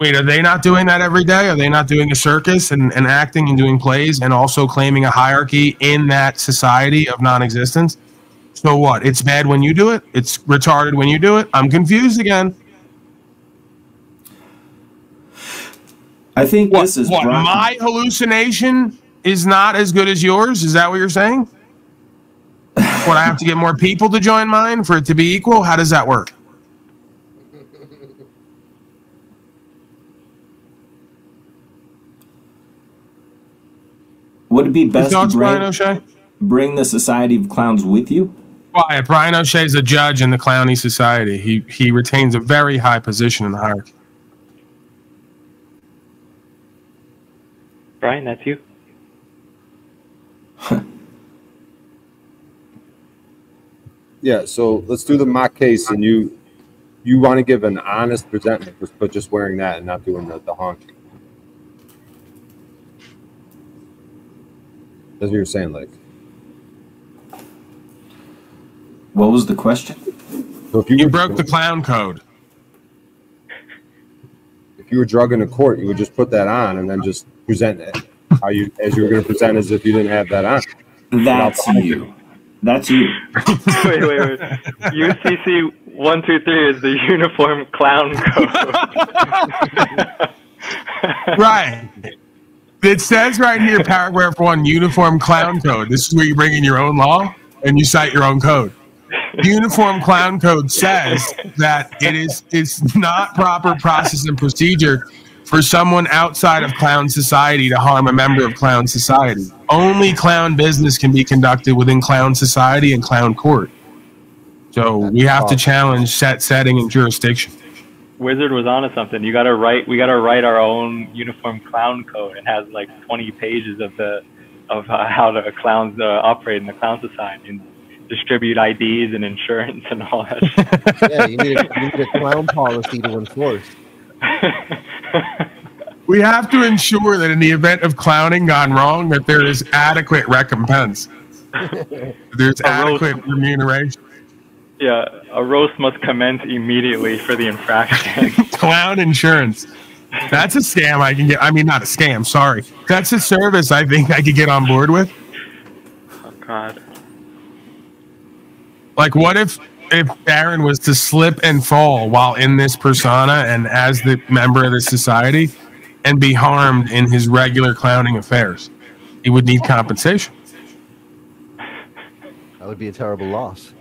Speaker 3: Wait, are they not doing that every day? Are they not doing a circus and, and acting and doing plays and also claiming a hierarchy in that society of non existence? So what? It's bad when you do it? It's retarded when you do it? I'm confused again.
Speaker 13: I think this is
Speaker 3: What? My hallucination is not as good as yours? Is that what you're saying? what, I have to get more people to join mine for it to be equal? How does that work?
Speaker 13: Would it be best to
Speaker 3: thoughts, Brian
Speaker 13: bring,
Speaker 3: O'Shea?
Speaker 13: bring the Society of Clowns with you?
Speaker 3: Why? Brian O'Shea is a judge in the Clowny Society. He he retains a very high position in the hierarchy.
Speaker 14: Brian, that's you.
Speaker 19: yeah. So let's do the mock case, and you you want to give an honest presentment, but just wearing that and not doing the, the honk. That's what you're saying, like.
Speaker 13: What was the question?
Speaker 19: So if you,
Speaker 3: You
Speaker 19: were,
Speaker 3: broke the clown code.
Speaker 19: if you were drug a court, you would just put that on and then just present it how you as you were going to present as if you didn't have that on.
Speaker 13: That's you. That's you. [laughs]
Speaker 14: wait, wait, wait. UCC one two three is the uniform clown code. [laughs]
Speaker 3: right. It says right here, paragraph one, uniform clown code. This is where you bring in your own law and you cite your own code. Uniform clown code says that it is it's not proper process and procedure for someone outside of clown society to harm a member of clown society. Only clown business can be conducted within clown society and clown court. So we have to challenge set setting and jurisdiction.
Speaker 14: Wizard was onto something. You gotta write. We gotta write our own uniform clown code. It has like 20 pages of the of uh, how the clowns uh, operate in the clown society and distribute IDs and insurance and all that. [laughs]
Speaker 11: yeah, you need, a, you need a clown policy to enforce. [laughs]
Speaker 3: We have to ensure that in the event of clowning gone wrong, that there is adequate recompense. [laughs] There's adequate remuneration.
Speaker 14: Yeah, a roast must commence immediately for the infraction. [laughs]
Speaker 3: Clown insurance. That's a scam I can get. I mean, not a scam. Sorry. That's a service I think I could get on board with.
Speaker 14: oh God.
Speaker 3: Like, what if if Aaron was to slip and fall while in this persona and as the member of the society, and be harmed in his regular clowning affairs? He would need compensation.
Speaker 11: That would be a terrible loss.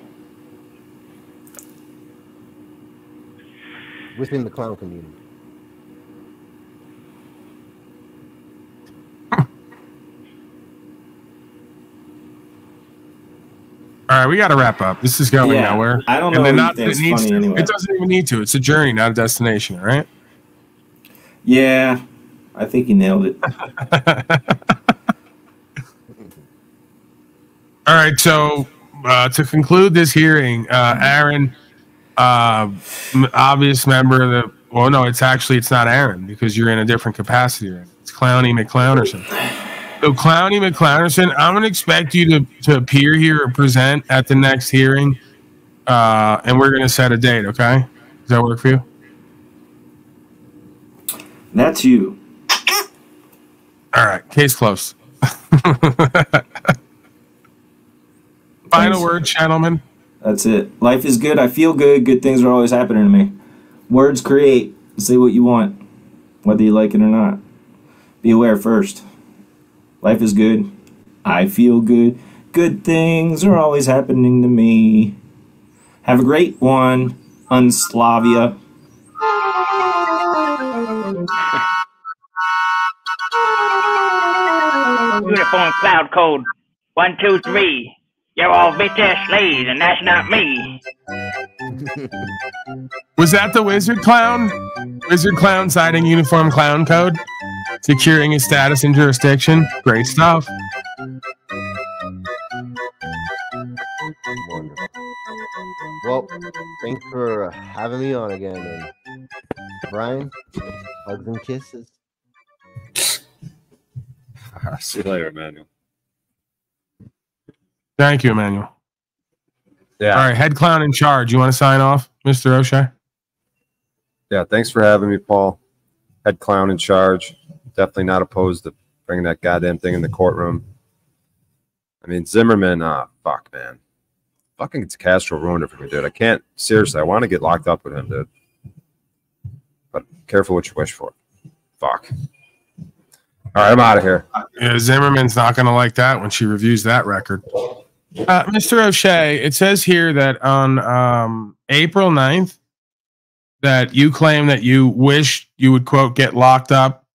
Speaker 11: Within the clown community.
Speaker 3: All right, we got to wrap up. This is going
Speaker 13: Yeah,
Speaker 3: nowhere.
Speaker 13: I don't
Speaker 3: And
Speaker 13: know
Speaker 3: not it needs
Speaker 13: funny
Speaker 3: to.
Speaker 13: anyway.
Speaker 3: It doesn't even need to. It's a journey, not a destination. All right.
Speaker 13: Yeah, I think he nailed it. [laughs]
Speaker 3: All right. So uh, to conclude this hearing, uh, Aaron, uh, obvious member of the. Well, no, it's actually it's not Aaron because you're in a different capacity. It's Clowny McClownerson. So Clowny McClownerson, I'm gonna expect you to to appear here or present at the next hearing, uh, and we're gonna set a date. Okay? Does that work for you?
Speaker 13: That's you.
Speaker 3: All right. Case closed. [laughs] Final word, gentlemen.
Speaker 13: That's it. Life is good. I feel good. Good things are always happening to me. Words create. Say what you want, whether you like it or not. Be aware first. Life is good. I feel good. Good things are always happening to me. Have a great one, Unslavia.
Speaker 2: Uniform cloud code. One, two, three. You're all bitch ass slaves, and that's not me. [laughs]
Speaker 3: Was that the wizard clown? Wizard clown citing uniform clown code, securing his status and jurisdiction. Great stuff.
Speaker 11: Wonderful. Well, thanks for uh, having me on again. And Brian, hugs and kisses. [laughs]
Speaker 19: See you later, Emmanuel.
Speaker 3: Thank you, Emmanuel.
Speaker 19: Yeah.
Speaker 3: All right, head clown in charge. You want to sign off, Mr. O'Shea?
Speaker 19: Yeah, thanks for having me, Paul. Head clown in charge. Definitely not opposed to bringing that goddamn thing in the courtroom. I mean, Zimmerman, uh, fuck, man. Fucking it's Castro ruined it for me, dude. I can't, seriously, I want to get locked up with him, dude. But careful what you wish for. Fuck. All right, I'm out of here.
Speaker 3: Yeah, Zimmerman's not going to like that when she reviews that record. Uh, Mr. O'Shea, it says here that on um, April 9th, that you claim that you wish you would, quote, get locked up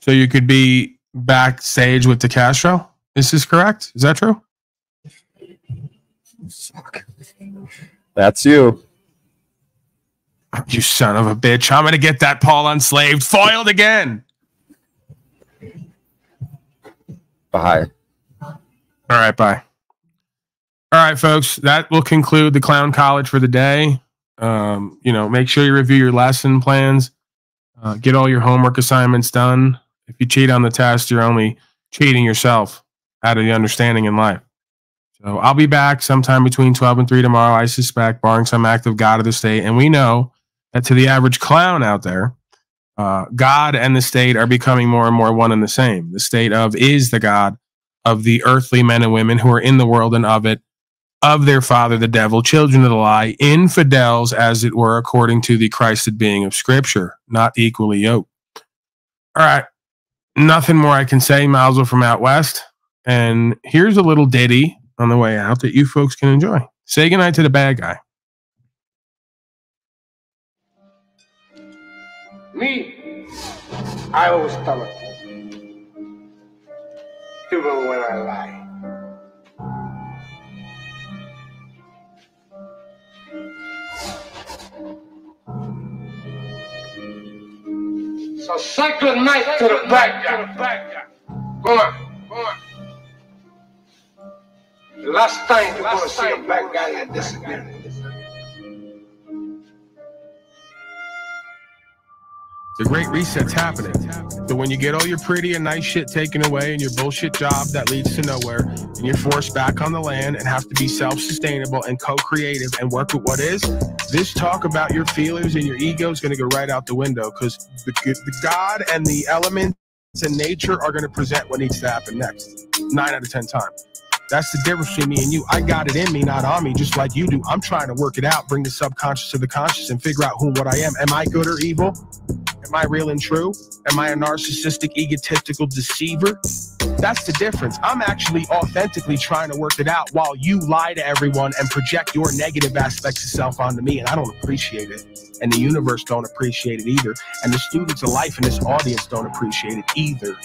Speaker 3: so you could be backstage with DeCastro. Is this correct? Is that true?
Speaker 19: That's you.
Speaker 3: You son of a bitch. I'm going to get that Paul Unslaved foiled again.
Speaker 19: Bye.
Speaker 3: All right, bye. All right, folks, that will conclude the Clown College for the day. Um, you know, make sure you review your lesson plans, uh, get all your homework assignments done. If you cheat on the test, you're only cheating yourself out of the understanding in life. So I'll be back sometime between 12 and 3 tomorrow, I suspect, barring some act of God of the state. And we know that to the average clown out there, uh, God and the state are becoming more and more one and the same. The state of is the God of the earthly men and women who are in the world and of it, of their father, the devil, children of the lie, infidels, as it were, according to the Christed being of Scripture, not equally yoked. All right. Nothing more I can say, Mazel from out west. And here's a little ditty on the way out that you folks can enjoy. Say goodnight to the bad guy.
Speaker 22: Me, I always tell it. Even when I lie.
Speaker 23: So cycling knife to the back guy. Go on, go on. The last time you're gonna see a black guy like this again.
Speaker 3: The great reset's happening. So when you get all your pretty and nice shit taken away and your bullshit job that leads to nowhere, and you're forced back on the land and have to be self-sustainable and co-creative and work with what is, this talk about your feelings and your ego is going to go right out the window because the, the God and the elements and nature are going to present what needs to happen next. Nine out of ten times. That's the difference between me and you. I got it in me, not on me, just like you do. I'm trying to work it out, bring the subconscious to the conscious, and figure out who what I am. Am I good or evil? Am I real and true? Am I a narcissistic, egotistical deceiver? That's the difference. I'm actually authentically trying to work it out while you lie to everyone and project your negative aspects of self onto me, and I don't appreciate it. And the universe don't appreciate it either. And the students of life in this audience don't appreciate it either.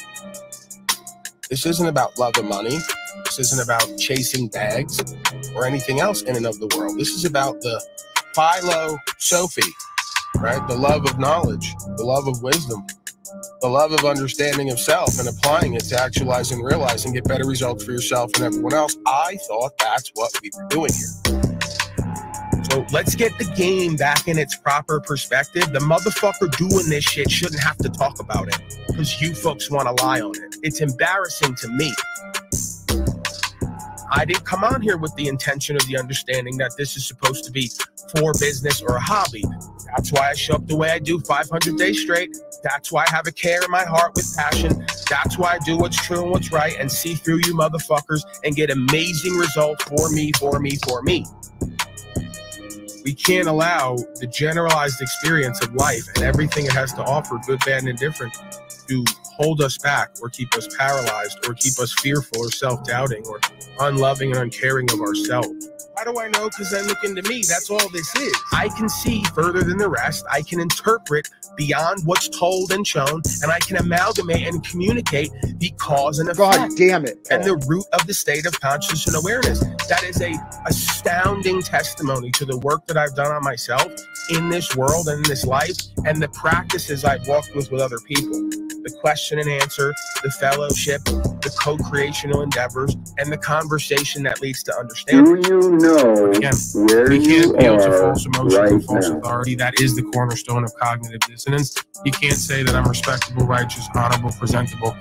Speaker 3: This isn't about love and money. This isn't about chasing bags or anything else in and of the world. This is about the Philo Sophie, right? The love of knowledge, the love of wisdom, the love of understanding of self and applying it to actualize and realize and get better results for yourself and everyone else. I thought that's what we were doing here. So let's get the game back in its proper perspective. The motherfucker doing this shit shouldn't have to talk about it because you folks want to lie on it. It's embarrassing to me. I didn't come on here with the intention of the understanding that this is supposed to be for business or a hobby. That's why I show up the way I do 500 days straight. That's why I have a care in my heart with passion. That's why I do what's true and what's right and see through you motherfuckers and get amazing results for me, for me, for me. We can't allow the generalized experience of life and everything it has to offer, good, bad, and indifferent, to hold us back or keep us paralyzed or keep us fearful or self doubting or unloving and uncaring of ourselves. How do I know? Because I look into me. That's all this is. I can see further than the rest. I can interpret beyond what's told and shown, and I can amalgamate and communicate the cause and effect.
Speaker 24: God damn it.
Speaker 3: And the root of the state of consciousness and awareness. That is a astounding testimony to the work that I've done on myself in this world and in this life, and the practices I've walked with with other people. The question and answer, the fellowship, the co-creational endeavors, and the conversation that leads to understanding.
Speaker 18: Know
Speaker 3: Again,
Speaker 18: where
Speaker 3: we
Speaker 18: you
Speaker 3: can't appeal to false emotions
Speaker 18: right
Speaker 3: false
Speaker 18: now?
Speaker 3: authority. That is the cornerstone of cognitive dissonance. You can't say that I'm respectable, righteous, honorable, presentable,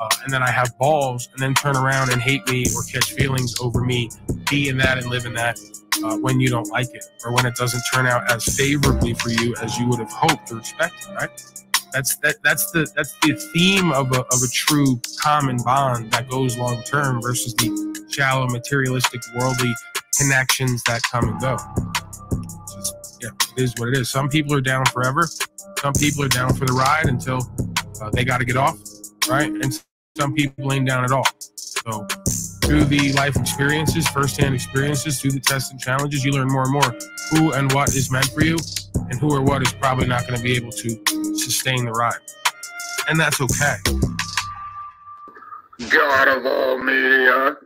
Speaker 3: uh, and then I have balls, and then turn around and hate me or catch feelings over me, be in that and live in that. Uh, when you don't like it, or when it doesn't turn out as favorably for you as you would have hoped or expected, right? That's that. That's the that's the theme of a of a true common bond that goes long term versus the shallow, materialistic, worldly connections that come and go. Yeah, it is what it is. Some people are down forever. Some people are down for the ride until uh, they got to get off, right? And some people ain't down at all. So through the life experiences, firsthand experiences, through the tests and challenges, you learn more and more who and what is meant for you, and who or what is probably not going to be able to sustain the ride. And that's okay.
Speaker 18: God of all media.